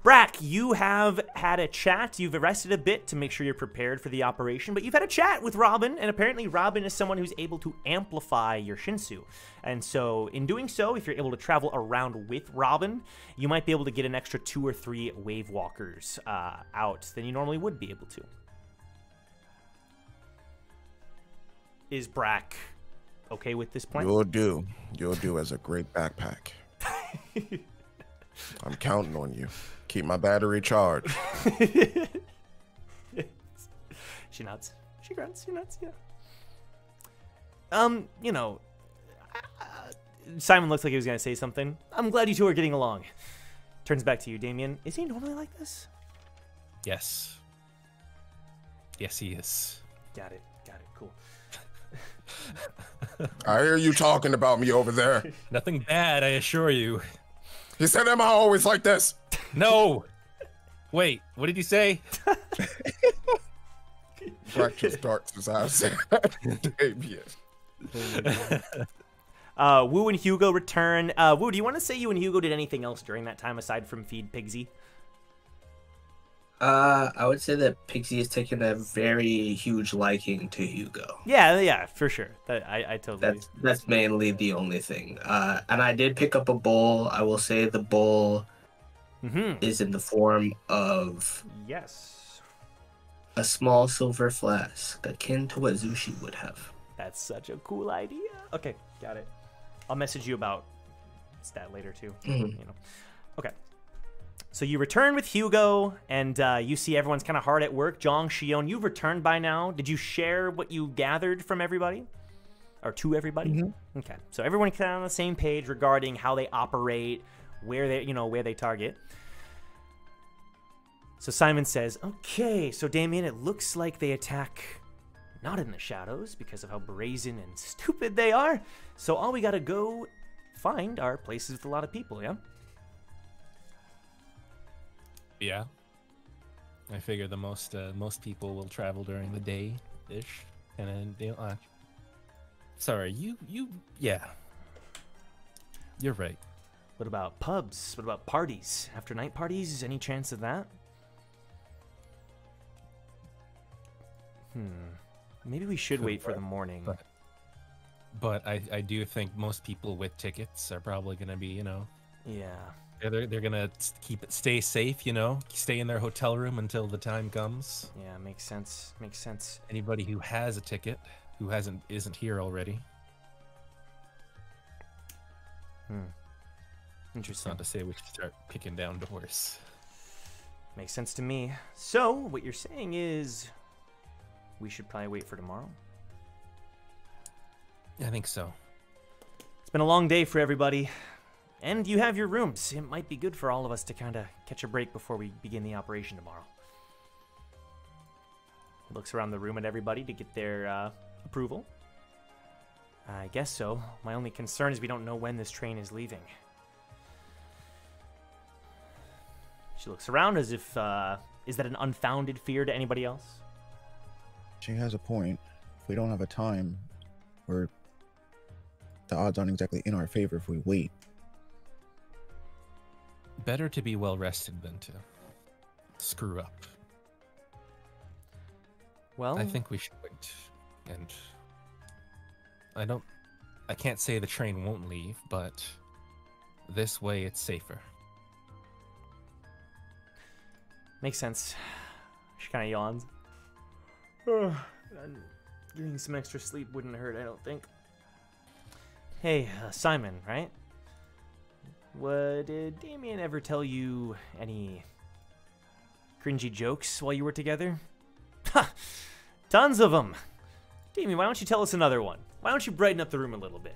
Speaker 1: Brack, you have had a chat. You've rested a bit to make sure you're prepared for the operation, but you've had a chat with Robin, and apparently Robin is someone who's able to amplify your Shinsu. And so, in doing so, if you're able to travel around with Robin, you might be able to get an extra two or three wave walkers uh, out than you normally would be able to. Is Brack okay with this plan?
Speaker 3: You'll do. You'll do as a great backpack. I'm counting on you. Keep my battery charged.
Speaker 1: she nods. She grunts. She nods. Yeah. Um, you know, uh, Simon looks like he was gonna say something. I'm glad you two are getting along. Turns back to you, Damien. Is he normally like this?
Speaker 6: Yes. Yes, he is.
Speaker 1: Got it. Got it. Cool.
Speaker 3: I hear you talking about me over there.
Speaker 6: Nothing bad, I assure you.
Speaker 3: He said, Am I always like this?
Speaker 6: No. Wait, what did you say?
Speaker 3: Brack just darts his eyes. Damien.
Speaker 1: Uh, Wu and Hugo return. Uh, Wu, do you want to say you and Hugo did anything else during that time aside from feed Pixie?
Speaker 5: Uh, I would say that Pixie has taken a very huge liking to Hugo.
Speaker 1: Yeah, yeah, for sure. That I, I totally.
Speaker 5: That's that's mainly the only thing. Uh, and I did pick up a bowl. I will say the bowl
Speaker 1: Mhm.
Speaker 5: is in the form of
Speaker 1: Yes.
Speaker 5: a small silver flask, akin to what Zushi would have.
Speaker 1: That's such a cool idea. Okay, got it. I'll message you about that later too.
Speaker 5: Mhm.
Speaker 1: You know. Okay. So you return with Hugo, and uh, you see everyone's kind of hard at work. Jong, Shion, you've returned by now. Did you share what you gathered from everybody, or to everybody? Okay. So everyone kind of on the same page regarding how they operate, where they, you know, where they target. So Simon says, "Okay, so Damien, it looks like they attack not in the shadows because of how brazen and stupid they are. So all we gotta go find are places with a lot of people, yeah?
Speaker 6: Yeah. I figure the most uh, most people will travel during the day ish, and then they'll. Uh, sorry, you you yeah. You're right.
Speaker 1: What about pubs? What about parties? After night parties? Any chance of that? Hmm. Maybe we should
Speaker 6: Could
Speaker 1: wait for the morning.
Speaker 6: But, but I I do think most people with tickets are probably gonna be you know
Speaker 1: Yeah.
Speaker 6: they're they're, they're gonna keep it stay safe you know stay in their hotel room until the time comes.
Speaker 1: Yeah, makes sense. Makes sense.
Speaker 6: Anybody who has a ticket who hasn't isn't here already.
Speaker 1: Hmm. Interesting.
Speaker 6: not to say we should start picking down doors.
Speaker 1: Makes sense to me. So, what you're saying is we should probably wait for tomorrow?
Speaker 6: I think so.
Speaker 1: It's been a long day for everybody. And you have your rooms. It might be good for all of us to kind of catch a break before we begin the operation tomorrow. He looks around the room at everybody to get their uh, approval. I guess so. My only concern is we don't know when this train is leaving. She looks around as if, uh, is that an unfounded fear to anybody else?
Speaker 2: She has a point. If we don't have a time, we're the odds aren't exactly in our favor if we wait.
Speaker 6: Better to be well rested than to screw up.
Speaker 1: Well,
Speaker 6: I think we should wait. And I don't I can't say the train won't leave, but this way it's safer.
Speaker 1: Makes sense. She kind of yawns. Ugh, getting some extra sleep wouldn't hurt, I don't think. Hey, uh, Simon, right? What did Damien ever tell you any cringy jokes while you were together? Ha! Tons of them. Damien, why don't you tell us another one? Why don't you brighten up the room a little bit?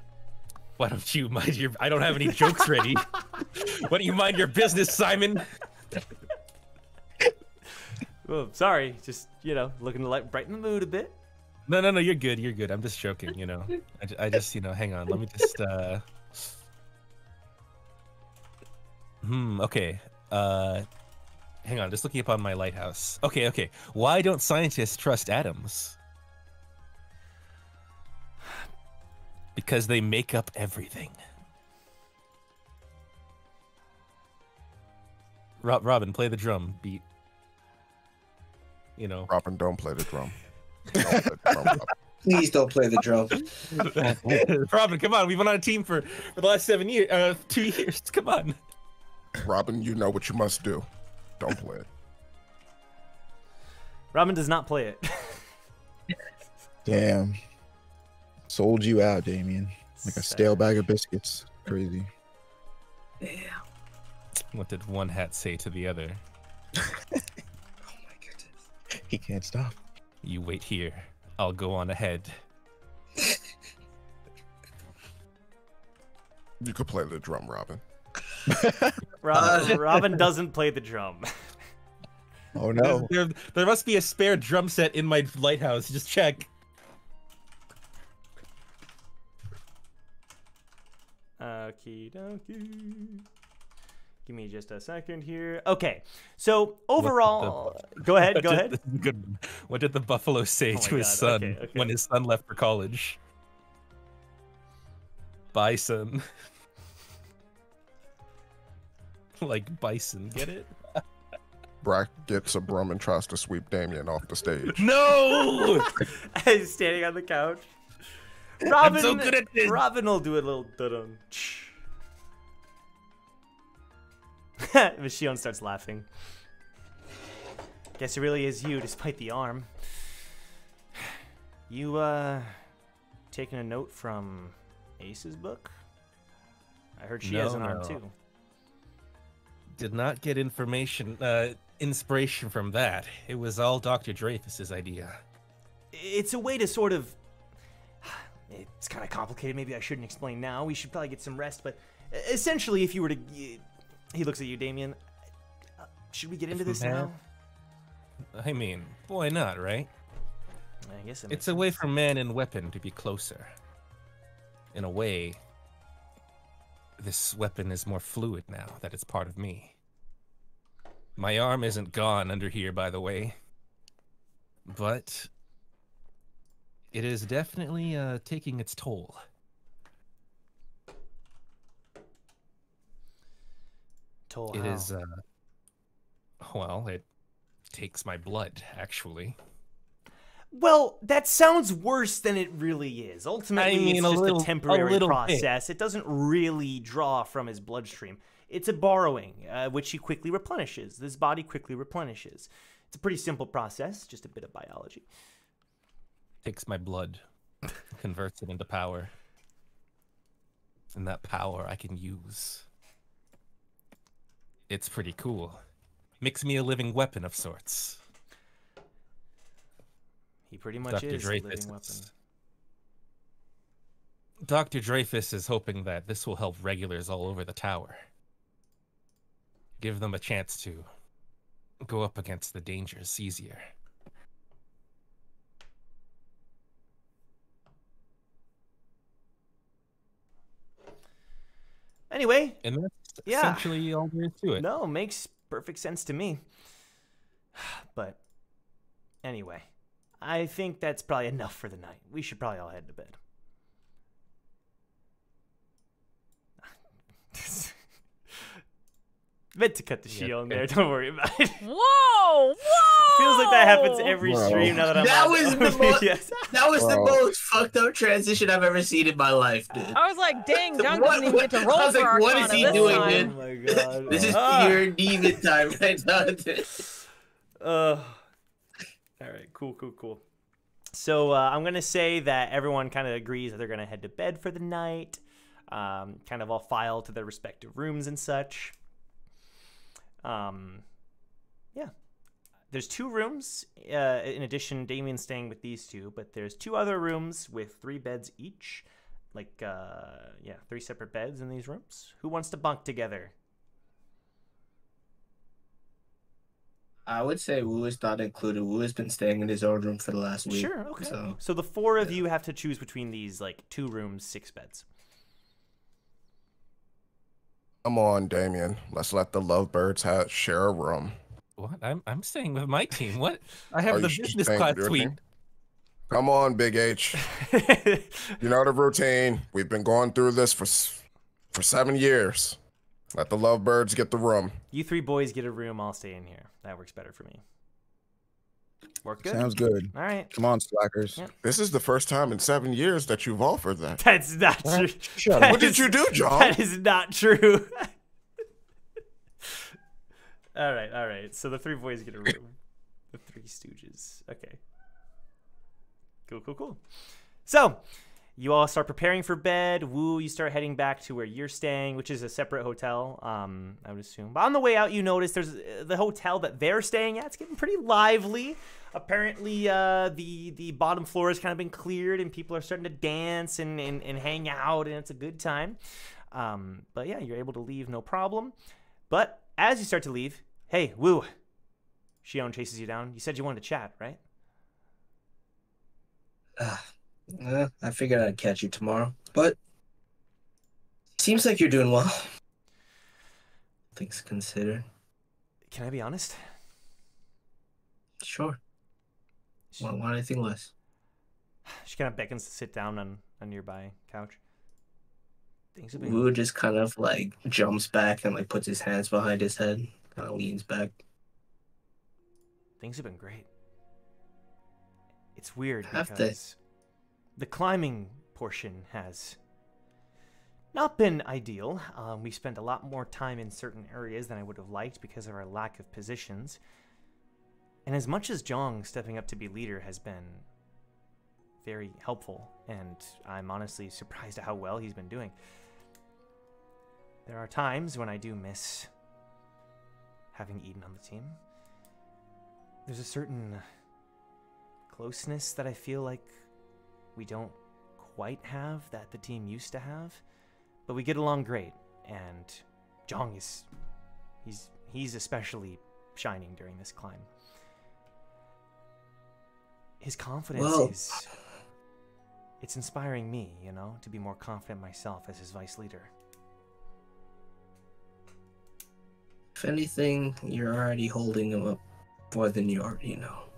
Speaker 6: Why don't you mind your I don't have any jokes ready. Why don't you mind your business, Simon?
Speaker 1: Oh, sorry, just you know, looking to light, brighten the mood a bit.
Speaker 6: No, no, no, you're good. You're good. I'm just joking, you know. I, I just, you know, hang on. Let me just uh Hmm, okay. Uh hang on, just looking up on my lighthouse. Okay, okay. Why don't scientists trust atoms? Because they make up everything. Rob, Robin, play the drum beat. You know.
Speaker 3: Robin, don't play the drum. Don't play the drum,
Speaker 5: Please don't play the drum.
Speaker 6: Robin, come on. We've been on a team for, for the last seven years, uh, two years. Come on.
Speaker 3: Robin, you know what you must do. Don't play it.
Speaker 1: Robin does not play it.
Speaker 2: Damn. Sold you out, Damien. Like a stale bag of biscuits. Crazy.
Speaker 6: What did one hat say to the other?
Speaker 2: He can't stop.
Speaker 6: You wait here. I'll go on ahead.
Speaker 3: You could play the drum, Robin.
Speaker 1: Robin, uh, Robin doesn't play the drum.
Speaker 2: Oh
Speaker 6: no! there, there must be a spare drum set in my lighthouse. Just check.
Speaker 1: Okie dokie. Give me just a second here. Okay, so overall, go ahead,
Speaker 6: What
Speaker 1: go
Speaker 6: did
Speaker 1: ahead.
Speaker 6: the- good. What did the buffalo say
Speaker 1: Oh
Speaker 6: to his
Speaker 1: God,
Speaker 6: son
Speaker 1: okay, okay.
Speaker 6: when his son left for college? bison. like bison, get it?
Speaker 3: Brack gets a broom and tries to sweep Damien off the stage.
Speaker 6: No!
Speaker 1: He's standing on the couch. Robin,
Speaker 6: so good at this.
Speaker 1: Robin will do a little dun Michonne starts laughing. Guess it really is you, despite the arm. You, uh, taking a note from Ace's book? I heard she has
Speaker 6: No,
Speaker 1: an arm
Speaker 6: no.
Speaker 1: too.
Speaker 6: Did not get information, uh, inspiration from that. It was all Dr. Dreyfus's idea.
Speaker 1: It's a way to sort of. It's kind of complicated. Maybe I shouldn't explain now. We should probably get some rest. But essentially, if you were to. He looks at you, Damien. Uh, Should we get into this now?
Speaker 6: I mean, why not, right?
Speaker 1: I guess it
Speaker 6: It's a way for man and weapon to be closer. In a way, this weapon is more fluid now that it's part of me. My arm isn't gone under here, by the way. But it is definitely uh, taking its toll.
Speaker 1: Toll
Speaker 6: It
Speaker 1: how?
Speaker 6: is, uh, well, it takes my blood, actually.
Speaker 1: Well, that sounds worse than it really is. Ultimately,
Speaker 6: I mean,
Speaker 1: it's
Speaker 6: a
Speaker 1: just
Speaker 6: little-
Speaker 1: a
Speaker 6: a
Speaker 1: temporary
Speaker 6: bit.
Speaker 1: process. It doesn't really draw from his bloodstream. It's a borrowing, uh, which he quickly replenishes. This body quickly replenishes. It's a pretty simple process, just a bit of biology.
Speaker 6: Takes my blood, converts it into power. And that power I can use. It's pretty cool. Makes me a living weapon of sorts.
Speaker 1: He pretty much
Speaker 6: Dr.
Speaker 1: is a
Speaker 6: Dreyfus
Speaker 1: living weapon.
Speaker 6: is- Dr. Dreyfus is hoping that this will help regulars all over the tower. Give them a chance to go up against the dangers easier.
Speaker 1: Anyway,
Speaker 6: And that's
Speaker 1: yeah.
Speaker 6: essentially all there is to it.
Speaker 1: No, makes perfect sense to me. But anyway, I think that's probably enough for the night. We should probably all head to bed. Meant to cut the
Speaker 4: Yeah,
Speaker 1: shield on
Speaker 4: okay.
Speaker 1: there. Don't worry about it.
Speaker 4: Whoa! Whoa!
Speaker 1: Feels like that happens every
Speaker 5: Bro.
Speaker 1: stream now that I'm
Speaker 5: that was the most,
Speaker 1: Yes.
Speaker 5: that was the most fucked up transition I've ever seen in my life, dude.
Speaker 4: I was like, dang, John
Speaker 5: What-
Speaker 4: doesn't even get to roll
Speaker 5: I was
Speaker 4: for
Speaker 5: like, what is he
Speaker 4: this
Speaker 5: doing,
Speaker 4: time.
Speaker 5: dude?
Speaker 1: Oh my god.
Speaker 5: This is
Speaker 1: Ah.
Speaker 5: pure demon time right now. dude.
Speaker 1: Uh, all right, cool, cool, cool. So uh, I'm gonna say that everyone kind of agrees that they're gonna head to bed for the night. Um, kind of all file to their respective rooms and such. Um, yeah. There's two rooms. Uh, in addition, Damien's staying with these two, but there's two other rooms with three beds each. Like, uh, yeah, three separate beds in these rooms. Who wants to bunk together?
Speaker 5: I would say Wu is not included. Wu has been staying in his own room for the last week.
Speaker 1: Sure, okay.
Speaker 5: So
Speaker 1: So the four of you have to choose between these like two rooms, six beds.
Speaker 3: Come on, Damien. Let's let the lovebirds have share a room.
Speaker 6: What? I'm I'm staying with my team. What? I have
Speaker 3: Oh,
Speaker 6: the business
Speaker 3: stay
Speaker 6: class suite.
Speaker 3: Come on, Big H. you know the routine. We've been going through this for for seven years. Let the lovebirds get the room.
Speaker 1: You three boys get a room. I'll stay in here. That works better for me. Work good.
Speaker 2: Sounds good.
Speaker 1: All right.
Speaker 2: Come on, slackers.
Speaker 3: This is the first time in seven years that you've offered that.
Speaker 1: That's not true.
Speaker 3: Shut.
Speaker 1: That
Speaker 3: What did you do, John?
Speaker 1: That is not true. all right, all right. So the three boys get a room. the three stooges. Okay. Cool, cool, cool. So you all start preparing for bed. Wu, you start heading back to where you're staying, which is a separate hotel. Um, I would assume. But on the way out, you notice there's uh, the hotel that they're staying at. It's getting pretty lively. Apparently, uh, the the bottom floor has kind of been cleared, and people are starting to dance and, and, and hang out, and it's a good time. Um, but yeah, you're able to leave no problem. But as you start to leave, hey, Wu, Shion chases you down. You said you wanted to chat, right?
Speaker 5: Uh, I figured I'd catch you tomorrow, but seems like you're doing well. Things considered.
Speaker 1: Can I be honest?
Speaker 5: Sure. Why, why anything less?
Speaker 1: She kind of beckons to sit down on a nearby couch. Things have been
Speaker 5: Wu just kind of like jumps back and like puts his hands behind his head, kind of leans back.
Speaker 1: things have been great. It's weird
Speaker 5: Have they?
Speaker 1: The climbing portion has not been ideal. Um, we spent a lot more time in certain areas than I would have liked because of our lack of positions. And as much as Jong stepping up to be leader has been very helpful, and I'm honestly surprised at how well he's been doing, there are times when I do miss having Eden on the team. There's a certain closeness that I feel like we don't quite have that the team used to have, but we get along great. And Jong is he's he's especially shining during this climb. His confidence
Speaker 5: Well-
Speaker 1: is it's inspiring me, you know, to be more confident myself as his vice leader.
Speaker 5: If anything, you're already holding him up more than you already know.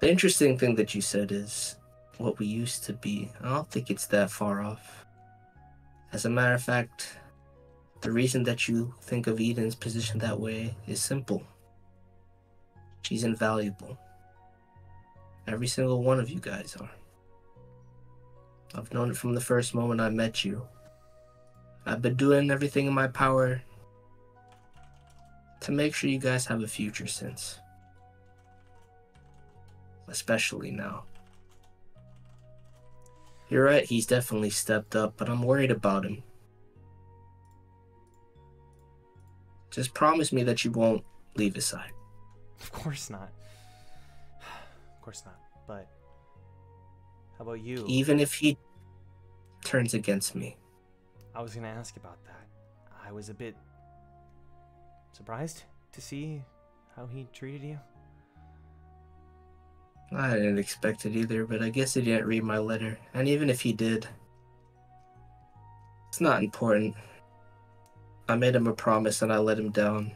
Speaker 5: The interesting thing that you said is what we used to be. I don't think it's that far off. As a matter of fact, the reason that you think of Eden's position that way is simple. She's invaluable. Every single one of you guys are. I've known it from the first moment I met you. I've been doing everything in my power to make sure you guys have a future since. Especially now. You're right, he's definitely stepped up, but I'm worried about him. Just promise me that you won't leave his side.
Speaker 1: Of course not. Of course not. But how about you?
Speaker 5: Even if he turns against me.
Speaker 1: I was gonna ask about that. I was a bit surprised to see how he treated you.
Speaker 5: I didn't expect it either, but I guess he didn't read my letter. And even if he did, it's not important. I made him a promise and I let him down.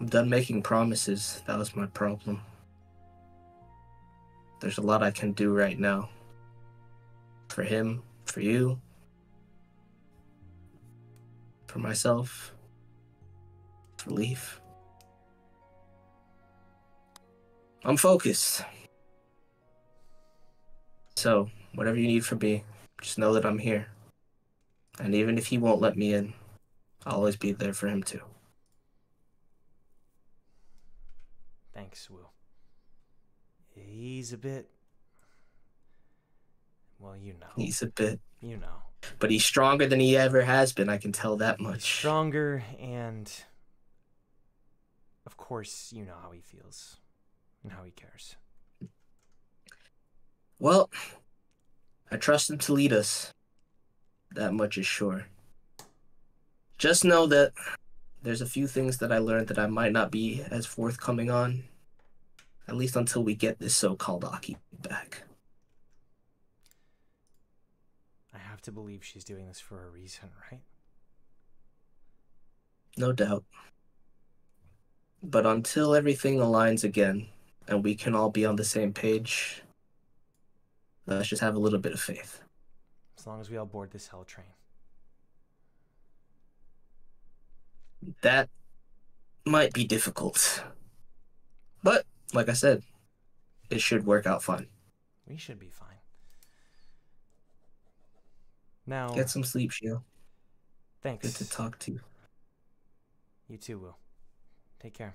Speaker 5: I'm done making promises. That was my problem. There's a lot I can do right now. For him, for you, for myself, for Leaf. I'm focused. So, whatever you need from me, just know that I'm here. And even if he won't let me in, I'll always be there for him too.
Speaker 1: Thanks, Will. He's a bit. Well, you know.
Speaker 5: He's a bit,
Speaker 1: You know.
Speaker 5: but he's stronger than he ever has been. I can tell that much.
Speaker 1: Stronger and. Of course, you know how he feels and how he cares.
Speaker 5: Well, I trust him to lead us. That much is sure. Just know that there's a few things that I learned that I might not be as forthcoming on, at least until we get this so-called Aki back.
Speaker 1: I have to believe she's doing this for a reason, right?
Speaker 5: No doubt. But until everything aligns again and we can all be on the same page, let's just have a little bit of faith.
Speaker 1: As long as we all board this hell train.
Speaker 5: That might be difficult. But, like I said, it should work out fine.
Speaker 1: We should be fine. Now,
Speaker 5: Get some sleep, Shio.
Speaker 1: thanks.
Speaker 5: Good to talk to you.
Speaker 1: You too, Will. Take care.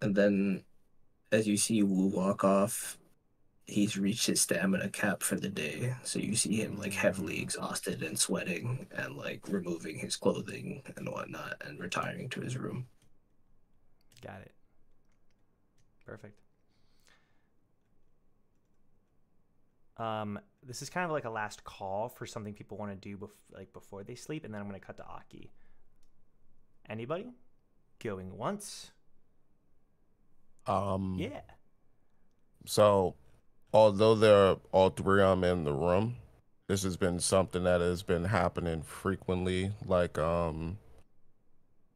Speaker 5: And then, as you see Wu walk off, he's reached his stamina cap for the day. So you see him like heavily exhausted and sweating and like removing his clothing and whatnot and retiring to his room.
Speaker 1: Got it. Perfect. Um, this is kind of like a last call for something people want to do bef- like before they sleep, and then I'm gonna cut to Aki. Anybody? Going once?
Speaker 3: Um,
Speaker 1: Yeah.
Speaker 3: So, although they're all three of them in the room, this has been something that has been happening frequently, like um,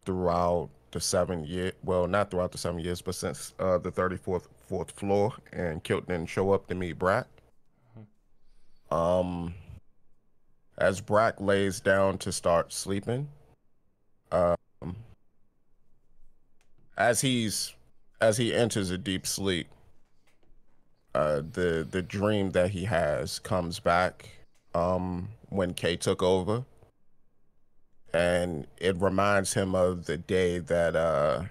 Speaker 3: throughout the seven year. Well, not throughout the seven years, but since uh, the thirty fourth fourth floor, and Kilt didn't show up to meet Brack. Um, as Brack lays down to start sleeping, um, as he's as he enters a deep sleep, uh, the the dream that he has comes back um, when Kay took over, and it reminds him of the day that uh,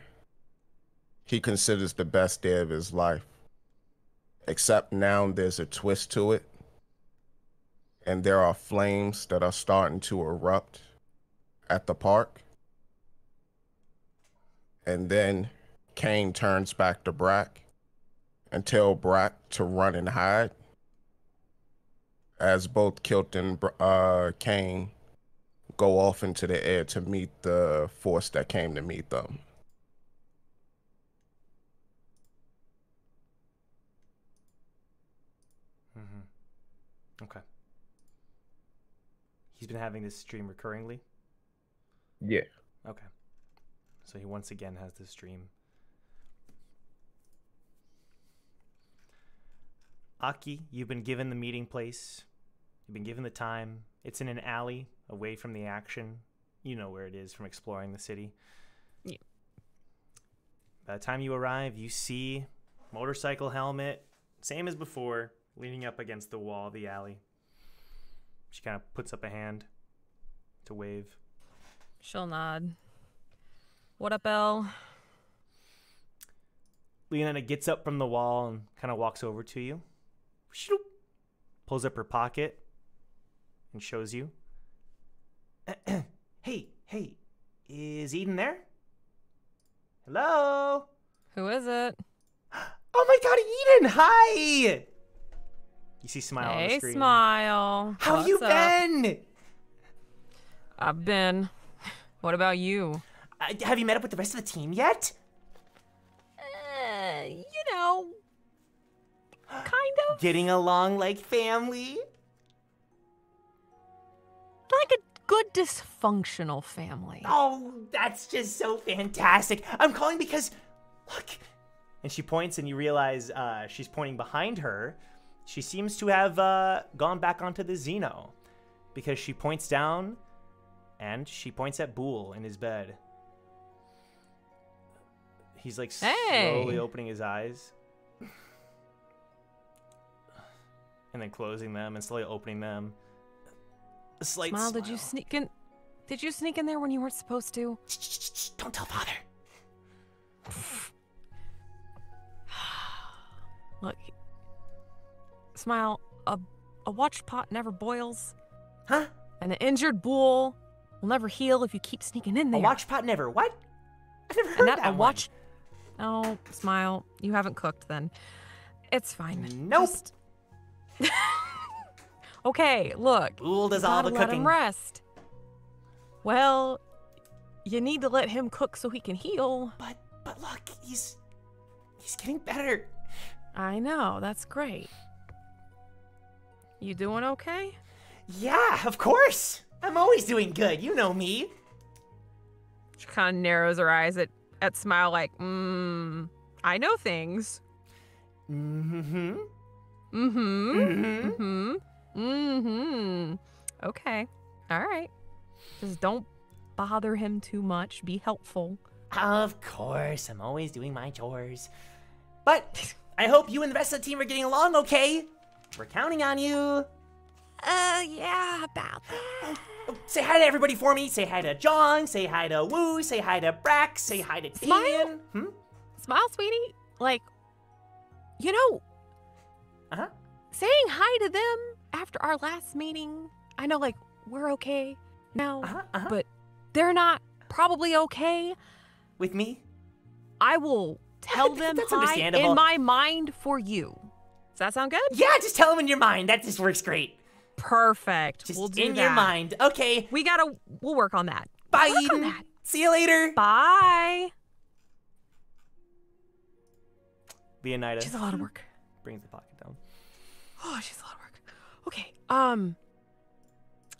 Speaker 3: he considers the best day of his life. Except now there's a twist to it, and there are flames that are starting to erupt at the park. And then Kane turns back to Brack and tell Brack to run and hide. As both Kilt and uh, Kane go off into the air to meet the force that came to meet them.
Speaker 1: Mm-hmm. Okay. He's been having this dream recurringly?
Speaker 3: Yeah.
Speaker 1: Okay. So he once again has this dream. Aki, you've been given the meeting place. You've been given the time. It's in an alley away from the action. You know where it is from exploring the city.
Speaker 4: Yeah.
Speaker 1: By the time you arrive, you see motorcycle helmet, same as before, leaning up against the wall of the alley. She kind of puts up a hand to wave.
Speaker 4: She'll nod. What up, Elle?
Speaker 1: Leonetta gets up from the wall and kind of walks over to you. Pulls up her pocket and shows you. hey, hey, is Eden there? Hello?
Speaker 4: Who is it?
Speaker 1: Oh my god, Eden! Hi! You see Smile on the
Speaker 4: Hey,
Speaker 1: screen.
Speaker 4: Smile.
Speaker 1: How you
Speaker 4: What's up?
Speaker 1: been?
Speaker 4: I've been. What about you?
Speaker 1: Uh, have you met up with the rest of the team yet?
Speaker 4: Uh, you know, kind of.
Speaker 1: Getting along like family?
Speaker 4: Like a good dysfunctional family.
Speaker 1: Oh, that's just so fantastic. I'm calling because, look. And she points, and you realize uh, she's pointing behind her. She seems to have uh, gone back onto the Xeno because she points down and she points at Bool in his bed. He's like slowly opening his eyes and then closing them and slowly opening them. A slight
Speaker 4: Smile, did you sneak in? Did you sneak in there when you weren't supposed to?
Speaker 1: Don't tell father.
Speaker 4: Look, Smile, a, a watched pot never boils.
Speaker 1: Huh?
Speaker 4: And an injured bull will never heal if you keep sneaking in there.
Speaker 1: A watch pot never. What? I've never heard
Speaker 4: and that,
Speaker 1: that
Speaker 4: a
Speaker 1: one.
Speaker 4: watch. Oh, Smile, you haven't cooked then. It's fine.
Speaker 1: Nope.
Speaker 4: Just- okay, look.
Speaker 1: Bool does all the
Speaker 4: let
Speaker 1: cooking.
Speaker 4: him rest. Well, you need to let him cook so he can heal.
Speaker 1: But but look, he's he's getting better.
Speaker 4: I know, that's great. You doing okay?
Speaker 1: Yeah, of course. I'm always doing good. You know me.
Speaker 4: She kind of narrows her eyes at, at Smile, like, mmm, I know things.
Speaker 1: Mm-hmm.
Speaker 4: Mm-hmm.
Speaker 1: Mhm.
Speaker 4: Mm-hmm. Mm-hmm. Okay. All right. Just don't bother him too much. Be helpful.
Speaker 1: Of course, I'm always doing my chores. But I hope you and the rest of the team are getting along okay. We're counting on you.
Speaker 4: Uh, yeah, about that.
Speaker 1: Say hi to everybody for me. Say hi to Jong. Say hi to Wu. Say hi to Brax. Say hi to
Speaker 4: Smile.
Speaker 1: Ian. Hmm?
Speaker 4: Smile, sweetie. Like, you know,
Speaker 1: Uh-huh.
Speaker 4: saying hi to them after our last meeting. I know, like, we're okay now,
Speaker 1: Uh-huh, uh-huh.
Speaker 4: but they're not probably okay.
Speaker 1: With me?
Speaker 4: I will tell them
Speaker 1: That's
Speaker 4: hi
Speaker 1: understandable.
Speaker 4: in my mind for you. Does that sound good?
Speaker 1: Yeah, just tell them in your mind. That just works great.
Speaker 4: Perfect.
Speaker 1: Just
Speaker 4: we'll do
Speaker 1: in your mind. Okay.
Speaker 4: We gotta. We'll work on that.
Speaker 1: Bye,
Speaker 4: Work on
Speaker 1: Eden.
Speaker 4: that.
Speaker 1: See you later.
Speaker 4: Bye.
Speaker 1: Leonidas
Speaker 4: She's a lot of work.
Speaker 1: brings the pocket down.
Speaker 4: Oh, she's a lot of work. Okay. Um,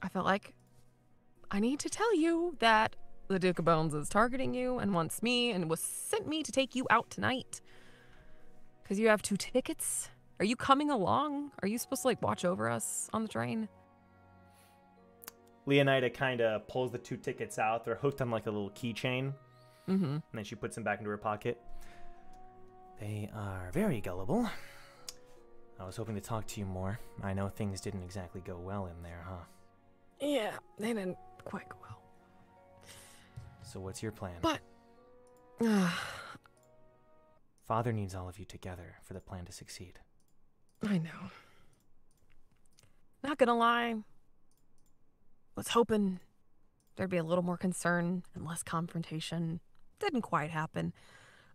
Speaker 4: I felt like I need to tell you that the Duke of Bones is targeting you and wants me and was sent me to take you out tonight because you have two tickets Are you coming along? Are you supposed to like watch over us on the train?
Speaker 1: Leonida kind of pulls the two tickets out. They're hooked on like a little keychain.
Speaker 4: Mm-hmm.
Speaker 1: And then she puts them back into her pocket. They are very gullible. I was hoping to talk to you more. I know things didn't exactly go well in there, huh?
Speaker 4: Yeah, they didn't quite go well.
Speaker 1: So what's your plan?
Speaker 4: But
Speaker 1: Father needs all of you together for the plan to succeed.
Speaker 4: I know. Not gonna lie. Was hoping there'd be a little more concern and less confrontation. Didn't quite happen.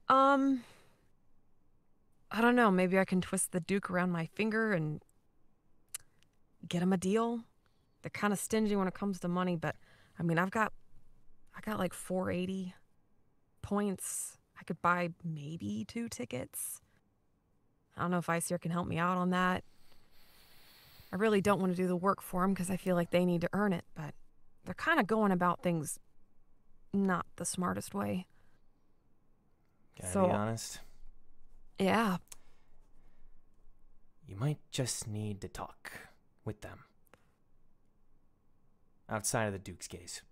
Speaker 4: Um I don't know, maybe I can twist the Duke around my finger and get him a deal. They're kind of stingy when it comes to money, but I mean, I've got I got like 480 points. I could buy maybe two tickets. I don't know if Iseer can help me out on that. I really don't want to do the work for them because I feel like they need to earn it, but they're kind of going about things not the smartest way.
Speaker 1: Can
Speaker 4: So-
Speaker 1: be honest?
Speaker 4: Yeah.
Speaker 1: You might just need to talk with them. Outside of the Duke's gaze.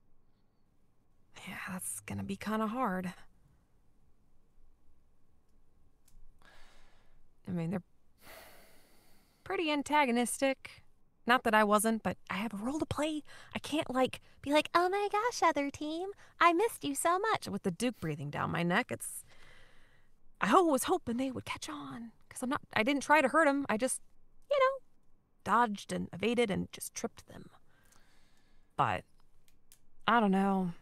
Speaker 4: Yeah, that's going to be kind of hard. I mean, they're pretty antagonistic. Not that I wasn't, but I have a role to play. I can't, like, be like, oh my gosh, other team, I missed you so much. With the Duke breathing down my neck, it's. I was hoping they would catch on. Because I'm not. I didn't try to hurt them. I just, you know, dodged and evaded and just tripped them. But. I don't know.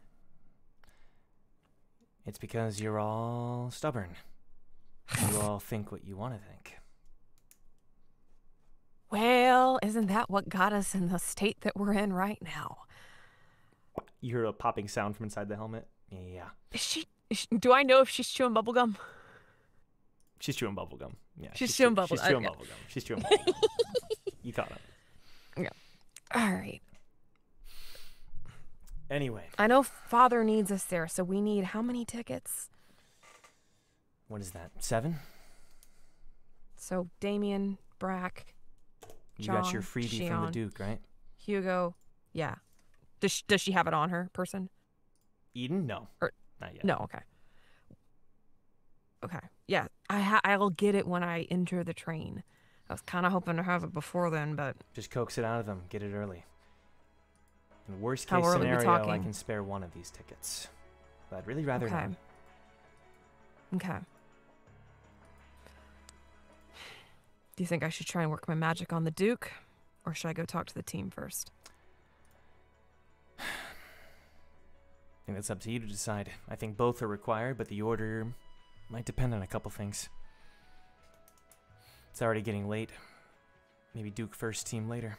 Speaker 1: It's because you're all stubborn. You all think what you want to think.
Speaker 4: Well, isn't that what got us in the state that we're in right now?
Speaker 1: You hear a popping sound from inside the helmet? Yeah.
Speaker 4: Is she, is she- do I know if she's chewing bubblegum?
Speaker 1: She's chewing bubblegum. Yeah.
Speaker 4: She's chewing
Speaker 1: chew-
Speaker 4: bubble-
Speaker 1: She's chewing
Speaker 4: okay.
Speaker 1: bubblegum. She's chewing bubblegum. you caught yeah
Speaker 4: All right.
Speaker 1: Anyway,
Speaker 4: I know father needs us there, so we need how many tickets?
Speaker 1: what is that? Seven?
Speaker 4: So Damien, Brack,
Speaker 1: You got your freebie from the Duke, right?
Speaker 4: Hugo. Yeah. Does she, does she have it on her person?
Speaker 1: Eden? No.
Speaker 4: Or
Speaker 1: Not yet.
Speaker 4: no? Okay. Okay. Yeah, I ha- I'll get it when I enter the train. I was kind of hoping to have it before then, but
Speaker 1: Just coax it out of them. Get it early. In worst case scenario, I can spare one of these tickets. But I'd really rather
Speaker 4: okay.
Speaker 1: not.
Speaker 4: Okay. Do you think I should try and work my magic on the Duke, or should I go talk to the team first?
Speaker 1: I think that's up to you to decide. I think both are required, but the order might depend on a couple things. It's already getting late. Maybe Duke first, team later.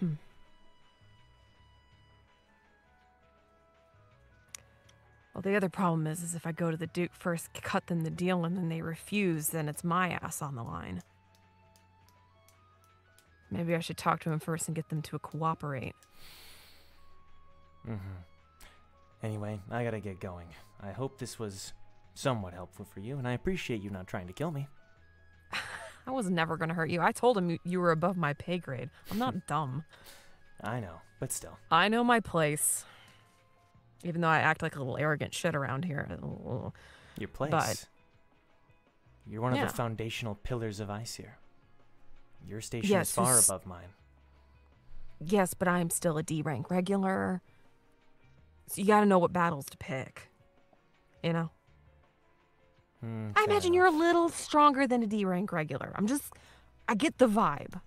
Speaker 4: Hmm. Well, the other problem is, is if I go to the Duke first, cut them the deal, and then they refuse, then it's my ass on the line. Maybe I should talk to him first and get them to cooperate.
Speaker 1: Mm-hmm. Anyway, I gotta get going. I hope this was somewhat helpful for you, and I appreciate you not trying to kill me.
Speaker 4: I was never going to hurt you. I told him you- were above my pay grade. I'm not dumb.
Speaker 1: I know, but still.
Speaker 4: I know my place. Even though I act like a little arrogant shit around here.
Speaker 1: Your place.
Speaker 4: But
Speaker 1: You're one of the foundational pillars of Iseer. Your station
Speaker 4: Yes,
Speaker 1: is far above mine.
Speaker 4: yes, but I'm still a D rank regular. So you got to know what battles to pick. You know?
Speaker 1: Hmm,
Speaker 4: I imagine you're a little stronger than a D rank regular. I'm just, I get the vibe.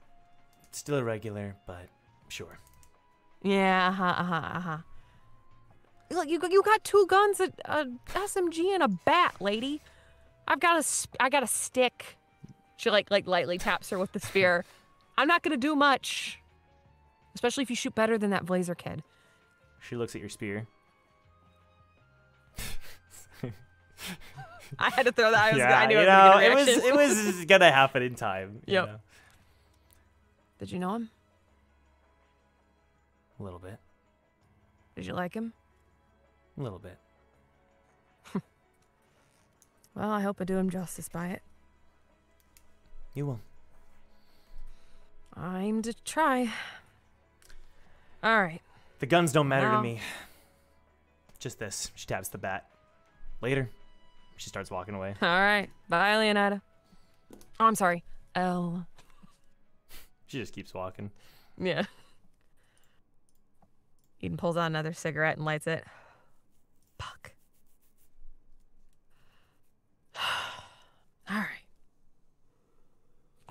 Speaker 1: Still irregular, but sure.
Speaker 4: Yeah, uh huh, uh huh, uh huh. Look, you, you got two guns, a, a SMG, and a bat, lady. I've got a, sp- I got a stick. She like, like lightly taps her with the spear. I'm not gonna do much, especially if you shoot better than that Blazer kid.
Speaker 1: She looks at your spear.
Speaker 4: I had to throw that. I was,
Speaker 1: yeah,
Speaker 4: I knew
Speaker 1: you
Speaker 4: it was
Speaker 1: know, it was it was gonna happen in time. you know.
Speaker 4: Did you know him?
Speaker 1: A little bit.
Speaker 4: Did you like him?
Speaker 1: A little bit.
Speaker 4: Well, I hope I do him justice by it.
Speaker 1: You will.
Speaker 4: I'm to try. All right.
Speaker 1: The guns don't matter to me. Just this. She taps the bat. Later. She starts walking away.
Speaker 4: All right. Bye, Leonida. Oh, I'm sorry. L.
Speaker 1: She just keeps walking.
Speaker 4: Yeah. Eden pulls out another cigarette and lights it. Fuck. All right.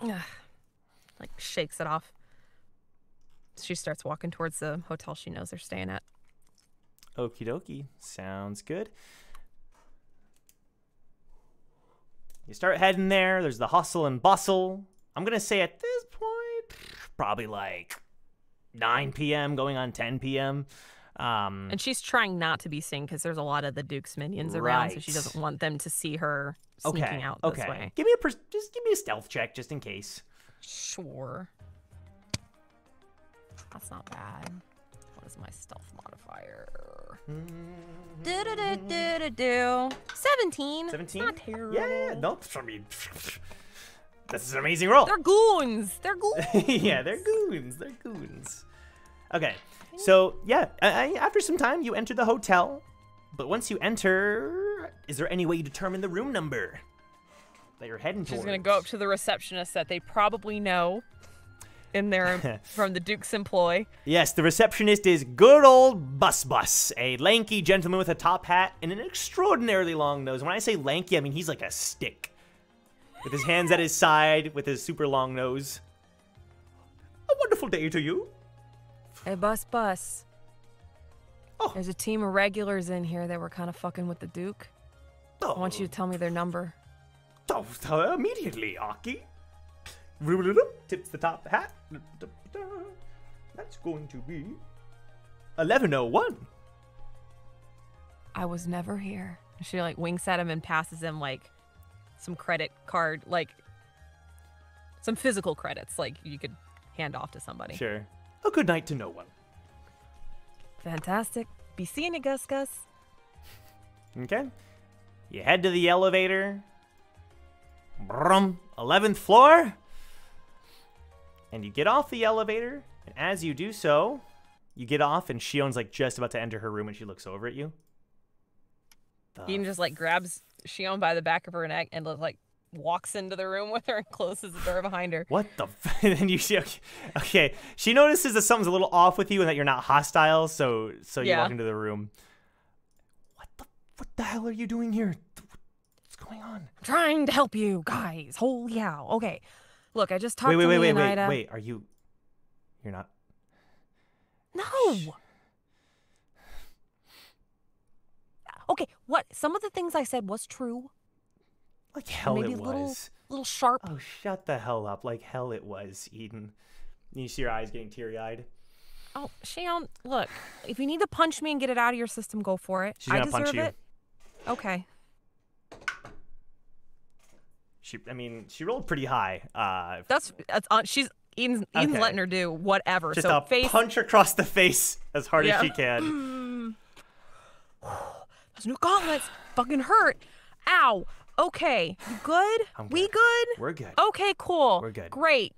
Speaker 4: Ugh. Like shakes it off. She starts walking towards the hotel she knows they're staying at.
Speaker 1: Okie dokie. Sounds good. You start heading there. There's the hustle and bustle. I'm going to say at this point, probably like 9 p.m., going on 10 p.m. Um,
Speaker 4: And she's trying not to be seen because there's a lot of the Duke's minions around, so she doesn't want them to see her sneaking
Speaker 1: okay.
Speaker 4: out
Speaker 1: okay.
Speaker 4: this way.
Speaker 1: Give me a just give me a stealth check just in case.
Speaker 4: Sure. That's not bad. What is my stealth modifier? Do do do do do do. Seventeen.
Speaker 1: 17?
Speaker 4: Not terrible.
Speaker 1: Yeah, no, I mean, this is an amazing roll.
Speaker 4: They're goons. They're goons.
Speaker 1: yeah, they're goons. They're goons. Okay, so yeah, I, I- after some time, you enter the hotel. But once you enter, is there any way you determine the room number that you're heading
Speaker 4: She's
Speaker 1: towards?
Speaker 4: gonna go up to the receptionist that they probably know in their from the Duke's employ.
Speaker 1: Yes, the receptionist is good old Bus Bus, a lanky gentleman with a top hat and an extraordinarily long nose. When I say lanky, I mean he's like a stick. With his hands at his side, with his super long nose. A wonderful day to you.
Speaker 4: Hey, bus, bus.
Speaker 1: Oh.
Speaker 4: There's a team of regulars in here that were kind of fucking with the Duke. I want you to oh. tell me their number.
Speaker 1: Oh, immediately, Aki. Tips the top hat. That's going to be 1101.
Speaker 4: I was never here. She like winks at him and passes him like some credit card, like some physical credits, like you could hand off to somebody.
Speaker 1: Sure. A good night to no one.
Speaker 4: Fantastic. Be seeing you, Gus Gus.
Speaker 1: Okay. You head to the elevator. Brum. 11th floor. And you get off the elevator. And as you do so, you get off, and Shion's like just about to enter her room, and she looks over at you.
Speaker 4: Eden just like grabs Shion by the back of her neck and like walks into the room with her and closes the door behind her.
Speaker 1: What the? F- and then you see. Okay, okay, she notices that something's a little off with you, and that you're not hostile. So, so you
Speaker 4: Yeah.
Speaker 1: walk into the room. What the? What the hell are you doing here? What's going on?
Speaker 4: I'm Trying to help you guys. Holy cow. Okay. Look, I just talked
Speaker 1: Wait, wait,
Speaker 4: to
Speaker 1: wait, wait, wait,
Speaker 4: Leonida.
Speaker 1: wait. Are you? You're not.
Speaker 4: No. Okay, what? Some of the things I said was true.
Speaker 1: Like hell
Speaker 4: Maybe
Speaker 1: it
Speaker 4: a little,
Speaker 1: was.
Speaker 4: little sharp.
Speaker 1: Oh, shut the hell up! Like hell it was, Eden. You see your eyes getting teary-eyed.
Speaker 4: Oh, Shion, look, if you need to punch me and get it out of your system, go for it.
Speaker 1: She's
Speaker 4: I deserve
Speaker 1: punch you.
Speaker 4: it. Okay.
Speaker 1: She, I mean, she rolled pretty high. Uh,
Speaker 4: That's that's on. She's Eden's, Eden's
Speaker 1: Okay.
Speaker 4: letting her do whatever.
Speaker 1: just
Speaker 4: so
Speaker 1: a
Speaker 4: face.
Speaker 1: punch across the face as hard
Speaker 4: Yeah.
Speaker 1: as she can.
Speaker 4: Those new gauntlets fucking hurt. Ow. Okay. You good?
Speaker 1: I'm
Speaker 4: We
Speaker 1: good.
Speaker 4: good?
Speaker 1: We're good.
Speaker 4: Okay, cool.
Speaker 1: We're good.
Speaker 4: Great.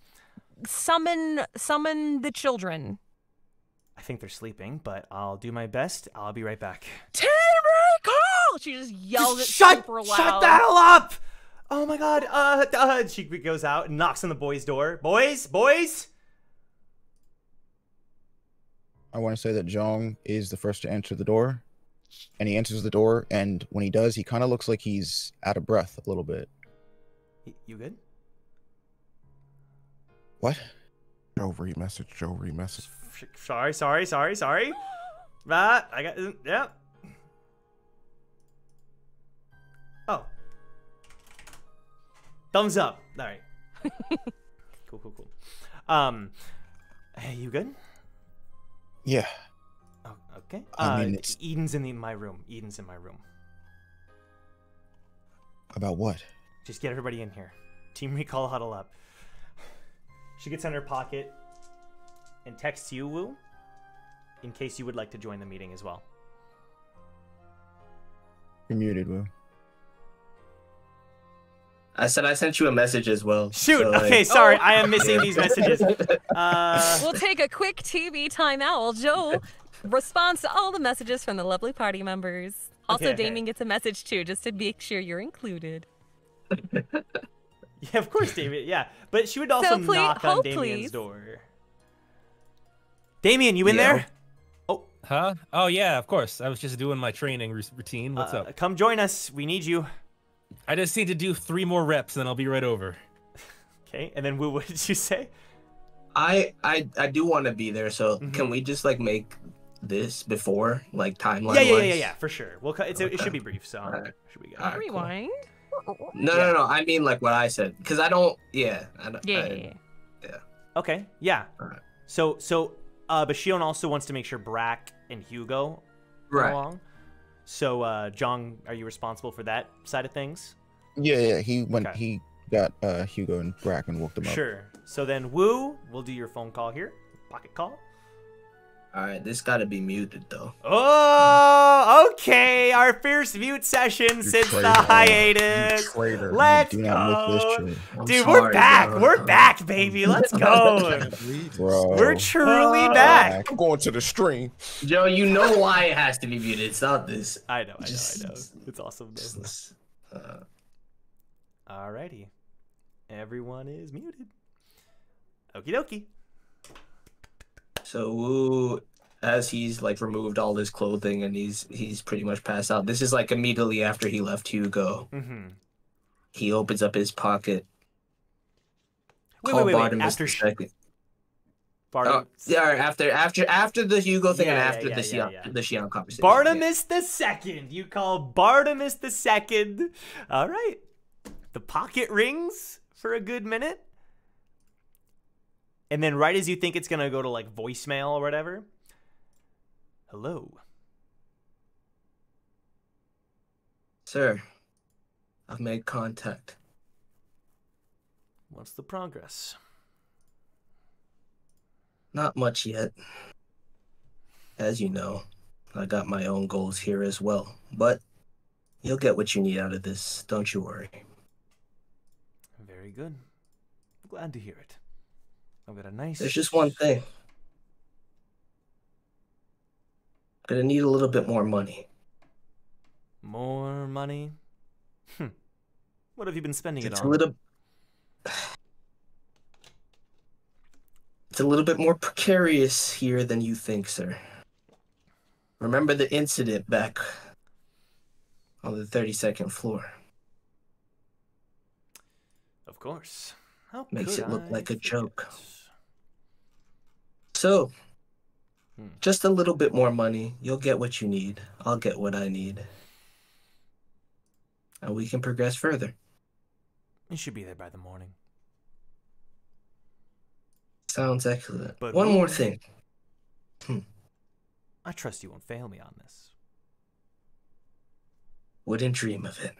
Speaker 4: Summon summon the children.
Speaker 1: I think they're sleeping, but I'll do my best. I'll be right back.
Speaker 4: Team recall! She just yells it
Speaker 1: shut,
Speaker 4: super loud.
Speaker 1: shut the hell up! Oh my god. Uh, uh, she goes out and knocks on the boys' door. Boys, boys.
Speaker 2: I want to say that Jong is the first to enter the door, and he enters the door, and when he does, he kind of looks like he's out of breath a little bit.
Speaker 1: You good?
Speaker 2: What?
Speaker 3: Joe remessage. Joe remessage.
Speaker 1: Sh- Sorry, sorry, sorry, sorry. Ah, I got. Yeah. Thumbs up. All right. cool, cool, cool. Um, hey, you good?
Speaker 2: Yeah.
Speaker 1: Oh, okay.
Speaker 2: I
Speaker 1: uh,
Speaker 2: mean, it's-
Speaker 1: Eden's in the, my room. Eden's in my room.
Speaker 2: About what?
Speaker 1: Just get everybody in here. Team recall huddle up. She gets in her pocket and texts you, Wu, in case you would like to join the meeting as well.
Speaker 2: You're muted, Wu.
Speaker 5: I said I sent you a message as well.
Speaker 1: Shoot.
Speaker 5: so, like-
Speaker 1: okay, sorry.
Speaker 4: Oh.
Speaker 1: I am missing these messages. Uh,
Speaker 4: we'll take a quick TV timeout while Joe responds to all the messages from the lovely party members. Also,
Speaker 1: Okay, okay.
Speaker 4: Damien gets a message too, just to make sure you're included.
Speaker 1: yeah, of course, Damien. Yeah, but she would also
Speaker 4: So please-
Speaker 1: knock on Damien's
Speaker 4: please.
Speaker 1: door. Damien, you in
Speaker 6: Yeah.
Speaker 1: there?
Speaker 6: Oh, huh? Oh yeah, of course. I was just doing my training routine. What's
Speaker 1: Uh,
Speaker 6: up?
Speaker 1: Come join us. We need you.
Speaker 6: I just need to do three more reps, and then I'll be right over.
Speaker 1: Okay, and then Wu, what did you say?
Speaker 5: I I I do want to be there. So
Speaker 1: Mm-hmm.
Speaker 5: can we just like make this before like timeline?
Speaker 1: Yeah, yeah, yeah, yeah, yeah, for sure. We'll cut. It's, It should be brief, so should be good.
Speaker 5: Alright, cool.
Speaker 4: Rewind.
Speaker 5: No, no, no. I mean like what I said because I don't. Yeah. I, don't-
Speaker 4: Yeah,
Speaker 5: I-
Speaker 4: yeah, yeah.
Speaker 1: Okay, yeah. So, so, uh, but Shion also wants to make sure Brack and Hugo
Speaker 5: Right.
Speaker 1: along. So, uh, Jong, are you responsible for that side of things?
Speaker 2: Yeah, yeah. He went. He got uh, Hugo and Brack and woke them up.
Speaker 1: Sure. So then, Wu, we'll do your phone call here, pocket call.
Speaker 5: All right, this got to be muted though.
Speaker 1: Oh, okay. Our first mute session since the hiatus. Let's
Speaker 2: Do this
Speaker 1: go.
Speaker 2: trade. I'm
Speaker 1: Dude, we're back.
Speaker 2: bro.
Speaker 1: We're back, baby. Let's go.
Speaker 2: Bro.
Speaker 1: We're truly back.
Speaker 3: I'm going to the stream.
Speaker 5: Joe, you know why it has to be muted. It's not this.
Speaker 1: I know, I know,
Speaker 5: Just-
Speaker 1: I know. It's awesome. Though.
Speaker 5: Uh,
Speaker 1: Alrighty. Everyone is muted. Okie dokie.
Speaker 5: So Wu, as he's like removed all his clothing and he's he's pretty much passed out. This is like immediately after he left Hugo.
Speaker 1: Mm-hmm.
Speaker 5: He opens up his pocket.
Speaker 1: Wait, wait, wait, wait, after
Speaker 5: the
Speaker 1: sh-
Speaker 5: second.
Speaker 1: Barnum-
Speaker 5: Oh, yeah, after after after the Hugo thing
Speaker 1: Yeah,
Speaker 5: and after
Speaker 1: yeah,
Speaker 5: the Shion,
Speaker 1: yeah.
Speaker 5: the Shion conversation.
Speaker 1: Bartimus the second. You call Bartimus the second. All right. The pocket rings for a good minute. And then right as you think it's going to go to like voicemail or whatever. Hello.
Speaker 5: Sir, I've made contact.
Speaker 1: What's the progress?
Speaker 5: Not much yet. As you know, I got my own goals here as well. But you'll get what you need out of this, don't you worry.
Speaker 1: Very good. Glad to hear it. I've got a nice.
Speaker 5: There's just one thing. I'm Gonna need a little bit more money.
Speaker 1: More money? Hmm. What have you been spending
Speaker 5: It's
Speaker 1: it
Speaker 5: a
Speaker 1: on?
Speaker 5: little It's a little bit more precarious here than you think, sir. Remember the incident back on the 32nd floor?
Speaker 1: Of course. How
Speaker 5: Makes
Speaker 1: could
Speaker 5: it look
Speaker 1: I
Speaker 5: like a joke. So,
Speaker 1: Hmm.
Speaker 5: just a little bit more money. You'll get what you need. I'll get what I need. And we can progress further.
Speaker 1: You should be there by the morning.
Speaker 5: Sounds excellent.
Speaker 1: But
Speaker 5: One more thing.
Speaker 1: I trust you won't fail me on this.
Speaker 5: Wouldn't dream of it.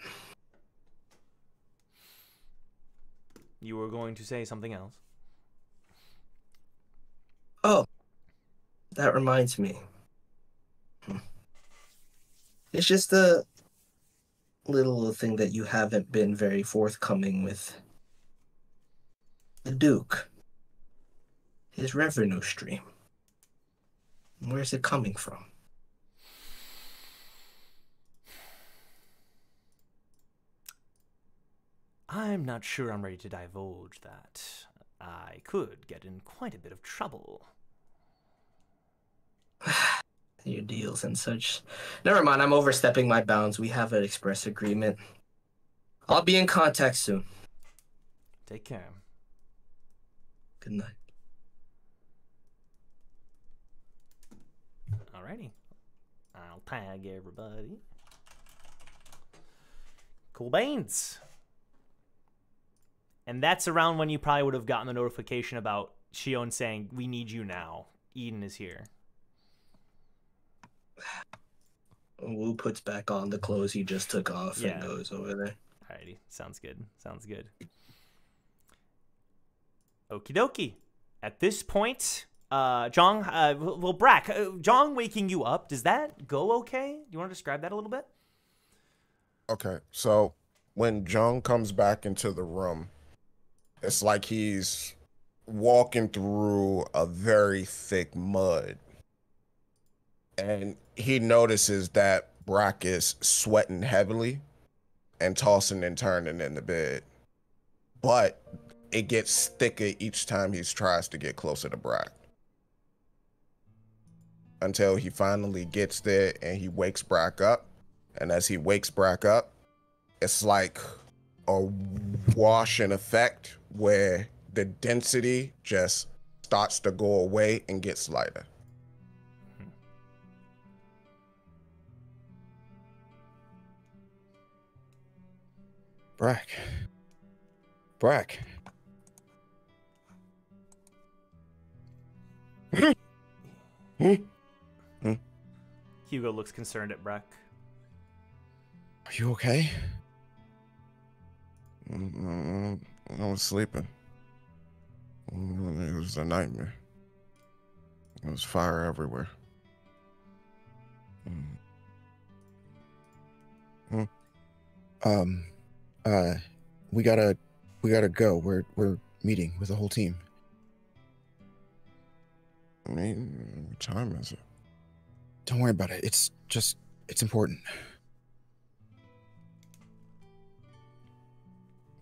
Speaker 1: You were going to say something else.
Speaker 5: Oh, that reminds me. Hmm. It's just a little thing that you haven't been very forthcoming with. The Duke. His revenue stream. Where's it coming from?
Speaker 1: I'm not sure I'm ready to divulge that. I could get in quite a bit of trouble.
Speaker 5: Your deals and such. Never mind, I'm overstepping my bounds. We have an express agreement. I'll be in contact soon.
Speaker 1: Take care.
Speaker 5: Good night.
Speaker 1: Alrighty. I'll tag everybody. Cool beans. And that's around when you probably would have gotten the notification about Shion saying, We need you now. Eden is here.
Speaker 5: Wu puts back on the clothes he just took off
Speaker 1: Yeah.
Speaker 5: and goes over there.
Speaker 1: Alrighty. Sounds good. Sounds good. Okie dokie. At this point, uh, Jong, uh, well, Brack, uh, Jong waking you up, does that go okay? Do you want to describe that a little bit?
Speaker 3: Okay, so when Jong comes back into the room, it's like he's walking through a very thick mud. And he notices that Brock is sweating heavily and tossing and turning in the bed. But it gets thicker each time he tries to get closer to Brock. Until he finally gets there and he wakes Brock up. And as he wakes Brock up, it's like a washing effect where the density just starts to go away and gets lighter.
Speaker 2: Brack. Brack.
Speaker 1: Hugo looks concerned at Brack.
Speaker 2: Are you okay?
Speaker 3: Mm, I was sleeping. Mm, It was a nightmare. There was fire everywhere.
Speaker 2: Um, uh, we gotta, we gotta go. We're we're meeting with the whole team.
Speaker 3: I mean, what time is it?
Speaker 2: Don't worry about it. It's just, it's important.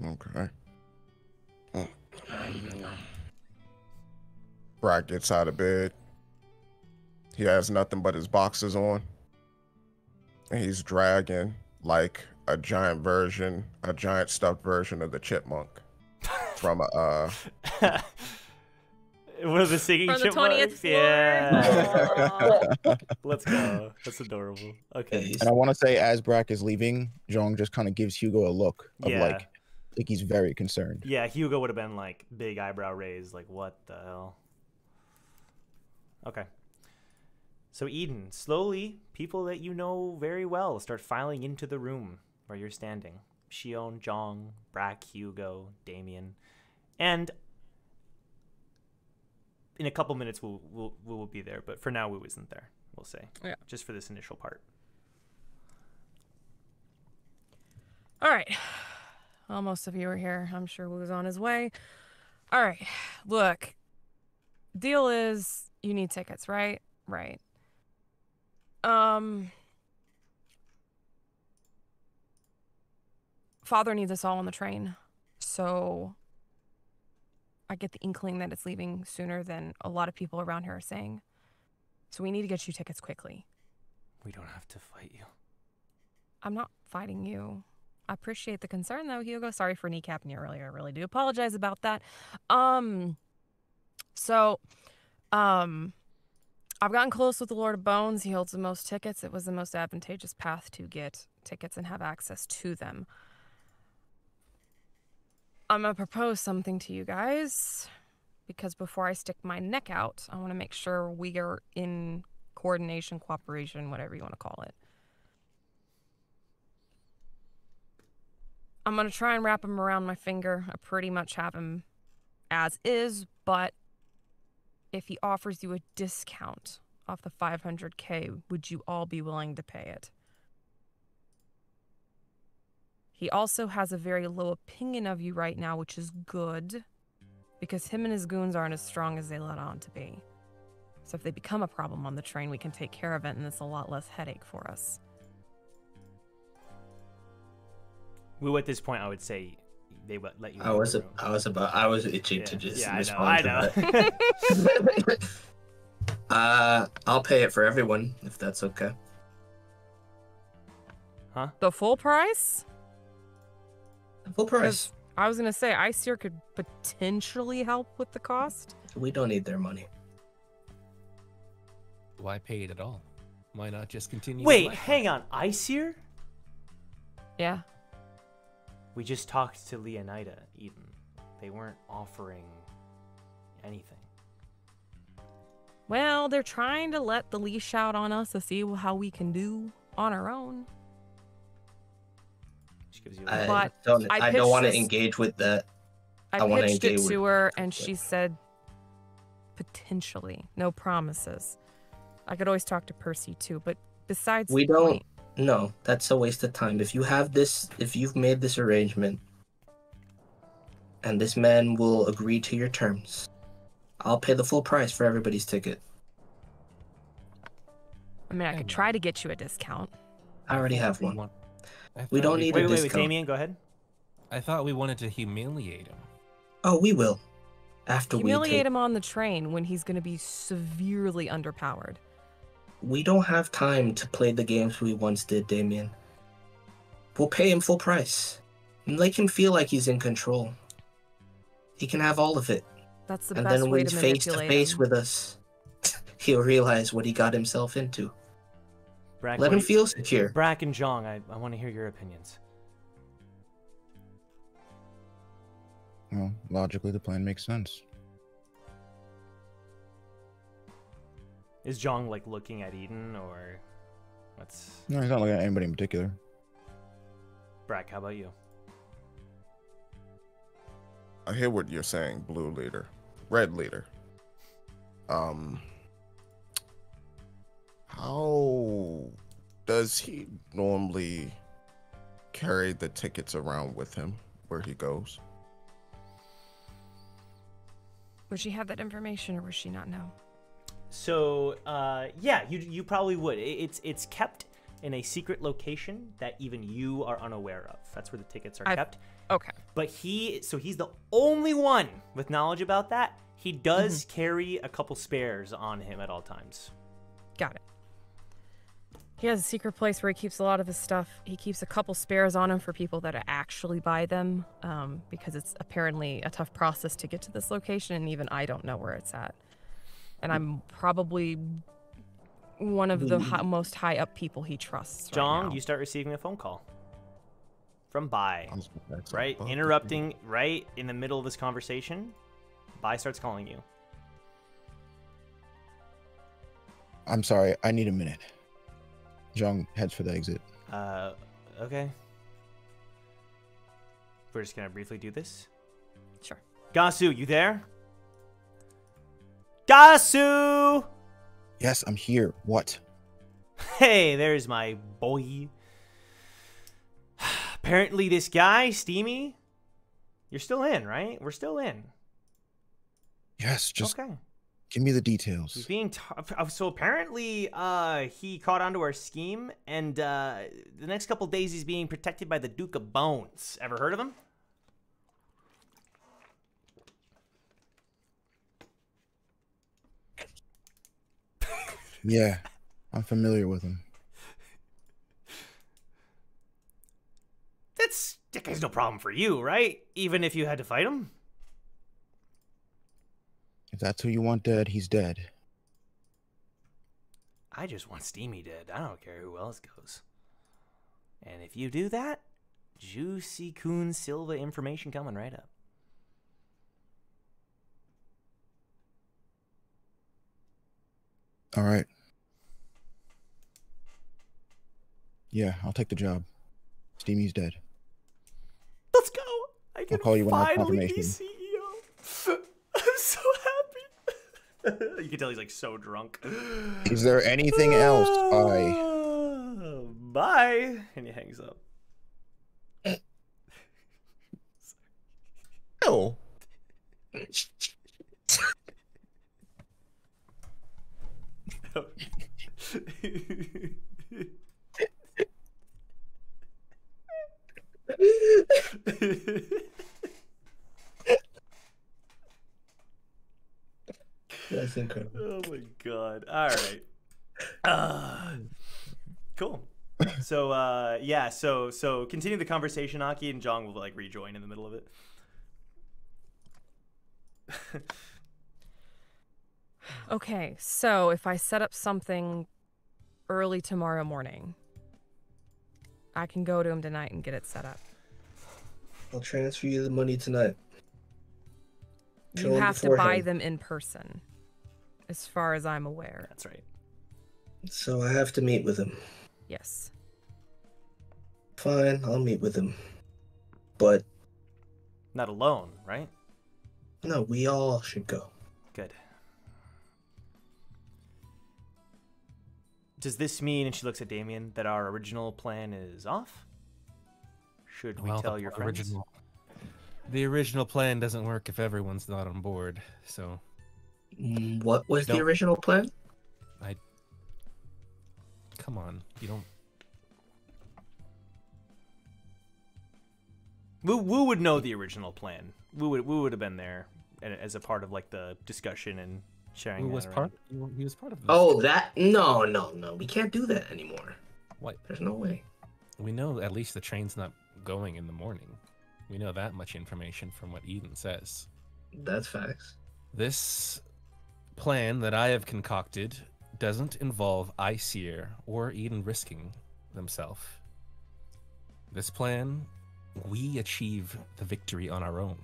Speaker 3: Okay. Brock gets out of bed. He has nothing but his boxers on. And he's dragging like a giant version, a giant stuffed version of the chipmunk from a uh
Speaker 1: One of the singing
Speaker 4: From the 20th
Speaker 1: chipmunks?
Speaker 4: floor.
Speaker 1: Yeah. Let's go. That's adorable. Okay.
Speaker 2: And I want to say, as Brack is leaving, Jong just kind of gives Hugo a look of
Speaker 1: Yeah.
Speaker 2: like, like he's very concerned.
Speaker 1: Yeah, Hugo would have been like big eyebrow raised, like what the hell? Okay. So Eden, slowly, people that you know very well start filing into the room where you're standing. Shion, Jong, Brack, Hugo, Damien, and in a couple minutes we'll we'll we'll be there. But for now, Wu isn't there. We'll say,
Speaker 4: Yeah.
Speaker 1: just for this initial part.
Speaker 4: All right. Well, most of you are here. I'm sure Wu's on his way. All right. Look, deal is you need tickets, right? Right. Um. Father needs us all on the train. So I get the inkling that it's leaving sooner than a lot of people around here are saying. So we need to get you tickets quickly.
Speaker 1: We don't have to fight you.
Speaker 4: I'm not fighting you. I appreciate the concern though, Hugo. Sorry for kneecapping you earlier. I really do apologize about that. Um so um I've gotten close with the Lord of Bones. He holds the most tickets. It was the most advantageous path to get tickets and have access to them. I'm gonna propose something to you guys because before I stick my neck out, I want to make sure we are in coordination, cooperation, whatever you want to call it. I'm gonna try and wrap him around my finger. I pretty much have him as is, but if he offers you a discount off the 500k, would you all be willing to pay it? He also has a very low opinion of you right now, which is good because him and his goons aren't as strong as they let on to be. So if they become a problem on the train, we can take care of it and it's a lot less headache for us.
Speaker 1: Wu, at this point, I would say they would let you.
Speaker 5: I was
Speaker 1: the
Speaker 5: a,
Speaker 1: room.
Speaker 5: I was about I was itching
Speaker 1: Yeah,
Speaker 5: to just
Speaker 1: yeah, I know, I
Speaker 5: to
Speaker 1: know.
Speaker 5: that. uh, I'll pay it for everyone if that's okay.
Speaker 1: Huh?
Speaker 4: The full price?
Speaker 5: Full price.
Speaker 4: I was gonna say Iseer could potentially help with the cost.
Speaker 5: We don't need their money.
Speaker 6: Why pay it at all? Why not just continue?
Speaker 1: Wait, hang on. Iseer?
Speaker 4: Yeah.
Speaker 1: We just talked to Leonida, Eden. They weren't offering anything.
Speaker 4: Well, they're trying to let the leash out on us to see how we can do on our own.
Speaker 1: She gives you.
Speaker 5: I
Speaker 4: But
Speaker 5: don't.
Speaker 4: I
Speaker 5: I, don't want to engage with that.
Speaker 4: I,
Speaker 5: I wanna
Speaker 4: pitched it
Speaker 5: engage
Speaker 4: to
Speaker 5: with-
Speaker 4: her, and she said potentially, no promises. I could always talk to Percy too, but besides
Speaker 5: We
Speaker 4: the
Speaker 5: don't.
Speaker 4: point-
Speaker 5: No, that's a waste of time. If you have this, if you've made this arrangement, and this man will agree to your terms, I'll pay the full price for everybody's ticket.
Speaker 4: I mean, I could try to get you a discount.
Speaker 5: I already have one.
Speaker 6: I
Speaker 5: We don't need
Speaker 1: Wait,
Speaker 5: a
Speaker 1: wait, wait,
Speaker 5: discount.
Speaker 1: Damien, go ahead.
Speaker 6: I thought we wanted to humiliate him.
Speaker 5: Oh, we will. After we
Speaker 4: Humiliate
Speaker 5: take,
Speaker 4: him on the train when he's going to be severely underpowered.
Speaker 5: We don't have time to play the games we once did, Damien. We'll pay him full price. And make him feel like he's in control. He can have all of it.
Speaker 4: That's the
Speaker 5: and
Speaker 4: best
Speaker 5: then when
Speaker 4: to
Speaker 5: he's face to face
Speaker 4: him.
Speaker 5: with us, he'll realize what he got himself into.
Speaker 1: Brack,
Speaker 5: Let him feel secure.
Speaker 1: Brack and Jong, I, I want to hear your opinions.
Speaker 2: Well, logically, the plan makes sense.
Speaker 1: Is Jong like looking at Eden or what's
Speaker 2: No, he's not looking at anybody in particular.
Speaker 1: Brack? How about you?
Speaker 3: I hear what you're saying, blue leader, red leader. Um, how does he normally carry the tickets around with him where he goes?
Speaker 4: Would she have that information or would she not know?
Speaker 1: So, uh, yeah, you you probably would. It's it's kept in a secret location that even you are unaware of. That's where the tickets are
Speaker 4: I-
Speaker 1: kept.
Speaker 4: Okay.
Speaker 1: But he, so he's the only one with knowledge about that. He does carry a couple spares on him at all times.
Speaker 4: Got it. He has a secret place where he keeps a lot of his stuff. He keeps a couple spares on him for people that actually buy them, um, because it's apparently a tough process to get to this location, and even I don't know where it's at. And I'm probably one of the hi- most high up people he trusts. right
Speaker 1: Jong,
Speaker 4: now.
Speaker 1: you start receiving a phone call from Bai. Right, interrupting right in the middle of this conversation. Bai starts calling you.
Speaker 2: I'm sorry, I need a minute. Jong heads for the exit.
Speaker 1: Uh, okay. We're just gonna briefly do this.
Speaker 4: Sure.
Speaker 1: Gasu, you there? Gasu!
Speaker 2: Yes, I'm here. What?
Speaker 1: Hey, there's my boy. Apparently, this guy, Steamy, you're still in, right? We're still in.
Speaker 2: Yes, just
Speaker 1: okay.
Speaker 2: give me the details.
Speaker 1: He's being uh, so apparently uh he caught onto our scheme and uh the next couple days he's being protected by the Duke of Bones. Ever heard of him?
Speaker 2: Yeah, I'm familiar with him.
Speaker 1: That's that guy's no problem for you, right? Even if you had to fight him?
Speaker 2: If that's who you want dead, he's dead.
Speaker 1: I just want Steamy dead. I don't care who else goes. And if you do that, juicy Khun Silva information coming right up.
Speaker 2: All right. Yeah, I'll take the job. Steamy's dead.
Speaker 1: Let's go. I can I'll
Speaker 2: call you when I have
Speaker 1: finally be. CEO. I'm so happy. you can tell he's like so drunk.
Speaker 2: Is there anything else? I.
Speaker 1: Uh, Bye. And he hangs up.
Speaker 3: No.
Speaker 5: That's incredible.
Speaker 1: Oh my god. All right. Uh, cool. So uh yeah, so so continue the conversation, Aki and Jong will like rejoin in the middle of it.
Speaker 4: Okay, so if I set up something early tomorrow morning, I can go to him tonight and get it set up.
Speaker 5: I'll transfer you the money tonight. Show
Speaker 4: You have to buy them in person, as far as I'm aware.
Speaker 1: That's right.
Speaker 5: So I have to meet with him.
Speaker 4: Yes.
Speaker 5: Fine, I'll meet with him. But
Speaker 1: Not alone, right?
Speaker 5: no, we all should go.
Speaker 13: Does this mean, and she looks at Damien, that our original plan is off? Should we
Speaker 6: Well,
Speaker 13: tell
Speaker 6: the
Speaker 13: your friends?
Speaker 6: original the original plan doesn't work if everyone's not on board. So
Speaker 5: What was the original plan?
Speaker 6: I come on, you don't.
Speaker 13: Wu, Wu would know the original plan. Wu would, Wu would have been there as a part of like the discussion and sharing.
Speaker 6: Who was
Speaker 13: around.
Speaker 6: part? He was part of this.
Speaker 5: Oh, that no, no, no. We can't do that anymore.
Speaker 6: What?
Speaker 5: There's no way.
Speaker 6: We know at least the train's not going in the morning. We know that much information from what Eden says.
Speaker 5: That's facts.
Speaker 6: This plan that I have concocted doesn't involve Iseer or Eden risking themselves. This plan, we achieve the victory on our own.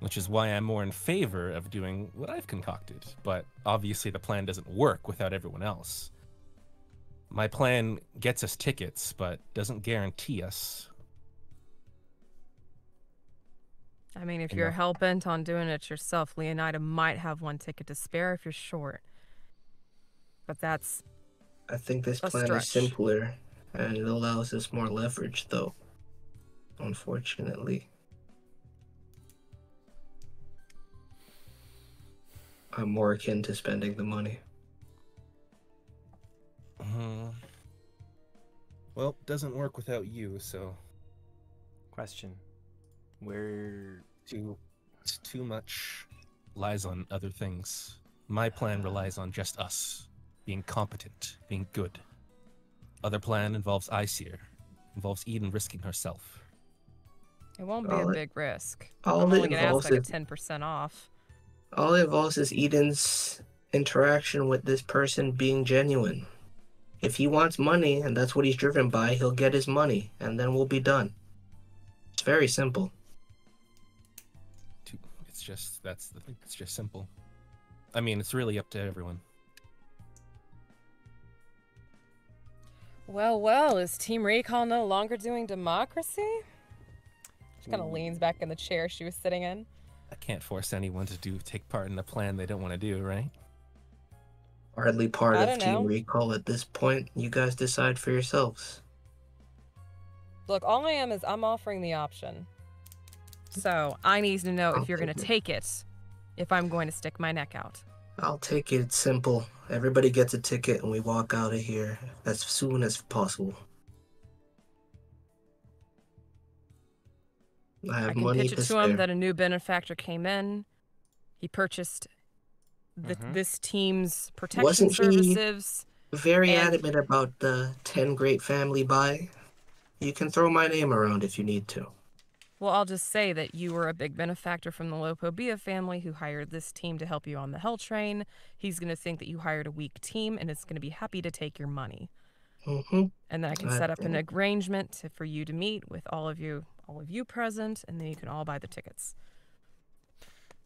Speaker 6: Which is why I'm more in favor of doing what I've concocted. But obviously, the plan doesn't work without everyone else. My plan gets us tickets, but doesn't guarantee us.
Speaker 4: I mean, if
Speaker 6: Enough.
Speaker 4: you're hell bent on doing it yourself, Leonida might have one ticket to spare if you're short. But that's
Speaker 5: I think this plan
Speaker 4: stretch.
Speaker 5: is simpler and it allows us more leverage, though. Unfortunately. I'm more akin to spending the money.
Speaker 6: Mhm. Well, doesn't work without you, so
Speaker 13: Question: Where
Speaker 6: too too much lies on other things. My plan relies on just us being competent, being good. Other plan involves Iseer, involves Eden risking herself.
Speaker 4: it won't be
Speaker 5: All
Speaker 4: a
Speaker 5: it-
Speaker 4: big risk.
Speaker 5: all
Speaker 4: I'm only gonna ask like a ten percent off.
Speaker 5: All it involves is Eden's interaction with this person being genuine. If he wants money and that's what he's driven by, he'll get his money and then we'll be done. It's very simple.
Speaker 6: It's just that's the thing. It's just simple. I mean, it's really up to everyone.
Speaker 4: Well, well, is Team Recall no longer doing democracy? She kind of leans back in the chair she was sitting in.
Speaker 6: I can't force anyone to do take part in a plan they don't want to do, right?
Speaker 5: Hardly part of
Speaker 4: don't
Speaker 5: Team
Speaker 4: know.
Speaker 5: Recall at this point. You guys decide for yourselves.
Speaker 4: Look, all I am is I'm offering the option. So I need to know
Speaker 5: I'll
Speaker 4: if you're going to take it, if I'm going to stick my neck out.
Speaker 5: I'll take it simple. Everybody gets a ticket and we walk out of here as soon as possible. I have
Speaker 4: I can
Speaker 5: money
Speaker 4: pitch it
Speaker 5: to
Speaker 4: to
Speaker 5: spare.
Speaker 4: him that a new benefactor came in. He purchased the,
Speaker 5: Mhm.
Speaker 4: this team's protection
Speaker 5: Wasn't he
Speaker 4: services.
Speaker 5: very
Speaker 4: and-
Speaker 5: adamant about the 10 great family buy? You can throw my name around if you need to.
Speaker 4: Well, I'll just say that you were a big benefactor from the Lo Po Bia family who hired this team to help you on the Hell Train. He's going to think that you hired a weak team and is going to be happy to take your money.
Speaker 5: Mm-hmm.
Speaker 4: And then I can
Speaker 5: I
Speaker 4: set up an arrangement to, for you to meet with all of you, all of you present, and then you can all buy the tickets.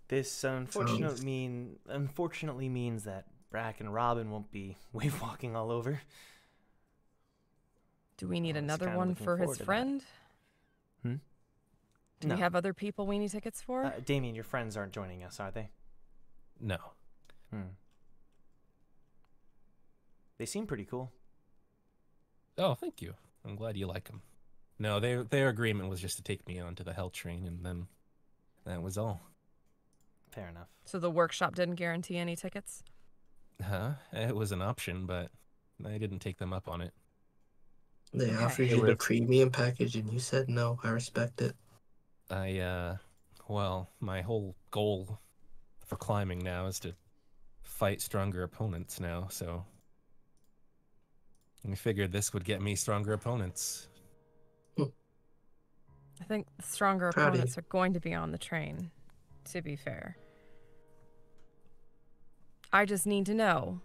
Speaker 13: This unfortunately
Speaker 5: Sounds-
Speaker 13: mean unfortunately means that Brack and Robin won't be wave walking all over.
Speaker 4: Do we need another one for his
Speaker 13: to that.
Speaker 4: friend?
Speaker 13: Hmm?
Speaker 4: Do
Speaker 13: No.
Speaker 4: we have other people we need tickets for?
Speaker 13: Uh, Damien, your friends aren't joining us, are they?
Speaker 6: No.
Speaker 13: Hmm. They seem pretty cool.
Speaker 6: Oh, thank you. I'm glad you like them. No, their their agreement was just to take me onto the Hell Train, and then that was all.
Speaker 13: Fair enough.
Speaker 4: so the workshop didn't guarantee any tickets?
Speaker 6: Huh? It was an option, but I didn't take them up on it.
Speaker 5: They
Speaker 4: Okay.
Speaker 5: offered you the premium package and you said no. I respect it.
Speaker 6: I, uh, well, my whole goal for climbing now is to fight stronger opponents now, so. I figured this would get me stronger opponents.
Speaker 4: I think the stronger
Speaker 5: Proud
Speaker 4: opponents are going to be on the train, to be fair. I just need to know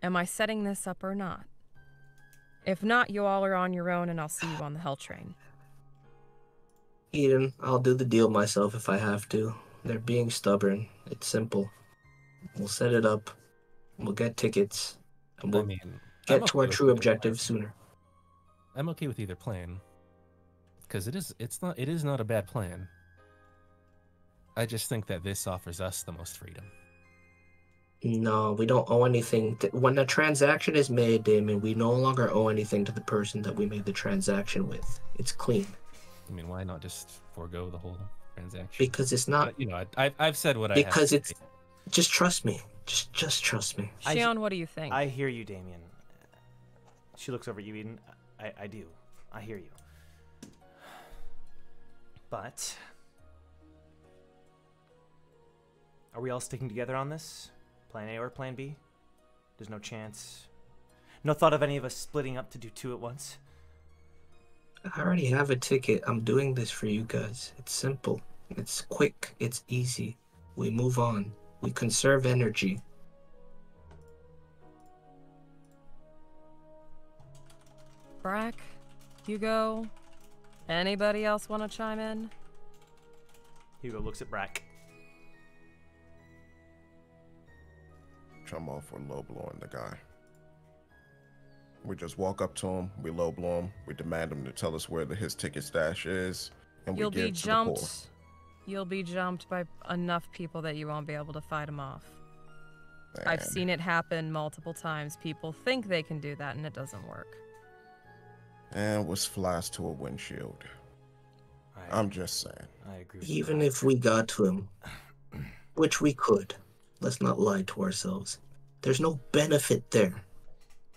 Speaker 4: am I setting this up or not? If not, you all are on your own and I'll see you on the Hell Train.
Speaker 5: Eden, I'll do the deal myself if I have to. They're being stubborn. It's simple. We'll set it up. We'll get tickets. And we'll
Speaker 6: mean,
Speaker 5: get
Speaker 6: I'm
Speaker 5: to our
Speaker 6: okay with
Speaker 5: true
Speaker 6: either
Speaker 5: objective sooner.
Speaker 6: I'm okay with either plan. Cause it is it's not it is not a bad plan. I just think that this offers us the most freedom.
Speaker 5: No, we don't owe anything. To, when a transaction is made, Damon, we no longer owe anything to the person that we made the transaction with. It's clean.
Speaker 6: I mean, why not just forego the whole transaction?
Speaker 5: Because it's not.
Speaker 6: But, you know, I, I've I've said what I have
Speaker 5: Because it's.
Speaker 6: say.
Speaker 5: Just trust me. Just, just trust me.
Speaker 13: I-
Speaker 4: Shion, what do you think?
Speaker 13: I hear you, Damien. She looks over at you, Eden. I, I do. I hear you. But. Are we all sticking together on this? Plan A or Plan B? There's no chance. No thought of any of us splitting up to do two at once?
Speaker 5: I already have a ticket. I'm doing this for you guys. It's simple. It's quick. It's easy. We move on. We conserve energy.
Speaker 4: Brack, Hugo, anybody else want to chime in?
Speaker 13: Hugo looks at Brack.
Speaker 3: I'm all for low blowing the guy. We just walk up to him, we low blow him, we demand him to tell us where the, his ticket stash is, and
Speaker 4: You'll
Speaker 3: we
Speaker 4: be
Speaker 3: give to the poor.
Speaker 4: jumped. You'll be jumped by enough people that you won't be able to fight him off. I've seen it happen multiple times. People think they can do that, and it doesn't work.
Speaker 3: And was flies to a windshield. I'm just saying.
Speaker 13: I agree.
Speaker 5: Even if we got to him, which we could, let's not lie to ourselves. There's no benefit there.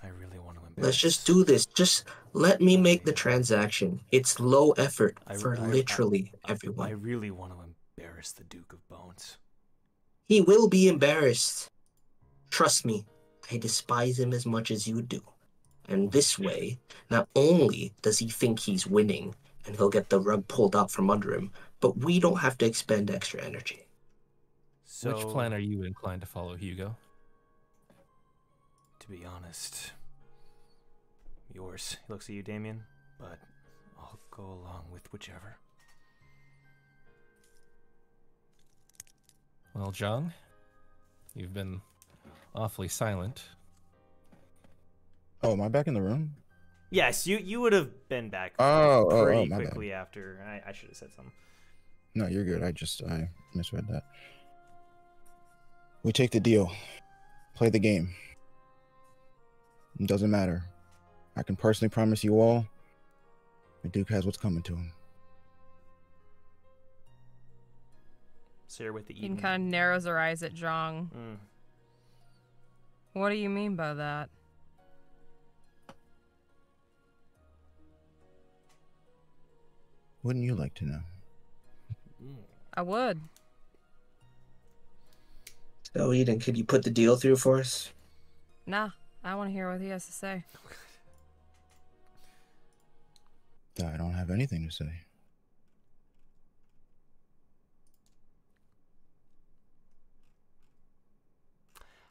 Speaker 13: I really want to
Speaker 5: Let's just do this. Just let me make the transaction. It's low effort
Speaker 13: I-
Speaker 5: for
Speaker 13: I-
Speaker 5: literally
Speaker 13: I
Speaker 5: everyone.
Speaker 13: I really want to embarrass the Duke of Bones.
Speaker 5: He will be embarrassed. Trust me, I despise him as much as you do. And this way, not only does he think he's winning and he'll get the rug pulled out from under him, but we don't have to expend extra energy.
Speaker 13: So,
Speaker 6: Which plan are you inclined to follow, Hugo?
Speaker 13: To be honest, yours. He looks at you, Damien, but I'll go along with whichever.
Speaker 6: Well, John, you've been awfully silent.
Speaker 2: Oh, am I back in the room?
Speaker 13: Yes, you you would have been back
Speaker 2: Oh, oh, oh,
Speaker 13: pretty
Speaker 2: my bad.
Speaker 13: quickly after. I, I should have said something.
Speaker 2: No, you're good. I just I misread that. We take the deal. Play the game. It doesn't matter. I can personally promise you all the Duke has what's coming to him.
Speaker 13: Sarah with the
Speaker 4: Eden
Speaker 13: Eden.
Speaker 4: kind of narrows her eyes at Jong.
Speaker 13: Mm.
Speaker 4: What do you mean by that?
Speaker 2: Wouldn't you like to know?
Speaker 4: I would.
Speaker 5: So, Eden, could you put the deal through for us?
Speaker 4: Nah, I want to hear what he has to say.
Speaker 2: I don't have anything to say.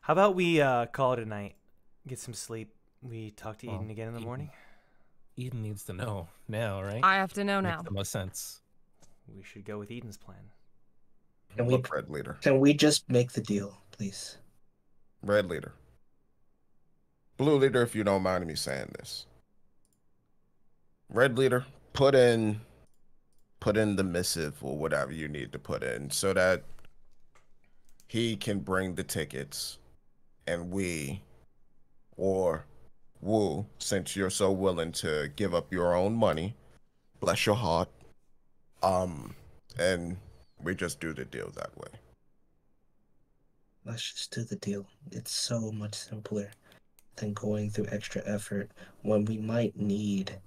Speaker 13: How about we uh, call it a night? Get some sleep. We talk to
Speaker 6: Well,
Speaker 13: Eden again in the
Speaker 6: Eden-
Speaker 13: morning.
Speaker 6: Eden needs to know now, right?
Speaker 4: I have to know
Speaker 6: Makes
Speaker 4: now.
Speaker 6: the most sense.
Speaker 13: We should go with Eden's plan.
Speaker 5: Can we,
Speaker 3: Look, Red Leader.
Speaker 5: can we just make the deal, please?
Speaker 3: Red Leader. Blue Leader, if you don't mind me saying this. Red Leader, put in put in the missive or whatever you need to put in so that he can bring the tickets and we or Wu, since you're so willing to give up your own money, bless your heart. Um and we just do the deal that way.
Speaker 5: Let's just do the deal. It's so much simpler than going through extra effort when we might need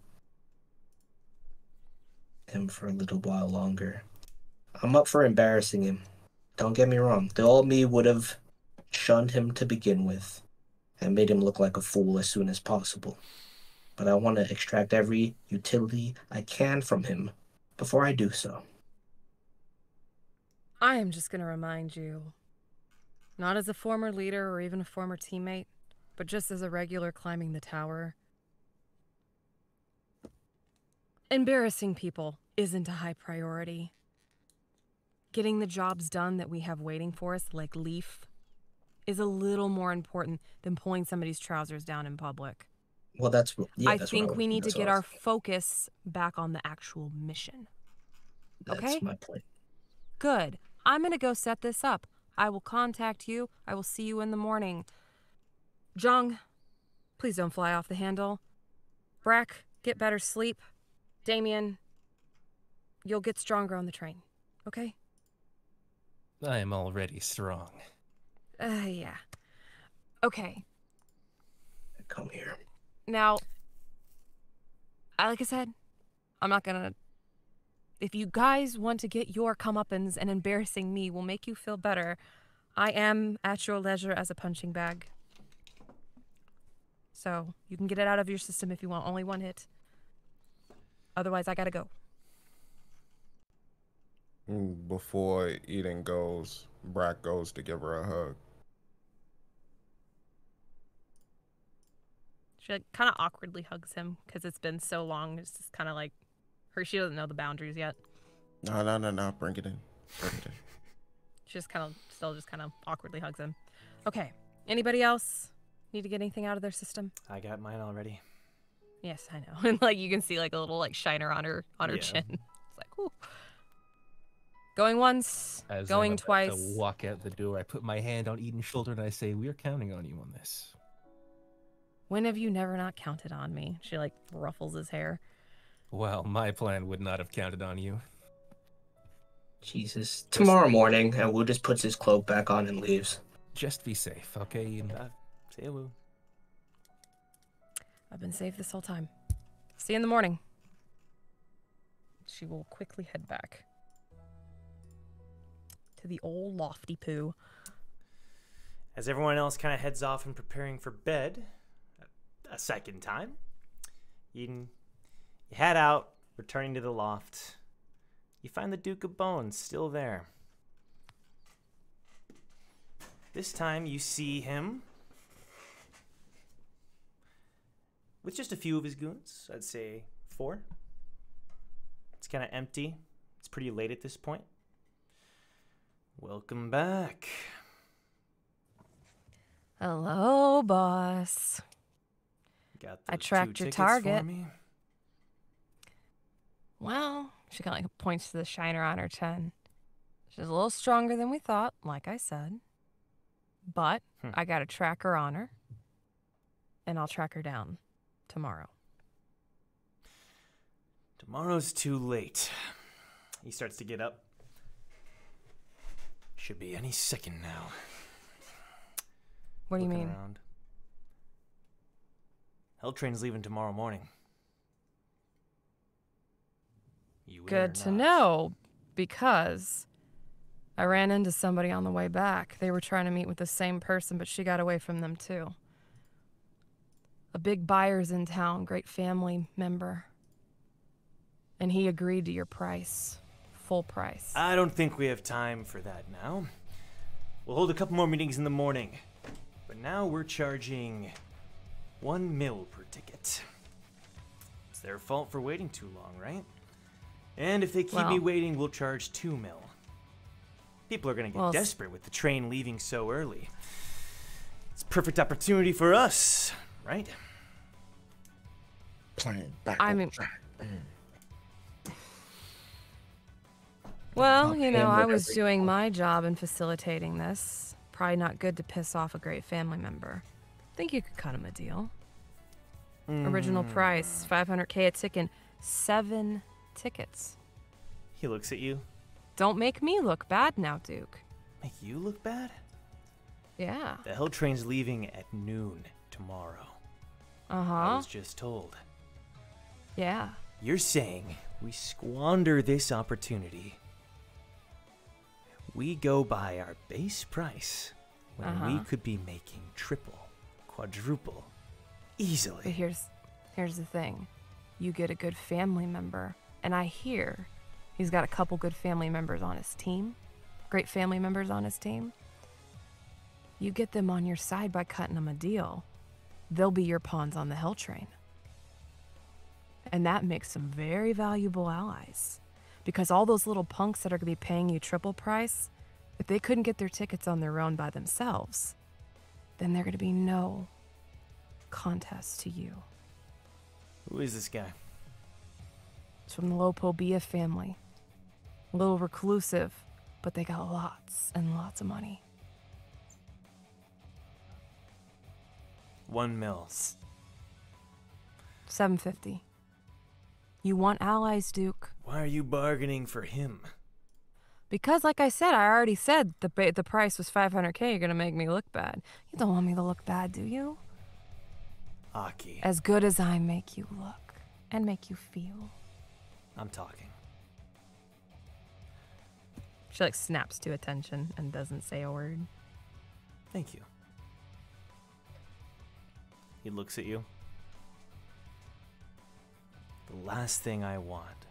Speaker 5: him for a little while longer. I'm up for embarrassing him. Don't get me wrong. The old me would have shunned him to begin with and made him look like a fool as soon as possible. But I want to extract every utility I can from him before I do so.
Speaker 4: I am just going to remind you not as a former leader or even a former teammate, but just as a regular climbing the tower. Embarrassing people isn't a high priority. Getting the jobs done that we have waiting for us, like Leaf, is a little more important than pulling somebody's trousers down in public.
Speaker 5: Well, that's yeah,
Speaker 4: I
Speaker 5: that's what
Speaker 4: think
Speaker 5: was-
Speaker 4: we need to get our focus back on the actual mission.
Speaker 5: That's
Speaker 4: okay?
Speaker 5: my point.
Speaker 4: Good. I'm going to go set this up. I will contact you. I will see you in the morning. Jong, please don't fly off the handle. Brack, get better sleep. Damien, you'll get stronger on the train. Okay?
Speaker 6: I am already strong.
Speaker 4: Uh, yeah. Okay.
Speaker 5: Come here.
Speaker 4: Now, I like I said, I'm not gonna. If you guys want to get your comeuppance and embarrassing me will make you feel better, I am at your leisure as a punching bag. So you can get it out of your system if you want. Only one hit. Otherwise, I gotta go.
Speaker 3: Before Eden goes, Brack goes to give her a hug.
Speaker 4: She like, kind of awkwardly hugs him because it's been so long. It's just kind of like her. She doesn't know the boundaries yet.
Speaker 3: No, no, no, no. Bring it in. Bring it in.
Speaker 4: She just kind of still just kind of awkwardly hugs him. Okay. Anybody else need to get anything out of their system?
Speaker 1: I got mine already.
Speaker 4: Yes, I know. And like you can see like a little like shiner on her on her
Speaker 1: Yeah.
Speaker 4: chin. It's like, ooh. Going once,
Speaker 6: As
Speaker 4: going
Speaker 6: I'm about
Speaker 4: twice.
Speaker 6: To walk out the door, I put my hand on Eden's shoulder and I say, "We are counting on you on this."
Speaker 4: When have you never not counted on me? She like ruffles his hair.
Speaker 6: Well, my plan would not have counted on you.
Speaker 5: Jesus. Tomorrow morning, uh, and Wu just puts his cloak back on and leaves.
Speaker 6: Just be safe, okay? Eden?
Speaker 1: Uh, say hello.
Speaker 4: I've been safe this whole time. See you in the morning. She will quickly head back to the old lofty poo.
Speaker 1: As everyone else kind of heads off and preparing for bed, a- second time, Eden, you head out, returning to the loft. You find the Duke of Bones still there. This time you see him with just a few of his goons. I'd say four. It's kind of empty. It's pretty late at this point. Welcome back.
Speaker 4: Hello, boss.
Speaker 1: Got
Speaker 4: I tracked your target.
Speaker 1: For me?
Speaker 4: Well, she kind of like points to the shiner on her chin. She's a little stronger than we thought, like I said. But
Speaker 1: Hmm.
Speaker 4: I got to track her on her, and I'll track her down tomorrow.
Speaker 1: Tomorrow's too late. He starts to get up. Should be any second now.
Speaker 4: What do you
Speaker 1: Looking
Speaker 4: mean?
Speaker 1: Around. Hell train's leaving tomorrow morning. You
Speaker 4: Good to know, because I ran into somebody on the way back. They were trying to meet with the same person, but she got away from them too. A big buyer's in town, great family member. And he agreed to your price. Full price.
Speaker 1: I don't think we have time for that now. We'll hold a couple more meetings in the morning. But now we're charging one mil per ticket. It's their fault for waiting too long, right? And if they keep me waiting, we'll charge two mil. People are gonna get
Speaker 4: Well,
Speaker 1: desperate with the train leaving so early. It's a perfect opportunity for us, right?
Speaker 2: Playing back.
Speaker 4: I
Speaker 2: on
Speaker 4: mean-
Speaker 2: track.
Speaker 4: Well, you know, I was doing my job in facilitating this. Probably not good to piss off a great family member. Think you could cut him a deal. Original
Speaker 1: Hmm.
Speaker 4: price, 500k a ticket, seven tickets.
Speaker 1: He looks at you.
Speaker 4: Don't make me look bad now, Duke.
Speaker 1: Make you look bad?
Speaker 4: Yeah.
Speaker 1: The hell train's leaving at noon tomorrow.
Speaker 4: Uh huh.
Speaker 1: I was just told.
Speaker 4: Yeah.
Speaker 1: You're saying we squander this opportunity. We go by our base price when we
Speaker 4: Uh-huh.
Speaker 1: could be making triple, quadruple, Easily.
Speaker 4: But here's here's the thing. You get a good family member, and I hear he's got a couple good family members on his team. Great family members on his team. You get them on your side by cutting them a deal. They'll be your pawns on the hell train. And that makes some very valuable allies. Because all those little punks that are going to be paying you triple price, if they couldn't get their tickets on their own by themselves, then there are going to be no contest to you.
Speaker 1: Who is this guy?
Speaker 4: It's from the Lo Po Bia family. A little reclusive, but they got lots and lots of money.
Speaker 1: One mills.
Speaker 4: 750. You want allies, Duke?
Speaker 1: Why are you bargaining for him?
Speaker 4: Because, like I said, I already said the ba- the price was 500k. You're gonna make me look bad. You don't want me to look bad, do you?
Speaker 1: Aki,
Speaker 4: As good as I make you look and make you feel.
Speaker 1: I'm talking.
Speaker 4: She like snaps to attention and doesn't say a word.
Speaker 1: Thank you. He looks at you. The last thing I want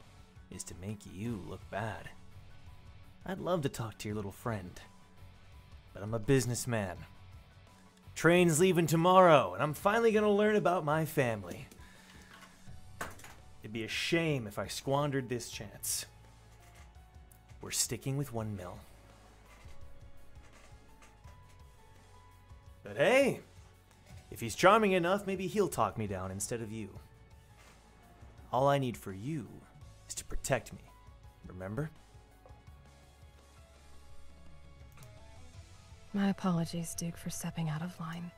Speaker 1: is to make you look bad. I'd love to talk to your little friend, but I'm a businessman. Train's leaving tomorrow, and I'm finally gonna learn about my family. It'd be a shame if I squandered this chance. We're sticking with one mil. But hey, if he's charming enough, maybe he'll talk me down instead of you. All I need for you is to protect me. Remember?
Speaker 4: My apologies, Duke, for stepping out of line.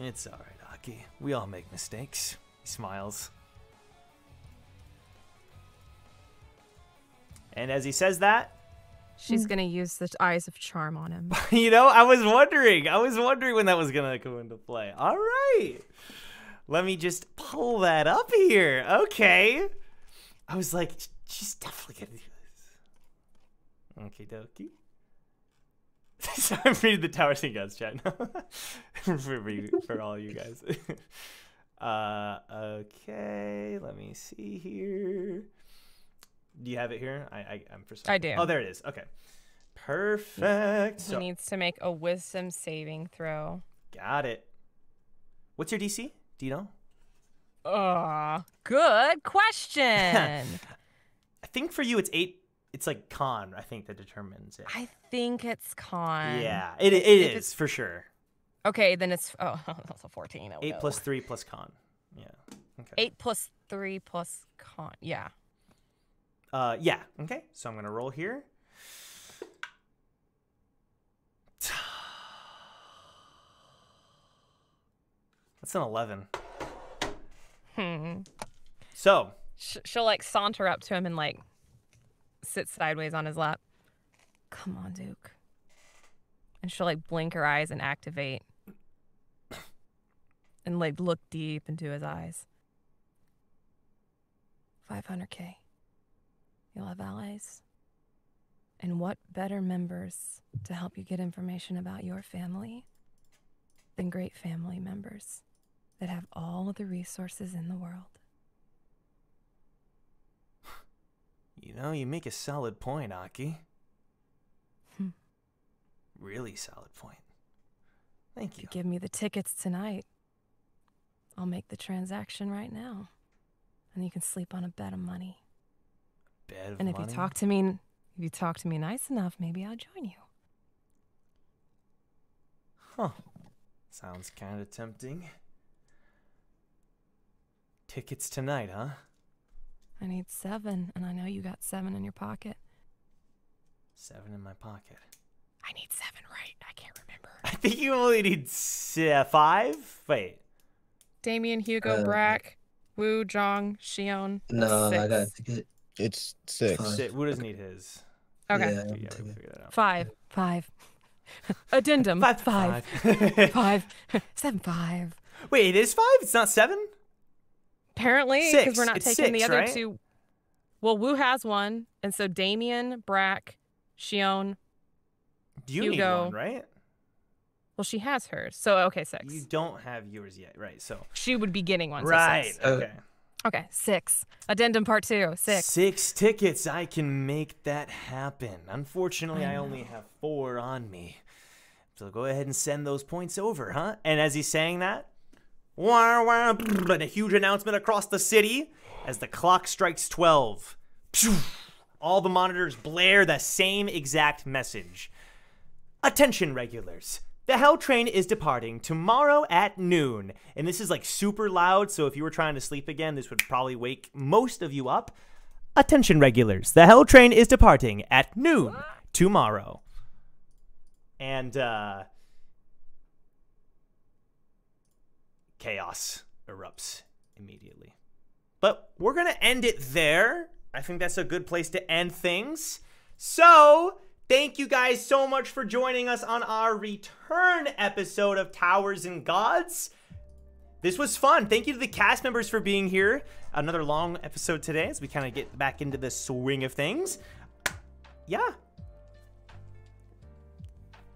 Speaker 1: It's alright, Aki. We all make mistakes. He smiles. And as he says that,
Speaker 4: She's hmm. gonna use the eyes of charm on him.
Speaker 1: you know, I was wondering. I was wondering when that was gonna come into play. All right. Let me just pull that up here. Okay. I was like, she's definitely gonna do this. Okay, dokie. Sorry, I'm reading the Towers and Gods chat now. for, for, all you guys. uh, okay, let me see here. Do you have it here? I, I I'm for some.
Speaker 4: I do.
Speaker 1: Oh, there it is. Okay, perfect.
Speaker 4: He
Speaker 1: So,
Speaker 4: needs to make a wisdom saving throw.
Speaker 1: got it. What's your DC? Do you know?
Speaker 4: Ah, good question.
Speaker 1: I think for you it's eight. It's like con. I think that determines it.
Speaker 4: I think it's con.
Speaker 1: yeah, it it
Speaker 4: If
Speaker 1: is
Speaker 4: it's-
Speaker 1: for sure.
Speaker 4: Okay, then it's oh, that's a fourteen. Oh,
Speaker 1: Eight
Speaker 4: no.
Speaker 1: plus three plus con. Yeah. Okay.
Speaker 4: Eight plus three plus con. Yeah.
Speaker 1: Uh, yeah. Okay. So I'm gonna roll here. That's an eleven.
Speaker 4: Hmm.
Speaker 1: So
Speaker 4: she'll like saunter up to him and like sit sideways on his lap. Come on, Duke. And she'll like blink her eyes and activate. And like look deep into his eyes. 500k. You'll have allies. And what better members to help you get information about your family than great family members that have all of the resources in the world?
Speaker 1: You know you make a solid point, Aki.
Speaker 4: Hmm.
Speaker 1: Really solid point. Thank you.
Speaker 4: Give me the tickets tonight. I'll make the transaction right now. And you can sleep on a bed of money.
Speaker 1: Bed of
Speaker 4: and if
Speaker 1: money?
Speaker 4: you talk to me if you talk to me nice enough, maybe I'll join you.
Speaker 1: Huh. Sounds kind of tempting. Tickets tonight, huh?
Speaker 4: I need seven, and I know you got seven in your pocket.
Speaker 1: Seven in my pocket.
Speaker 4: I need seven, right? I can't remember.
Speaker 1: I think you only need uh, five. Wait.
Speaker 4: Damien, Hugo,
Speaker 5: Uh,
Speaker 4: Brack, Wu, Jong, Shion.
Speaker 5: No, I
Speaker 4: six.
Speaker 5: got a ticket.
Speaker 2: It's six.
Speaker 5: Fine.
Speaker 1: Si- Wu doesn't need his.
Speaker 4: Okay.
Speaker 5: Yeah,
Speaker 1: Yeah, we
Speaker 5: taking-
Speaker 1: figured that out.
Speaker 4: Five. Five. Addendum.
Speaker 1: Five,
Speaker 4: Five.
Speaker 1: five.
Speaker 4: Five. Seven. Five.
Speaker 1: Wait, it is five? It's not seven?
Speaker 4: Apparently, because we're not
Speaker 1: It's
Speaker 4: taking the other
Speaker 1: right?
Speaker 4: two. Well, Wu has one, and so Damien, Brack, Shion.
Speaker 1: You need
Speaker 4: Hugo.
Speaker 1: one, right?
Speaker 4: Well, she has hers. So okay, six.
Speaker 1: You don't have yours yet, right? So
Speaker 4: She would be getting one. so
Speaker 1: right.
Speaker 4: six.
Speaker 1: Okay.
Speaker 4: Okay, six. Addendum part two. Six.
Speaker 1: Six tickets. I can make that happen. Unfortunately,
Speaker 4: I
Speaker 1: I, only have four on me. So go ahead and send those points over, huh? And as he's saying that, wah, wah, and a huge announcement across the city as the clock strikes 12. All the monitors blare the same exact message. Attention, regulars. The Hell Train is departing tomorrow at noon. And this is like super loud, so if you were trying to sleep again, this would probably wake most of you up. Attention, regulars. The Hell Train is departing at noon tomorrow. And, uh. Chaos erupts immediately. But we're going to end it there. I think that's a good place to end things. So, thank you guys so much for joining us on our return episode of Towers and Gods. This was fun. Thank you to the cast members for being here. Another long episode today as we kind of get back into the swing of things. Yeah.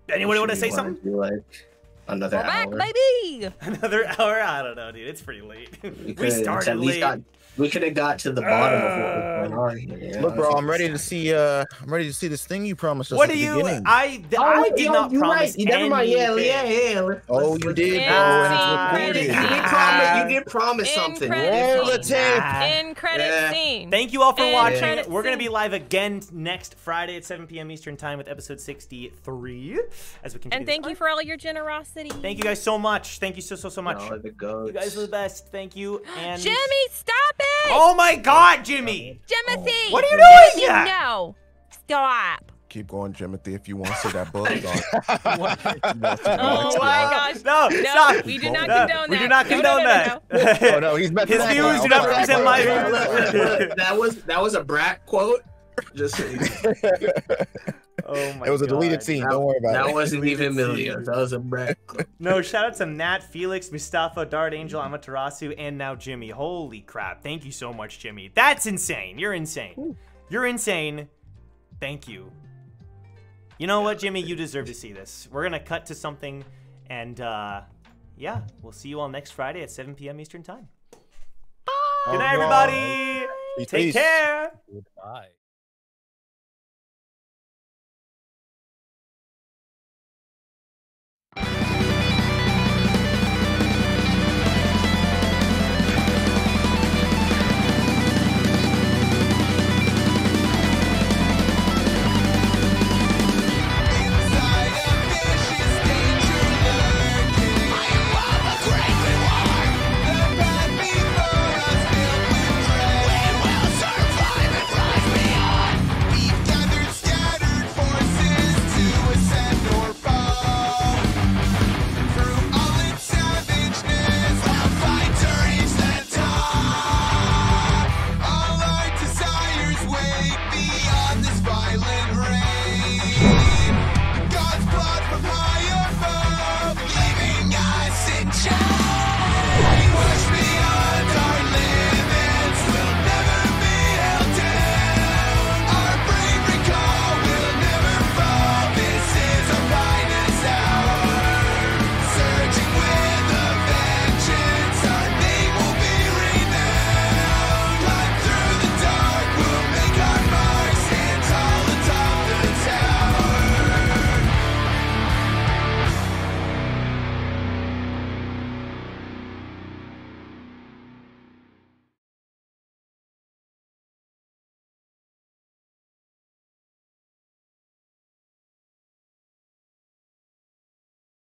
Speaker 1: Anyone want to say something?
Speaker 5: Like another
Speaker 4: We're back,
Speaker 5: hour.
Speaker 4: baby.
Speaker 1: Another hour? I don't know, dude. It's pretty late.
Speaker 5: We,
Speaker 1: we started
Speaker 5: at least
Speaker 1: late.
Speaker 5: got we could have got to the bottom of what was going on here.
Speaker 2: Look, bro, I'm ready to see. Uh, I'm ready to see this thing you promised us
Speaker 1: What
Speaker 2: at
Speaker 1: do
Speaker 2: the
Speaker 1: you?
Speaker 2: beginning.
Speaker 1: I
Speaker 5: Oh,
Speaker 1: I did
Speaker 5: yo,
Speaker 1: not
Speaker 5: you're
Speaker 1: promise
Speaker 5: right. Never mind. Yeah,
Speaker 1: anything.
Speaker 5: yeah, yeah. Let's,
Speaker 2: Oh,
Speaker 5: let's-
Speaker 2: you did,
Speaker 4: bro,
Speaker 2: and it's
Speaker 4: Ah.
Speaker 2: recorded.
Speaker 5: You did promise. You did promise
Speaker 4: In
Speaker 5: something.
Speaker 4: credit
Speaker 2: Roll the tape.
Speaker 4: In credit
Speaker 5: Yeah.
Speaker 4: scene.
Speaker 1: Thank you all for
Speaker 4: And
Speaker 1: watching. We're going to be live again next Friday at 7 p.m. Eastern Time with episode 63 as we continue.
Speaker 4: And thank you for all your generosity.
Speaker 1: Thank you guys so much. Thank you so so so much.
Speaker 5: Y'all are the goats.
Speaker 1: You guys are the best. Thank you. And
Speaker 4: Jimmy, stop it!
Speaker 1: Oh my God, Jimmy!
Speaker 4: Timothy!
Speaker 1: What are you doing?
Speaker 4: Timothy,
Speaker 1: Yeah.
Speaker 4: No! Stop!
Speaker 3: Keep going, Jimothy, if you want to see that bug dog.
Speaker 4: Oh my gosh.
Speaker 1: No,
Speaker 4: No,
Speaker 1: stop.
Speaker 4: we do not
Speaker 1: No,
Speaker 4: condone that.
Speaker 1: We
Speaker 4: that.
Speaker 1: do not
Speaker 4: No, no,
Speaker 1: condone
Speaker 4: no, no,
Speaker 1: that.
Speaker 2: oh no, he's messing
Speaker 1: His
Speaker 2: up
Speaker 1: views do not represent my
Speaker 2: on,
Speaker 5: Look,
Speaker 2: hold on.
Speaker 5: look, look, look, that was that was a brat quote. Just so you know.
Speaker 1: Oh my
Speaker 2: It was a deleted
Speaker 1: God.
Speaker 2: scene.
Speaker 5: that,
Speaker 2: Don't worry about
Speaker 5: that
Speaker 2: it.
Speaker 5: That wasn't even
Speaker 1: Deleted
Speaker 5: millions. That was a brat.
Speaker 1: No, shout out to Matt, Felix, Mustafa, Dart Angel, Amaterasu, and now Jimmy. Holy crap. Thank you so much, Jimmy. That's insane. You're insane. You're insane. Thank you. You know what, Jimmy? You deserve to see this. We're going to cut to something, and uh, yeah, we'll see you all next Friday at 7 p.m. Eastern Time. Bye. Good night, everybody.
Speaker 2: Peace,
Speaker 1: Take
Speaker 2: peace.
Speaker 1: care.
Speaker 6: Goodbye.